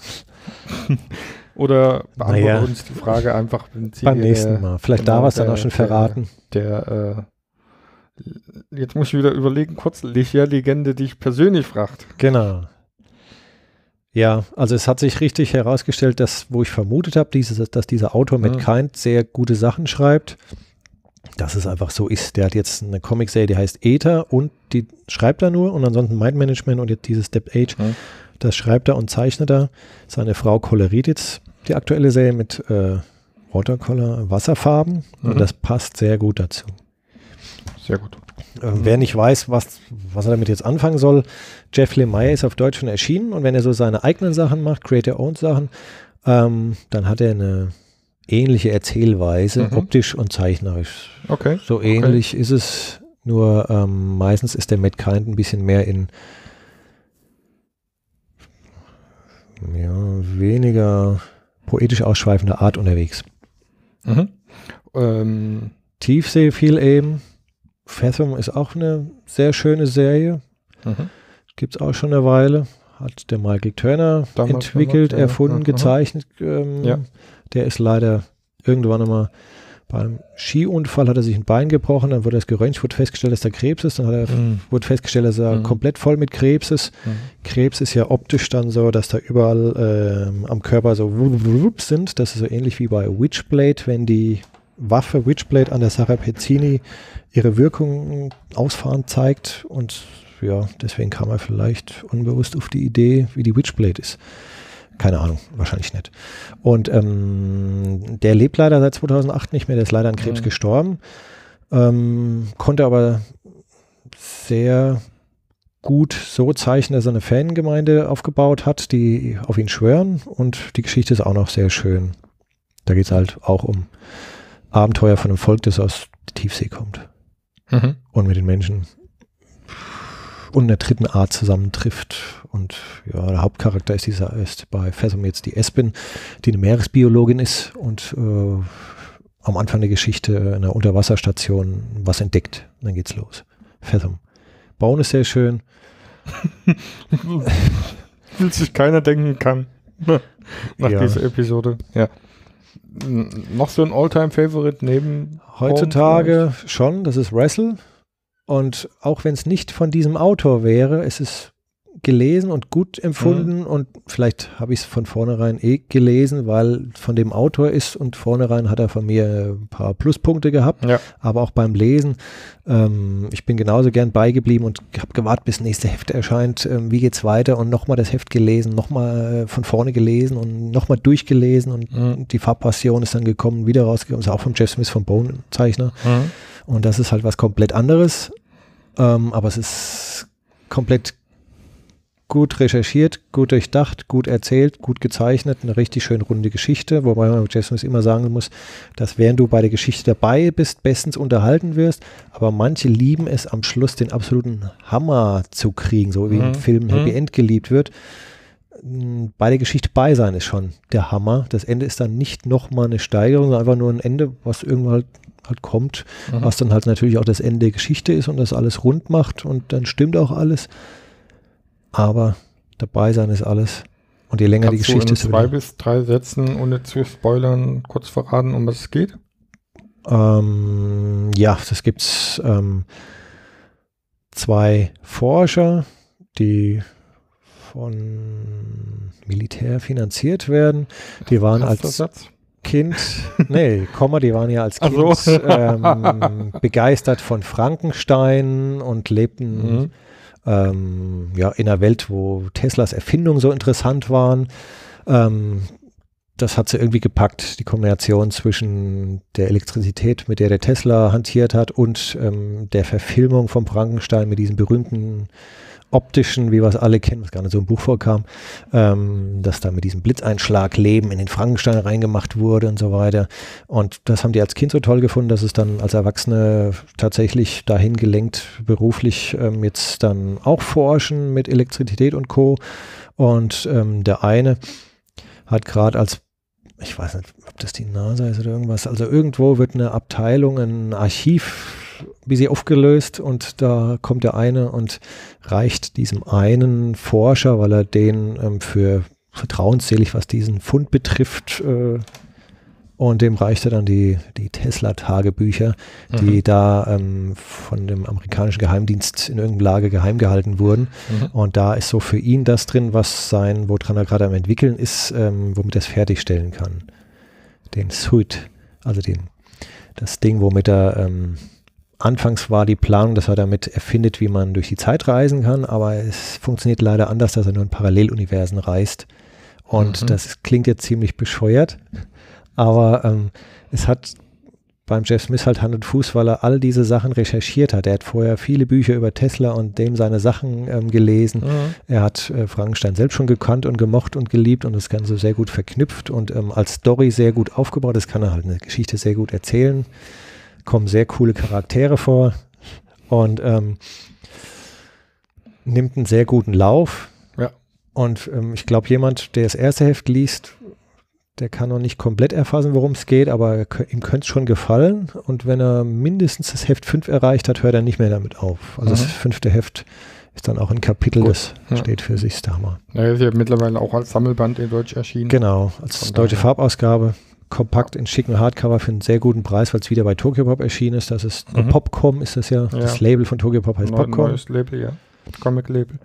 Oder beantworte Naja. uns die Frage einfach wenn Sie Beim der- nächsten Mal. Vielleicht genau, da was dann der- auch schon der- verraten. Der, äh, jetzt muss ich wieder überlegen, kurz, Legende dich persönlich fragt. Genau. Ja, also es hat sich richtig herausgestellt, dass, wo ich vermutet habe, dieses, dass dieser Autor Matt Mhm. Kind sehr gute Sachen schreibt, dass es einfach so ist. Der hat jetzt eine Comicserie, die heißt Ether und die schreibt er nur und ansonsten Mind Management und jetzt dieses Step Age, Mhm. das schreibt er und zeichnet er. Seine Frau koloriert jetzt die aktuelle Serie mit äh, Watercolor, Wasserfarben Mhm. und das passt sehr gut dazu. Sehr gut. Ähm, Wer nicht weiß, was, was er damit jetzt anfangen soll, Jeff Lemire ist auf Deutsch schon erschienen und wenn er so seine eigenen Sachen macht, Creator-Owned Sachen, ähm, dann hat er eine ähnliche Erzählweise, Mhm. optisch und zeichnerisch. Okay. So ähnlich ist es, nur ähm, meistens ist der Matt Kind ein bisschen mehr in ja, weniger poetisch ausschweifender Art unterwegs. Mhm. Ähm, Tiefsee viel eben. Fathom ist auch eine sehr schöne Serie. mhm. Gibt es auch schon eine Weile. Hat der Michael Turner Damals entwickelt, ja. erfunden, Ja, gezeichnet. Ähm, Ja. Der ist leider irgendwann einmal beim Skiunfall hat er sich ein Bein gebrochen, dann wurde das geröntgt, wurde festgestellt, dass da Krebs ist, dann er, Mhm. wurde festgestellt, dass er Mhm. komplett voll mit Krebs ist. Mhm. Krebs ist ja optisch dann so, dass da überall ähm, am Körper so wup, wup, wup sind. Das ist so ähnlich wie bei Witchblade, wenn die Waffe Witchblade an der Sarah Pezzini ihre Wirkung ausfahren zeigt und ja, deswegen kam er vielleicht unbewusst auf die Idee, wie die Witchblade ist. Keine Ahnung, wahrscheinlich nicht. Und ähm, der lebt leider seit 2008 nicht mehr, der ist leider an Krebs Mhm. gestorben, ähm, konnte aber sehr gut so zeichnen, dass er eine Fangemeinde aufgebaut hat, die auf ihn schwören und die Geschichte ist auch noch sehr schön. Da geht es halt auch um Abenteuer von einem Volk, das aus der Tiefsee kommt Mhm. und mit den Menschen und einer dritten Art zusammentrifft. Und ja, der Hauptcharakter ist dieser ist bei Fathom jetzt die Espin, die eine Meeresbiologin ist und äh, am Anfang der Geschichte in einer Unterwasserstation was entdeckt. Und dann geht's los. Fathom. Bauen ist sehr schön. Will sich keiner denken kann. Nach Ja. dieser Episode. Ja. Noch so ein Alltime-Favorite neben Heutzutage schon, das ist Wrestle. Und auch wenn es nicht von diesem Autor wäre, es ist gelesen und gut empfunden und vielleicht habe ich es von vornherein eh gelesen, weil von dem Autor ist und vornherein hat er von mir ein paar Pluspunkte gehabt, Ja. aber auch beim Lesen, ähm, ich bin genauso gern beigeblieben und habe gewartet, bis das nächste Heft erscheint, ähm, wie geht's weiter und nochmal das Heft gelesen, nochmal äh, von vorne gelesen und nochmal durchgelesen und Mhm. die Farbpassion ist dann gekommen, wieder rausgekommen, ist auch von Jeff Smith vom Bone-Zeichner. Mhm. Und das ist halt was komplett anderes. Ähm, aber es ist komplett gut recherchiert, gut durchdacht, gut erzählt, gut gezeichnet, eine richtig schön runde Geschichte, wobei man mit Jeff Smith immer sagen muss, dass während du bei der Geschichte dabei bist, bestens unterhalten wirst, aber manche lieben es am Schluss den absoluten Hammer zu kriegen, so wie Mhm. im Film Happy Mhm. End geliebt wird. Mm, Bei der Geschichte bei sein ist schon der Hammer. Das Ende ist dann nicht nochmal eine Steigerung, sondern einfach nur ein Ende, was irgendwann halt, halt kommt, Mhm. was dann halt natürlich auch das Ende der Geschichte ist und das alles rund macht und dann stimmt auch alles. Aber dabei sein ist alles. Und je länger die Kannst du Geschichte in ist, zwei bis drei Sätzen, ohne zu spoilern, kurz verraten, um was es geht? ähm, ja, das gibt's ähm, zwei Forscher, die von Militär finanziert werden. Die waren als. Kind, nee, Komma, die waren ja als Kind so. ähm, begeistert von Frankenstein und lebten Mhm. Ähm, ja, in einer Welt, wo Teslas Erfindungen so interessant waren. Ähm, das hat sie irgendwie gepackt, die Kombination zwischen der Elektrizität, mit der der Tesla hantiert hat, und ähm, der Verfilmung von Frankenstein mit diesen berühmten optischen, wie wir es alle kennen, was gar nicht so im Buch vorkam, ähm, dass da mit diesem Blitzeinschlag Leben in den Frankenstein reingemacht wurde und so weiter. Und das haben die als Kind so toll gefunden, dass es dann als Erwachsene tatsächlich dahin gelenkt, beruflich ähm, jetzt dann auch forschen mit Elektrizität und Co. Und ähm, der eine hat gerade als ich weiß nicht, ob das die NASA ist oder irgendwas. Also irgendwo wird eine Abteilung, ein Archiv, wie sie aufgelöst und da kommt der eine und reicht diesem einen Forscher, weil er den ähm, für vertrauensselig, was diesen Fund betrifft, äh, und dem reicht er dann die, die Tesla-Tagebücher, die Mhm. da ähm, von dem amerikanischen Geheimdienst in irgendeinem Lager geheim gehalten wurden. Mhm. Und da ist so für ihn das drin, was sein, woran er gerade am entwickeln ist, ähm, womit er es fertigstellen kann. Den Suit, also den, das Ding, womit er ähm, anfangs war die Planung, dass er damit erfindet, wie man durch die Zeit reisen kann, aber es funktioniert leider anders, dass er nur in Paralleluniversen reist. Und Mhm. das klingt jetzt ziemlich bescheuert, aber ähm, es hat beim Jeff Smith halt Hand und Fuß, weil er all diese Sachen recherchiert hat. Er hat vorher viele Bücher über Tesla und dem seine Sachen ähm, gelesen. Mhm. Er hat äh, Frankenstein selbst schon gekannt und gemocht und geliebt und das Ganze sehr gut verknüpft und ähm, als Story sehr gut aufgebaut. Das kann er halt eine Geschichte sehr gut erzählen. Kommen sehr coole Charaktere vor und ähm, nimmt einen sehr guten Lauf. Ja. Und ähm, ich glaube, jemand, der das erste Heft liest, der kann noch nicht komplett erfassen, worum es geht, aber er ihm könnte es schon gefallen. Und wenn er mindestens das Heft 5 erreicht hat, hört er nicht mehr damit auf. Also das Mhm. fünfte Heft ist dann auch ein Kapitel, Gut. das Ja. steht für sich, der Hammer. Ja, ist ja mittlerweile auch als Sammelband in Deutsch erschienen. Genau, als Von deutsche daher. Farbausgabe, kompakt in schicken Hardcover für einen sehr guten Preis, weil es wieder bei Tokyo Pop erschienen ist. Das ist Mhm. Popcom, ist das ja. Das Ja. Label von Tokyo Pop heißt Neu, Popcom. neues Label, ja. Comic-Label.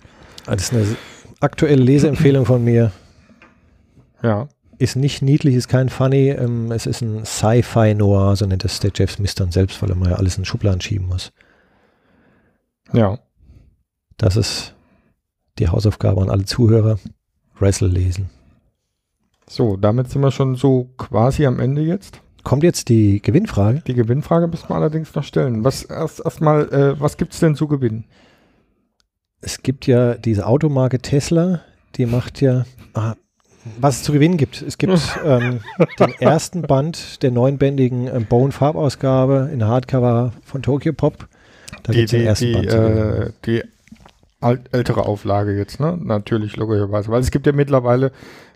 Das ist eine aktuelle Leseempfehlung von mir. Ja. Ist nicht niedlich, ist kein funny. Ähm, es ist ein Sci-Fi Noir, so nennt es der Jeff Smith dann selbst, weil er mal ja alles in Schubladen schieben muss. Ja. Das ist die Hausaufgabe an alle Zuhörer. Wrestle lesen. So, damit sind wir schon so quasi am Ende jetzt. Kommt jetzt die Gewinnfrage? Die Gewinnfrage müssen wir allerdings noch stellen. Was erst erstmal, äh, was gibt's denn zu gewinnen? Es gibt ja diese Automarke Tesla, die macht ja, ah, was es zu gewinnen gibt. Es gibt ähm, den ersten Band der neunbändigen ähm, Bone-Farbausgabe in Hardcover von Tokyo Pop. Da die gibt es den die, ersten die, Band zu gewinnen. äh, die ältere Auflage jetzt, ne? Natürlich, logischerweise. Weil es gibt ja mittlerweile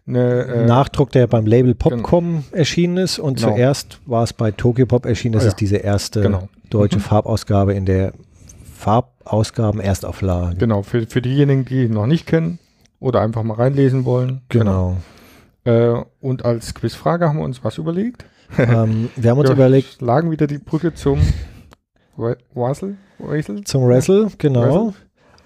eine äh, Nachdruck, der beim Label Popcom erschienen ist und Genau. zuerst war es bei Tokyo Pop erschienen. Das Ah, ja. ist diese erste Genau. deutsche Mhm. Farbausgabe in der Farbausgaben Erstauflage. Genau, für, für diejenigen, die ihn noch nicht kennen oder einfach mal reinlesen wollen. Genau. Äh, und als Quizfrage haben wir uns was überlegt. ähm, wir haben uns Wir überlegt, Schlagen wieder die Brücke zum? Wasel? Zum Wrestle, genau.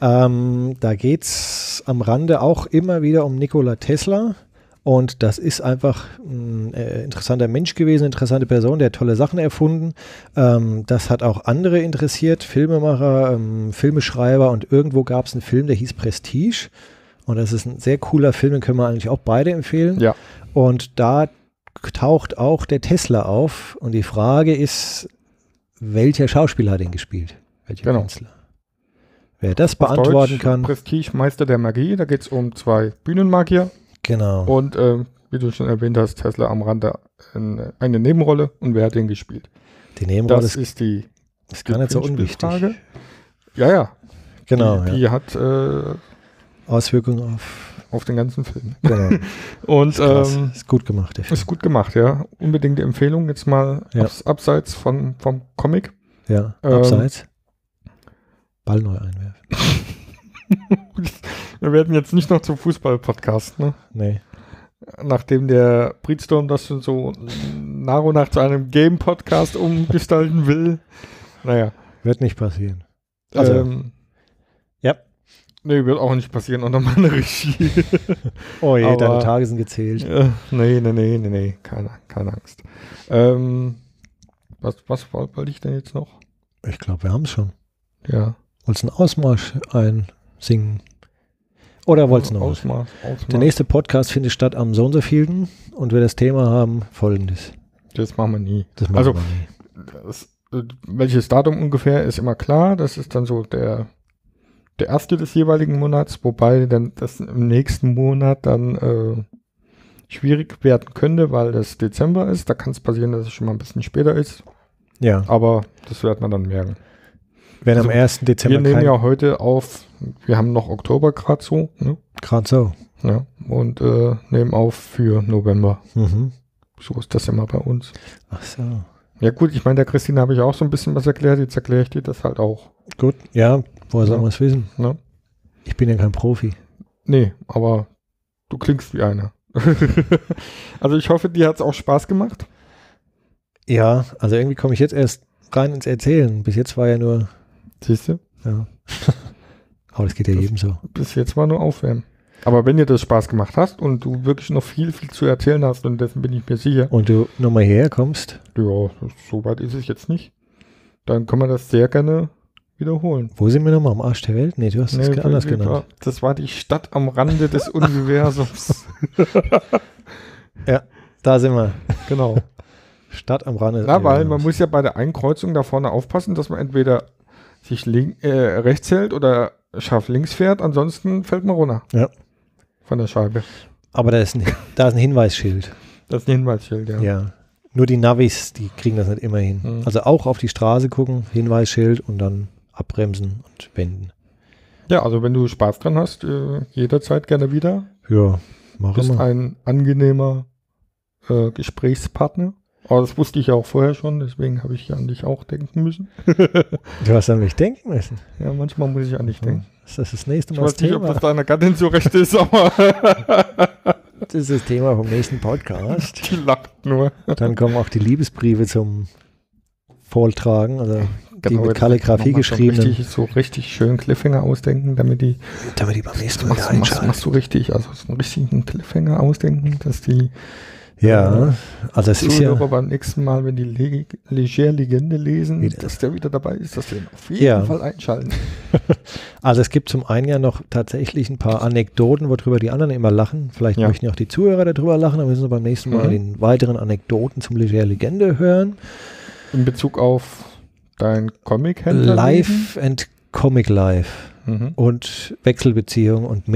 Ähm, da geht es am Rande auch immer wieder um Nikola Tesla. Und das ist einfach ein äh, interessanter Mensch gewesen, interessante Person, der hat tolle Sachen erfunden. Ähm, das hat auch andere interessiert, Filmemacher, ähm, Filmeschreiber. Und irgendwo gab es einen Film, der hieß Prestige. Und das ist ein sehr cooler Film, den können wir eigentlich auch beide empfehlen. Ja. Und da taucht auch der Tesla auf. Und die Frage ist, welcher Schauspieler hat den gespielt? Welcher Genau. Künstler? Wer das Auf beantworten Deutsch, kann, Prestige Meister der Magie. Da geht es um zwei Bühnenmagier. Genau. Und ähm, wie du schon erwähnt hast, Tesla am Rande eine, Nebenrolle. Und wer hat den gespielt? Die Nebenrolle Das ist, ist die, ist gar nicht so unwichtig. Gewinnspielfrage. Ja, ja. Genau, Die, ja. die hat äh, Auswirkungen auf. auf den ganzen Film. Genau. Und Krass. ähm, ist gut gemacht, ist gut gemacht, ja. Unbedingte Empfehlung jetzt mal Ja. abs, abseits von, vom Comic. Ja, ähm, abseits. Ball neu einwerfen. Wir werden jetzt nicht noch zum Fußball-Podcast, ne? Nee. Nachdem der Breedstorm das schon so nach und nach zu einem Game-Podcast umgestalten will. Naja. Wird nicht passieren. Also- ähm, Ja. Nee, wird auch nicht passieren unter meiner Regie. Oh je, Aber- deine Tage sind gezählt. äh, nee, nee, nee, nee, nee, keine, keine Angst. Ähm, was, was woll- wollte ich denn jetzt noch? Ich glaube, wir haben es schon. Ja. Wolltest du einen Ausmarsch einsingen? Oder wolltest du noch? Ausmaß, Ausmaß. Der nächste Podcast findet statt am so und so vielten und wir das Thema haben folgendes. Das machen wir nie. Machen Also- wir nie. Das, äh, welches Datum ungefähr ist immer klar. Das ist dann so der, der erste des jeweiligen Monats, wobei dann das im nächsten Monat dann äh, schwierig werden könnte, weil das Dezember ist. Da kann es passieren, dass es schon mal ein bisschen später ist. Ja, Aber das wird man dann merken. Wenn am also, 1. Dezember wir nehmen ja heute auf, wir haben noch Oktober gerade so, ne? gerade so. Ja, und äh, nehmen auf für November. Mhm. So ist das immer bei uns. Ach so. Ja gut, ich meine, der Christine habe ich auch so ein bisschen was erklärt, jetzt erkläre ich dir das halt auch. Gut, ja, woher soll Ja. man es wissen? Ne? Ich bin ja kein Profi. Nee, aber du klingst wie einer. also ich hoffe, dir hat es auch Spaß gemacht. Ja, also irgendwie komme ich jetzt erst rein ins Erzählen. Bis jetzt war ja nur, Siehst du? ja. Aber das geht ja Das- jedem so. Bis jetzt war nur Aufwärmen. Aber wenn dir das Spaß gemacht hast und du wirklich noch viel, viel zu erzählen hast, und dessen bin ich mir sicher, Und du nochmal hierher kommst, ja, so weit ist es jetzt nicht, dann kann man das sehr gerne wiederholen. wo sind wir nochmal? Am Arsch der Welt? Nee, du hast es Nee, anders genannt. Das war die Stadt am Rande des Universums. Da sind wir. genau. Stadt am Rande. Na, weil Ja. man muss ja bei der Einkreuzung da vorne aufpassen, dass man entweder sich link, äh, rechts hält oder scharf links fährt, ansonsten fällt man runter. Ja. Von der Scheibe. Aber da ist, ein, da ist ein Hinweisschild. Das ist ein Hinweisschild, ja. Ja. Nur die Navis, die kriegen das nicht immer hin. Mhm. Also auch auf die Straße gucken, Hinweisschild und dann abbremsen und wenden. Ja, also wenn du Spaß dran hast, äh, jederzeit gerne wieder. Ja, machen Bist wir. ein angenehmer äh, Gesprächspartner. Aber das wusste ich ja auch vorher schon, deswegen habe ich an dich auch denken müssen. Du hast an mich denken müssen. Ja, manchmal muss ich an dich denken. Das ist das nächste Ich Mal das weiß nicht, ob Thema. das deiner Gattin so recht ist, aber Das ist das Thema vom nächsten Podcast. die lacht nur. Dann kommen auch die Liebesbriefe zum Vortragen. Also die mit jetzt Kalligrafie. So richtig, so richtig schön Cliffhanger ausdenken, damit die damit die beim nächsten Mal machst, machst, machst du richtig, also so einen richtigen Cliffhanger ausdenken, dass die Ja, also es ist ja, beim nächsten Mal, wenn die Le Leger-Legende lesen, Wieder. dass der wieder dabei ist, dass wir ihn auf jeden Ja. Fall einschalten. also es gibt zum einen ja noch tatsächlich ein paar Anekdoten, worüber die anderen immer lachen. Vielleicht Ja. möchten ja auch die Zuhörer darüber lachen, dann müssen sie beim nächsten Mal Mhm. den weiteren Anekdoten zum Leger Legende hören. In Bezug auf dein Comic-Händler. Live and Comic Life Mhm. und Wechselbeziehung und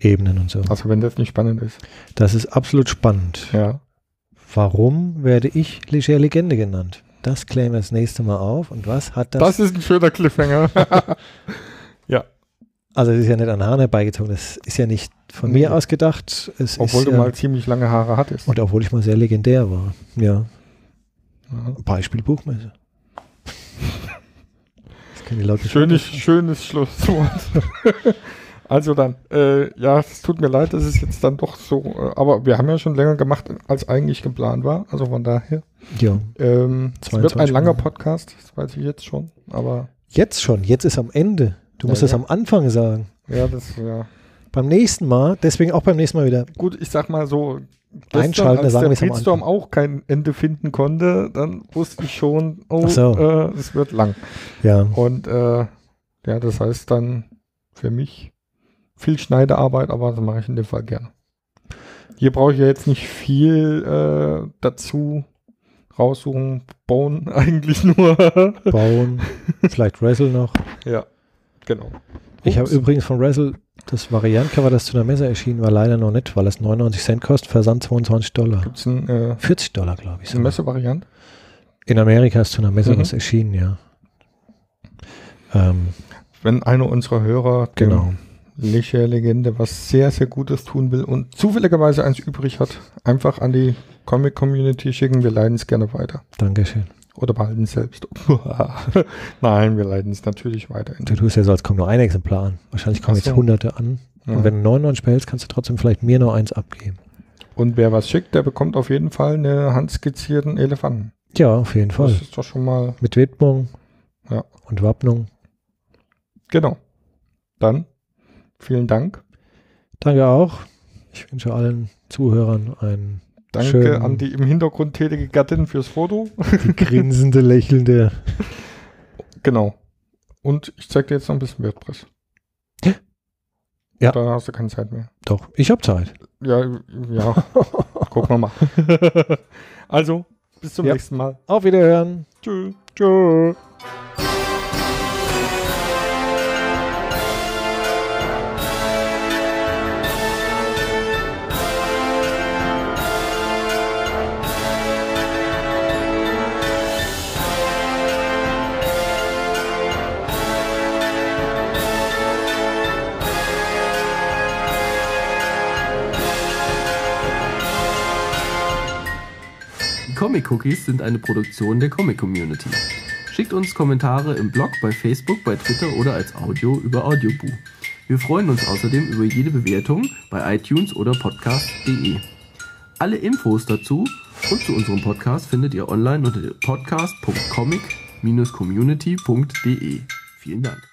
Meta-Ebenen und so. Also wenn das nicht spannend ist. Das ist absolut spannend. Ja. Warum werde ich Leger Legende genannt? Das klären wir das nächste Mal auf. Und was hat das? Das, ist ein schöner Cliffhanger. also es ist ja nicht an Haaren herbeigezogen. Das ist ja nicht von Nee. mir ausgedacht. Es Obwohl ist du ja, mal ziemlich lange Haare hattest. und obwohl ich mal sehr legendär war. Ja. Ja. Beispiel Buchmesse. Das können die Leute Schönes, schönes Schlusswort. also dann, äh, ja, es tut mir leid, dass es jetzt dann doch so, äh, aber wir haben ja schon länger gemacht, als eigentlich geplant war. Also von daher, Ja. ähm, es wird 22 ein langer. Podcast, das weiß ich jetzt schon. Aber Jetzt schon. Jetzt ist am Ende. Du musst Ja, es ja. am Anfang sagen. ja, das, ja. Beim nächsten Mal, deswegen auch beim nächsten Mal wieder. Gut, ich sag mal so, Einschalten, als sagen der Beatstorm auch kein Ende finden konnte, dann wusste ich schon, oh, so. äh, es wird lang. Ja. Und äh, ja, das heißt dann für mich viel Schneidearbeit, aber das mache ich in dem Fall gerne. Hier brauche ich ja jetzt nicht viel äh, dazu raussuchen. Bone eigentlich nur. Bauen. vielleicht Wrestle noch. ja, genau. Ich habe übrigens von Wrestle das Variantcover, das zu einer Messe erschienen war, leider noch nicht, weil es 99 Cent kostet, Versand 22 Dollar. Gibt's ein, äh, 40 Dollar, glaube ich. eine. Messevariante? In Amerika ist zu einer Messe Mhm. was erschienen, ja. Ähm, Wenn einer unserer Hörer dem genau. Lecher-Legende was sehr, sehr Gutes tun will und zufälligerweise eins übrig hat, einfach an die Comic-Community schicken. Wir leiten es gerne weiter. Dankeschön. Oder behalten es selbst. Nein, wir leiten es natürlich weiter. Du tust ja so, als kommt nur ein Exemplar an. Wahrscheinlich kommen Ach jetzt so. hunderte an. Ja. Und wenn du 99 behältst, kannst du trotzdem vielleicht mir noch eins abgeben. Und wer was schickt, der bekommt auf jeden Fall eine handskizzierten Elefanten. Ja, auf jeden Fall. Das ist doch schon mal, Mit Widmung Ja. und Wappnung. genau. Dann vielen Dank. Danke auch. Ich wünsche allen Zuhörern einen Danke Schön. an die im Hintergrund tätige Gattin fürs Foto. die grinsende, lächelnde. Genau. Und ich zeig dir jetzt noch ein bisschen WordPress. Ja. Da hast du keine Zeit mehr. Doch, ich habe Zeit. Ja, ja. Gucken wir mal. also, bis zum Ja. nächsten Mal. Auf Wiederhören. Tschüss. Tschüss. Comic Cookies sind eine Produktion der Comic Community. Schickt uns Kommentare im Blog, bei Facebook, bei Twitter oder als Audio über Audioboo. Wir freuen uns außerdem über jede Bewertung bei iTunes oder podcast.de. Alle Infos dazu und zu unserem Podcast findet ihr online unter podcast.comic-community.de. Vielen Dank.